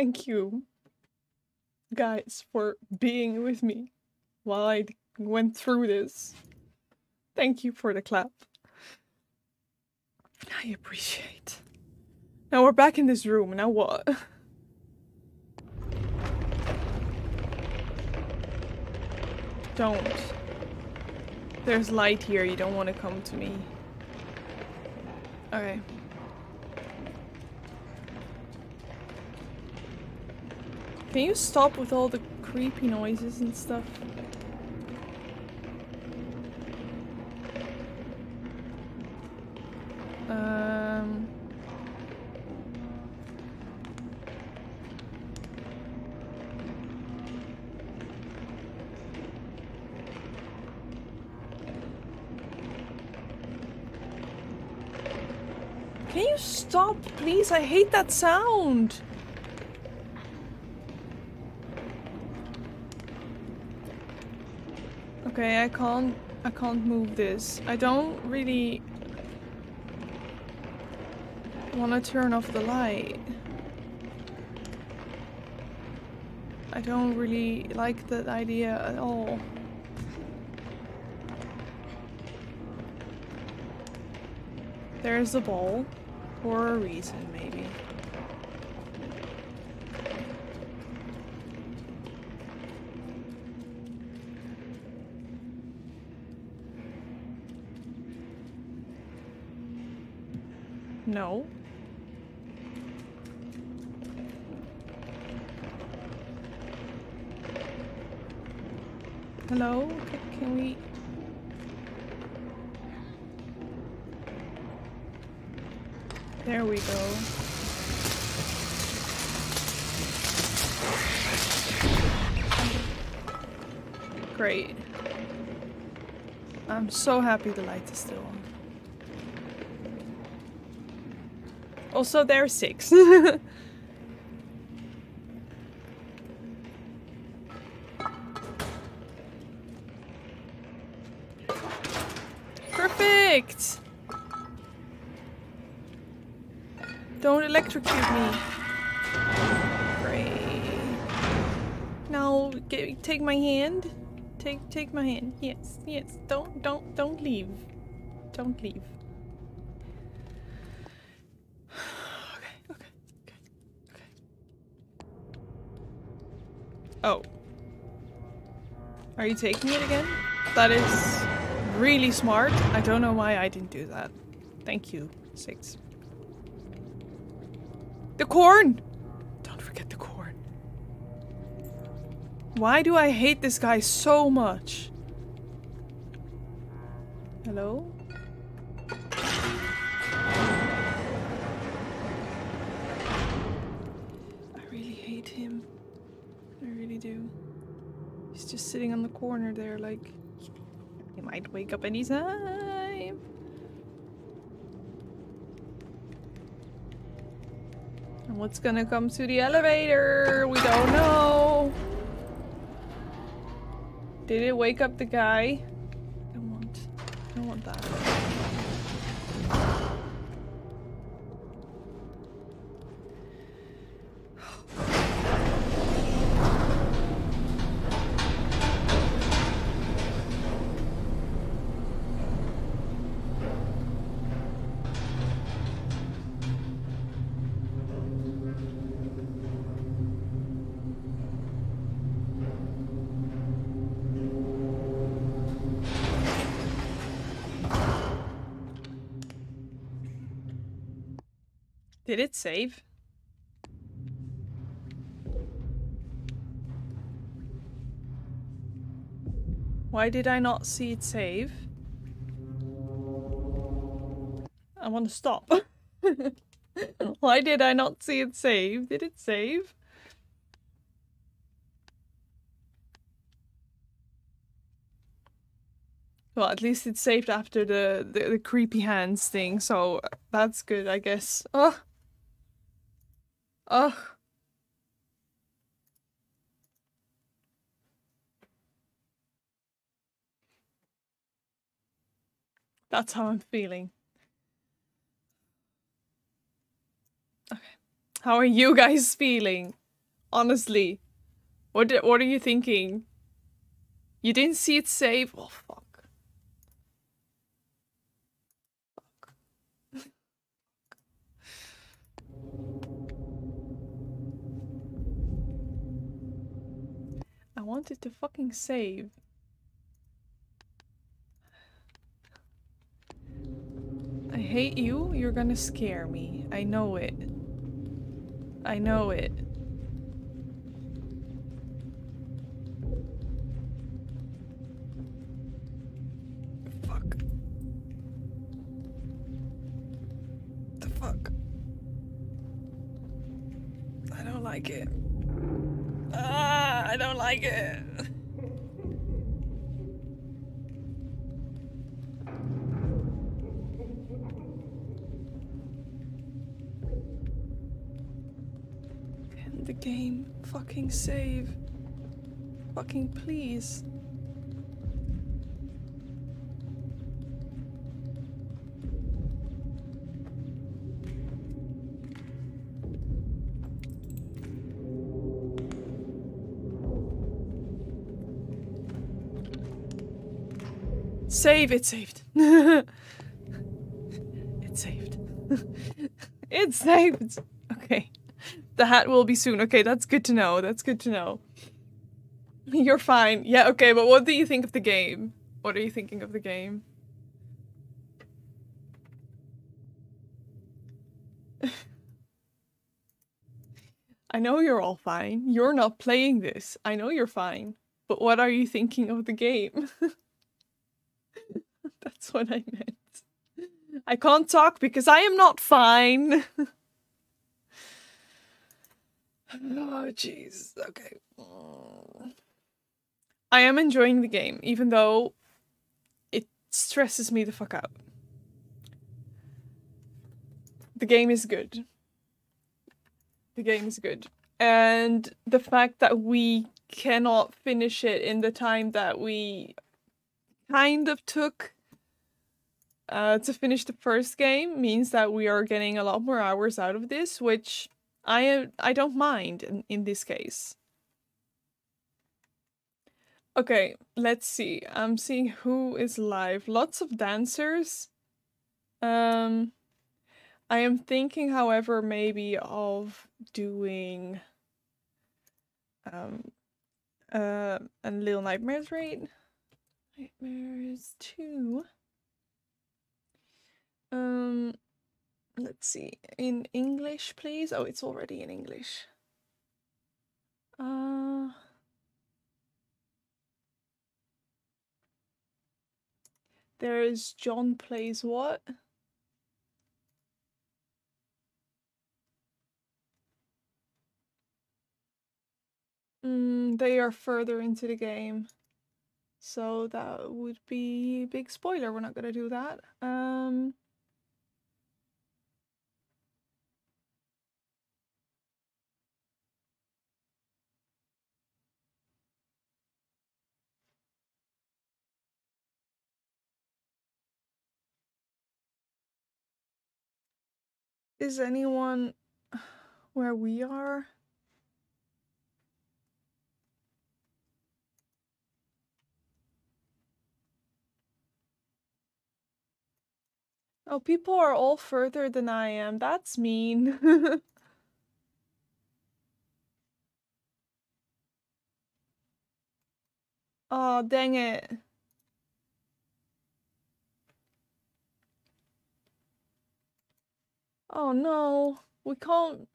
Thank you, guys, for being with me while I went through this. Thank you for the clap. I appreciate. Now we're back in this room. Now what? Don't. There's light here. You don't want to come to me. Okay. Can you stop with all the creepy noises and stuff? Um... Can you stop, please? I hate that sound. Okay, I can't I can't move this. I don't really want to turn off the light. I don't really like that idea at all. There's the ball. For a reason, maybe. No. Hello? C can we... There we go. Great. I'm so happy the light is still on. Also, there are six. Perfect! Don't electrocute me. Great. Now, get, take my hand. Take take my hand. Yes, yes. Don't don't don't leave. Don't leave. okay, okay, okay, okay. Oh. Are you taking it again? That is really smart. I don't know why I didn't do that. Thank you, Six. The corn! Don't forget the corn. Why do I hate this guy so much? Hello? Corner there like... He might wake up anytime. And what's gonna come to the elevator? We don't know. Did it wake up the guy? Did it save? Why did I not see it save? I want to stop. Why did I not see it save? Did it save? Well, at least it's saved after the, the, the creepy hands thing, so that's good, I guess. Oh. Ugh. That's how I'm feeling. Okay. How are you guys feeling? Honestly. What what are you thinking? You didn't see it save? Oh. Fuck. Wanted to fucking save. I hate you. You're gonna scare me. I know it. I know it. Fuck. The fuck? I don't like it. I don't like it. Can the game fucking save? Fucking please. Save, it saved. it saved. it saved. Okay. The hat will be soon. Okay, that's good to know. That's good to know. You're fine. Yeah, okay, but what do you think of the game? What are you thinking of the game? I know you're all fine. You're not playing this. I know you're fine. But what are you thinking of the game? That's what I meant. I can't talk because I am not fine. oh, jeez. Okay. I am enjoying the game, even though it stresses me the fuck out. The game is good. The game is good. And the fact that we cannot finish it in the time that we kind of took uh, to finish the first game means that we are getting a lot more hours out of this, which I I don't mind in, in this case. Okay, let's see. I'm seeing who is live. Lots of dancers. Um I am thinking, however, maybe of doing um uh a Little Nightmares raid. Nightmares 2. Um, let's see. In English, please. Oh, it's already in English. Uh, there is John plays what? Mm, they are further into the game. So that would be big spoiler. We're not gonna do that. Um Is anyone where we are? Oh, people are all further than I am. That's mean. oh, dang it. Oh no, we can't.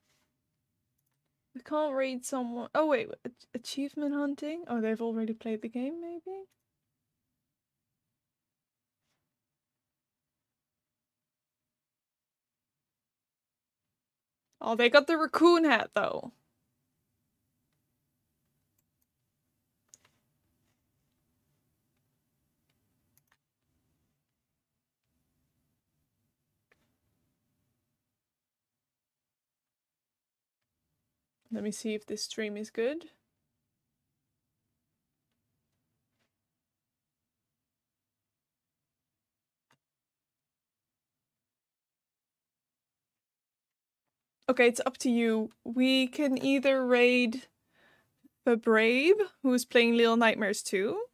We can't read someone. Oh wait, achievement hunting. Oh, they've already played the game, maybe. Oh, they got the raccoon hat though. Let me see if this stream is good. Okay, it's up to you. We can either raid the Brave, who is playing Little Nightmares 2.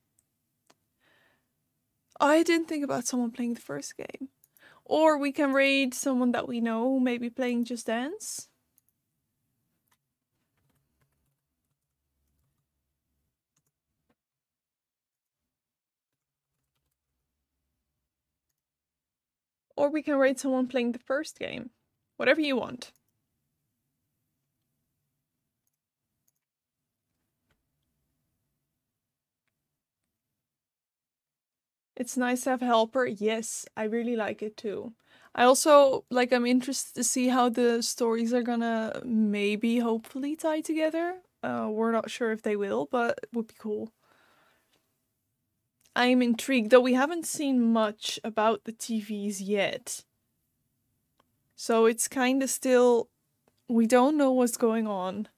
I didn't think about someone playing the first game. Or we can raid someone that we know, maybe playing Just Dance. Or we can raid someone playing the first game. Whatever you want. It's nice to have a helper. Yes, I really like it too. I also like I'm interested to see how the stories are gonna maybe hopefully tie together. Uh, we're not sure if they will, but it would be cool. I'm intrigued, though we haven't seen much about the TVs yet. So it's kind of still, we don't know what's going on.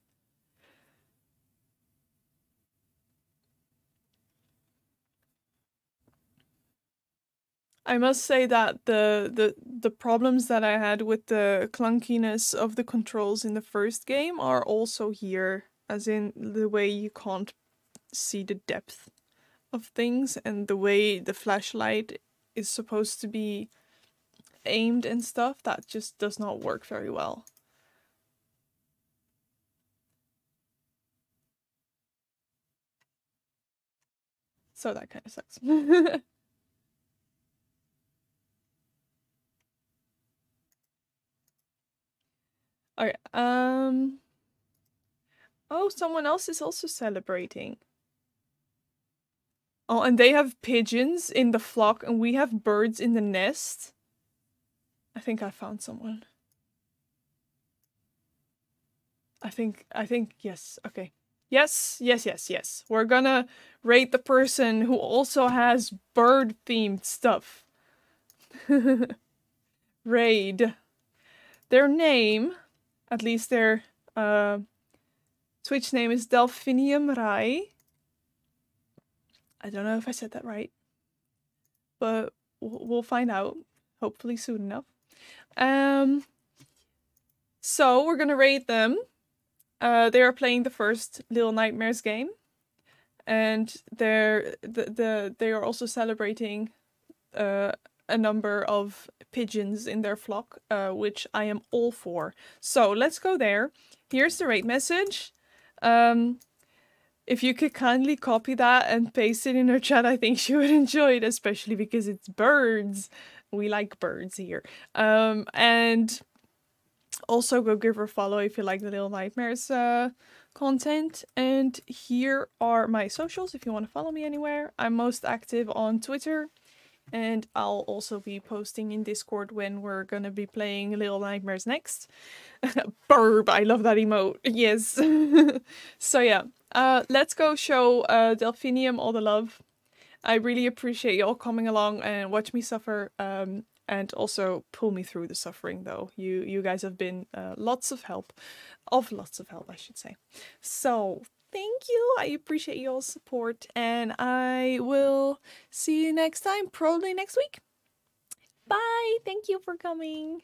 I must say that the the the problems that I had with the clunkiness of the controls in the first game are also here, as in the way you can't see the depth of things and the way the flashlight is supposed to be aimed and stuff that just does not work very well. So that kind of sucks. Okay, um... Oh, someone else is also celebrating. Oh, and they have pigeons in the flock and we have birds in the nest. I think I found someone. I think, I think, yes, okay. Yes, yes, yes, yes. We're gonna rate the person who also has bird-themed stuff. Raid. Their name at least their uh, Twitch name is Delphinium Rai. I don't know if I said that right, but we'll find out hopefully soon enough. Um, so we're gonna rate them. Uh, they are playing the first Little Nightmares game, and they're the, the they are also celebrating uh, a number of pigeons in their flock, uh, which I am all for. So let's go there. Here's the rate message. Um, if you could kindly copy that and paste it in her chat, I think she would enjoy it, especially because it's birds. We like birds here. Um, and also go give her a follow if you like the Little Nightmares uh, content. And here are my socials if you want to follow me anywhere. I'm most active on Twitter and I'll also be posting in Discord when we're gonna be playing Little Nightmares next. Burb, I love that emote. Yes. so yeah, uh, let's go show uh, Delphinium all the love. I really appreciate y'all coming along and watch me suffer. Um, and also pull me through the suffering though. You you guys have been uh, lots of help, of lots of help I should say. So thank you. I appreciate your support and I will see you next time, probably next week. Bye. Thank you for coming.